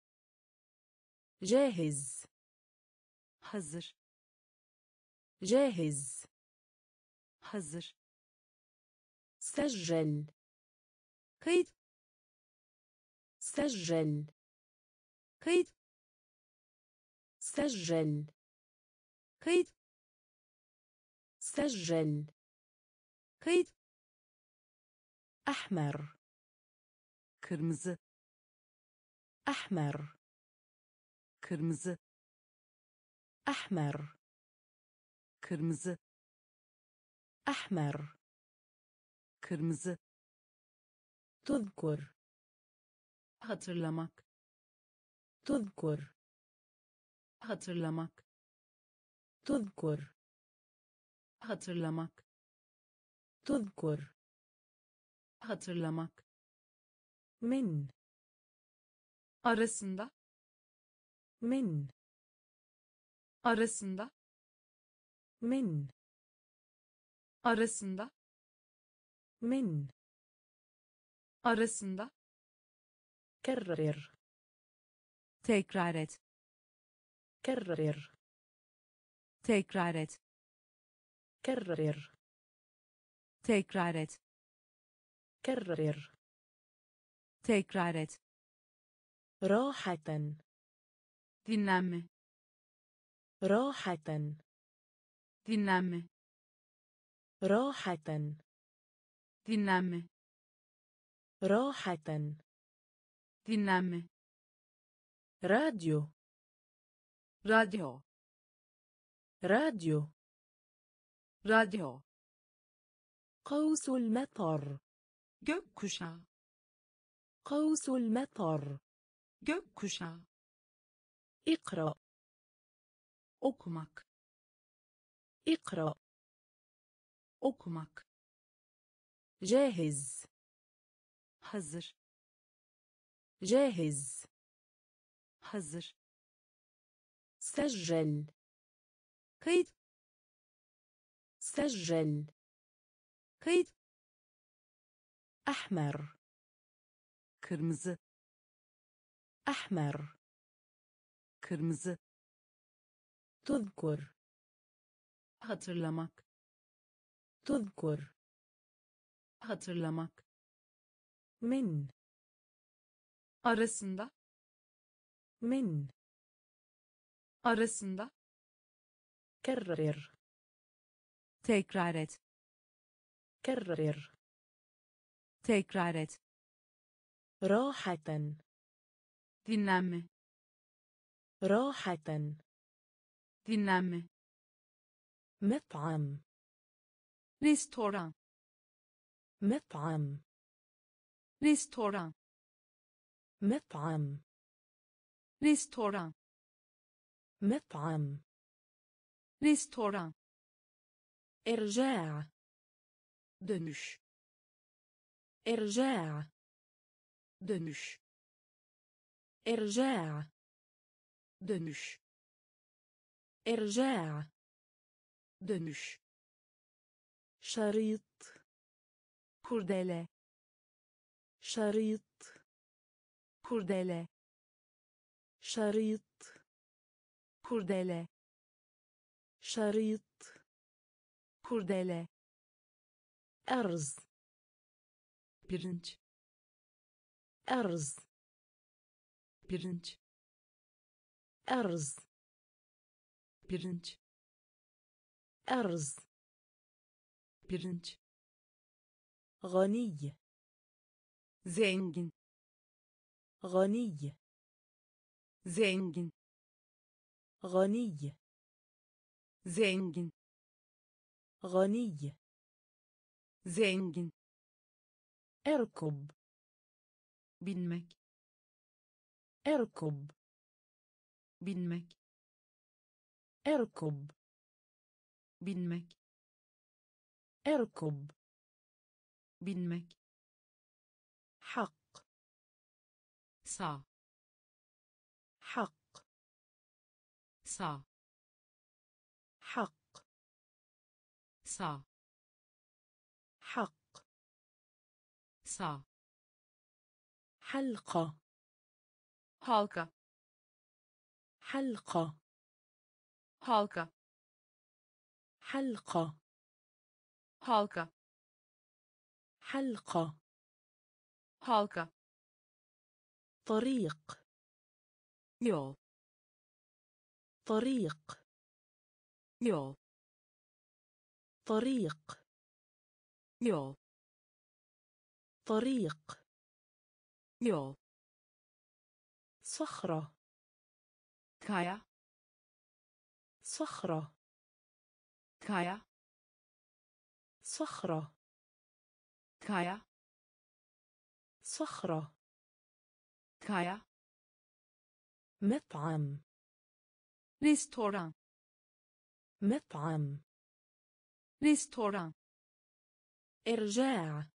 [SPEAKER 1] جاهز
[SPEAKER 2] hazır
[SPEAKER 1] جاهز
[SPEAKER 2] hazır
[SPEAKER 1] سجل
[SPEAKER 2] kayıt
[SPEAKER 1] سجل.
[SPEAKER 2] قيد.
[SPEAKER 1] سجل.
[SPEAKER 2] قيد.
[SPEAKER 1] سجل.
[SPEAKER 2] قيد.
[SPEAKER 1] أحمر.
[SPEAKER 2] كرمز
[SPEAKER 1] أحمر.
[SPEAKER 2] كرمز
[SPEAKER 1] أحمر.
[SPEAKER 2] كرمز
[SPEAKER 1] أحمر.
[SPEAKER 2] كرمز
[SPEAKER 1] تذكر.
[SPEAKER 2] Hatırlamak
[SPEAKER 1] تذكر
[SPEAKER 2] hatırlamak
[SPEAKER 1] تذكر
[SPEAKER 2] hatırlamak
[SPEAKER 1] تذكر
[SPEAKER 2] hatırlamak
[SPEAKER 1] من
[SPEAKER 2] arasında
[SPEAKER 1] من
[SPEAKER 2] arasında
[SPEAKER 1] من
[SPEAKER 2] arasında
[SPEAKER 1] من
[SPEAKER 2] arasında
[SPEAKER 1] كرر
[SPEAKER 2] tekrar et
[SPEAKER 1] كرر
[SPEAKER 2] tekrar et
[SPEAKER 1] كرر
[SPEAKER 2] tekrar et
[SPEAKER 1] كرر
[SPEAKER 2] tekrar et
[SPEAKER 1] راحة
[SPEAKER 2] dinlenme
[SPEAKER 1] راحة
[SPEAKER 2] dinlenme
[SPEAKER 1] راحة
[SPEAKER 2] dinlenme
[SPEAKER 1] راحة
[SPEAKER 2] dinlenme
[SPEAKER 1] راديو
[SPEAKER 2] radyo
[SPEAKER 1] راديو
[SPEAKER 2] radyo
[SPEAKER 1] قوس المطر
[SPEAKER 2] gökkuşağı
[SPEAKER 1] قوس المطر
[SPEAKER 2] gökkuşağı
[SPEAKER 1] اقرأ
[SPEAKER 2] okumak
[SPEAKER 1] اقرأ
[SPEAKER 2] okumak
[SPEAKER 1] جاهز
[SPEAKER 2] hazır
[SPEAKER 1] جاهز.
[SPEAKER 2] حذر.
[SPEAKER 1] سجل.
[SPEAKER 2] كيد
[SPEAKER 1] سجل.
[SPEAKER 2] كيد
[SPEAKER 1] أحمر.
[SPEAKER 2] كرمز.
[SPEAKER 1] أحمر.
[SPEAKER 2] كرمز.
[SPEAKER 1] تذكر.
[SPEAKER 2] hatırlamak
[SPEAKER 1] tuzkur
[SPEAKER 2] hatırlamak
[SPEAKER 1] من.
[SPEAKER 2] arasında
[SPEAKER 1] من
[SPEAKER 2] arasında
[SPEAKER 1] كرر
[SPEAKER 2] tekrar et
[SPEAKER 1] كرر
[SPEAKER 2] tekrar et
[SPEAKER 1] راحة
[SPEAKER 2] dinlenme
[SPEAKER 1] راحة
[SPEAKER 2] dinlenme
[SPEAKER 1] مطعم
[SPEAKER 2] restoran
[SPEAKER 1] مطعم
[SPEAKER 2] restoran
[SPEAKER 1] مطعم
[SPEAKER 2] restoran
[SPEAKER 1] مطعم
[SPEAKER 2] restoran
[SPEAKER 1] إرجاع
[SPEAKER 2] dönüş
[SPEAKER 1] إرجاع
[SPEAKER 2] dönüş
[SPEAKER 1] إرجاع
[SPEAKER 2] dönüş
[SPEAKER 1] إرجاع
[SPEAKER 2] dönüş
[SPEAKER 1] شريط
[SPEAKER 2] kurdele
[SPEAKER 1] شريط
[SPEAKER 2] kurdele
[SPEAKER 1] شريط
[SPEAKER 2] kurdele
[SPEAKER 1] شريط
[SPEAKER 2] kurdele
[SPEAKER 1] أرز
[SPEAKER 2] pirinç
[SPEAKER 1] أرز
[SPEAKER 2] pirinç
[SPEAKER 1] أرز
[SPEAKER 2] pirinç
[SPEAKER 1] أرز
[SPEAKER 2] pirinç
[SPEAKER 1] غني
[SPEAKER 2] zengin
[SPEAKER 1] غني
[SPEAKER 2] zengin
[SPEAKER 1] غني
[SPEAKER 2] zengin
[SPEAKER 1] غني
[SPEAKER 2] zengin
[SPEAKER 1] اركب
[SPEAKER 2] binmek
[SPEAKER 1] اركب
[SPEAKER 2] binmek
[SPEAKER 1] اركب
[SPEAKER 2] binmek
[SPEAKER 1] اركب
[SPEAKER 2] binmek
[SPEAKER 1] حق
[SPEAKER 2] سا
[SPEAKER 1] حق.
[SPEAKER 2] سا
[SPEAKER 1] حق.
[SPEAKER 2] سا
[SPEAKER 1] حق.
[SPEAKER 2] سا
[SPEAKER 1] حلقة.
[SPEAKER 2] حلقة.
[SPEAKER 1] حلقة.
[SPEAKER 2] حلقة.
[SPEAKER 1] حلقة.
[SPEAKER 2] حلقة.
[SPEAKER 1] حلقة.
[SPEAKER 2] حلقة.
[SPEAKER 1] طريق.
[SPEAKER 2] yol
[SPEAKER 1] طريق.
[SPEAKER 2] yol
[SPEAKER 1] طريق.
[SPEAKER 2] yol
[SPEAKER 1] طريق.
[SPEAKER 2] yol
[SPEAKER 1] صخرة.
[SPEAKER 2] kaya
[SPEAKER 1] صخرة.
[SPEAKER 2] kaya
[SPEAKER 1] صخرة.
[SPEAKER 2] kaya
[SPEAKER 1] صخرة.
[SPEAKER 2] kaya
[SPEAKER 1] مطعم
[SPEAKER 2] restoran
[SPEAKER 1] مطعم
[SPEAKER 2] restoran
[SPEAKER 1] إرجاع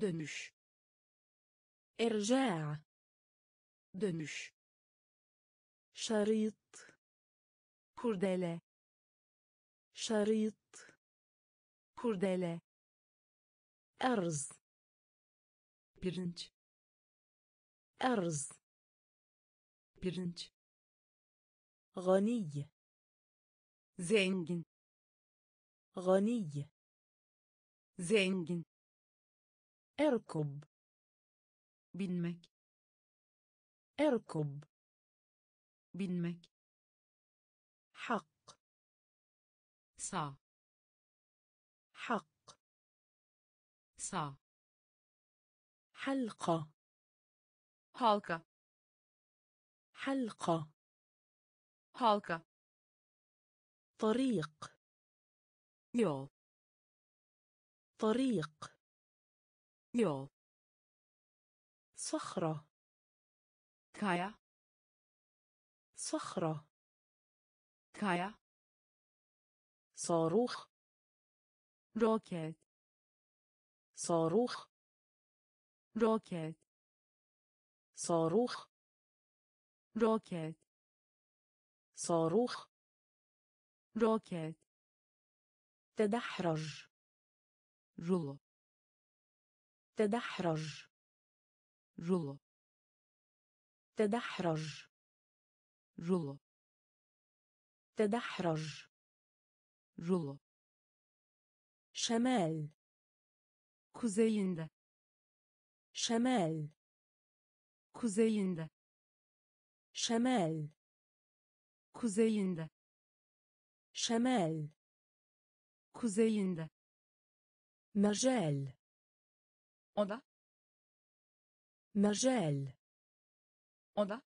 [SPEAKER 2] dönüş
[SPEAKER 1] إرجاع
[SPEAKER 2] dönüş
[SPEAKER 1] شريط
[SPEAKER 2] kurdele
[SPEAKER 1] شريط
[SPEAKER 2] kurdele
[SPEAKER 1] أرز
[SPEAKER 2] pirinç
[SPEAKER 1] أرز.
[SPEAKER 2] برنج.
[SPEAKER 1] غني.
[SPEAKER 2] زينجن.
[SPEAKER 1] غني.
[SPEAKER 2] زينجن.
[SPEAKER 1] اركب.
[SPEAKER 2] بنمك.
[SPEAKER 1] اركب.
[SPEAKER 2] بنمك.
[SPEAKER 1] حق.
[SPEAKER 2] سا
[SPEAKER 1] حق.
[SPEAKER 2] سا
[SPEAKER 1] حلقة.
[SPEAKER 2] هالكا
[SPEAKER 1] حلقة.
[SPEAKER 2] هالكا
[SPEAKER 1] طريق.
[SPEAKER 2] يو.
[SPEAKER 1] طريق.
[SPEAKER 2] يو.
[SPEAKER 1] صخرة.
[SPEAKER 2] kaya.
[SPEAKER 1] صخرة.
[SPEAKER 2] kaya.
[SPEAKER 1] صاروخ.
[SPEAKER 2] roket.
[SPEAKER 1] صاروخ.
[SPEAKER 2] roket.
[SPEAKER 1] صاروخ.
[SPEAKER 2] roket
[SPEAKER 1] صاروخ.
[SPEAKER 2] roket
[SPEAKER 1] تدحرج.
[SPEAKER 2] rulo
[SPEAKER 1] تدحرج.
[SPEAKER 2] rulo
[SPEAKER 1] تدحرج.
[SPEAKER 2] rulo
[SPEAKER 1] تدحرج.
[SPEAKER 2] rulo
[SPEAKER 1] شمال.
[SPEAKER 2] kuzeyinde
[SPEAKER 1] شمال.
[SPEAKER 2] kuzeyinde
[SPEAKER 1] شمال
[SPEAKER 2] kuzeyinde
[SPEAKER 1] شمال
[SPEAKER 2] kuzeyinde
[SPEAKER 1] مجال
[SPEAKER 2] oda
[SPEAKER 1] مجال
[SPEAKER 2] oda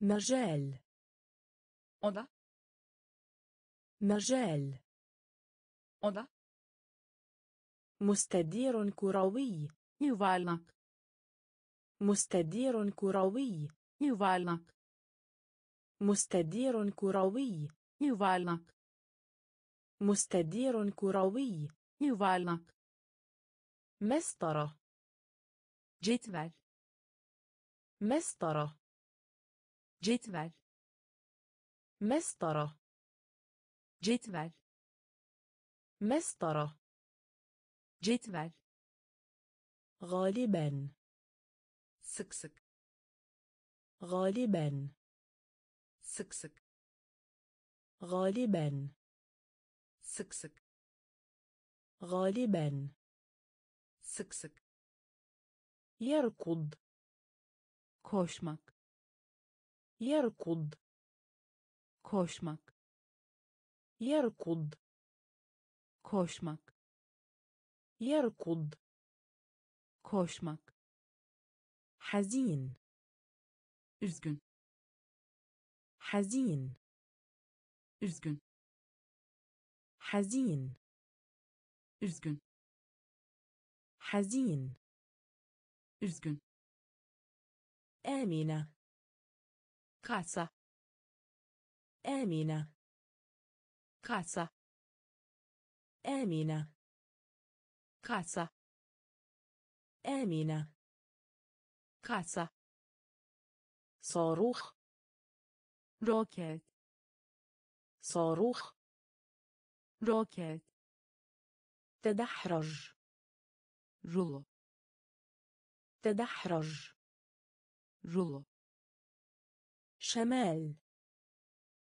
[SPEAKER 1] مجال
[SPEAKER 2] oda
[SPEAKER 1] مجال
[SPEAKER 2] oda
[SPEAKER 1] مستدير كروي
[SPEAKER 2] yuvarlak
[SPEAKER 1] مستدير كروي.
[SPEAKER 2] yuvarlak
[SPEAKER 1] مستدير كروي.
[SPEAKER 2] yuvarlak
[SPEAKER 1] مستدير كروي.
[SPEAKER 2] yuvarlak
[SPEAKER 1] مسطرة
[SPEAKER 2] cetvel
[SPEAKER 1] مسطرة
[SPEAKER 2] cetvel
[SPEAKER 1] مسطرة
[SPEAKER 2] cetvel
[SPEAKER 1] مسطرة
[SPEAKER 2] cetvel
[SPEAKER 1] غالبا.
[SPEAKER 2] sık sık.
[SPEAKER 1] Galiben.
[SPEAKER 2] Sık sık.
[SPEAKER 1] Galiben.
[SPEAKER 2] Sık sık.
[SPEAKER 1] Galiben.
[SPEAKER 2] Sık sık.
[SPEAKER 1] Yerkud
[SPEAKER 2] koşmak.
[SPEAKER 1] Yerkud
[SPEAKER 2] koşmak.
[SPEAKER 1] Yerkud
[SPEAKER 2] koşmak.
[SPEAKER 1] Yerkud
[SPEAKER 2] koşmak.
[SPEAKER 1] حزين.
[SPEAKER 2] Üzgün.
[SPEAKER 1] حزين.
[SPEAKER 2] Üzgün.
[SPEAKER 1] حزين.
[SPEAKER 2] Üzgün.
[SPEAKER 1] حزين.
[SPEAKER 2] Üzgün.
[SPEAKER 1] آمنة.
[SPEAKER 2] Kasa
[SPEAKER 1] آمنة.
[SPEAKER 2] Kasa
[SPEAKER 1] آمنة.
[SPEAKER 2] Kasa
[SPEAKER 1] آمنة.
[SPEAKER 2] kasa
[SPEAKER 1] صاروخ.
[SPEAKER 2] roket
[SPEAKER 1] صاروخ.
[SPEAKER 2] roket
[SPEAKER 1] تدحرج.
[SPEAKER 2] rulo
[SPEAKER 1] تدحرج.
[SPEAKER 2] رولو
[SPEAKER 1] شمال.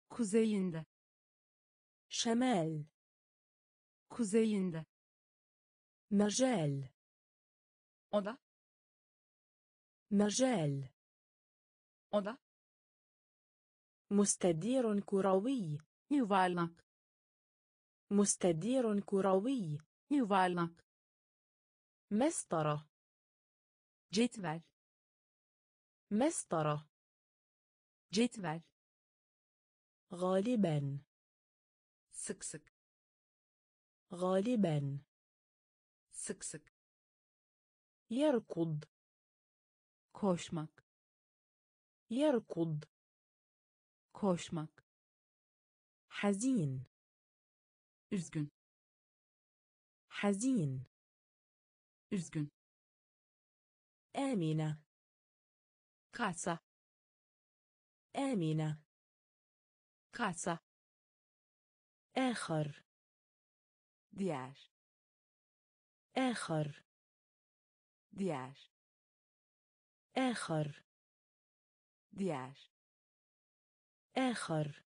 [SPEAKER 2] kuzeyinde
[SPEAKER 1] شمال.
[SPEAKER 2] kuzeyinde
[SPEAKER 1] مجال.
[SPEAKER 2] oda
[SPEAKER 1] مجال.
[SPEAKER 2] oda
[SPEAKER 1] مستدير كروي.
[SPEAKER 2] yuvarlak
[SPEAKER 1] مستدير كروي.
[SPEAKER 2] yuvarlak
[SPEAKER 1] مسطرة.
[SPEAKER 2] cetvel
[SPEAKER 1] مسطرة.
[SPEAKER 2] cetvel
[SPEAKER 1] غالبا.
[SPEAKER 2] sık
[SPEAKER 1] غالبا.
[SPEAKER 2] sık
[SPEAKER 1] يركض.
[SPEAKER 2] Koşmak
[SPEAKER 1] يركض
[SPEAKER 2] koşmak
[SPEAKER 1] حزين
[SPEAKER 2] üzgün
[SPEAKER 1] حزين
[SPEAKER 2] üzgün
[SPEAKER 1] آمنة
[SPEAKER 2] kasa
[SPEAKER 1] آمنة
[SPEAKER 2] kasa
[SPEAKER 1] آخر
[SPEAKER 2] diğer
[SPEAKER 1] آخر
[SPEAKER 2] diğer
[SPEAKER 1] آخر.
[SPEAKER 2] دياش
[SPEAKER 1] آخر.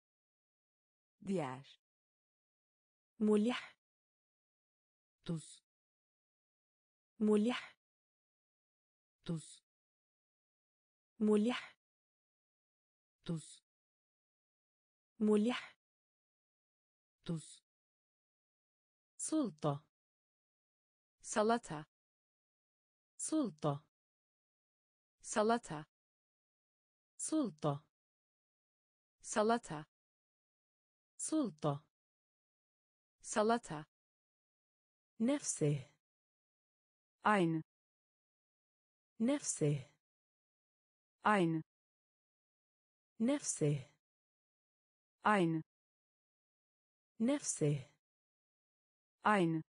[SPEAKER 2] دياش
[SPEAKER 1] ملح.
[SPEAKER 2] تز
[SPEAKER 1] ملح.
[SPEAKER 2] تز
[SPEAKER 1] ملح.
[SPEAKER 2] تز
[SPEAKER 1] ملح.
[SPEAKER 2] تز
[SPEAKER 1] سلطة.
[SPEAKER 2] سلطة.
[SPEAKER 1] سلطة.
[SPEAKER 2] سلطة.
[SPEAKER 1] سلطة.
[SPEAKER 2] سلطة.
[SPEAKER 1] سلطة.
[SPEAKER 2] سلطة.
[SPEAKER 1] نفسه.
[SPEAKER 2] عين.
[SPEAKER 1] نفسه.
[SPEAKER 2] عين.
[SPEAKER 1] نفسه.
[SPEAKER 2] عين.
[SPEAKER 1] نفسه.
[SPEAKER 2] عين.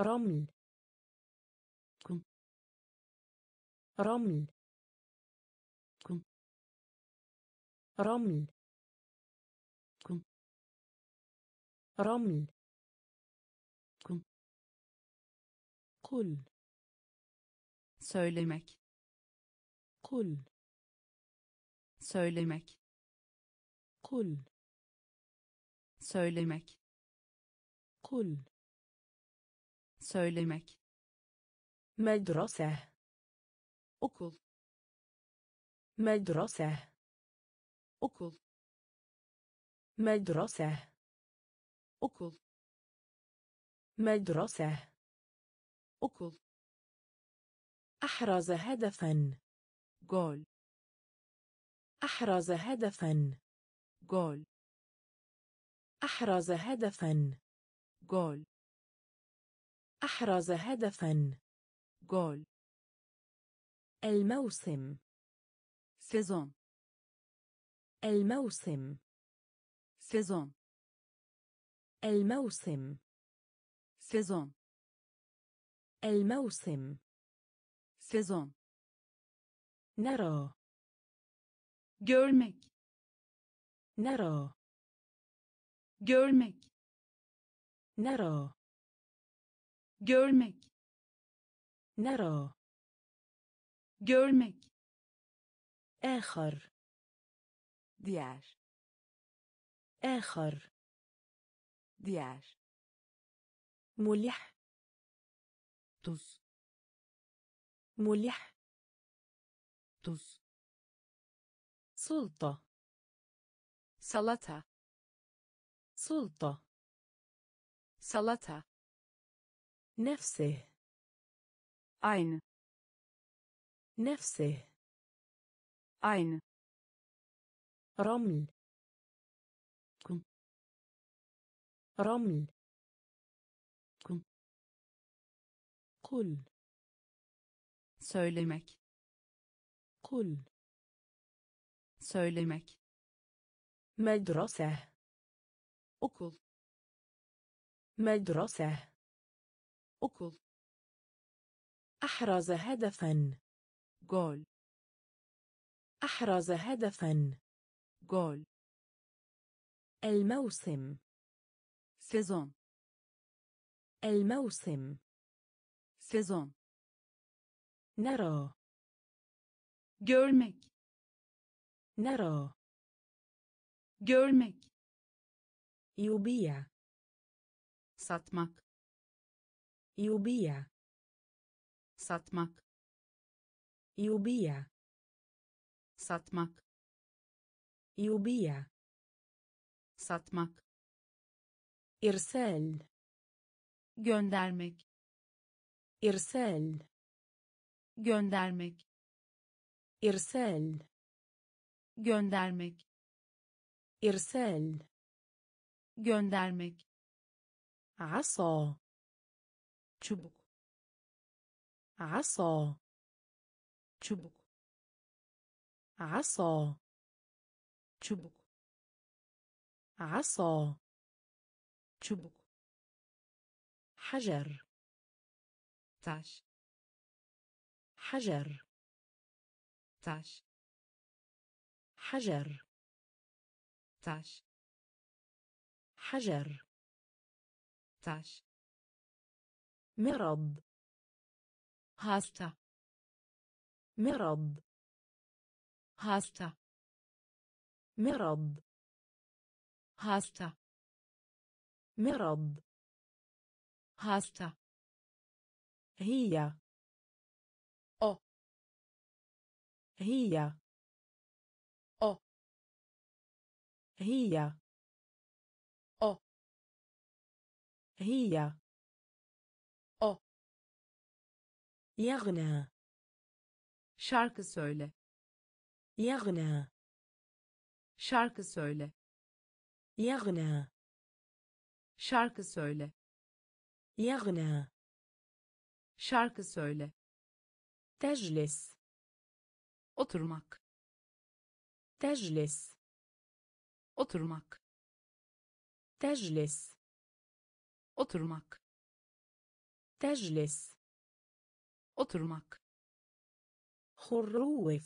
[SPEAKER 1] رمل. رمل
[SPEAKER 2] كم.
[SPEAKER 1] رمل
[SPEAKER 2] كم.
[SPEAKER 1] رمل
[SPEAKER 2] كم.
[SPEAKER 1] قل
[SPEAKER 2] söylemek
[SPEAKER 1] قل
[SPEAKER 2] söylemek
[SPEAKER 1] قل
[SPEAKER 2] söylemek
[SPEAKER 1] قل
[SPEAKER 2] söylemek
[SPEAKER 1] مدرسة
[SPEAKER 2] okul
[SPEAKER 1] مدرسة.
[SPEAKER 2] okul
[SPEAKER 1] مدرسة.
[SPEAKER 2] okul
[SPEAKER 1] مدرسة.
[SPEAKER 2] okul
[SPEAKER 1] أحرز هدفا.
[SPEAKER 2] gol
[SPEAKER 1] أحرز هدفا.
[SPEAKER 2] gol
[SPEAKER 1] أحرز هدفا.
[SPEAKER 2] gol
[SPEAKER 1] أحرز هدفا.
[SPEAKER 2] gol
[SPEAKER 1] الموسم
[SPEAKER 2] sezon
[SPEAKER 1] الموسم
[SPEAKER 2] sezon
[SPEAKER 1] الموسم
[SPEAKER 2] sezon
[SPEAKER 1] الموسم
[SPEAKER 2] sezon
[SPEAKER 1] نرى
[SPEAKER 2] görmek
[SPEAKER 1] نرى
[SPEAKER 2] görmek
[SPEAKER 1] نرى
[SPEAKER 2] görmek
[SPEAKER 1] نرى
[SPEAKER 2] görmek
[SPEAKER 1] آخر
[SPEAKER 2] diğer
[SPEAKER 1] آخر
[SPEAKER 2] diğer
[SPEAKER 1] ملح
[SPEAKER 2] tuz
[SPEAKER 1] ملح
[SPEAKER 2] tuz
[SPEAKER 1] سلطة
[SPEAKER 2] salata
[SPEAKER 1] سلطة
[SPEAKER 2] salata
[SPEAKER 1] نفسه
[SPEAKER 2] aynı
[SPEAKER 1] نفسه.
[SPEAKER 2] aynı
[SPEAKER 1] رمل.
[SPEAKER 2] كم.
[SPEAKER 1] رمل.
[SPEAKER 2] كم.
[SPEAKER 1] قل.
[SPEAKER 2] söylemek
[SPEAKER 1] قل.
[SPEAKER 2] söylemek
[SPEAKER 1] مدرسة.
[SPEAKER 2] okul
[SPEAKER 1] مدرسة.
[SPEAKER 2] okul
[SPEAKER 1] أحرز هدفا.
[SPEAKER 2] gol.
[SPEAKER 1] أحرز هدفا.
[SPEAKER 2] gol.
[SPEAKER 1] الموسم.
[SPEAKER 2] sezon.
[SPEAKER 1] الموسم.
[SPEAKER 2] sezon.
[SPEAKER 1] نرى.
[SPEAKER 2] görmek
[SPEAKER 1] نرى.
[SPEAKER 2] görmek
[SPEAKER 1] يبيع.
[SPEAKER 2] satmak
[SPEAKER 1] يبيع.
[SPEAKER 2] satmak
[SPEAKER 1] يبيع
[SPEAKER 2] satmak
[SPEAKER 1] يبيع
[SPEAKER 2] satmak
[SPEAKER 1] إرسال
[SPEAKER 2] göndermek
[SPEAKER 1] إرسال
[SPEAKER 2] göndermek
[SPEAKER 1] إرسال
[SPEAKER 2] göndermek
[SPEAKER 1] إرسال
[SPEAKER 2] göndermek
[SPEAKER 1] عصا
[SPEAKER 2] çubuk
[SPEAKER 1] عصا
[SPEAKER 2] چوبک
[SPEAKER 1] عصا.
[SPEAKER 2] چوبک
[SPEAKER 1] عصا.
[SPEAKER 2] چوبک
[SPEAKER 1] حجر.
[SPEAKER 2] تاش.
[SPEAKER 1] حجر.
[SPEAKER 2] تاش.
[SPEAKER 1] حجر.
[SPEAKER 2] تاش.
[SPEAKER 1] حجر.
[SPEAKER 2] تاش.
[SPEAKER 1] مرض.
[SPEAKER 2] هاسته
[SPEAKER 1] مرض.
[SPEAKER 2] hasta
[SPEAKER 1] مرض.
[SPEAKER 2] hasta
[SPEAKER 1] مرض.
[SPEAKER 2] hasta
[SPEAKER 1] هي.
[SPEAKER 2] O.
[SPEAKER 1] هي.
[SPEAKER 2] O.
[SPEAKER 1] هي.
[SPEAKER 2] O.
[SPEAKER 1] هي.
[SPEAKER 2] O.
[SPEAKER 1] يغنى.
[SPEAKER 2] Şarkı söyle.
[SPEAKER 1] Yagna.
[SPEAKER 2] Şarkı söyle.
[SPEAKER 1] Yagna.
[SPEAKER 2] Şarkı söyle.
[SPEAKER 1] Yagna.
[SPEAKER 2] Şarkı söyle.
[SPEAKER 1] Teclis.
[SPEAKER 2] Oturmak.
[SPEAKER 1] Teclis.
[SPEAKER 2] Oturmak.
[SPEAKER 1] Teclis.
[SPEAKER 2] Oturmak.
[SPEAKER 1] Teclis.
[SPEAKER 2] Oturmak.
[SPEAKER 1] خروف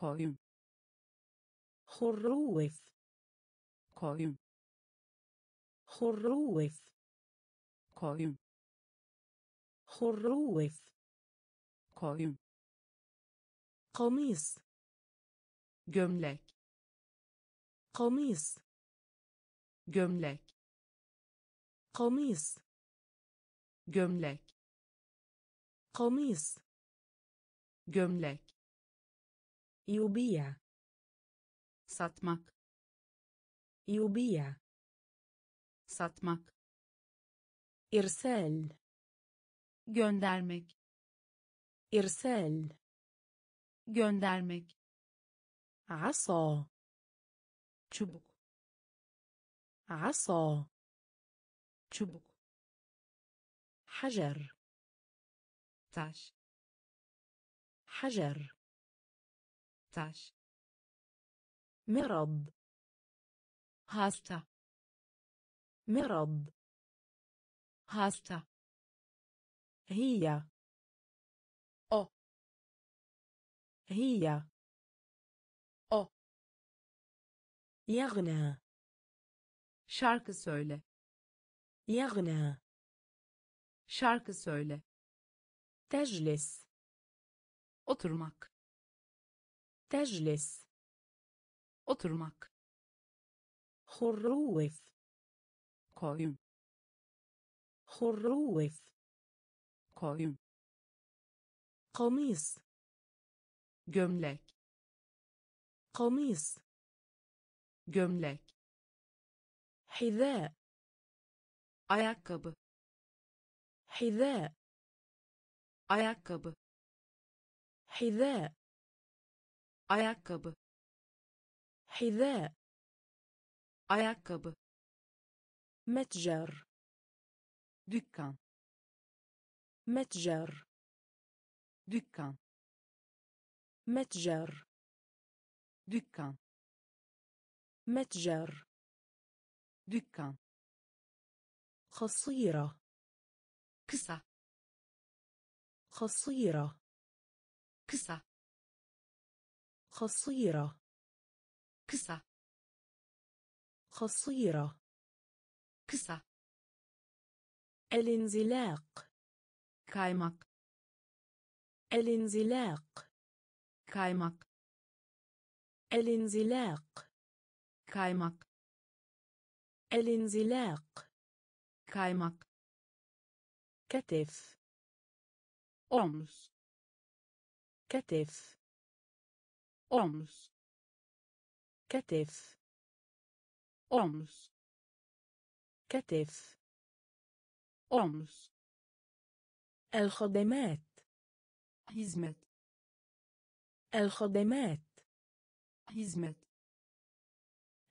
[SPEAKER 2] koyun
[SPEAKER 1] خروف
[SPEAKER 2] koyun
[SPEAKER 1] خروف
[SPEAKER 2] koyun
[SPEAKER 1] خروف
[SPEAKER 2] koyun
[SPEAKER 1] قميص
[SPEAKER 2] gömlek
[SPEAKER 1] قميص
[SPEAKER 2] gömlek
[SPEAKER 1] قميص
[SPEAKER 2] gömlek
[SPEAKER 1] قميص
[SPEAKER 2] gömlek
[SPEAKER 1] يبيع
[SPEAKER 2] satmak
[SPEAKER 1] يبيع
[SPEAKER 2] satmak
[SPEAKER 1] إرسال
[SPEAKER 2] göndermek
[SPEAKER 1] إرسال
[SPEAKER 2] göndermek
[SPEAKER 1] عصا
[SPEAKER 2] çubuk
[SPEAKER 1] عصا
[SPEAKER 2] çubuk
[SPEAKER 1] حجر
[SPEAKER 2] taş
[SPEAKER 1] حجر.
[SPEAKER 2] تاش.
[SPEAKER 1] مرض.
[SPEAKER 2] هاستا.
[SPEAKER 1] مرض.
[SPEAKER 2] هاستا.
[SPEAKER 1] هي.
[SPEAKER 2] أو.
[SPEAKER 1] هي.
[SPEAKER 2] أو.
[SPEAKER 1] يغنى.
[SPEAKER 2] şarkı söyle
[SPEAKER 1] يغنى.
[SPEAKER 2] şarkı söyle
[SPEAKER 1] تجلس.
[SPEAKER 2] Oturmak
[SPEAKER 1] تجلس
[SPEAKER 2] oturmak
[SPEAKER 1] خروف
[SPEAKER 2] koyun
[SPEAKER 1] خروف
[SPEAKER 2] koyun
[SPEAKER 1] قميص
[SPEAKER 2] gömlek
[SPEAKER 1] قميص
[SPEAKER 2] gömlek
[SPEAKER 1] حذاء
[SPEAKER 2] ayakkabı
[SPEAKER 1] حذاء
[SPEAKER 2] ayakkabı
[SPEAKER 1] حذاء.
[SPEAKER 2] أياكب
[SPEAKER 1] حذاء.
[SPEAKER 2] أياكب
[SPEAKER 1] متجر.
[SPEAKER 2] دكا
[SPEAKER 1] متجر.
[SPEAKER 2] دكا
[SPEAKER 1] متجر.
[SPEAKER 2] دكا
[SPEAKER 1] متجر.
[SPEAKER 2] دكا
[SPEAKER 1] قصيرة
[SPEAKER 2] قصة.
[SPEAKER 1] قصيرة
[SPEAKER 2] kısa
[SPEAKER 1] قصيرة
[SPEAKER 2] kısa
[SPEAKER 1] قصيرة
[SPEAKER 2] kısa
[SPEAKER 1] الانزلاق.
[SPEAKER 2] kaymak
[SPEAKER 1] الانزلاق.
[SPEAKER 2] kaymak
[SPEAKER 1] الانزلاق.
[SPEAKER 2] kaymak
[SPEAKER 1] الانزلاق.
[SPEAKER 2] kaymak
[SPEAKER 1] كتف.
[SPEAKER 2] omuz
[SPEAKER 1] كتف.
[SPEAKER 2] omuz
[SPEAKER 1] كتف.
[SPEAKER 2] omuz
[SPEAKER 1] كتف.
[SPEAKER 2] omuz
[SPEAKER 1] الخدمات.
[SPEAKER 2] hizmet
[SPEAKER 1] الخدمات.
[SPEAKER 2] hizmet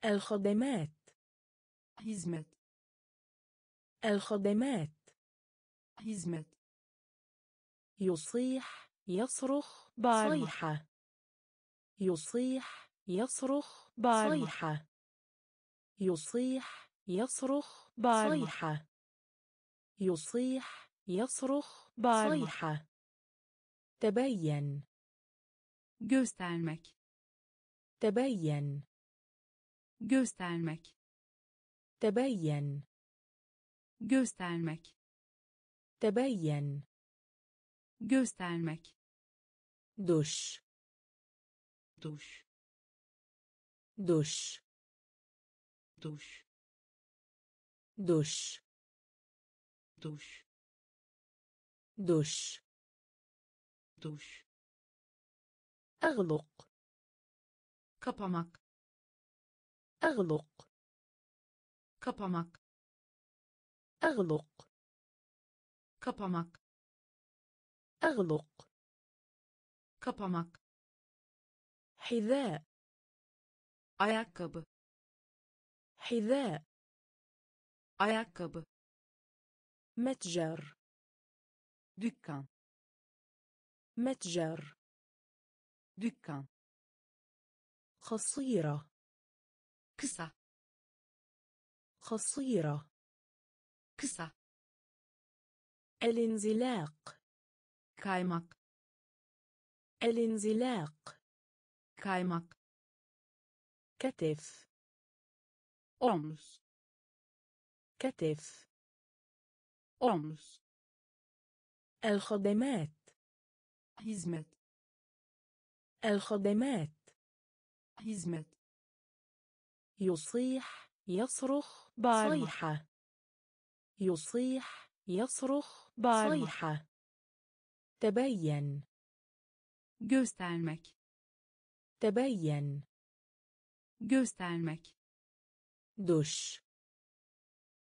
[SPEAKER 1] الخدمات.
[SPEAKER 2] hizmet
[SPEAKER 1] الخدمات.
[SPEAKER 2] hizmet
[SPEAKER 1] يصيح. يصرخ
[SPEAKER 2] bağırmak
[SPEAKER 1] صيحة يصيح يصرخ
[SPEAKER 2] bağırmak
[SPEAKER 1] صيحة يصيح يصرخ
[SPEAKER 2] bağırmak
[SPEAKER 1] صيحة يصيح يصرخ
[SPEAKER 2] bağırmak
[SPEAKER 1] صيحة تبين.
[SPEAKER 2] Göstermek.
[SPEAKER 1] تبين.
[SPEAKER 2] Göstermek.
[SPEAKER 1] تبين.
[SPEAKER 2] Göstermek.
[SPEAKER 1] تبين.
[SPEAKER 2] göstermek
[SPEAKER 1] دش
[SPEAKER 2] duş
[SPEAKER 1] دش
[SPEAKER 2] duş
[SPEAKER 1] دش
[SPEAKER 2] duş
[SPEAKER 1] دش
[SPEAKER 2] duş
[SPEAKER 1] أغلق
[SPEAKER 2] kapamak
[SPEAKER 1] أغلق
[SPEAKER 2] kapamak
[SPEAKER 1] أغلق
[SPEAKER 2] kapamak
[SPEAKER 1] أغلق.
[SPEAKER 2] kapamak.
[SPEAKER 1] حذاء.
[SPEAKER 2] ayakkabı.
[SPEAKER 1] حذاء.
[SPEAKER 2] ayakkabı.
[SPEAKER 1] متجر.
[SPEAKER 2] دكا
[SPEAKER 1] متجر.
[SPEAKER 2] دكا
[SPEAKER 1] قصيرة.
[SPEAKER 2] كسا.
[SPEAKER 1] قصيرة.
[SPEAKER 2] كسا.
[SPEAKER 1] الانزلاق.
[SPEAKER 2] Kaymak
[SPEAKER 1] الانزلاق.
[SPEAKER 2] kaymak
[SPEAKER 1] كتف.
[SPEAKER 2] omuz
[SPEAKER 1] كتف.
[SPEAKER 2] omuz
[SPEAKER 1] الخدمات.
[SPEAKER 2] hizmet
[SPEAKER 1] الخدمات.
[SPEAKER 2] hizmet
[SPEAKER 1] يصيح يصرخ صيحة. يصيح يصرخ صيحة. تبين
[SPEAKER 2] göstermek
[SPEAKER 1] تبين
[SPEAKER 2] göstermek
[SPEAKER 1] دش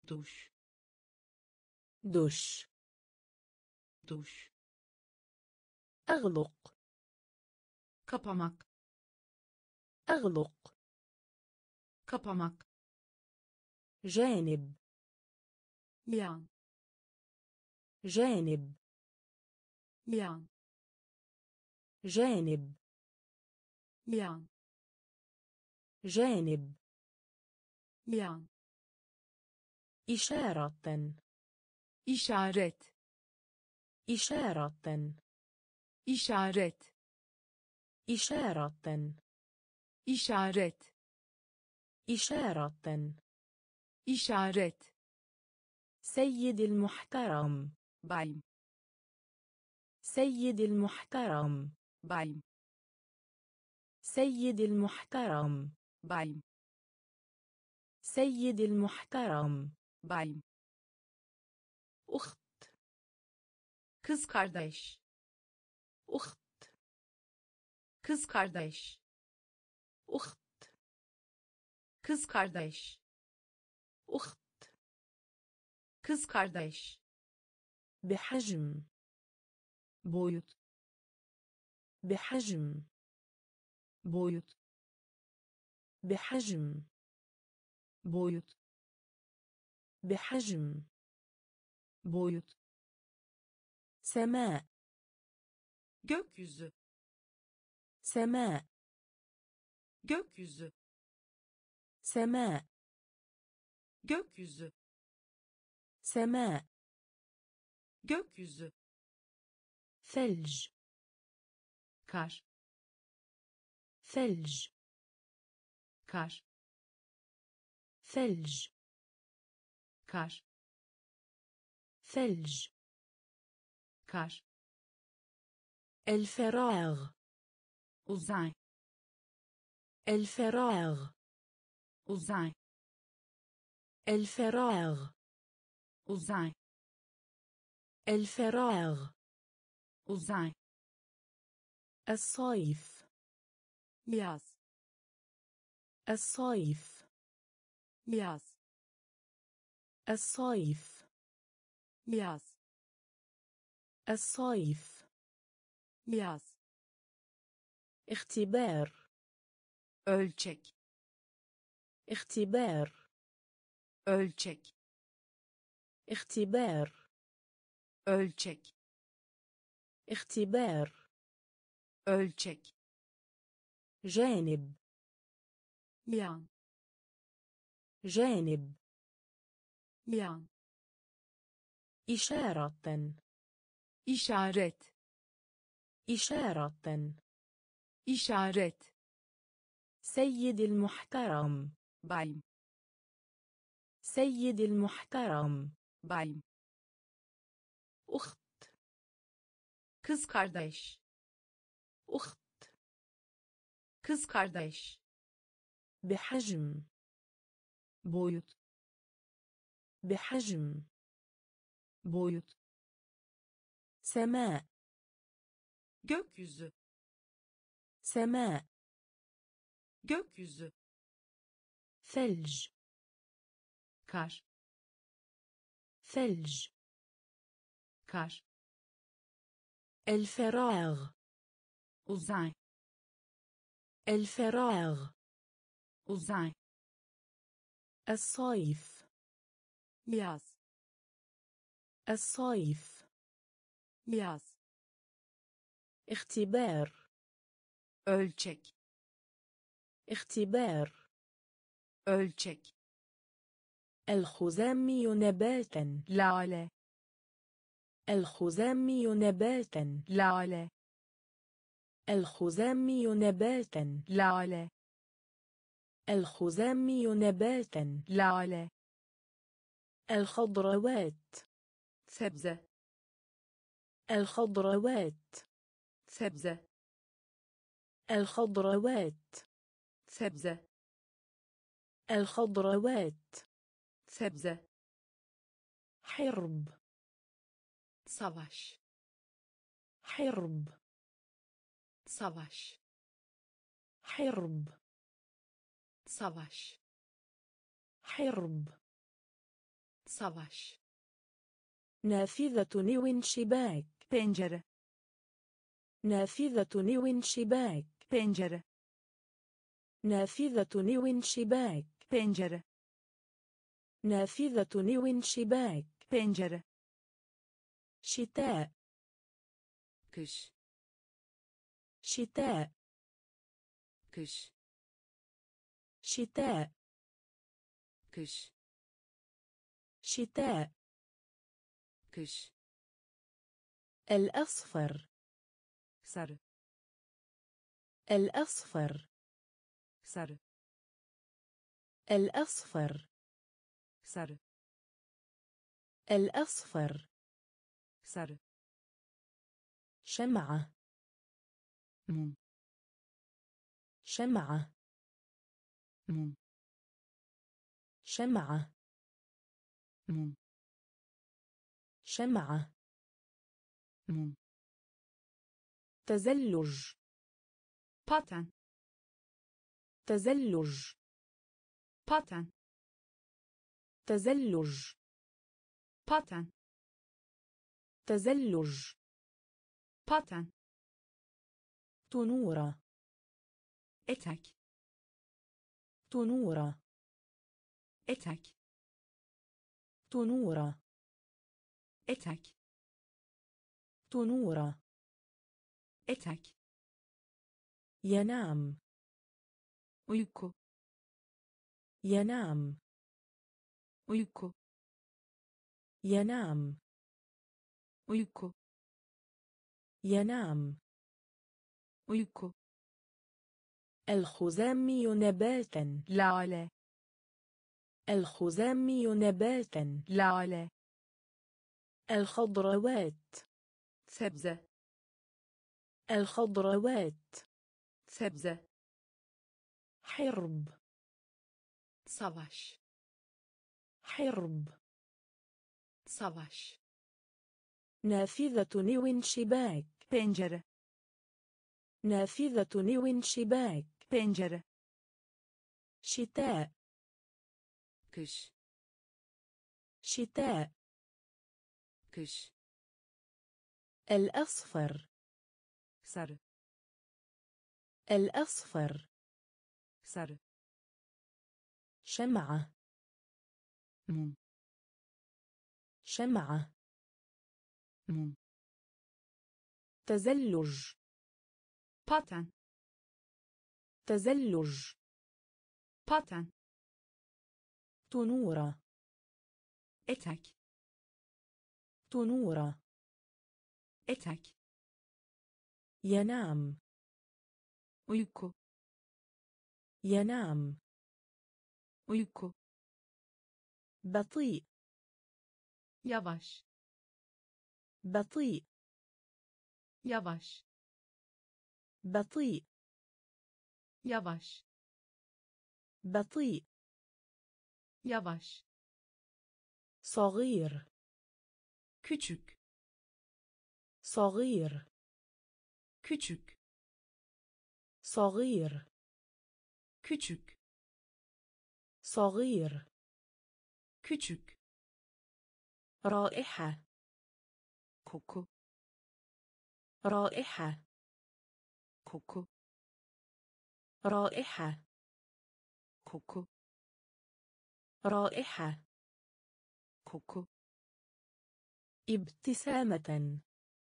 [SPEAKER 2] duş
[SPEAKER 1] دش
[SPEAKER 2] duş
[SPEAKER 1] أغلق
[SPEAKER 2] kapamak
[SPEAKER 1] أغلق
[SPEAKER 2] kapamak
[SPEAKER 1] جانب
[SPEAKER 2] yan
[SPEAKER 1] جانب
[SPEAKER 2] yan
[SPEAKER 1] جانب.
[SPEAKER 2] yan
[SPEAKER 1] جانب.
[SPEAKER 2] yan
[SPEAKER 1] إشارة.
[SPEAKER 2] işaret
[SPEAKER 1] إشارة.
[SPEAKER 2] işaret
[SPEAKER 1] إشارة.
[SPEAKER 2] işaret
[SPEAKER 1] إشارة.
[SPEAKER 2] işaret
[SPEAKER 1] سيد المحترم.
[SPEAKER 2] bayım
[SPEAKER 1] سيد المحترم.
[SPEAKER 2] بايم.
[SPEAKER 1] سيد المحترم.
[SPEAKER 2] بايم.
[SPEAKER 1] سيد المحترم.
[SPEAKER 2] بايم.
[SPEAKER 1] أخت.
[SPEAKER 2] كز kardeş.
[SPEAKER 1] أخت.
[SPEAKER 2] كز kardeş.
[SPEAKER 1] أخت.
[SPEAKER 2] كز kardeş.
[SPEAKER 1] أخت.
[SPEAKER 2] كز kardeş.
[SPEAKER 1] بحجم.
[SPEAKER 2] Boyut
[SPEAKER 1] بحجم
[SPEAKER 2] boyut
[SPEAKER 1] بحجم
[SPEAKER 2] boyut
[SPEAKER 1] بحجم
[SPEAKER 2] boyut
[SPEAKER 1] سماء
[SPEAKER 2] gökyüzü
[SPEAKER 1] سماء
[SPEAKER 2] gökyüzü
[SPEAKER 1] سماء
[SPEAKER 2] gökyüzü
[SPEAKER 1] سماء
[SPEAKER 2] gökyüzü
[SPEAKER 1] ثلج.
[SPEAKER 2] kar
[SPEAKER 1] ثلج.
[SPEAKER 2] kar
[SPEAKER 1] ثلج.
[SPEAKER 2] kar
[SPEAKER 1] ثلج.
[SPEAKER 2] kar
[SPEAKER 1] الفراغ.
[SPEAKER 2] uzay
[SPEAKER 1] الفراغ.
[SPEAKER 2] uzay
[SPEAKER 1] الفراغ.
[SPEAKER 2] uzay
[SPEAKER 1] الفراغ.
[SPEAKER 2] Uzay
[SPEAKER 1] الصيف.
[SPEAKER 2] yaz
[SPEAKER 1] الصيف.
[SPEAKER 2] yaz
[SPEAKER 1] الصيف.
[SPEAKER 2] yaz
[SPEAKER 1] الصيف.
[SPEAKER 2] yaz
[SPEAKER 1] اختبار.
[SPEAKER 2] ölçek
[SPEAKER 1] اختبار.
[SPEAKER 2] ölçek
[SPEAKER 1] اختبار.
[SPEAKER 2] ölçek
[SPEAKER 1] اختبار.
[SPEAKER 2] ölçek
[SPEAKER 1] جانب.
[SPEAKER 2] yan
[SPEAKER 1] جانب.
[SPEAKER 2] yan
[SPEAKER 1] إشارة.
[SPEAKER 2] işaret
[SPEAKER 1] إشارة.
[SPEAKER 2] işaret
[SPEAKER 1] سيد المحترم.
[SPEAKER 2] bayım
[SPEAKER 1] سيد المحترم.
[SPEAKER 2] bayım
[SPEAKER 1] أخت
[SPEAKER 2] kız kardeş
[SPEAKER 1] أخت
[SPEAKER 2] kız kardeş
[SPEAKER 1] بحجم
[SPEAKER 2] boyut
[SPEAKER 1] بحجم
[SPEAKER 2] boyut
[SPEAKER 1] سماء
[SPEAKER 2] gökyüzü
[SPEAKER 1] سماء
[SPEAKER 2] gökyüzü
[SPEAKER 1] ثلج
[SPEAKER 2] kar
[SPEAKER 1] ثلج
[SPEAKER 2] kar
[SPEAKER 1] الفراغ
[SPEAKER 2] uzay
[SPEAKER 1] الفراغ
[SPEAKER 2] uzay
[SPEAKER 1] الصيف
[SPEAKER 2] yaz
[SPEAKER 1] الصيف
[SPEAKER 2] yaz
[SPEAKER 1] اختبار
[SPEAKER 2] ölçek
[SPEAKER 1] اختبار
[SPEAKER 2] ölçek
[SPEAKER 1] الخزامي نباتا
[SPEAKER 2] lale.
[SPEAKER 1] الخزامي نباتا.
[SPEAKER 2] lale
[SPEAKER 1] الخزامي نباتا.
[SPEAKER 2] lale
[SPEAKER 1] الخزامي نباتا.
[SPEAKER 2] lale
[SPEAKER 1] الخضروات.
[SPEAKER 2] sebze
[SPEAKER 1] الخضروات.
[SPEAKER 2] sebze
[SPEAKER 1] الخضروات.
[SPEAKER 2] sebze
[SPEAKER 1] الخضروات.
[SPEAKER 2] sebze
[SPEAKER 1] حرب.
[SPEAKER 2] Savaş.
[SPEAKER 1] حرب
[SPEAKER 2] savaş.
[SPEAKER 1] حرب
[SPEAKER 2] savaş.
[SPEAKER 1] حرب
[SPEAKER 2] savaş.
[SPEAKER 1] نافذة أو شباك
[SPEAKER 2] pencere.
[SPEAKER 1] نافذة أو شباك
[SPEAKER 2] pencere.
[SPEAKER 1] نافذة أو شباك
[SPEAKER 2] pencere.
[SPEAKER 1] نافذة أو شباك
[SPEAKER 2] pencere.
[SPEAKER 1] شتاء.
[SPEAKER 2] kış
[SPEAKER 1] شتاء.
[SPEAKER 2] kış
[SPEAKER 1] شتاء.
[SPEAKER 2] kış
[SPEAKER 1] شتاء.
[SPEAKER 2] kış
[SPEAKER 1] الأصفر.
[SPEAKER 2] sarı
[SPEAKER 1] الأصفر.
[SPEAKER 2] sarı
[SPEAKER 1] الأصفر.
[SPEAKER 2] sarı
[SPEAKER 1] الأصفر.
[SPEAKER 2] سر.
[SPEAKER 1] شمعة
[SPEAKER 2] مم.
[SPEAKER 1] شمعة
[SPEAKER 2] مم.
[SPEAKER 1] شمعة
[SPEAKER 2] مم.
[SPEAKER 1] شمعة
[SPEAKER 2] مم.
[SPEAKER 1] تزلج.
[SPEAKER 2] باتن
[SPEAKER 1] تزلج.
[SPEAKER 2] باتن
[SPEAKER 1] تزلج.
[SPEAKER 2] باتن
[SPEAKER 1] تزلج.
[SPEAKER 2] Paten
[SPEAKER 1] تنورة.
[SPEAKER 2] Etek
[SPEAKER 1] تنورة.
[SPEAKER 2] Etek
[SPEAKER 1] تنورة.
[SPEAKER 2] Etek
[SPEAKER 1] تنورة.
[SPEAKER 2] Etek
[SPEAKER 1] ينام.
[SPEAKER 2] Uyku.
[SPEAKER 1] ينام.
[SPEAKER 2] Uyku.
[SPEAKER 1] ينام.
[SPEAKER 2] Uyku
[SPEAKER 1] ينام.
[SPEAKER 2] uyku
[SPEAKER 1] الخزامي نباتا.
[SPEAKER 2] lale
[SPEAKER 1] الخزامي نباتا.
[SPEAKER 2] lale
[SPEAKER 1] الخضروات.
[SPEAKER 2] sebze
[SPEAKER 1] الخضروات.
[SPEAKER 2] sebze
[SPEAKER 1] حرب.
[SPEAKER 2] savaş
[SPEAKER 1] حرب.
[SPEAKER 2] savaş
[SPEAKER 1] نافذة نو شباك
[SPEAKER 2] pencere
[SPEAKER 1] نافذة نو شباك
[SPEAKER 2] pencere
[SPEAKER 1] شتاء.
[SPEAKER 2] kış
[SPEAKER 1] شتاء.
[SPEAKER 2] kış
[SPEAKER 1] الأصفر.
[SPEAKER 2] sarı
[SPEAKER 1] الأصفر.
[SPEAKER 2] sarı
[SPEAKER 1] شمعة.
[SPEAKER 2] mum
[SPEAKER 1] شمعة.
[SPEAKER 2] مم
[SPEAKER 1] تزلج.
[SPEAKER 2] باتن
[SPEAKER 1] تزلج.
[SPEAKER 2] باتن
[SPEAKER 1] تنورة
[SPEAKER 2] اتك
[SPEAKER 1] تنورة
[SPEAKER 2] اتك
[SPEAKER 1] ينام.
[SPEAKER 2] ويكو
[SPEAKER 1] ينام.
[SPEAKER 2] ويكو
[SPEAKER 1] بطيء.
[SPEAKER 2] يباش.
[SPEAKER 1] بطيء
[SPEAKER 2] yavaş
[SPEAKER 1] بطيء
[SPEAKER 2] yavaş
[SPEAKER 1] بطيء
[SPEAKER 2] yavaş
[SPEAKER 1] صغير
[SPEAKER 2] küçük
[SPEAKER 1] صغير
[SPEAKER 2] küçük
[SPEAKER 1] صغير
[SPEAKER 2] küçük
[SPEAKER 1] صغير
[SPEAKER 2] küçük
[SPEAKER 1] رائحة
[SPEAKER 2] koku
[SPEAKER 1] رائحة
[SPEAKER 2] koku
[SPEAKER 1] رائحة
[SPEAKER 2] koku
[SPEAKER 1] رائحة
[SPEAKER 2] koku
[SPEAKER 1] ابتسامة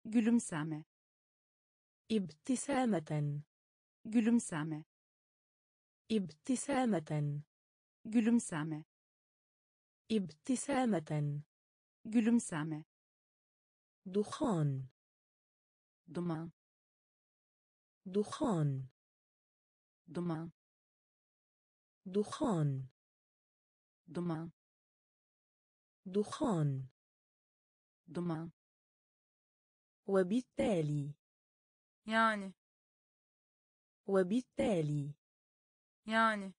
[SPEAKER 2] gülümseme
[SPEAKER 1] ابتسامة
[SPEAKER 2] gülümseme
[SPEAKER 1] ابتسامة
[SPEAKER 2] gülümseme
[SPEAKER 1] ابتسامة
[SPEAKER 2] gülümseme
[SPEAKER 1] دخان.
[SPEAKER 2] duman
[SPEAKER 1] دخان.
[SPEAKER 2] duman
[SPEAKER 1] دخان.
[SPEAKER 2] duman
[SPEAKER 1] دخان.
[SPEAKER 2] duman
[SPEAKER 1] وبالتالي.
[SPEAKER 2] yani
[SPEAKER 1] وبالتالي.
[SPEAKER 2] yani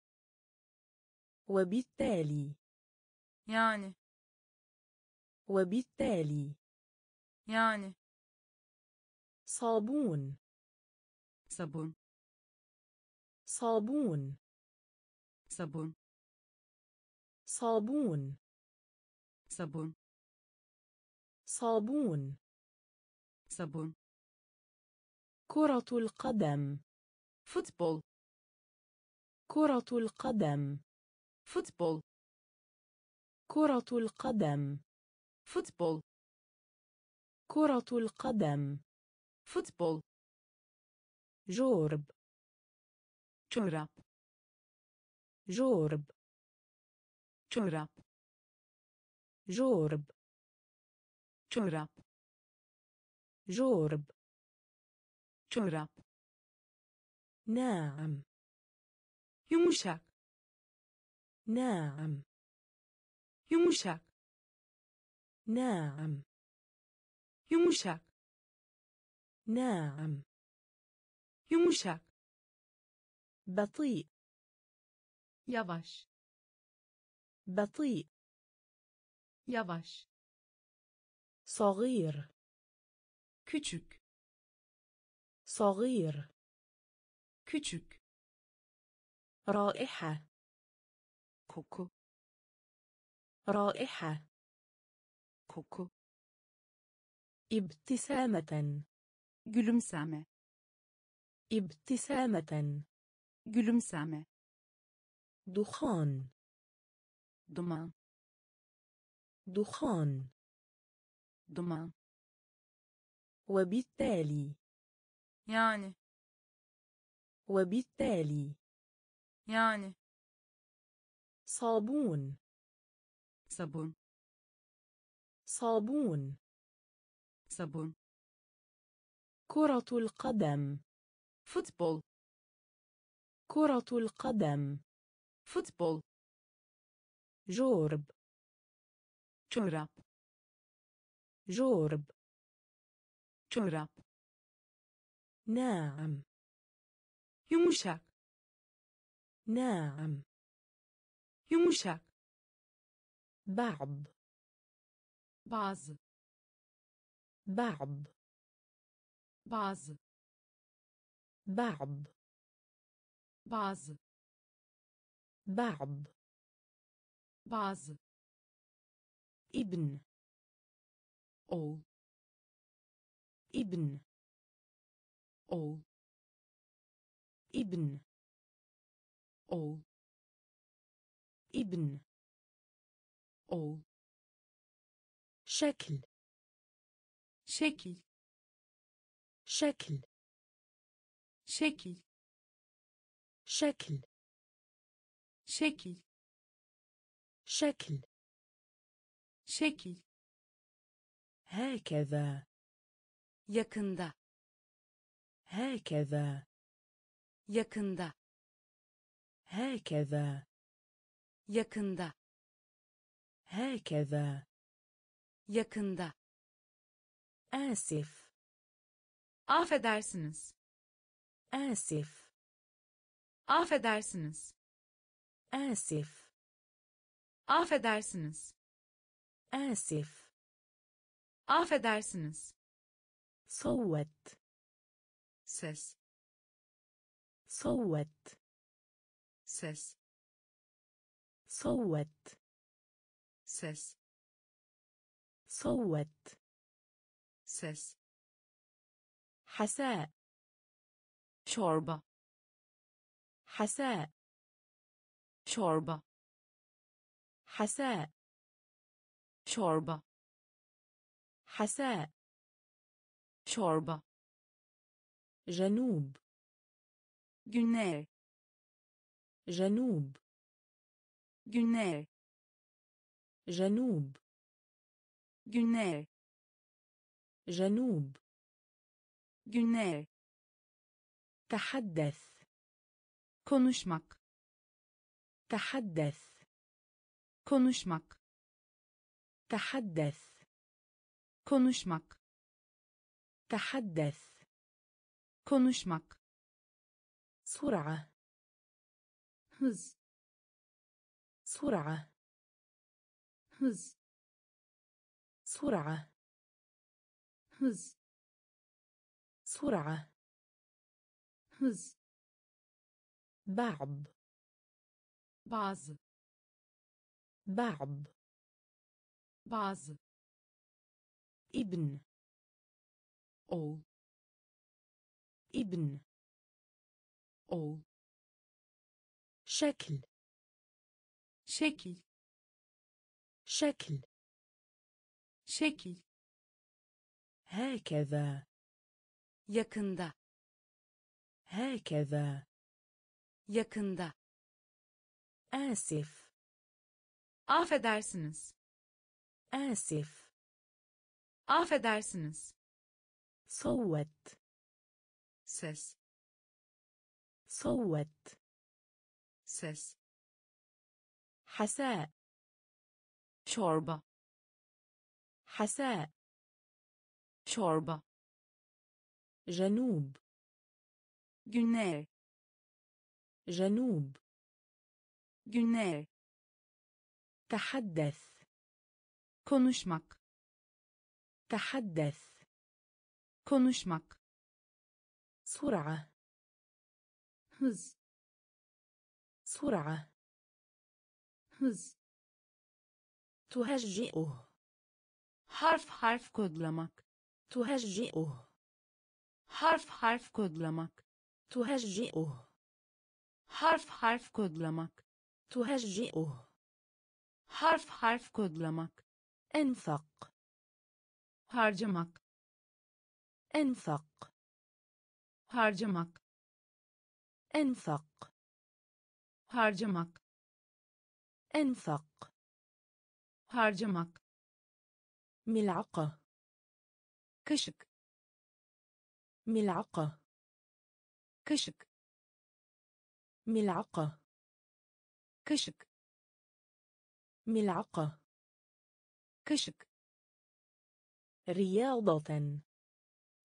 [SPEAKER 1] وبالتالي.
[SPEAKER 2] yani
[SPEAKER 1] وبالتالي.
[SPEAKER 2] Yani
[SPEAKER 1] صابون.
[SPEAKER 2] sabun
[SPEAKER 1] صابون.
[SPEAKER 2] sabun
[SPEAKER 1] صابون.
[SPEAKER 2] sabun
[SPEAKER 1] صابون.
[SPEAKER 2] sabun
[SPEAKER 1] كرة القدم.
[SPEAKER 2] futbol
[SPEAKER 1] كرة القدم.
[SPEAKER 2] futbol
[SPEAKER 1] كرة القدم.
[SPEAKER 2] futbol
[SPEAKER 1] كرة القدم.
[SPEAKER 2] فوتبول.
[SPEAKER 1] جورب.
[SPEAKER 2] تراب
[SPEAKER 1] جورب.
[SPEAKER 2] تراب
[SPEAKER 1] جورب.
[SPEAKER 2] تراب
[SPEAKER 1] جورب.
[SPEAKER 2] تراب
[SPEAKER 1] نعم.
[SPEAKER 2] يمشك.
[SPEAKER 1] نعم.
[SPEAKER 2] يمشك.
[SPEAKER 1] نعم.
[SPEAKER 2] Yumuşak
[SPEAKER 1] ناعم
[SPEAKER 2] yumuşak
[SPEAKER 1] بطيء
[SPEAKER 2] yavaş
[SPEAKER 1] بطيء
[SPEAKER 2] yavaş
[SPEAKER 1] صغير
[SPEAKER 2] küçük
[SPEAKER 1] صغير
[SPEAKER 2] küçük
[SPEAKER 1] رائحة
[SPEAKER 2] koku
[SPEAKER 1] رائحة
[SPEAKER 2] koku
[SPEAKER 1] ابتسامة.
[SPEAKER 2] Gülümseme.
[SPEAKER 1] ابتسامة.
[SPEAKER 2] Gülümseme.
[SPEAKER 1] دخان.
[SPEAKER 2] Duman.
[SPEAKER 1] دخان.
[SPEAKER 2] Duman.
[SPEAKER 1] وبالتالي.
[SPEAKER 2] Yani.
[SPEAKER 1] وبالتالي.
[SPEAKER 2] Yani.
[SPEAKER 1] صابون.
[SPEAKER 2] Sabun.
[SPEAKER 1] صابون.
[SPEAKER 2] صابون
[SPEAKER 1] كرة القدم.
[SPEAKER 2] futbol.
[SPEAKER 1] كرة القدم.
[SPEAKER 2] futbol.
[SPEAKER 1] جورب.
[SPEAKER 2] çorap.
[SPEAKER 1] جورب.
[SPEAKER 2] çorap.
[SPEAKER 1] ناعم
[SPEAKER 2] yumuşak
[SPEAKER 1] ناعم.
[SPEAKER 2] yumuşak ناعم.
[SPEAKER 1] بعض.
[SPEAKER 2] بعض.
[SPEAKER 1] بعض
[SPEAKER 2] بعض
[SPEAKER 1] بعض
[SPEAKER 2] بعض
[SPEAKER 1] بعض.
[SPEAKER 2] بعض.
[SPEAKER 1] ابن.
[SPEAKER 2] أو.
[SPEAKER 1] ابن.
[SPEAKER 2] أو.
[SPEAKER 1] ابن.
[SPEAKER 2] أو.
[SPEAKER 1] ابن.
[SPEAKER 2] أو.
[SPEAKER 1] شكل.
[SPEAKER 2] şekil
[SPEAKER 1] شكل
[SPEAKER 2] şekil
[SPEAKER 1] شكل
[SPEAKER 2] şekil
[SPEAKER 1] شكل
[SPEAKER 2] şekil
[SPEAKER 1] هكذا
[SPEAKER 2] yakında
[SPEAKER 1] هكذا
[SPEAKER 2] yakında
[SPEAKER 1] هكذا
[SPEAKER 2] yakında
[SPEAKER 1] هكذا
[SPEAKER 2] yakında
[SPEAKER 1] آسف
[SPEAKER 2] affedersiniz
[SPEAKER 1] آسف
[SPEAKER 2] affedersiniz
[SPEAKER 1] آسف
[SPEAKER 2] affedersiniz
[SPEAKER 1] آسف
[SPEAKER 2] affedersiniz
[SPEAKER 1] صوت
[SPEAKER 2] ses
[SPEAKER 1] صوت
[SPEAKER 2] ses
[SPEAKER 1] صوت
[SPEAKER 2] ses
[SPEAKER 1] صوت
[SPEAKER 2] ses
[SPEAKER 1] حساء
[SPEAKER 2] çorba
[SPEAKER 1] حساء
[SPEAKER 2] çorba
[SPEAKER 1] حساء
[SPEAKER 2] çorba
[SPEAKER 1] حساء
[SPEAKER 2] çorba
[SPEAKER 1] جنوب
[SPEAKER 2] güney
[SPEAKER 1] جنوب
[SPEAKER 2] güney
[SPEAKER 1] جنوب
[SPEAKER 2] güney
[SPEAKER 1] جنوب.
[SPEAKER 2] جنر
[SPEAKER 1] تحدث.
[SPEAKER 2] konuşmak
[SPEAKER 1] تحدث.
[SPEAKER 2] konuşmak
[SPEAKER 1] تحدث.
[SPEAKER 2] konuşmak
[SPEAKER 1] تحدث.
[SPEAKER 2] konuşmak
[SPEAKER 1] سرعة.
[SPEAKER 2] هز.
[SPEAKER 1] سرعة.
[SPEAKER 2] هز.
[SPEAKER 1] سرعة.
[SPEAKER 2] Hız
[SPEAKER 1] سرعة
[SPEAKER 2] hız
[SPEAKER 1] بعض
[SPEAKER 2] bazı
[SPEAKER 1] بعض
[SPEAKER 2] bazı
[SPEAKER 1] ابن
[SPEAKER 2] oğul
[SPEAKER 1] ابن
[SPEAKER 2] oğul
[SPEAKER 1] شكل
[SPEAKER 2] şekil
[SPEAKER 1] شكل
[SPEAKER 2] şekil
[SPEAKER 1] هكذا
[SPEAKER 2] yakında
[SPEAKER 1] هكذا
[SPEAKER 2] yakında
[SPEAKER 1] آسف
[SPEAKER 2] affedersiniz
[SPEAKER 1] آسف
[SPEAKER 2] affedersiniz
[SPEAKER 1] صوت
[SPEAKER 2] ses
[SPEAKER 1] صوت
[SPEAKER 2] ses
[SPEAKER 1] حساء
[SPEAKER 2] çorba
[SPEAKER 1] حساء
[SPEAKER 2] شوربة
[SPEAKER 1] جنوب
[SPEAKER 2] جنر
[SPEAKER 1] جنوب
[SPEAKER 2] جنر
[SPEAKER 1] تحدث
[SPEAKER 2] konuşmak.
[SPEAKER 1] تحدث
[SPEAKER 2] konuşmak.
[SPEAKER 1] سرعة
[SPEAKER 2] هز
[SPEAKER 1] سرعة
[SPEAKER 2] هز
[SPEAKER 1] تهجئه
[SPEAKER 2] حرف حرف كودلمك
[SPEAKER 1] تهجئه
[SPEAKER 2] harf harf kodlamak
[SPEAKER 1] تهجئه
[SPEAKER 2] harf harf kodlamak
[SPEAKER 1] تهجئه
[SPEAKER 2] harf harf kodlamak
[SPEAKER 1] انفق
[SPEAKER 2] harcamak
[SPEAKER 1] انفق
[SPEAKER 2] harcamak
[SPEAKER 1] انفق
[SPEAKER 2] harcamak
[SPEAKER 1] انفق
[SPEAKER 2] harcamak
[SPEAKER 1] ملعقة
[SPEAKER 2] kaşık
[SPEAKER 1] ملعقة
[SPEAKER 2] kaşık
[SPEAKER 1] ملعقة
[SPEAKER 2] kaşık
[SPEAKER 1] ملعقة
[SPEAKER 2] kaşık
[SPEAKER 1] رياضة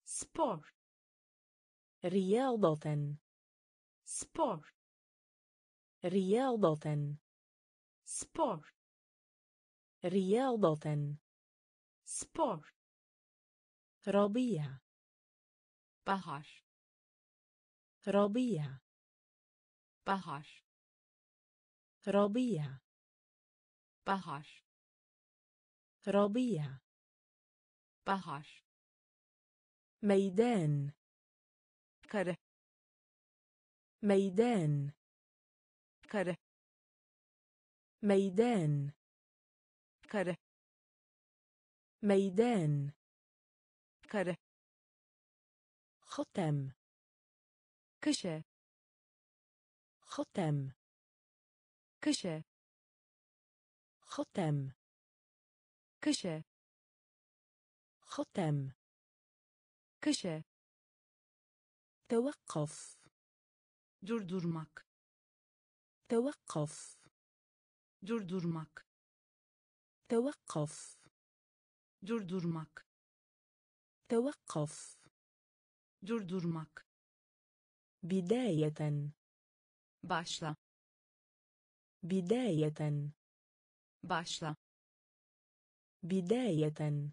[SPEAKER 2] spor
[SPEAKER 1] رياضة
[SPEAKER 2] spor
[SPEAKER 1] رياضة
[SPEAKER 2] spor
[SPEAKER 1] رياضة
[SPEAKER 2] spor
[SPEAKER 1] ربيع.
[SPEAKER 2] bahar
[SPEAKER 1] ربيع.
[SPEAKER 2] bahar
[SPEAKER 1] ربيع.
[SPEAKER 2] bahar
[SPEAKER 1] ربيع.
[SPEAKER 2] bahar
[SPEAKER 1] ميدان.
[SPEAKER 2] kare
[SPEAKER 1] ميدان.
[SPEAKER 2] kare
[SPEAKER 1] ميدان.
[SPEAKER 2] kare
[SPEAKER 1] ميدان.
[SPEAKER 2] Kare
[SPEAKER 1] ختم
[SPEAKER 2] köşe
[SPEAKER 1] ختم
[SPEAKER 2] köşe
[SPEAKER 1] ختم
[SPEAKER 2] köşe
[SPEAKER 1] ختم
[SPEAKER 2] köşe
[SPEAKER 1] توقف
[SPEAKER 2] durdurmak
[SPEAKER 1] توقف
[SPEAKER 2] durdurmak
[SPEAKER 1] توقف
[SPEAKER 2] durdurmak
[SPEAKER 1] توقف
[SPEAKER 2] durdurmak
[SPEAKER 1] بداية
[SPEAKER 2] başla
[SPEAKER 1] بداية
[SPEAKER 2] başla
[SPEAKER 1] بداية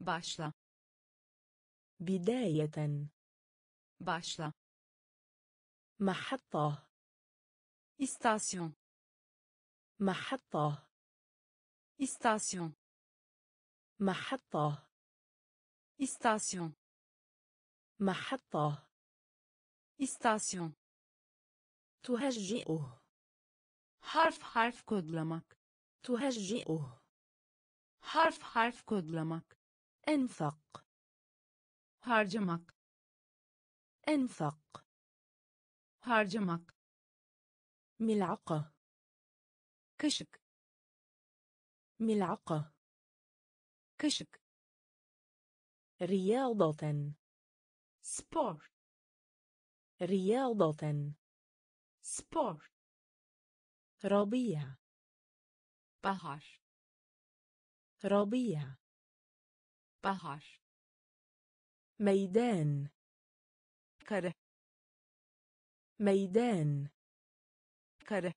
[SPEAKER 2] başla
[SPEAKER 1] بداية
[SPEAKER 2] başla
[SPEAKER 1] محطة
[SPEAKER 2] istasyon
[SPEAKER 1] محطة
[SPEAKER 2] istasyon
[SPEAKER 1] محطة
[SPEAKER 2] istasyon
[SPEAKER 1] محطة.
[SPEAKER 2] istasyon
[SPEAKER 1] تهجئه.
[SPEAKER 2] حرف حرف kodlamak
[SPEAKER 1] تهجئه.
[SPEAKER 2] حرف حرف kodlamak
[SPEAKER 1] انفق.
[SPEAKER 2] harcamak
[SPEAKER 1] انفق.
[SPEAKER 2] harcamak
[SPEAKER 1] ملعقة.
[SPEAKER 2] kaşık
[SPEAKER 1] ملعقة.
[SPEAKER 2] كشك
[SPEAKER 1] رياضة.
[SPEAKER 2] Spor
[SPEAKER 1] رياضة.
[SPEAKER 2] Spor
[SPEAKER 1] ربيع.
[SPEAKER 2] bahar
[SPEAKER 1] ربيع.
[SPEAKER 2] bahar
[SPEAKER 1] ميدان.
[SPEAKER 2] kare
[SPEAKER 1] ميدان.
[SPEAKER 2] kare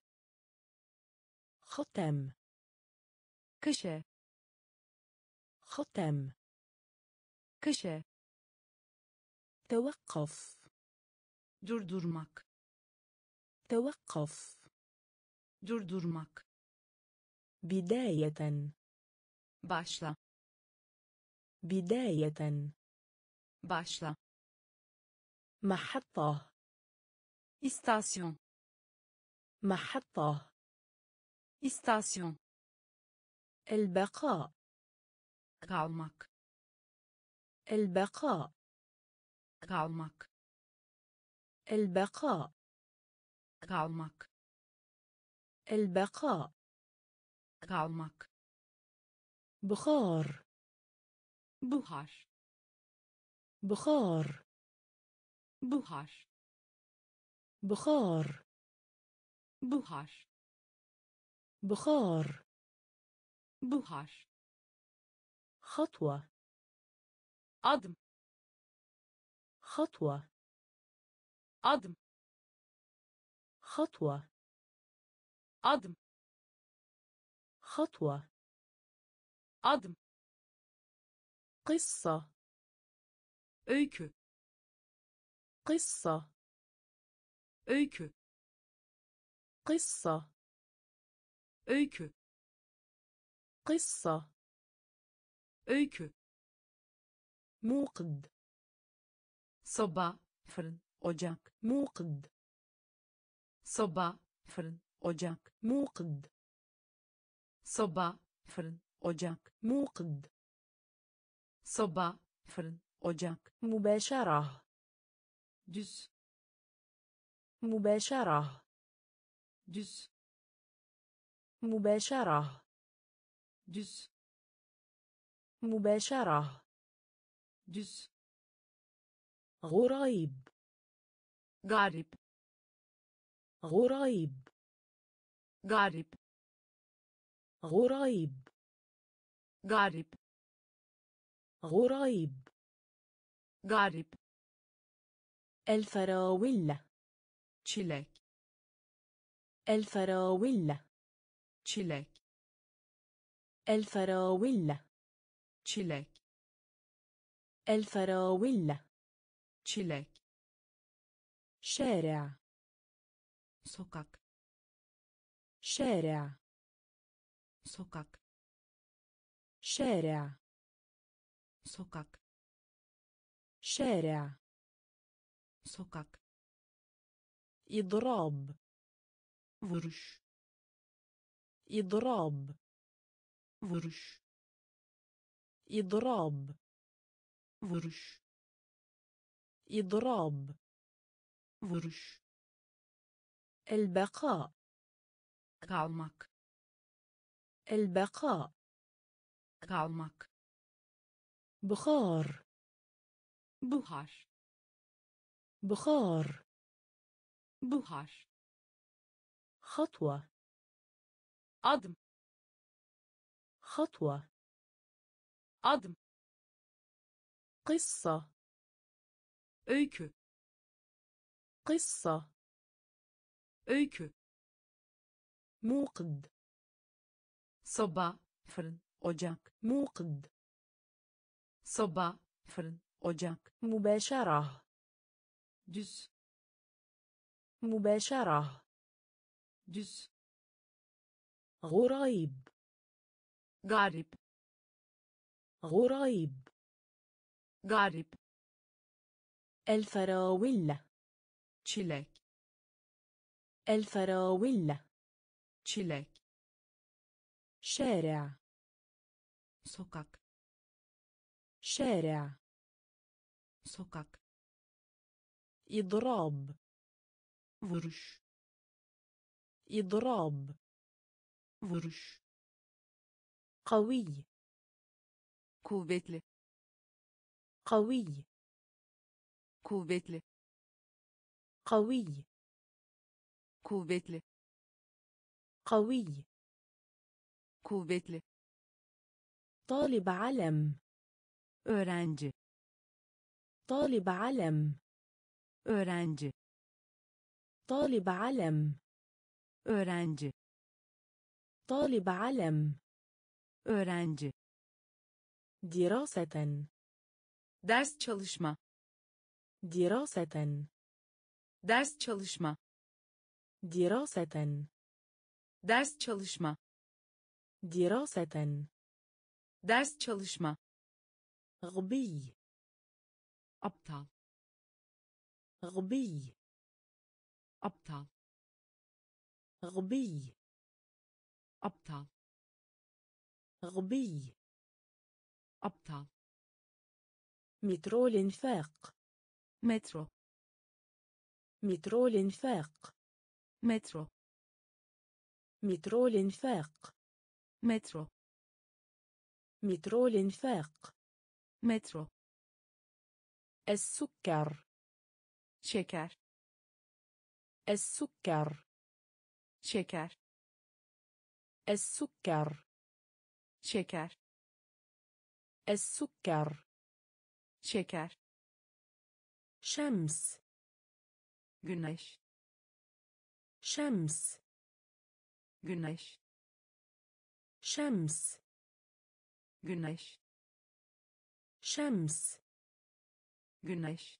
[SPEAKER 1] ختم.
[SPEAKER 2] köşe
[SPEAKER 1] ختم.
[SPEAKER 2] Köşe
[SPEAKER 1] توقف
[SPEAKER 2] durdurmak
[SPEAKER 1] توقف
[SPEAKER 2] durdurmak
[SPEAKER 1] بداية
[SPEAKER 2] başla
[SPEAKER 1] بداية
[SPEAKER 2] başla
[SPEAKER 1] محطة
[SPEAKER 2] istasyon
[SPEAKER 1] محطة
[SPEAKER 2] istasyon
[SPEAKER 1] البقاء
[SPEAKER 2] kalmak
[SPEAKER 1] البقاء.
[SPEAKER 2] kalmak
[SPEAKER 1] البقاء.
[SPEAKER 2] kalmak
[SPEAKER 1] البقاء.
[SPEAKER 2] kalmak
[SPEAKER 1] بخار.
[SPEAKER 2] buhar
[SPEAKER 1] بخار.
[SPEAKER 2] buhar
[SPEAKER 1] بخار.
[SPEAKER 2] buhar
[SPEAKER 1] بخار.
[SPEAKER 2] buhar
[SPEAKER 1] خطوة.
[SPEAKER 2] أضم
[SPEAKER 1] خطوة.
[SPEAKER 2] أضم
[SPEAKER 1] خطوة.
[SPEAKER 2] أضم
[SPEAKER 1] خطوة.
[SPEAKER 2] أدم
[SPEAKER 1] قصة.
[SPEAKER 2] أيكو
[SPEAKER 1] قصة.
[SPEAKER 2] أيكو
[SPEAKER 1] قصة.
[SPEAKER 2] أيكو
[SPEAKER 1] قصة.
[SPEAKER 2] أيكو
[SPEAKER 1] موقد.
[SPEAKER 2] صبا فرن أجاك
[SPEAKER 1] موقد.
[SPEAKER 2] صبا فرن أجاك
[SPEAKER 1] موقد.
[SPEAKER 2] صبا فرن أجاك
[SPEAKER 1] موقد.
[SPEAKER 2] صبا فرن أجاك
[SPEAKER 1] مباشرة.
[SPEAKER 2] جز
[SPEAKER 1] مباشرة.
[SPEAKER 2] جز
[SPEAKER 1] مباشرة.
[SPEAKER 2] جز
[SPEAKER 1] مباشرة.
[SPEAKER 2] Düz
[SPEAKER 1] غريب
[SPEAKER 2] garip
[SPEAKER 1] غريب
[SPEAKER 2] garip
[SPEAKER 1] غريب
[SPEAKER 2] garip
[SPEAKER 1] غريب.
[SPEAKER 2] garip
[SPEAKER 1] الفراولة.
[SPEAKER 2] çilek
[SPEAKER 1] الفراولة.
[SPEAKER 2] çilek
[SPEAKER 1] الفراولة.
[SPEAKER 2] çilek
[SPEAKER 1] الفراولة.
[SPEAKER 2] çilek
[SPEAKER 1] شارع.
[SPEAKER 2] sokak
[SPEAKER 1] شارع.
[SPEAKER 2] sokak
[SPEAKER 1] شارع.
[SPEAKER 2] sokak
[SPEAKER 1] شارع.
[SPEAKER 2] sokak
[SPEAKER 1] إضراب.
[SPEAKER 2] vuruş
[SPEAKER 1] إضراب.
[SPEAKER 2] vuruş
[SPEAKER 1] إضراب.
[SPEAKER 2] Vuruş
[SPEAKER 1] إضراب
[SPEAKER 2] vuruş
[SPEAKER 1] البقاء
[SPEAKER 2] kalmak
[SPEAKER 1] البقاء
[SPEAKER 2] kalmak
[SPEAKER 1] بخار
[SPEAKER 2] buhar
[SPEAKER 1] بخار
[SPEAKER 2] buhar
[SPEAKER 1] خطوة
[SPEAKER 2] adım
[SPEAKER 1] خطوة
[SPEAKER 2] adım
[SPEAKER 1] قصة.
[SPEAKER 2] Öykü.
[SPEAKER 1] قصة.
[SPEAKER 2] Öykü.
[SPEAKER 1] موقد.
[SPEAKER 2] صبا فرن أجاك
[SPEAKER 1] موقد.
[SPEAKER 2] صبا فرن أجاك
[SPEAKER 1] مباشرة.
[SPEAKER 2] دس
[SPEAKER 1] مباشرة.
[SPEAKER 2] دس
[SPEAKER 1] غريب.
[SPEAKER 2] غريب
[SPEAKER 1] غريب.
[SPEAKER 2] غارب.
[SPEAKER 1] الفراولة.
[SPEAKER 2] تشيلك
[SPEAKER 1] الفراولة.
[SPEAKER 2] تشيلك
[SPEAKER 1] شارع.
[SPEAKER 2] سوكاك.
[SPEAKER 1] شارع.
[SPEAKER 2] سوكاك.
[SPEAKER 1] إضراب
[SPEAKER 2] ورش.
[SPEAKER 1] إضراب
[SPEAKER 2] ورش.
[SPEAKER 1] قوي.
[SPEAKER 2] قوتلي
[SPEAKER 1] قوي
[SPEAKER 2] kuvvetli
[SPEAKER 1] قوي
[SPEAKER 2] kuvvetli
[SPEAKER 1] قوي
[SPEAKER 2] kuvvetli
[SPEAKER 1] طالب علم
[SPEAKER 2] öğrenci
[SPEAKER 1] طالب علم
[SPEAKER 2] öğrenci
[SPEAKER 1] طالب علم
[SPEAKER 2] öğrenci
[SPEAKER 1] طالب علم
[SPEAKER 2] öğrenci
[SPEAKER 1] دراسة
[SPEAKER 2] ders çalışma
[SPEAKER 1] دراسة
[SPEAKER 2] ders çalışma
[SPEAKER 1] دراسة
[SPEAKER 2] ders çalışma
[SPEAKER 1] دراسة
[SPEAKER 2] ders çalışma
[SPEAKER 1] غبي
[SPEAKER 2] aptal
[SPEAKER 1] غبي
[SPEAKER 2] aptal
[SPEAKER 1] غبي
[SPEAKER 2] aptal
[SPEAKER 1] غبي
[SPEAKER 2] aptal
[SPEAKER 1] مترو الانفاق
[SPEAKER 2] metro
[SPEAKER 1] مترو الانفاق
[SPEAKER 2] metro
[SPEAKER 1] مترو الانفاق
[SPEAKER 2] metro
[SPEAKER 1] مترو الانفاق
[SPEAKER 2] metro
[SPEAKER 1] السكر.
[SPEAKER 2] şeker
[SPEAKER 1] السكر.
[SPEAKER 2] şeker
[SPEAKER 1] السكر.
[SPEAKER 2] şeker
[SPEAKER 1] السكر.
[SPEAKER 2] Şeker
[SPEAKER 1] شمس
[SPEAKER 2] güneş
[SPEAKER 1] شمس
[SPEAKER 2] güneş
[SPEAKER 1] شمس
[SPEAKER 2] güneş
[SPEAKER 1] شمس
[SPEAKER 2] güneş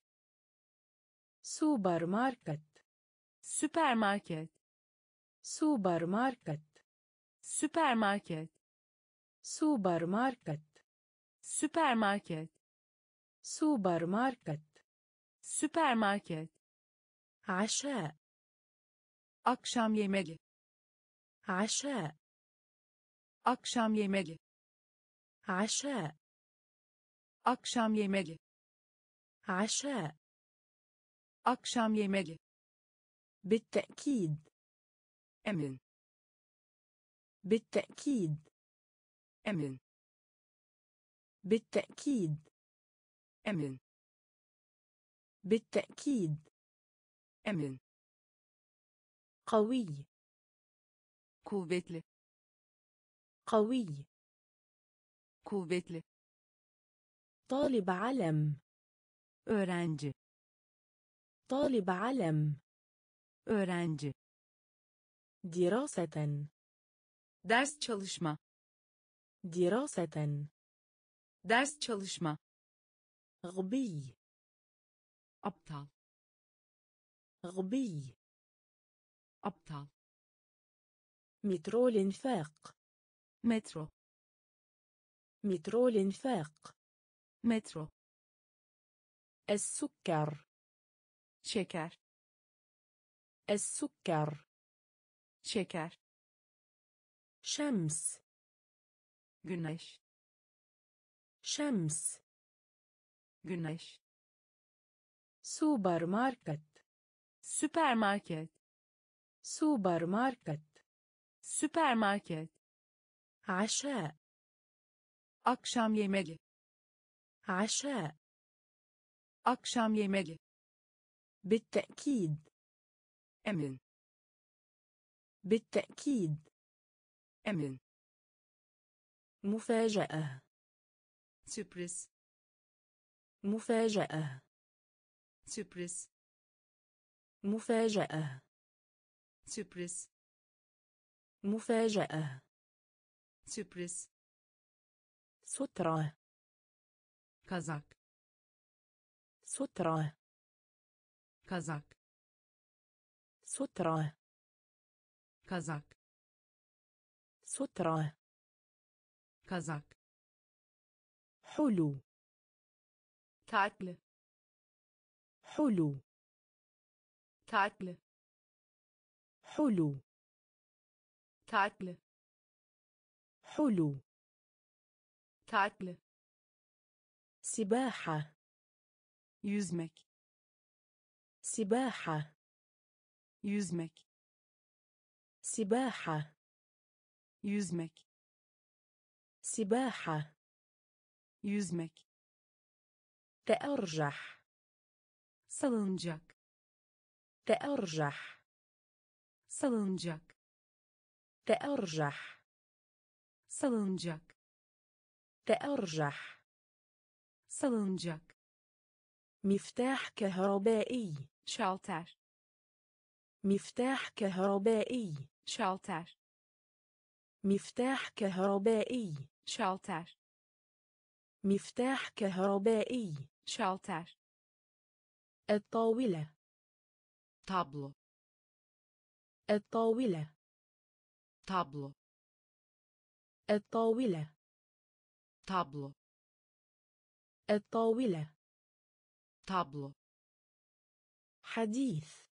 [SPEAKER 1] سوبر ماركت
[SPEAKER 2] süpermarket
[SPEAKER 1] سوبر ماركت
[SPEAKER 2] süpermarket
[SPEAKER 1] سوبر ماركت
[SPEAKER 2] süpermarket
[SPEAKER 1] سوبر ماركت
[SPEAKER 2] süpermarket
[SPEAKER 1] عشاء
[SPEAKER 2] akşam yemeği
[SPEAKER 1] عشاء
[SPEAKER 2] akşam yemeği
[SPEAKER 1] عشاء
[SPEAKER 2] akşam yemeği
[SPEAKER 1] عشاء
[SPEAKER 2] akşam yemeği
[SPEAKER 1] بالتأكيد
[SPEAKER 2] emin
[SPEAKER 1] بالتأكيد
[SPEAKER 2] emin
[SPEAKER 1] بالتأكيد
[SPEAKER 2] emin
[SPEAKER 1] بالتأكيد
[SPEAKER 2] emin
[SPEAKER 1] قوي
[SPEAKER 2] kuvvetli
[SPEAKER 1] قوي
[SPEAKER 2] kuvvetli
[SPEAKER 1] طالب علم
[SPEAKER 2] öğrenci
[SPEAKER 1] طالب علم
[SPEAKER 2] öğrenci
[SPEAKER 1] دراسة
[SPEAKER 2] ders çalışma
[SPEAKER 1] دراسة
[SPEAKER 2] ders çalışma
[SPEAKER 1] غبي.
[SPEAKER 2] aptal
[SPEAKER 1] غبي.
[SPEAKER 2] aptal
[SPEAKER 1] مترو الانفاق
[SPEAKER 2] metro
[SPEAKER 1] مترو الانفاق
[SPEAKER 2] metro
[SPEAKER 1] السكر.
[SPEAKER 2] şeker
[SPEAKER 1] السكر.
[SPEAKER 2] şeker
[SPEAKER 1] شمس.
[SPEAKER 2] güneş
[SPEAKER 1] شمس.
[SPEAKER 2] Güneş
[SPEAKER 1] ماركت
[SPEAKER 2] süpermarket
[SPEAKER 1] ماركت
[SPEAKER 2] süpermarket
[SPEAKER 1] عشاء
[SPEAKER 2] akşam yemeği
[SPEAKER 1] عشاء
[SPEAKER 2] akşam yemeği
[SPEAKER 1] بالتأكيد
[SPEAKER 2] emin
[SPEAKER 1] بالتأكيد
[SPEAKER 2] emin
[SPEAKER 1] مفاجأة
[SPEAKER 2] sürpriz
[SPEAKER 1] مفاجأة.
[SPEAKER 2] سوبريس
[SPEAKER 1] مفاجأة.
[SPEAKER 2] sürpriz
[SPEAKER 1] مفاجأة.
[SPEAKER 2] sürpriz
[SPEAKER 1] سترة.
[SPEAKER 2] kazak
[SPEAKER 1] سترة.
[SPEAKER 2] kazak
[SPEAKER 1] سترة.
[SPEAKER 2] kazak
[SPEAKER 1] سترة.
[SPEAKER 2] kazak
[SPEAKER 1] حلو.
[SPEAKER 2] تاكل
[SPEAKER 1] حلو.
[SPEAKER 2] تاكل
[SPEAKER 1] حلو.
[SPEAKER 2] تاكل
[SPEAKER 1] حلو.
[SPEAKER 2] تاكل
[SPEAKER 1] سباحة.
[SPEAKER 2] يزمك.
[SPEAKER 1] سباحة.
[SPEAKER 2] يزمك.
[SPEAKER 1] سباحة.
[SPEAKER 2] يزمك.
[SPEAKER 1] سباحة.
[SPEAKER 2] يزمك.
[SPEAKER 1] تأرجح.
[SPEAKER 2] salıncak
[SPEAKER 1] تأرجح.
[SPEAKER 2] salıncak
[SPEAKER 1] تأرجح.
[SPEAKER 2] salıncak
[SPEAKER 1] تأرجح.
[SPEAKER 2] salıncak
[SPEAKER 1] مفتاح كهربائي.
[SPEAKER 2] şalter
[SPEAKER 1] مفتاح كهربائي.
[SPEAKER 2] şalter
[SPEAKER 1] مفتاح كهربائي.
[SPEAKER 2] şalter
[SPEAKER 1] مفتاح كهربائي.
[SPEAKER 2] Şalter
[SPEAKER 1] الطاولة
[SPEAKER 2] tablo
[SPEAKER 1] الطاولة
[SPEAKER 2] tablo
[SPEAKER 1] الطاولة
[SPEAKER 2] tablo
[SPEAKER 1] الطاولة
[SPEAKER 2] tablo
[SPEAKER 1] حديث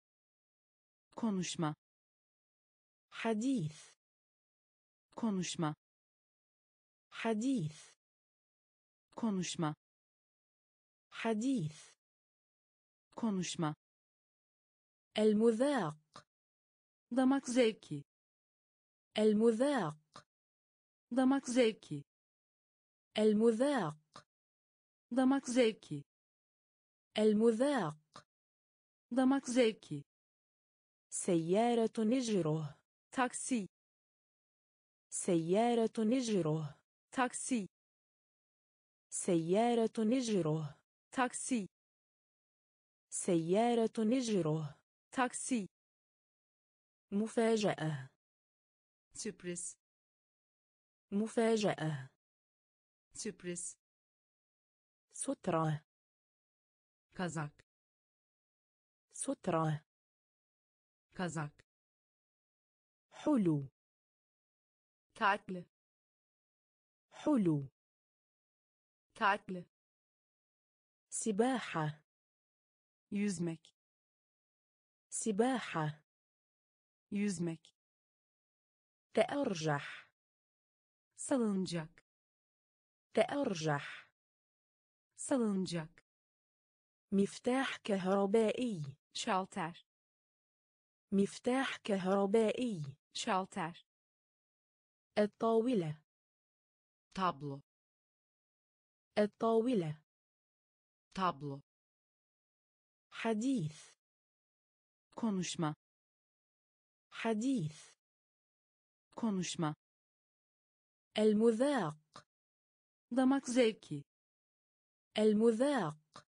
[SPEAKER 2] konuşma
[SPEAKER 1] حديث
[SPEAKER 2] konuşma
[SPEAKER 1] حديث
[SPEAKER 2] konuşma
[SPEAKER 1] حديث.
[SPEAKER 2] كونشما
[SPEAKER 1] المذاق.
[SPEAKER 2] دمك زيكي
[SPEAKER 1] المذاق.
[SPEAKER 2] دمك زيكي
[SPEAKER 1] المذاق.
[SPEAKER 2] damak zevki
[SPEAKER 1] المذاق.
[SPEAKER 2] damak zevki
[SPEAKER 1] سيارة أجرة
[SPEAKER 2] taksi
[SPEAKER 1] سيارة أجرة
[SPEAKER 2] taksi
[SPEAKER 1] سيارة أجرة
[SPEAKER 2] taksi.
[SPEAKER 1] سيارة أجرة
[SPEAKER 2] taksi.
[SPEAKER 1] مفاجأة.
[SPEAKER 2] sürpriz
[SPEAKER 1] مفاجأة.
[SPEAKER 2] سوبريس
[SPEAKER 1] سترة.
[SPEAKER 2] كازاك
[SPEAKER 1] سترة.
[SPEAKER 2] كازاك
[SPEAKER 1] حلو.
[SPEAKER 2] تاكل
[SPEAKER 1] حلو.
[SPEAKER 2] تاكل
[SPEAKER 1] سباحة.
[SPEAKER 2] yüzmek
[SPEAKER 1] سباحة.
[SPEAKER 2] yüzmek
[SPEAKER 1] تأرجح.
[SPEAKER 2] salıncak
[SPEAKER 1] تأرجح.
[SPEAKER 2] salıncak
[SPEAKER 1] مفتاح كهربائي.
[SPEAKER 2] şalter
[SPEAKER 1] مفتاح كهربائي.
[SPEAKER 2] şalter
[SPEAKER 1] الطاولة.
[SPEAKER 2] tablo
[SPEAKER 1] الطاولة.
[SPEAKER 2] Tablo
[SPEAKER 1] حديث
[SPEAKER 2] konuşma
[SPEAKER 1] حديث
[SPEAKER 2] konuşma
[SPEAKER 1] المذاق
[SPEAKER 2] damak zevki
[SPEAKER 1] المذاق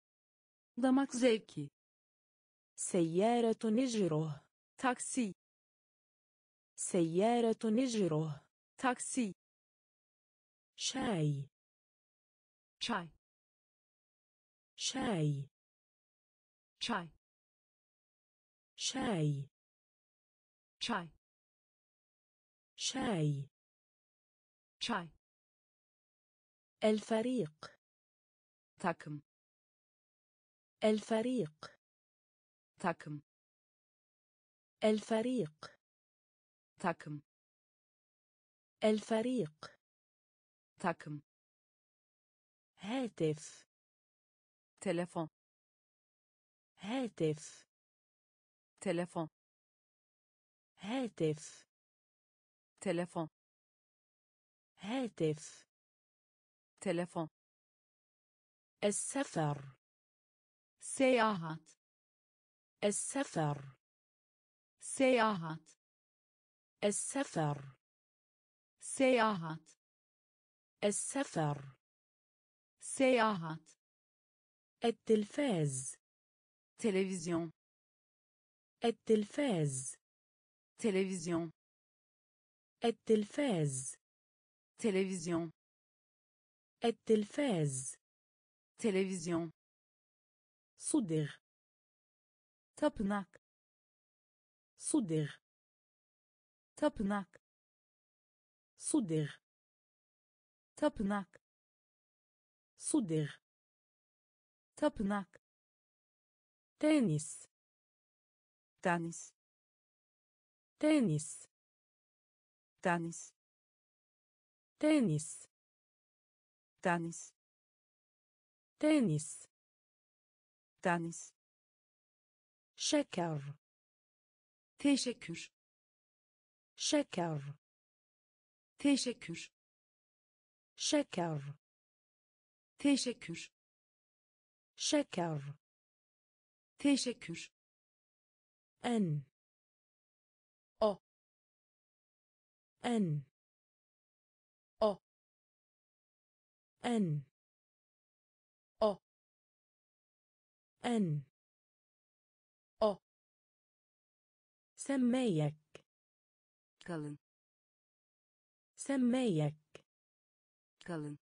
[SPEAKER 2] damak zevki
[SPEAKER 1] سيارة نجره
[SPEAKER 2] taksi
[SPEAKER 1] سيارة نجره
[SPEAKER 2] taksi
[SPEAKER 1] شاي
[SPEAKER 2] çay
[SPEAKER 1] شاي.
[SPEAKER 2] çay
[SPEAKER 1] شاي.
[SPEAKER 2] çay
[SPEAKER 1] شاي.
[SPEAKER 2] çay
[SPEAKER 1] الفريق.
[SPEAKER 2] takım
[SPEAKER 1] الفريق.
[SPEAKER 2] takım
[SPEAKER 1] الفريق.
[SPEAKER 2] takım
[SPEAKER 1] الفريق.
[SPEAKER 2] takım
[SPEAKER 1] هاتف.
[SPEAKER 2] تلفون.
[SPEAKER 1] هاتف.
[SPEAKER 2] تلفون.
[SPEAKER 1] هاتف.
[SPEAKER 2] تلفون.
[SPEAKER 1] هاتف.
[SPEAKER 2] تلفون.
[SPEAKER 1] السفر.
[SPEAKER 2] سياحات
[SPEAKER 1] السفر.
[SPEAKER 2] سياحات
[SPEAKER 1] السفر.
[SPEAKER 2] سياحات
[SPEAKER 1] السفر.
[SPEAKER 2] سياحات
[SPEAKER 1] التلفاز
[SPEAKER 2] televizyon
[SPEAKER 1] التلفاز
[SPEAKER 2] televizyon
[SPEAKER 1] التلفاز
[SPEAKER 2] televizyon
[SPEAKER 1] التلفاز
[SPEAKER 2] televizyon
[SPEAKER 1] صدغ
[SPEAKER 2] tapınak
[SPEAKER 1] صدغ
[SPEAKER 2] tapınak
[SPEAKER 1] صدغ
[SPEAKER 2] tapınak
[SPEAKER 1] صدغ
[SPEAKER 2] tapınak
[SPEAKER 1] تنس
[SPEAKER 2] tenis
[SPEAKER 1] تنس
[SPEAKER 2] tenis
[SPEAKER 1] تنس
[SPEAKER 2] tenis
[SPEAKER 1] تنس
[SPEAKER 2] tenis
[SPEAKER 1] شكر
[SPEAKER 2] teşekkür
[SPEAKER 1] شكر
[SPEAKER 2] teşekkür
[SPEAKER 1] شكر
[SPEAKER 2] teşekkür
[SPEAKER 1] شكر.
[SPEAKER 2] Teşekkür.
[SPEAKER 1] أن.
[SPEAKER 2] O.
[SPEAKER 1] أن.
[SPEAKER 2] O.
[SPEAKER 1] أن.
[SPEAKER 2] O.
[SPEAKER 1] أن.
[SPEAKER 2] O.
[SPEAKER 1] سميك.
[SPEAKER 2] Kalın.
[SPEAKER 1] سميك.
[SPEAKER 2] Kalın.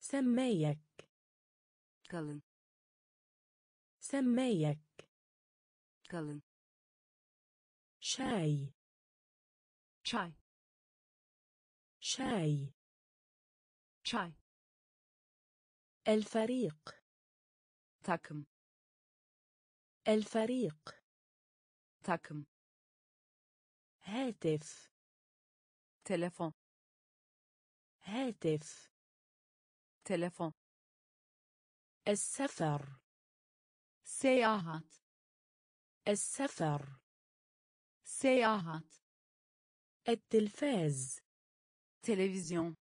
[SPEAKER 1] سميك.
[SPEAKER 2] Kalın
[SPEAKER 1] سميك
[SPEAKER 2] kalın
[SPEAKER 1] شاي
[SPEAKER 2] çay
[SPEAKER 1] شاي
[SPEAKER 2] çay
[SPEAKER 1] الفريق
[SPEAKER 2] takım
[SPEAKER 1] الفريق
[SPEAKER 2] takım
[SPEAKER 1] هاتف
[SPEAKER 2] telefon
[SPEAKER 1] هاتف
[SPEAKER 2] telefon
[SPEAKER 1] السفر.
[SPEAKER 2] سياحة.
[SPEAKER 1] السفر.
[SPEAKER 2] سياحات
[SPEAKER 1] التلفاز.
[SPEAKER 2] تلفزيون.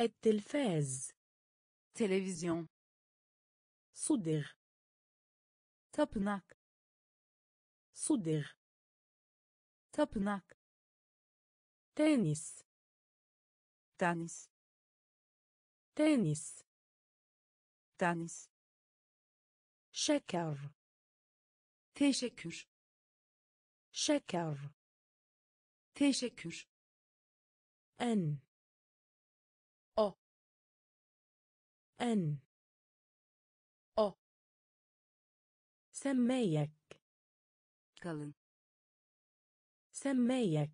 [SPEAKER 1] التلفاز.
[SPEAKER 2] تلفزيون.
[SPEAKER 1] صدغ.
[SPEAKER 2] تبنك.
[SPEAKER 1] صدغ.
[SPEAKER 2] تبنك.
[SPEAKER 1] تنس.
[SPEAKER 2] تنس.
[SPEAKER 1] تنس.
[SPEAKER 2] deniz
[SPEAKER 1] شكر
[SPEAKER 2] teşekkür
[SPEAKER 1] شكر
[SPEAKER 2] teşekkür
[SPEAKER 1] أن
[SPEAKER 2] O.
[SPEAKER 1] أن
[SPEAKER 2] O.
[SPEAKER 1] سميك
[SPEAKER 2] kalın
[SPEAKER 1] سميك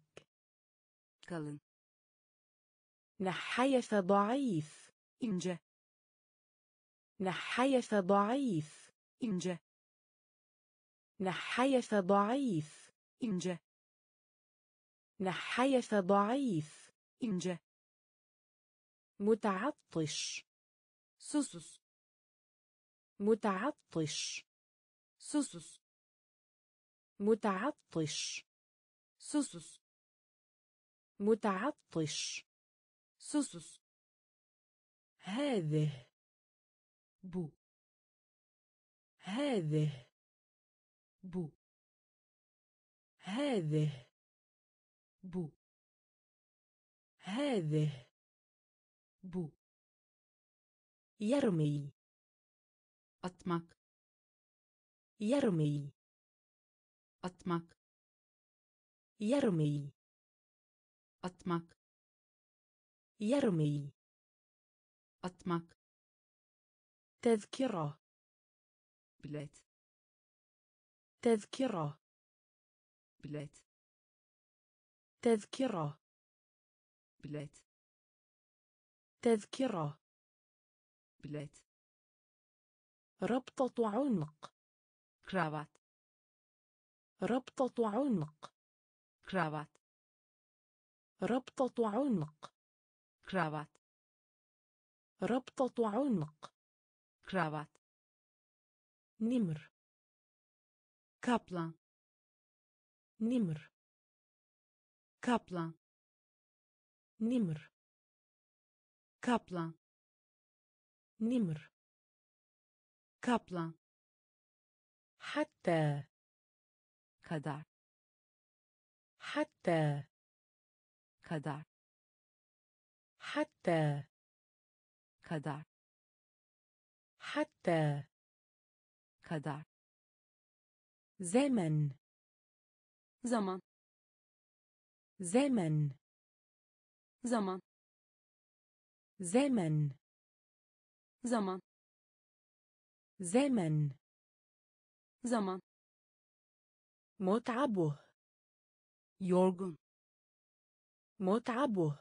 [SPEAKER 2] kalın
[SPEAKER 1] نحيف ضعيف
[SPEAKER 2] ince
[SPEAKER 1] نحيف ضعيف.
[SPEAKER 2] ince
[SPEAKER 1] نحيف ضعيف.
[SPEAKER 2] ince
[SPEAKER 1] نحيف ضعيف.
[SPEAKER 2] ince
[SPEAKER 1] متعطش.
[SPEAKER 2] susuz
[SPEAKER 1] متعطش.
[SPEAKER 2] susuz
[SPEAKER 1] متعطش.
[SPEAKER 2] susuz
[SPEAKER 1] متعطش.
[SPEAKER 2] susuz
[SPEAKER 1] هذه.
[SPEAKER 2] بو.
[SPEAKER 1] هذه.
[SPEAKER 2] بو.
[SPEAKER 1] هذه.
[SPEAKER 2] بو.
[SPEAKER 1] هذه.
[SPEAKER 2] بو.
[SPEAKER 1] يرمي.
[SPEAKER 2] أطمك.
[SPEAKER 1] يرمي.
[SPEAKER 2] أطمك.
[SPEAKER 1] يرمي.
[SPEAKER 2] أطمك.
[SPEAKER 1] يرمي.
[SPEAKER 2] أطمك.
[SPEAKER 1] تذكرة.
[SPEAKER 2] bilet
[SPEAKER 1] تذكرة.
[SPEAKER 2] bilet
[SPEAKER 1] تذكرة.
[SPEAKER 2] bilet
[SPEAKER 1] تذكرة.
[SPEAKER 2] bilet
[SPEAKER 1] ربطة عنق.
[SPEAKER 2] kravat
[SPEAKER 1] ربطة عنق.
[SPEAKER 2] kravat
[SPEAKER 1] ربطة عنق.
[SPEAKER 2] kravat
[SPEAKER 1] ربطة عنق.
[SPEAKER 2] Kravat
[SPEAKER 1] نمر
[SPEAKER 2] kaplan
[SPEAKER 1] نمر
[SPEAKER 2] kaplan
[SPEAKER 1] نمر
[SPEAKER 2] kaplan
[SPEAKER 1] نمر
[SPEAKER 2] kaplan
[SPEAKER 1] حتى
[SPEAKER 2] kadar
[SPEAKER 1] حتى
[SPEAKER 2] kadar
[SPEAKER 1] حتى
[SPEAKER 2] kadar
[SPEAKER 1] حتى
[SPEAKER 2] خدع
[SPEAKER 1] زمن.
[SPEAKER 2] زمن
[SPEAKER 1] زمن.
[SPEAKER 2] زمن
[SPEAKER 1] زمن.
[SPEAKER 2] زمن
[SPEAKER 1] زمن.
[SPEAKER 2] زمن
[SPEAKER 1] متعبه.
[SPEAKER 2] يورغن
[SPEAKER 1] متعبه.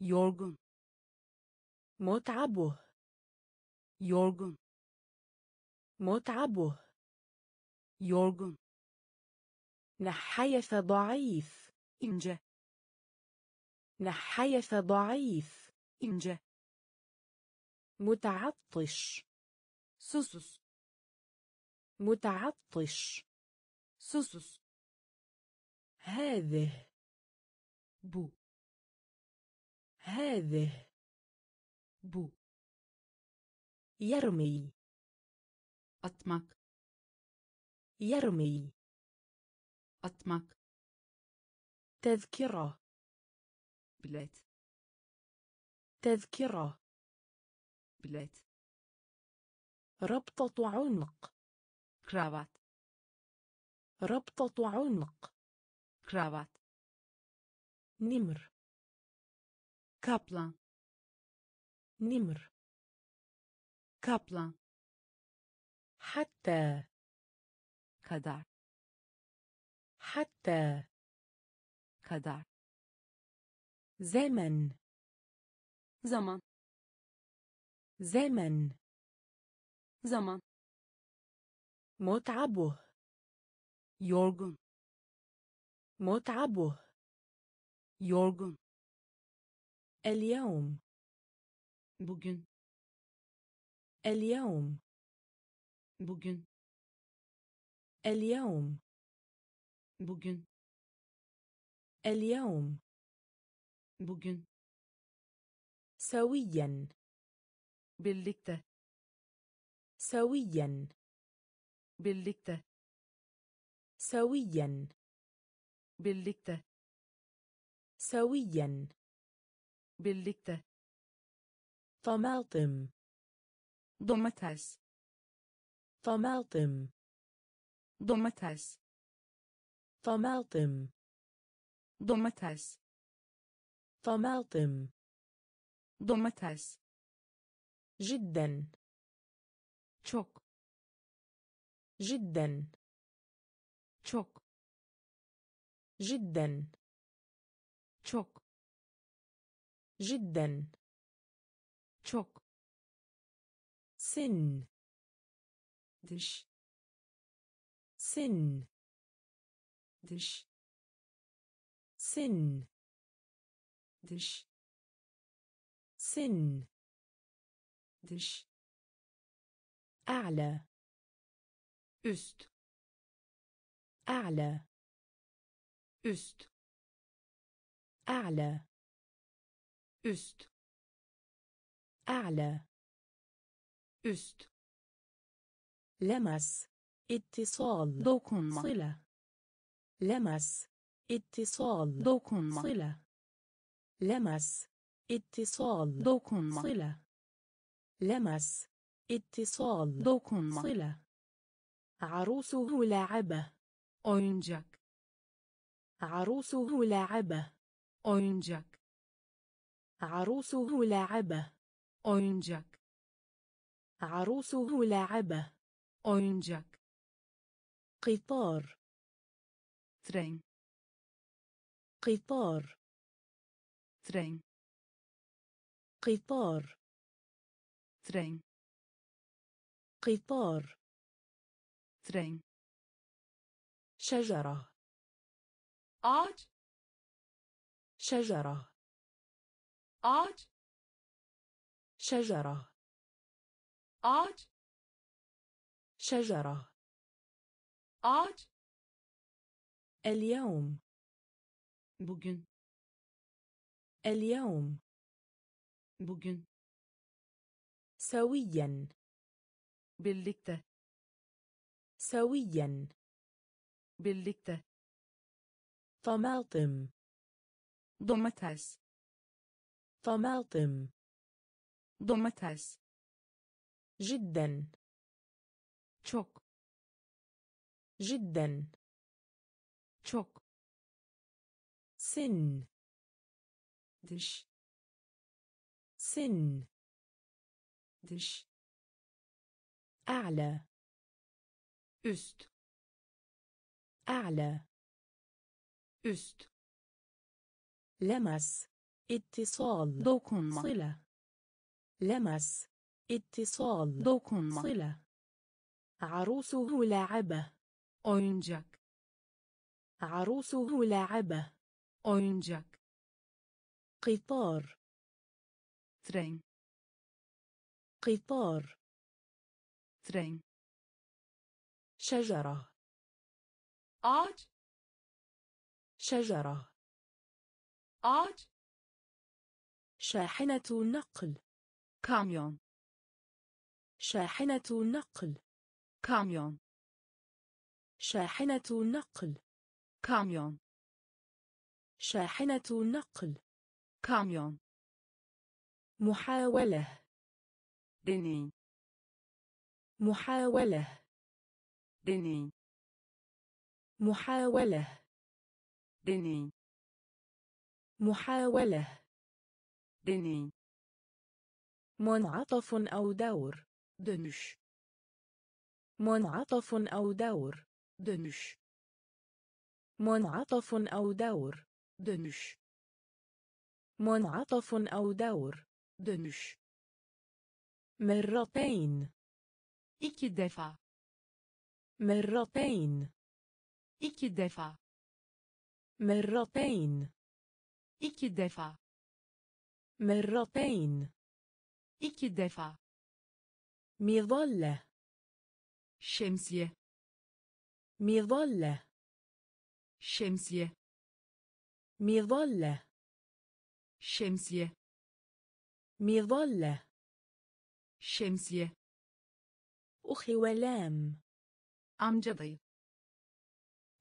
[SPEAKER 2] يورغن
[SPEAKER 1] متعبه.
[SPEAKER 2] Yorgun.
[SPEAKER 1] متعبه
[SPEAKER 2] yorgun.
[SPEAKER 1] نحيف ضعيف.
[SPEAKER 2] ince
[SPEAKER 1] نحيف ضعيف.
[SPEAKER 2] ince
[SPEAKER 1] متعطش.
[SPEAKER 2] susuz
[SPEAKER 1] متعطش.
[SPEAKER 2] susuz
[SPEAKER 1] هذه.
[SPEAKER 2] bu
[SPEAKER 1] هذه.
[SPEAKER 2] bu
[SPEAKER 1] يرمي.
[SPEAKER 2] atmak
[SPEAKER 1] يرمي.
[SPEAKER 2] atmak
[SPEAKER 1] تذكرة.
[SPEAKER 2] bilet
[SPEAKER 1] تذكرة.
[SPEAKER 2] bilet
[SPEAKER 1] ربطة عنق.
[SPEAKER 2] kravat
[SPEAKER 1] ربطة عنق.
[SPEAKER 2] kravat
[SPEAKER 1] نمر.
[SPEAKER 2] kaplan
[SPEAKER 1] نمر.
[SPEAKER 2] كابلان
[SPEAKER 1] حتى
[SPEAKER 2] كدار
[SPEAKER 1] حتى
[SPEAKER 2] كدار
[SPEAKER 1] زمن
[SPEAKER 2] زمن
[SPEAKER 1] زمن
[SPEAKER 2] زمن
[SPEAKER 1] متعبه
[SPEAKER 2] يورغن
[SPEAKER 1] متعبه
[SPEAKER 2] يورغن
[SPEAKER 1] اليوم
[SPEAKER 2] بوجن
[SPEAKER 1] اليوم.
[SPEAKER 2] بوغن
[SPEAKER 1] اليوم.
[SPEAKER 2] بوغن
[SPEAKER 1] اليوم.
[SPEAKER 2] بوغن
[SPEAKER 1] سويا.
[SPEAKER 2] بالليكتا
[SPEAKER 1] سويا.
[SPEAKER 2] بالليكتا
[SPEAKER 1] سويا.
[SPEAKER 2] بالليكتا
[SPEAKER 1] سويا.
[SPEAKER 2] بالليكتا
[SPEAKER 1] طماطم.
[SPEAKER 2] Domates
[SPEAKER 1] طماطم
[SPEAKER 2] domates
[SPEAKER 1] طماطم
[SPEAKER 2] domates
[SPEAKER 1] طماطم
[SPEAKER 2] domates
[SPEAKER 1] جدا
[SPEAKER 2] çok
[SPEAKER 1] جدا
[SPEAKER 2] çok
[SPEAKER 1] جدا
[SPEAKER 2] çok
[SPEAKER 1] جدا
[SPEAKER 2] çok
[SPEAKER 1] سن.
[SPEAKER 2] dış
[SPEAKER 1] سن.
[SPEAKER 2] dış
[SPEAKER 1] سن.
[SPEAKER 2] dış
[SPEAKER 1] سن.
[SPEAKER 2] dış
[SPEAKER 1] أعلى.
[SPEAKER 2] üst
[SPEAKER 1] أعلى.
[SPEAKER 2] üst
[SPEAKER 1] أعلى.
[SPEAKER 2] üst
[SPEAKER 1] أعلى.
[SPEAKER 2] Üst
[SPEAKER 1] لمس. اتصال.
[SPEAKER 2] dokunma
[SPEAKER 1] صلة. لمس. اتصال.
[SPEAKER 2] dokunma
[SPEAKER 1] صلة. لمس. اتصال.
[SPEAKER 2] dokunma
[SPEAKER 1] صلة. لمس. اتصال.
[SPEAKER 2] dokunma
[SPEAKER 1] صلة. عروسه لاعبة.
[SPEAKER 2] oyuncak
[SPEAKER 1] عروسه لاعبة.
[SPEAKER 2] oyuncak
[SPEAKER 1] عروسه لاعبة.
[SPEAKER 2] oyuncak
[SPEAKER 1] عروسه لاعبة.
[SPEAKER 2] oyuncak
[SPEAKER 1] قطار.
[SPEAKER 2] tren
[SPEAKER 1] قطار.
[SPEAKER 2] tren
[SPEAKER 1] قطار.
[SPEAKER 2] tren
[SPEAKER 1] قطار.
[SPEAKER 2] tren
[SPEAKER 1] شجرة.
[SPEAKER 2] ağaç
[SPEAKER 1] شجرة.
[SPEAKER 2] ağaç
[SPEAKER 1] شجرة.
[SPEAKER 2] آج؟
[SPEAKER 1] شجرة.
[SPEAKER 2] آج؟
[SPEAKER 1] اليوم.
[SPEAKER 2] بوجن.
[SPEAKER 1] اليوم.
[SPEAKER 2] بوجن.
[SPEAKER 1] سويا.
[SPEAKER 2] بالليكتة.
[SPEAKER 1] سويا.
[SPEAKER 2] birlikte.
[SPEAKER 1] طماطم.
[SPEAKER 2] domates.
[SPEAKER 1] طماطم.
[SPEAKER 2] domates.
[SPEAKER 1] جدا.
[SPEAKER 2] çok
[SPEAKER 1] جدا.
[SPEAKER 2] çok
[SPEAKER 1] سن.
[SPEAKER 2] diş
[SPEAKER 1] سن.
[SPEAKER 2] dış
[SPEAKER 1] أعلى.
[SPEAKER 2] üst
[SPEAKER 1] أعلى.
[SPEAKER 2] üst
[SPEAKER 1] لمس. اتصال.
[SPEAKER 2] dokunma
[SPEAKER 1] صلة. لمس. اتصال
[SPEAKER 2] dokunma
[SPEAKER 1] صلة. عروسه لاعبة.
[SPEAKER 2] oyuncak
[SPEAKER 1] عروسه لاعبة.
[SPEAKER 2] oyuncak
[SPEAKER 1] قطار.
[SPEAKER 2] tren
[SPEAKER 1] قطار.
[SPEAKER 2] tren
[SPEAKER 1] شجرة.
[SPEAKER 2] ağaç
[SPEAKER 1] شجرة.
[SPEAKER 2] ağaç
[SPEAKER 1] شاحنة نقل.
[SPEAKER 2] kamyon
[SPEAKER 1] شاحنة نقل
[SPEAKER 2] kamyon
[SPEAKER 1] شاحنة نقل
[SPEAKER 2] kamyon
[SPEAKER 1] شاحنة نقل
[SPEAKER 2] kamyon
[SPEAKER 1] محاولة.
[SPEAKER 2] deney
[SPEAKER 1] محاولة.
[SPEAKER 2] deney
[SPEAKER 1] محاولة.
[SPEAKER 2] deney
[SPEAKER 1] محاولة.
[SPEAKER 2] deney
[SPEAKER 1] منعطف أو دور.
[SPEAKER 2] Dönüş
[SPEAKER 1] منعطف أو دور.
[SPEAKER 2] dönüş
[SPEAKER 1] منعطف أو دور.
[SPEAKER 2] dönüş
[SPEAKER 1] منعطف أو دور.
[SPEAKER 2] dönüş
[SPEAKER 1] مرتين.
[SPEAKER 2] iki defa
[SPEAKER 1] مرتين.
[SPEAKER 2] iki defa
[SPEAKER 1] مرتين.
[SPEAKER 2] iki defa
[SPEAKER 1] مرتين.
[SPEAKER 2] iki defa
[SPEAKER 1] مظلة.
[SPEAKER 2] شمسية.
[SPEAKER 1] مظلة.
[SPEAKER 2] شمسية.
[SPEAKER 1] مظلة.
[SPEAKER 2] شمسية.
[SPEAKER 1] مظلة.
[SPEAKER 2] شمسية.
[SPEAKER 1] أخي ولام.
[SPEAKER 2] أمجدي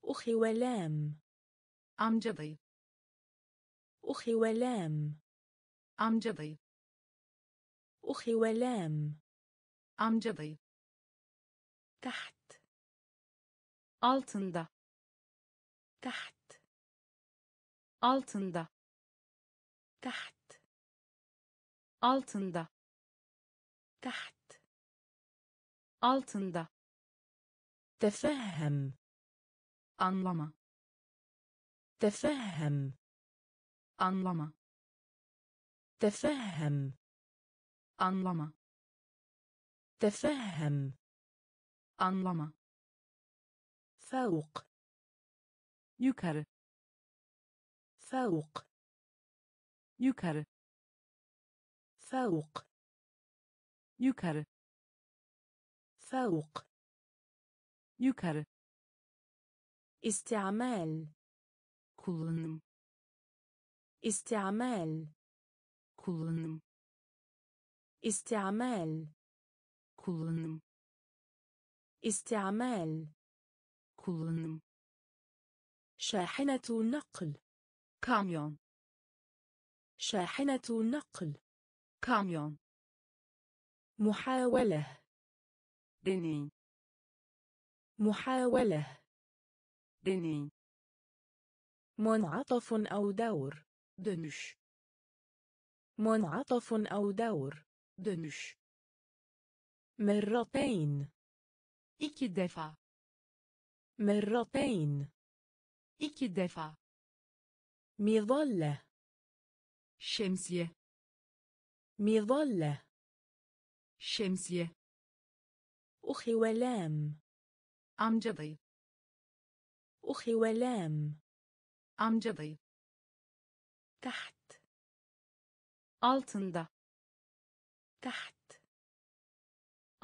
[SPEAKER 1] أخي ولام.
[SPEAKER 2] أمجدي
[SPEAKER 1] أخي ولام.
[SPEAKER 2] أمجدي
[SPEAKER 1] أخي ولام.
[SPEAKER 2] Amca dayı
[SPEAKER 1] تحت
[SPEAKER 2] altında
[SPEAKER 1] تحت
[SPEAKER 2] altında
[SPEAKER 1] تحت
[SPEAKER 2] altında
[SPEAKER 1] تحت
[SPEAKER 2] altında
[SPEAKER 1] تفهم
[SPEAKER 2] anlama
[SPEAKER 1] تفهم
[SPEAKER 2] anlama
[SPEAKER 1] تفهم
[SPEAKER 2] anlama
[SPEAKER 1] تفهم.
[SPEAKER 2] أنلما
[SPEAKER 1] فوق.
[SPEAKER 2] يكر.
[SPEAKER 1] فوق.
[SPEAKER 2] يكر.
[SPEAKER 1] فوق.
[SPEAKER 2] يكر.
[SPEAKER 1] فوق.
[SPEAKER 2] يكر.
[SPEAKER 1] استعمال
[SPEAKER 2] كولنم
[SPEAKER 1] استعمال
[SPEAKER 2] كولنم
[SPEAKER 1] استعمال
[SPEAKER 2] kullanım.
[SPEAKER 1] استعمال
[SPEAKER 2] kullanım.
[SPEAKER 1] شاحنة نقل
[SPEAKER 2] kamyon.
[SPEAKER 1] شاحنة نقل
[SPEAKER 2] kamyon.
[SPEAKER 1] محاولة
[SPEAKER 2] deney
[SPEAKER 1] محاولة
[SPEAKER 2] deney
[SPEAKER 1] منعطف أو دور
[SPEAKER 2] dönüş.
[SPEAKER 1] منعطف أو دور
[SPEAKER 2] dönüş.
[SPEAKER 1] مرتين.
[SPEAKER 2] iki defa
[SPEAKER 1] مرتين.
[SPEAKER 2] iki defa
[SPEAKER 1] مظلة.
[SPEAKER 2] شمسية.
[SPEAKER 1] مظلة.
[SPEAKER 2] شمسية.
[SPEAKER 1] أخي ولام.
[SPEAKER 2] امجدي
[SPEAKER 1] أخي ولام.
[SPEAKER 2] امجدي
[SPEAKER 1] تحت.
[SPEAKER 2] altında
[SPEAKER 1] تحت.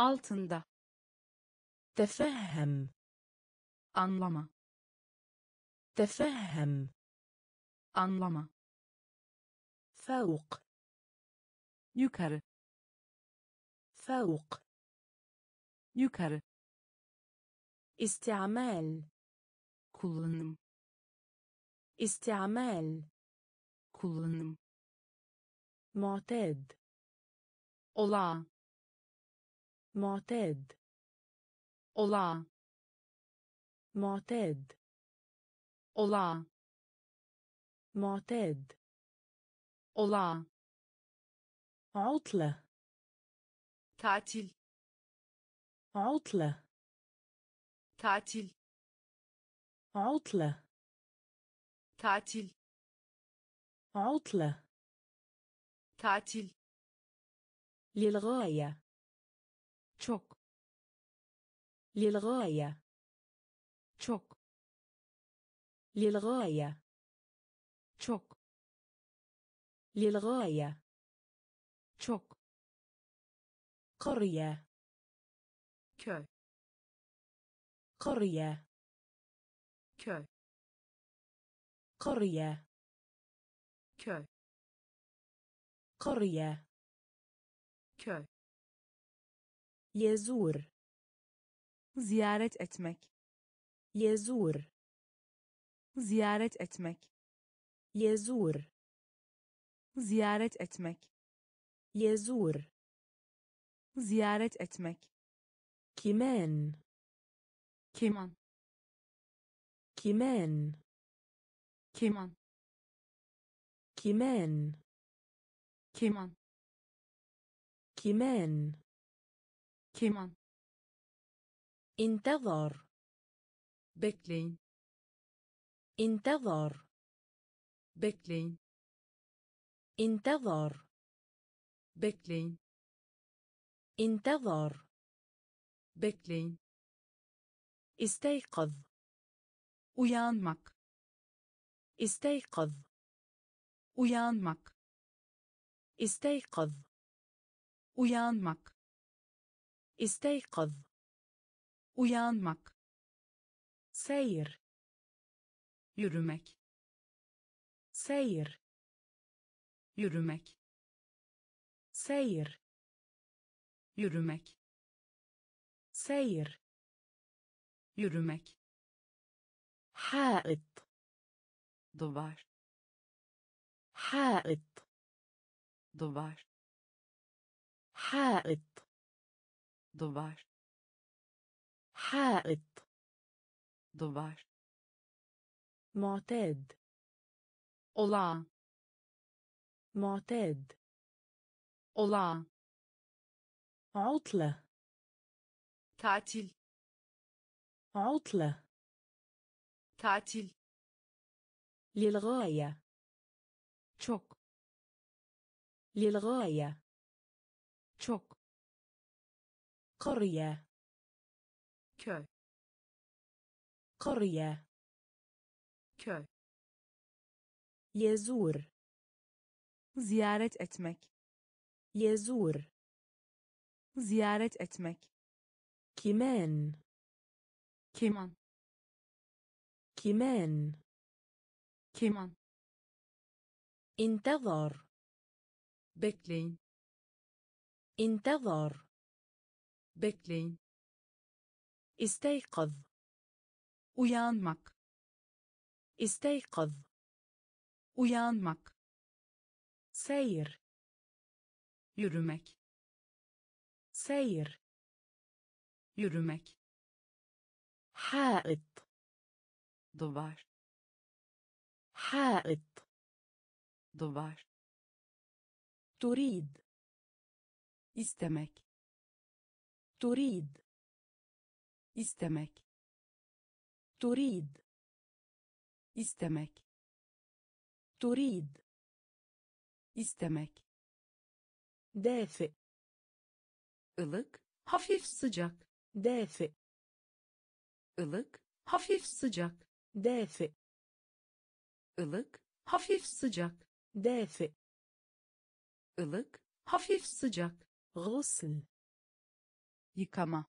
[SPEAKER 2] Altında
[SPEAKER 1] تفهم
[SPEAKER 2] anlama
[SPEAKER 1] تفهم
[SPEAKER 2] anlama
[SPEAKER 1] فوق
[SPEAKER 2] yukarı
[SPEAKER 1] فوق
[SPEAKER 2] yukarı
[SPEAKER 1] استعمال
[SPEAKER 2] kullanım
[SPEAKER 1] استعمال
[SPEAKER 2] kullanım
[SPEAKER 1] معتاد
[SPEAKER 2] olağan
[SPEAKER 1] معتاد.
[SPEAKER 2] أولا
[SPEAKER 1] معتاد.
[SPEAKER 2] أولا
[SPEAKER 1] معتاد.
[SPEAKER 2] أولا
[SPEAKER 1] عطلة.
[SPEAKER 2] تعتل
[SPEAKER 1] عطلة.
[SPEAKER 2] تعتل
[SPEAKER 1] عطلة.
[SPEAKER 2] تعتل
[SPEAKER 1] عطلة.
[SPEAKER 2] تعتل
[SPEAKER 1] للغاية.
[SPEAKER 2] Çok
[SPEAKER 1] للغاية.
[SPEAKER 2] çok
[SPEAKER 1] للغاية.
[SPEAKER 2] çok
[SPEAKER 1] للغاية.
[SPEAKER 2] çok
[SPEAKER 1] قرية.
[SPEAKER 2] köy
[SPEAKER 1] قرية.
[SPEAKER 2] köy
[SPEAKER 1] قرية.
[SPEAKER 2] köy
[SPEAKER 1] قرية.
[SPEAKER 2] köy
[SPEAKER 1] يزور
[SPEAKER 2] ziyaret etmek
[SPEAKER 1] يزور
[SPEAKER 2] ziyaret etmek
[SPEAKER 1] يزور
[SPEAKER 2] ziyaret etmek
[SPEAKER 1] يزور
[SPEAKER 2] ziyaret etmek
[SPEAKER 1] كمان
[SPEAKER 2] keman
[SPEAKER 1] كمان
[SPEAKER 2] keman
[SPEAKER 1] كمان
[SPEAKER 2] keman
[SPEAKER 1] كمان
[SPEAKER 2] keman
[SPEAKER 1] انتظر
[SPEAKER 2] bekleyin
[SPEAKER 1] انتظر
[SPEAKER 2] bekleyin
[SPEAKER 1] انتظر
[SPEAKER 2] bekleyin
[SPEAKER 1] انتظر
[SPEAKER 2] bekleyin
[SPEAKER 1] استيقظ
[SPEAKER 2] uyanmak
[SPEAKER 1] استيقظ
[SPEAKER 2] uyanmak
[SPEAKER 1] استيقظ
[SPEAKER 2] uyanmak
[SPEAKER 1] استيقظ
[SPEAKER 2] uyanmak
[SPEAKER 1] سير
[SPEAKER 2] yürümek
[SPEAKER 1] سير
[SPEAKER 2] yürümek
[SPEAKER 1] سير
[SPEAKER 2] yürümek
[SPEAKER 1] سير
[SPEAKER 2] yürümek
[SPEAKER 1] حائط
[SPEAKER 2] duvar
[SPEAKER 1] حائط
[SPEAKER 2] duvar
[SPEAKER 1] حائط
[SPEAKER 2] دوبار
[SPEAKER 1] حائط.
[SPEAKER 2] دوبار
[SPEAKER 1] معتاد.
[SPEAKER 2] أولا
[SPEAKER 1] معتاد.
[SPEAKER 2] أولا
[SPEAKER 1] عطلة.
[SPEAKER 2] تعتل
[SPEAKER 1] عطلة.
[SPEAKER 2] تعتل
[SPEAKER 1] للغاية.
[SPEAKER 2] çok
[SPEAKER 1] للغاية.
[SPEAKER 2] çok
[SPEAKER 1] قرية
[SPEAKER 2] köy
[SPEAKER 1] قرية
[SPEAKER 2] köy
[SPEAKER 1] يزور
[SPEAKER 2] ziyaret etmek
[SPEAKER 1] يزور
[SPEAKER 2] ziyaret etmek
[SPEAKER 1] كمان
[SPEAKER 2] keman
[SPEAKER 1] كمان
[SPEAKER 2] keman
[SPEAKER 1] انتظر
[SPEAKER 2] bekleyin
[SPEAKER 1] انتظر
[SPEAKER 2] bekleyin
[SPEAKER 1] استيقظ
[SPEAKER 2] uyanmak
[SPEAKER 1] استيقظ
[SPEAKER 2] uyanmak
[SPEAKER 1] سير
[SPEAKER 2] yürümek
[SPEAKER 1] سير
[SPEAKER 2] yürümek
[SPEAKER 1] حائط
[SPEAKER 2] duvar
[SPEAKER 1] حائط
[SPEAKER 2] duvar
[SPEAKER 1] تريد
[SPEAKER 2] istemek
[SPEAKER 1] تريد
[SPEAKER 2] istemek
[SPEAKER 1] تريد
[SPEAKER 2] istemek
[SPEAKER 1] تريد
[SPEAKER 2] istemek
[SPEAKER 1] دافئ
[SPEAKER 2] ılık hafif sıcak
[SPEAKER 1] دافئ
[SPEAKER 2] ılık hafif sıcak
[SPEAKER 1] دافئ
[SPEAKER 2] ılık hafif sıcak
[SPEAKER 1] دافئ
[SPEAKER 2] ılık hafif sıcak
[SPEAKER 1] غسل
[SPEAKER 2] yıkama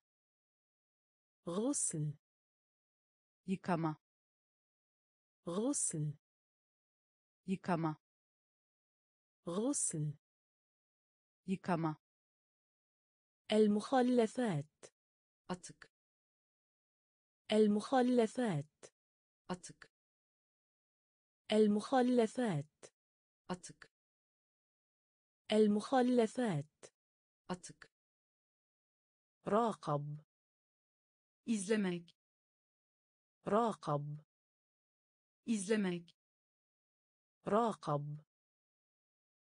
[SPEAKER 1] غسل.
[SPEAKER 2] yıkama
[SPEAKER 1] غسل.
[SPEAKER 2] yıkama
[SPEAKER 1] غسل.
[SPEAKER 2] yıkama
[SPEAKER 1] المخلفات.
[SPEAKER 2] atık
[SPEAKER 1] المخلفات.
[SPEAKER 2] atık
[SPEAKER 1] المخلفات.
[SPEAKER 2] atık
[SPEAKER 1] المخلفات.
[SPEAKER 2] atık
[SPEAKER 1] راقب
[SPEAKER 2] izlemek
[SPEAKER 1] راقب
[SPEAKER 2] izlemek
[SPEAKER 1] راقب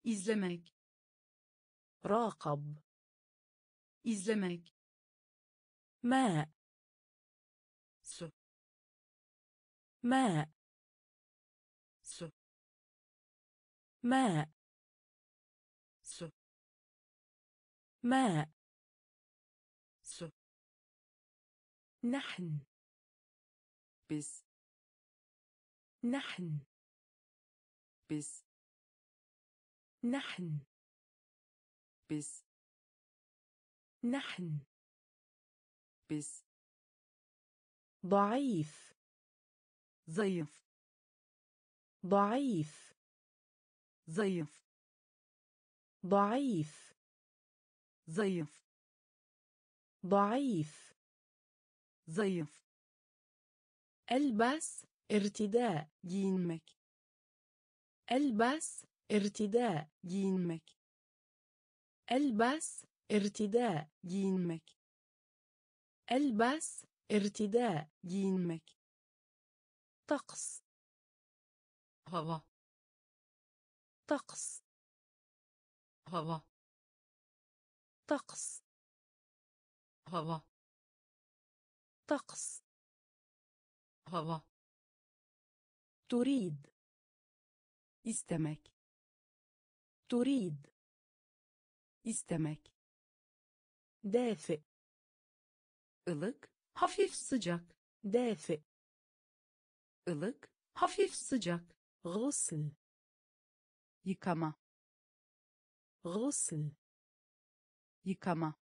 [SPEAKER 2] izlemek
[SPEAKER 1] راقب
[SPEAKER 2] izlemek
[SPEAKER 1] ماء
[SPEAKER 2] su
[SPEAKER 1] ماء
[SPEAKER 2] su
[SPEAKER 1] ماء
[SPEAKER 2] su
[SPEAKER 1] ماء نحن.
[SPEAKER 2] biz
[SPEAKER 1] نحن.
[SPEAKER 2] biz
[SPEAKER 1] نحن.
[SPEAKER 2] biz
[SPEAKER 1] نحن.
[SPEAKER 2] biz
[SPEAKER 1] ضعيف.
[SPEAKER 2] zayıf
[SPEAKER 1] ضعيف.
[SPEAKER 2] zayıf
[SPEAKER 1] ضعيف.
[SPEAKER 2] zayıf
[SPEAKER 1] ضعيف.
[SPEAKER 2] Zayıf
[SPEAKER 1] البس ارتداء.
[SPEAKER 2] giyinmek
[SPEAKER 1] البس ارتداء.
[SPEAKER 2] giyinmek
[SPEAKER 1] البس ارتداء.
[SPEAKER 2] giyinmek
[SPEAKER 1] البس ارتداء.
[SPEAKER 2] giyinmek
[SPEAKER 1] طقس.
[SPEAKER 2] hava
[SPEAKER 1] طقس.
[SPEAKER 2] hava
[SPEAKER 1] طقس.
[SPEAKER 2] hava
[SPEAKER 1] طقس
[SPEAKER 2] hava
[SPEAKER 1] تريد
[SPEAKER 2] istemek
[SPEAKER 1] تريد
[SPEAKER 2] istemek
[SPEAKER 1] دافئ
[SPEAKER 2] ılık hafif sıcak
[SPEAKER 1] دافئ
[SPEAKER 2] ılık hafif sıcak
[SPEAKER 1] غسل
[SPEAKER 2] yıkama
[SPEAKER 1] غسل
[SPEAKER 2] yıkama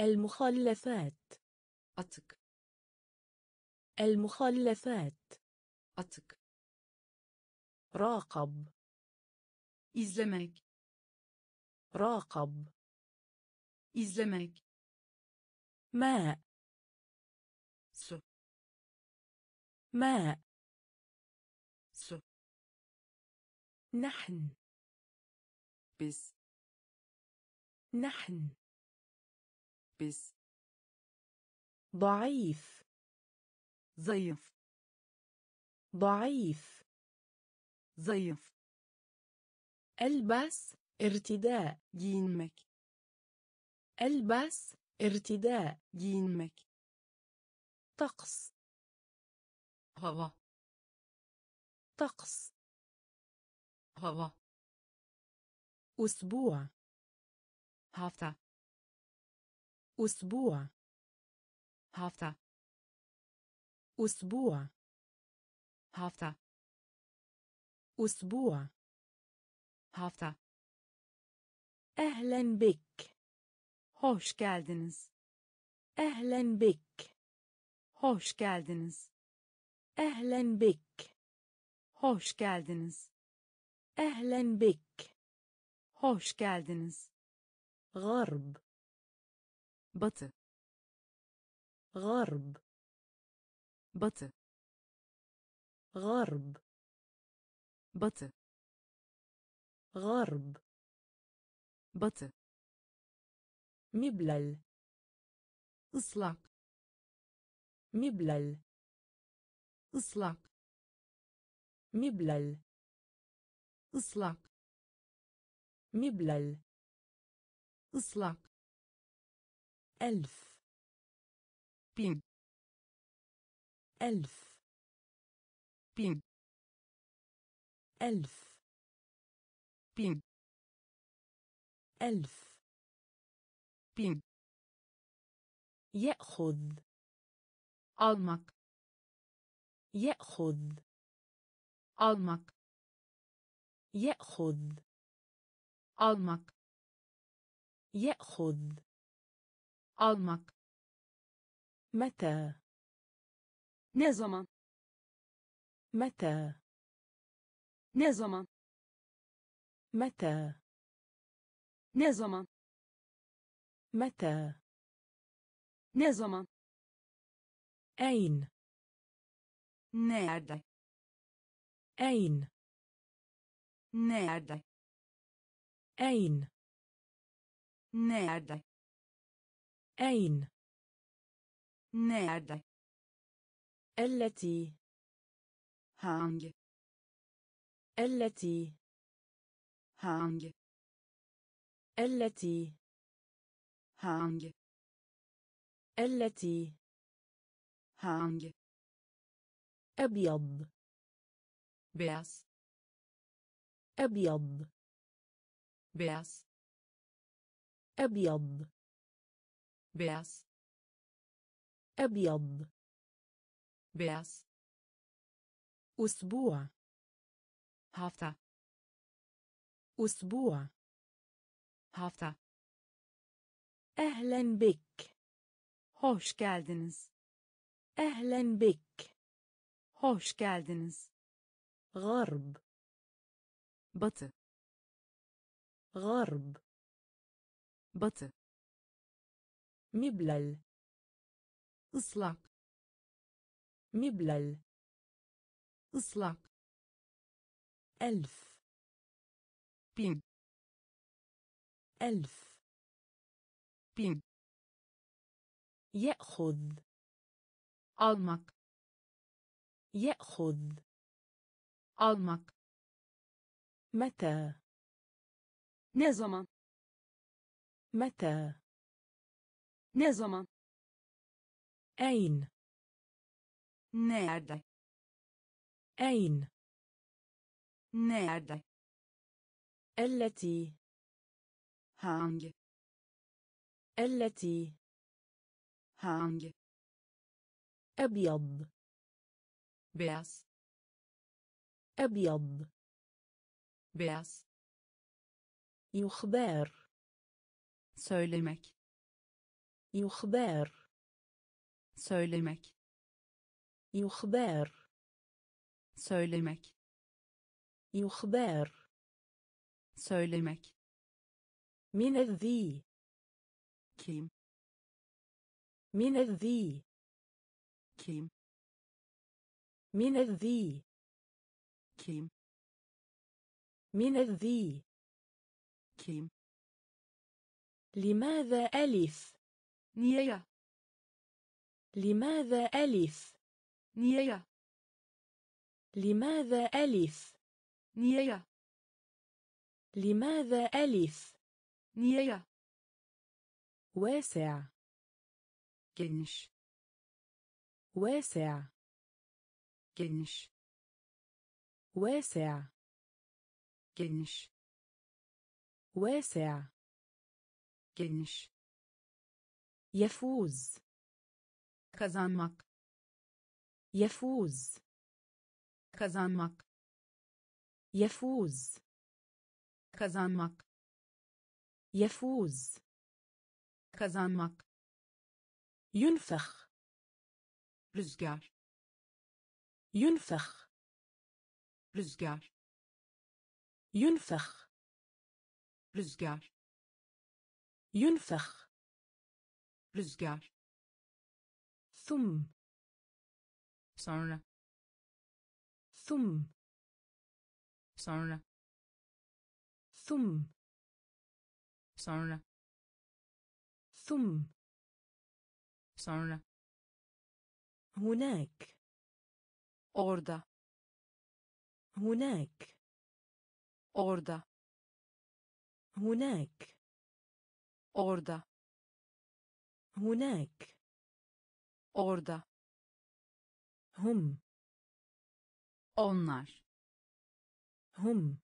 [SPEAKER 1] المخلفات
[SPEAKER 2] أتك
[SPEAKER 1] المخلفات.
[SPEAKER 2] أتك
[SPEAKER 1] راقب.
[SPEAKER 2] إزلمك.
[SPEAKER 1] راقب.
[SPEAKER 2] إزلمك.
[SPEAKER 1] ماء.
[SPEAKER 2] سو.
[SPEAKER 1] ماء.
[SPEAKER 2] سو.
[SPEAKER 1] نحن.
[SPEAKER 2] بس.
[SPEAKER 1] نحن.
[SPEAKER 2] بس.
[SPEAKER 1] ضعيف.
[SPEAKER 2] zayıf
[SPEAKER 1] ضعيف.
[SPEAKER 2] zayıf
[SPEAKER 1] ألبس ارتداء.
[SPEAKER 2] giyinmek
[SPEAKER 1] ألبس ارتداء.
[SPEAKER 2] giyinmek
[SPEAKER 1] طقس.
[SPEAKER 2] hava
[SPEAKER 1] طقس.
[SPEAKER 2] hava
[SPEAKER 1] أسبوع.
[SPEAKER 2] hafta
[SPEAKER 1] أسبوع.
[SPEAKER 2] Hafta
[SPEAKER 1] أسبوع
[SPEAKER 2] hafta
[SPEAKER 1] أسبوع
[SPEAKER 2] hafta
[SPEAKER 1] أهلا بك
[SPEAKER 2] hoş geldiniz
[SPEAKER 1] أهلا بك
[SPEAKER 2] hoş geldiniz
[SPEAKER 1] أهلا بك
[SPEAKER 2] hoş geldiniz
[SPEAKER 1] أهلا بك
[SPEAKER 2] hoş geldiniz
[SPEAKER 1] غرب
[SPEAKER 2] batı
[SPEAKER 1] غرب
[SPEAKER 2] بط
[SPEAKER 1] غرب
[SPEAKER 2] بط
[SPEAKER 1] غرب
[SPEAKER 2] بط
[SPEAKER 1] مبلل.
[SPEAKER 2] إصلاق.
[SPEAKER 1] مبلل.
[SPEAKER 2] إصلاق.
[SPEAKER 1] مبلل.
[SPEAKER 2] إصلاق.
[SPEAKER 1] مبلل.
[SPEAKER 2] إصلاق.
[SPEAKER 1] ألف.
[SPEAKER 2] بين
[SPEAKER 1] ألف
[SPEAKER 2] بين
[SPEAKER 1] ألف
[SPEAKER 2] بين
[SPEAKER 1] ألف
[SPEAKER 2] بين
[SPEAKER 1] يأخذ.
[SPEAKER 2] Almak.
[SPEAKER 1] يأخذ.
[SPEAKER 2] Almak.
[SPEAKER 1] يأخذ.
[SPEAKER 2] Almak.
[SPEAKER 1] يأخذ.
[SPEAKER 2] Almak.
[SPEAKER 1] متى
[SPEAKER 2] ne zaman
[SPEAKER 1] متى
[SPEAKER 2] ne zaman
[SPEAKER 1] متى
[SPEAKER 2] ne zaman
[SPEAKER 1] متى
[SPEAKER 2] ne zaman
[SPEAKER 1] أين
[SPEAKER 2] nerede
[SPEAKER 1] أين
[SPEAKER 2] nerede
[SPEAKER 1] أين
[SPEAKER 2] nerede
[SPEAKER 1] أين
[SPEAKER 2] nerede
[SPEAKER 1] التي
[SPEAKER 2] hangi
[SPEAKER 1] التي
[SPEAKER 2] hangi
[SPEAKER 1] التي
[SPEAKER 2] hangi
[SPEAKER 1] التي
[SPEAKER 2] hangi
[SPEAKER 1] أبيض
[SPEAKER 2] beyaz
[SPEAKER 1] أبيض
[SPEAKER 2] beyaz
[SPEAKER 1] أبيض
[SPEAKER 2] beyaz
[SPEAKER 1] أبيض
[SPEAKER 2] beyaz
[SPEAKER 1] أسبوع
[SPEAKER 2] hafta
[SPEAKER 1] أسبوع
[SPEAKER 2] hafta
[SPEAKER 1] أهلا بك
[SPEAKER 2] hoş geldiniz
[SPEAKER 1] أهلا بك
[SPEAKER 2] hoş geldiniz
[SPEAKER 1] غرب
[SPEAKER 2] batı
[SPEAKER 1] غرب
[SPEAKER 2] batı
[SPEAKER 1] مبلل
[SPEAKER 2] إصلاق.
[SPEAKER 1] مبلل.
[SPEAKER 2] إصلاق.
[SPEAKER 1] ألف.
[SPEAKER 2] بين
[SPEAKER 1] ألف.
[SPEAKER 2] بين
[SPEAKER 1] يأخذ.
[SPEAKER 2] almak
[SPEAKER 1] يأخذ.
[SPEAKER 2] almak
[SPEAKER 1] متى.
[SPEAKER 2] ne
[SPEAKER 1] متى.
[SPEAKER 2] ne
[SPEAKER 1] أين؟
[SPEAKER 2] نادى
[SPEAKER 1] أين؟
[SPEAKER 2] نادى
[SPEAKER 1] التي.
[SPEAKER 2] hangi.
[SPEAKER 1] التي.
[SPEAKER 2] hangi.
[SPEAKER 1] أبيض.
[SPEAKER 2] beyaz
[SPEAKER 1] أبيض.
[SPEAKER 2] بيس
[SPEAKER 1] يخبر
[SPEAKER 2] söylemek
[SPEAKER 1] يخبر
[SPEAKER 2] söylemek
[SPEAKER 1] يخبر
[SPEAKER 2] söylemek
[SPEAKER 1] يخبر
[SPEAKER 2] söylemek
[SPEAKER 1] من الذي
[SPEAKER 2] kim
[SPEAKER 1] من الذي
[SPEAKER 2] kim
[SPEAKER 1] من الذي
[SPEAKER 2] kim
[SPEAKER 1] من الذي
[SPEAKER 2] kim
[SPEAKER 1] لماذا ألف
[SPEAKER 2] ya
[SPEAKER 1] لماذا ألف؟
[SPEAKER 2] ya
[SPEAKER 1] لماذا ألف؟
[SPEAKER 2] ya
[SPEAKER 1] لماذا ألف؟
[SPEAKER 2] ya
[SPEAKER 1] واسع.
[SPEAKER 2] geniş
[SPEAKER 1] واسع.
[SPEAKER 2] geniş
[SPEAKER 1] واسع.
[SPEAKER 2] geniş
[SPEAKER 1] واسع.
[SPEAKER 2] geniş
[SPEAKER 1] يفوز.
[SPEAKER 2] Kazanmak
[SPEAKER 1] يفوز
[SPEAKER 2] kazanmak
[SPEAKER 1] يفوز
[SPEAKER 2] kazanmak
[SPEAKER 1] يفوز
[SPEAKER 2] kazanmak
[SPEAKER 1] ينفخ
[SPEAKER 2] rüzgar
[SPEAKER 1] ينفخ
[SPEAKER 2] rüzgar
[SPEAKER 1] ينفخ
[SPEAKER 2] rüzgar
[SPEAKER 1] ينفخ
[SPEAKER 2] rüzgar
[SPEAKER 1] ثم
[SPEAKER 2] sonra
[SPEAKER 1] ثم
[SPEAKER 2] sonra
[SPEAKER 1] ثم
[SPEAKER 2] sonra
[SPEAKER 1] ثم
[SPEAKER 2] sonra
[SPEAKER 1] هناك
[SPEAKER 2] orada
[SPEAKER 1] هناك
[SPEAKER 2] orada
[SPEAKER 1] هناك
[SPEAKER 2] orada
[SPEAKER 1] هناك
[SPEAKER 2] orada
[SPEAKER 1] هم
[SPEAKER 2] onlar
[SPEAKER 1] هم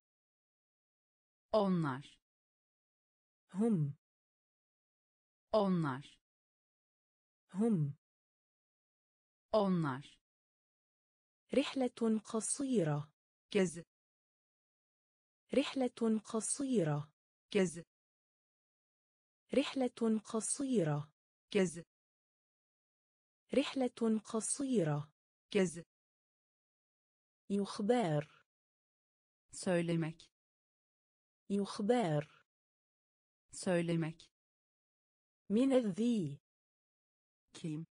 [SPEAKER 2] onlar
[SPEAKER 1] هم
[SPEAKER 2] onlar
[SPEAKER 1] هم
[SPEAKER 2] onlar
[SPEAKER 1] رحلة قصيرة
[SPEAKER 2] gezi
[SPEAKER 1] رحلة قصيرة
[SPEAKER 2] gezi
[SPEAKER 1] رحلة قصيرة
[SPEAKER 2] gezi
[SPEAKER 1] رحلة قصيرة.
[SPEAKER 2] gezi
[SPEAKER 1] يخبر.
[SPEAKER 2] söylemek
[SPEAKER 1] يخبر.
[SPEAKER 2] söylemek
[SPEAKER 1] من الذي.
[SPEAKER 2] kim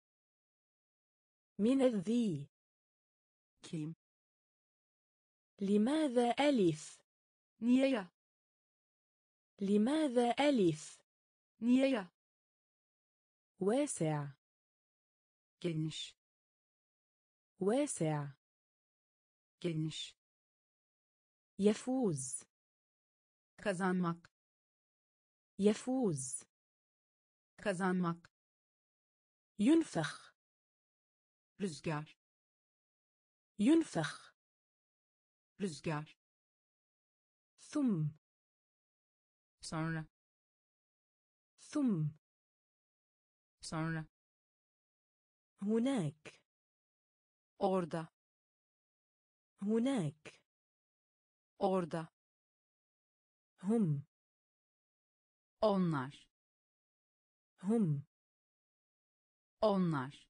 [SPEAKER 1] من الذي.
[SPEAKER 2] kim
[SPEAKER 1] لماذا ألف؟
[SPEAKER 2] ya
[SPEAKER 1] لماذا ألف؟
[SPEAKER 2] ya
[SPEAKER 1] واسع.
[SPEAKER 2] Geniş
[SPEAKER 1] واسع
[SPEAKER 2] geniş
[SPEAKER 1] يفوز
[SPEAKER 2] kazanmak
[SPEAKER 1] يفوز
[SPEAKER 2] kazanmak
[SPEAKER 1] ينفخ
[SPEAKER 2] rüzgar
[SPEAKER 1] ينفخ
[SPEAKER 2] rüzgar
[SPEAKER 1] ثم
[SPEAKER 2] sonra
[SPEAKER 1] ثم
[SPEAKER 2] sonra
[SPEAKER 1] هناك.
[SPEAKER 2] orada
[SPEAKER 1] هناك.
[SPEAKER 2] orada
[SPEAKER 1] هم.
[SPEAKER 2] onlar
[SPEAKER 1] هم.
[SPEAKER 2] onlar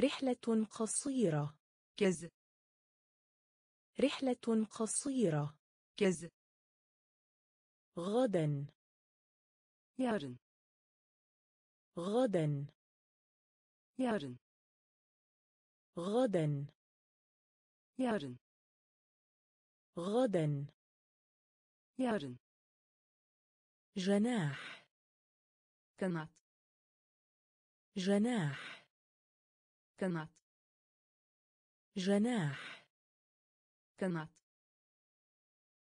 [SPEAKER 1] رحلة قصيرة.
[SPEAKER 2] gezi
[SPEAKER 1] رحلة قصيرة.
[SPEAKER 2] gezi
[SPEAKER 1] غدا.
[SPEAKER 2] yarın
[SPEAKER 1] غدا.
[SPEAKER 2] يارن.
[SPEAKER 1] غدا.
[SPEAKER 2] يارن.
[SPEAKER 1] غدا.
[SPEAKER 2] يارن.
[SPEAKER 1] جناح.
[SPEAKER 2] كنات.
[SPEAKER 1] جناح.
[SPEAKER 2] كنات.
[SPEAKER 1] جناح.
[SPEAKER 2] كنات.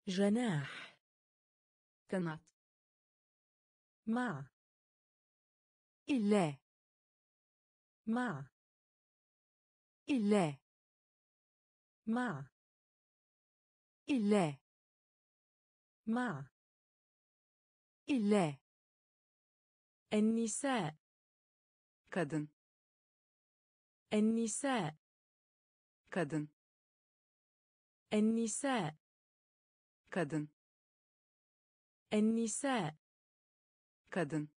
[SPEAKER 1] جناح.
[SPEAKER 2] كنات.
[SPEAKER 1] ما
[SPEAKER 2] إلا.
[SPEAKER 1] مع.
[SPEAKER 2] ile
[SPEAKER 1] مع.
[SPEAKER 2] ile
[SPEAKER 1] مع.
[SPEAKER 2] ile
[SPEAKER 1] النساء.
[SPEAKER 2] kadın
[SPEAKER 1] النساء.
[SPEAKER 2] kadın
[SPEAKER 1] النساء.
[SPEAKER 2] kadın
[SPEAKER 1] النساء.
[SPEAKER 2] kadın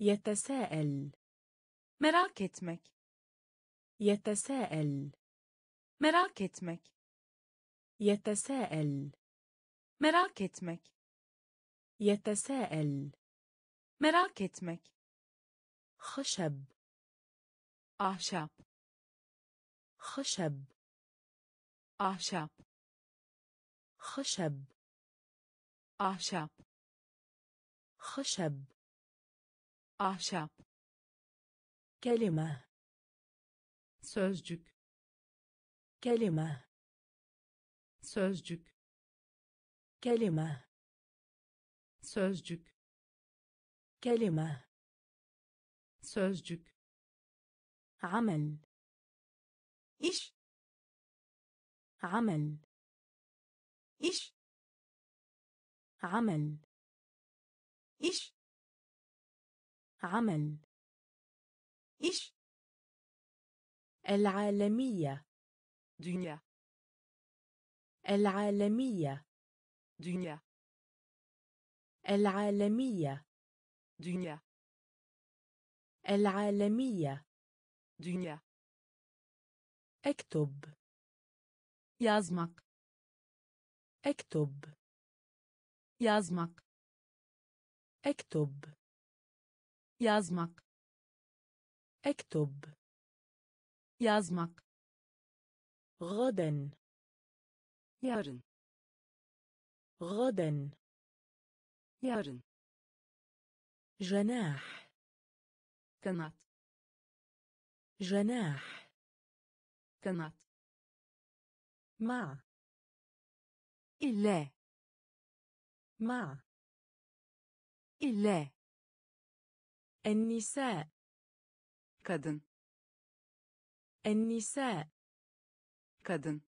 [SPEAKER 1] يتساءل.
[SPEAKER 2] Merak etmek
[SPEAKER 1] يتساءل
[SPEAKER 2] merak etmek
[SPEAKER 1] يتساءل
[SPEAKER 2] merak etmek
[SPEAKER 1] يتساءل
[SPEAKER 2] merak etmek
[SPEAKER 1] خشب
[SPEAKER 2] ahşap
[SPEAKER 1] خشب
[SPEAKER 2] ahşap
[SPEAKER 1] خشب
[SPEAKER 2] ahşap
[SPEAKER 1] خشب
[SPEAKER 2] ahşap
[SPEAKER 1] kelime.
[SPEAKER 2] Sözcük.
[SPEAKER 1] Kelime.
[SPEAKER 2] Sözcük.
[SPEAKER 1] Kelime.
[SPEAKER 2] Sözcük.
[SPEAKER 1] Kelime.
[SPEAKER 2] Sözcük.
[SPEAKER 1] Amel
[SPEAKER 2] iş.
[SPEAKER 1] Amel
[SPEAKER 2] iş.
[SPEAKER 1] Amel
[SPEAKER 2] iş.
[SPEAKER 1] Amel
[SPEAKER 2] iş
[SPEAKER 1] العالمية.
[SPEAKER 2] dünya
[SPEAKER 1] العالمية.
[SPEAKER 2] dünya
[SPEAKER 1] العالمية.
[SPEAKER 2] dünya
[SPEAKER 1] العالمية.
[SPEAKER 2] dünya
[SPEAKER 1] اكتب.
[SPEAKER 2] yazmak
[SPEAKER 1] اكتب.
[SPEAKER 2] yazmak
[SPEAKER 1] اكتب.
[SPEAKER 2] yazmak
[SPEAKER 1] اكتب.
[SPEAKER 2] yazmak
[SPEAKER 1] غدا.
[SPEAKER 2] yarın
[SPEAKER 1] غدا.
[SPEAKER 2] yarın
[SPEAKER 1] جناح.
[SPEAKER 2] كنات.
[SPEAKER 1] جناح.
[SPEAKER 2] كنات.
[SPEAKER 1] مع.
[SPEAKER 2] إلا.
[SPEAKER 1] مع.
[SPEAKER 2] إلا.
[SPEAKER 1] النساء.
[SPEAKER 2] kadın
[SPEAKER 1] النساء
[SPEAKER 2] kadın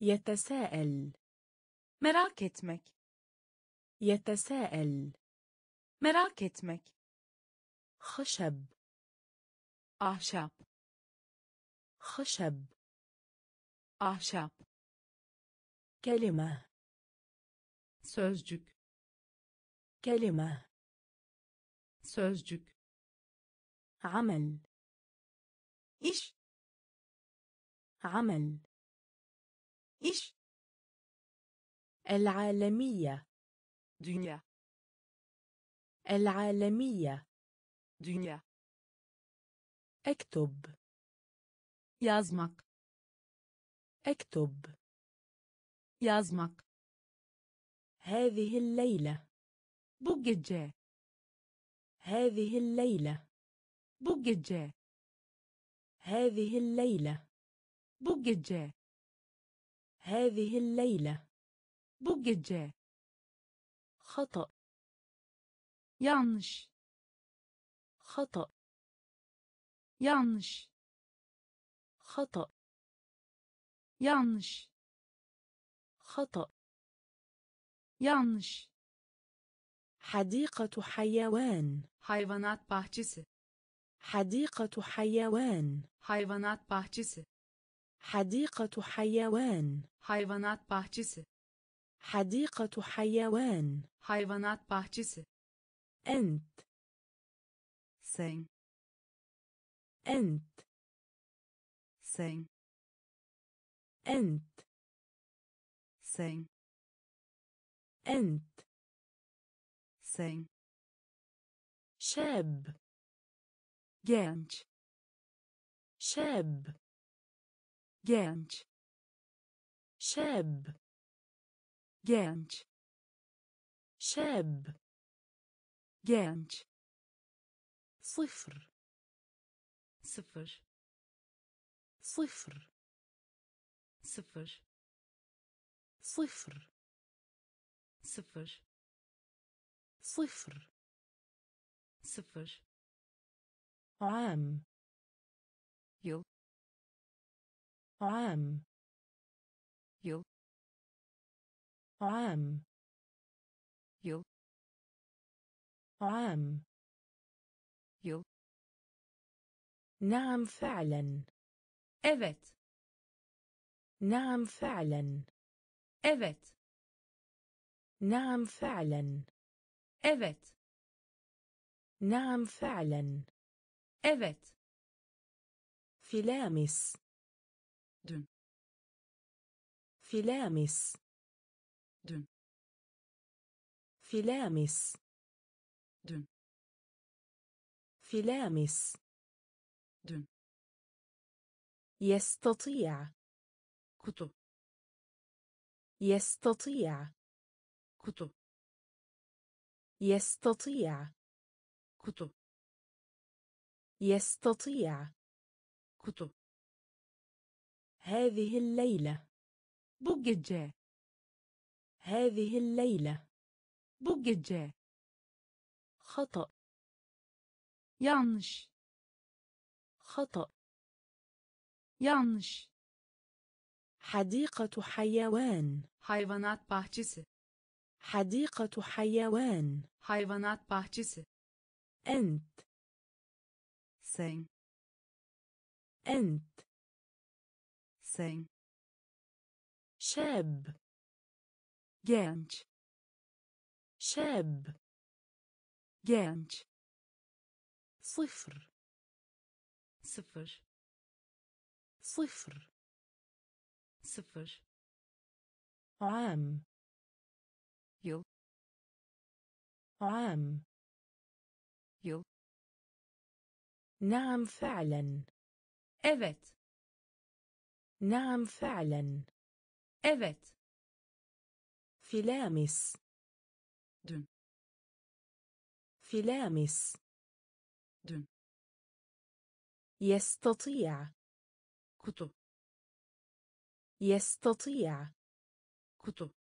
[SPEAKER 1] يتساءل
[SPEAKER 2] merak etmek
[SPEAKER 1] يتساءل
[SPEAKER 2] merak etmek
[SPEAKER 1] خشب
[SPEAKER 2] ahşap
[SPEAKER 1] خشب
[SPEAKER 2] ahşap
[SPEAKER 1] كلمة
[SPEAKER 2] sözcük
[SPEAKER 1] كلمة
[SPEAKER 2] sözcük
[SPEAKER 1] عمل.
[SPEAKER 2] iş
[SPEAKER 1] عمل.
[SPEAKER 2] iş
[SPEAKER 1] العالمية.
[SPEAKER 2] dünya
[SPEAKER 1] العالمية.
[SPEAKER 2] dünya
[SPEAKER 1] اكتب.
[SPEAKER 2] yazmak
[SPEAKER 1] اكتب.
[SPEAKER 2] yazmak
[SPEAKER 1] هذه الليلة.
[SPEAKER 2] gece
[SPEAKER 1] هذه الليلة.
[SPEAKER 2] بوجج
[SPEAKER 1] هذه الليلة.
[SPEAKER 2] بوجج
[SPEAKER 1] هذه الليلة.
[SPEAKER 2] بوجج
[SPEAKER 1] خطأ.
[SPEAKER 2] يانش.
[SPEAKER 1] خطأ.
[SPEAKER 2] يانش.
[SPEAKER 1] خطأ.
[SPEAKER 2] يانش.
[SPEAKER 1] خطأ.
[SPEAKER 2] يانش.
[SPEAKER 1] حديقة حيوان.
[SPEAKER 2] حيوانات باهجسي
[SPEAKER 1] حديقة حيوان.
[SPEAKER 2] حيوانات bahçesi
[SPEAKER 1] حديقة حيوان.
[SPEAKER 2] حيوانات bahçesi
[SPEAKER 1] حديقة حيوان.
[SPEAKER 2] حيوانات bahçesi
[SPEAKER 1] أنت.
[SPEAKER 2] sen
[SPEAKER 1] أنت.
[SPEAKER 2] sen
[SPEAKER 1] أنت.
[SPEAKER 2] sen
[SPEAKER 1] أنت.
[SPEAKER 2] sen
[SPEAKER 1] شاب.
[SPEAKER 2] Genç
[SPEAKER 1] شاب
[SPEAKER 2] genç
[SPEAKER 1] شاب
[SPEAKER 2] genç
[SPEAKER 1] شاب
[SPEAKER 2] genç
[SPEAKER 1] صفر
[SPEAKER 2] sıfır
[SPEAKER 1] صفر
[SPEAKER 2] sıfır
[SPEAKER 1] صفر
[SPEAKER 2] sıfır
[SPEAKER 1] صفر
[SPEAKER 2] sıfır
[SPEAKER 1] عام
[SPEAKER 2] yıl
[SPEAKER 1] عام
[SPEAKER 2] yıl
[SPEAKER 1] عام
[SPEAKER 2] yıl
[SPEAKER 1] عام
[SPEAKER 2] yıl
[SPEAKER 1] نعم فعلا
[SPEAKER 2] evet.
[SPEAKER 1] نعم فعلا
[SPEAKER 2] evet.
[SPEAKER 1] نعم فعلا
[SPEAKER 2] evet.
[SPEAKER 1] نعم فعلا
[SPEAKER 2] evet.
[SPEAKER 1] فلامس
[SPEAKER 2] dün.
[SPEAKER 1] فلامس
[SPEAKER 2] dün.
[SPEAKER 1] فلامس
[SPEAKER 2] dün.
[SPEAKER 1] فلامس
[SPEAKER 2] dün.
[SPEAKER 1] يستطيع
[SPEAKER 2] kutu.
[SPEAKER 1] يستطيع
[SPEAKER 2] kutu.
[SPEAKER 1] يستطيع
[SPEAKER 2] kutu.
[SPEAKER 1] يستطيع.
[SPEAKER 2] كتب.
[SPEAKER 1] هذه الليلة.
[SPEAKER 2] بوججة
[SPEAKER 1] هذه الليلة.
[SPEAKER 2] بوججة
[SPEAKER 1] خطأ.
[SPEAKER 2] يانش.
[SPEAKER 1] خطأ.
[SPEAKER 2] يانش.
[SPEAKER 1] حديقة حيوان.
[SPEAKER 2] حيوانات باهجس
[SPEAKER 1] حديقة حيوان.
[SPEAKER 2] حيوانات باهجس
[SPEAKER 1] أنت.
[SPEAKER 2] Sen
[SPEAKER 1] أنت
[SPEAKER 2] sen
[SPEAKER 1] شاب
[SPEAKER 2] genç
[SPEAKER 1] شاب
[SPEAKER 2] genç
[SPEAKER 1] صفر
[SPEAKER 2] sıfır
[SPEAKER 1] صفر
[SPEAKER 2] sıfır
[SPEAKER 1] عام
[SPEAKER 2] yıl
[SPEAKER 1] عام نعم فعلا.
[SPEAKER 2] Evet.
[SPEAKER 1] نعم فعلا.
[SPEAKER 2] Evet.
[SPEAKER 1] فلامس.
[SPEAKER 2] Dün.
[SPEAKER 1] فلامس.
[SPEAKER 2] Dün.
[SPEAKER 1] يستطيع.
[SPEAKER 2] Kutu.
[SPEAKER 1] يستطيع.
[SPEAKER 2] Kutu.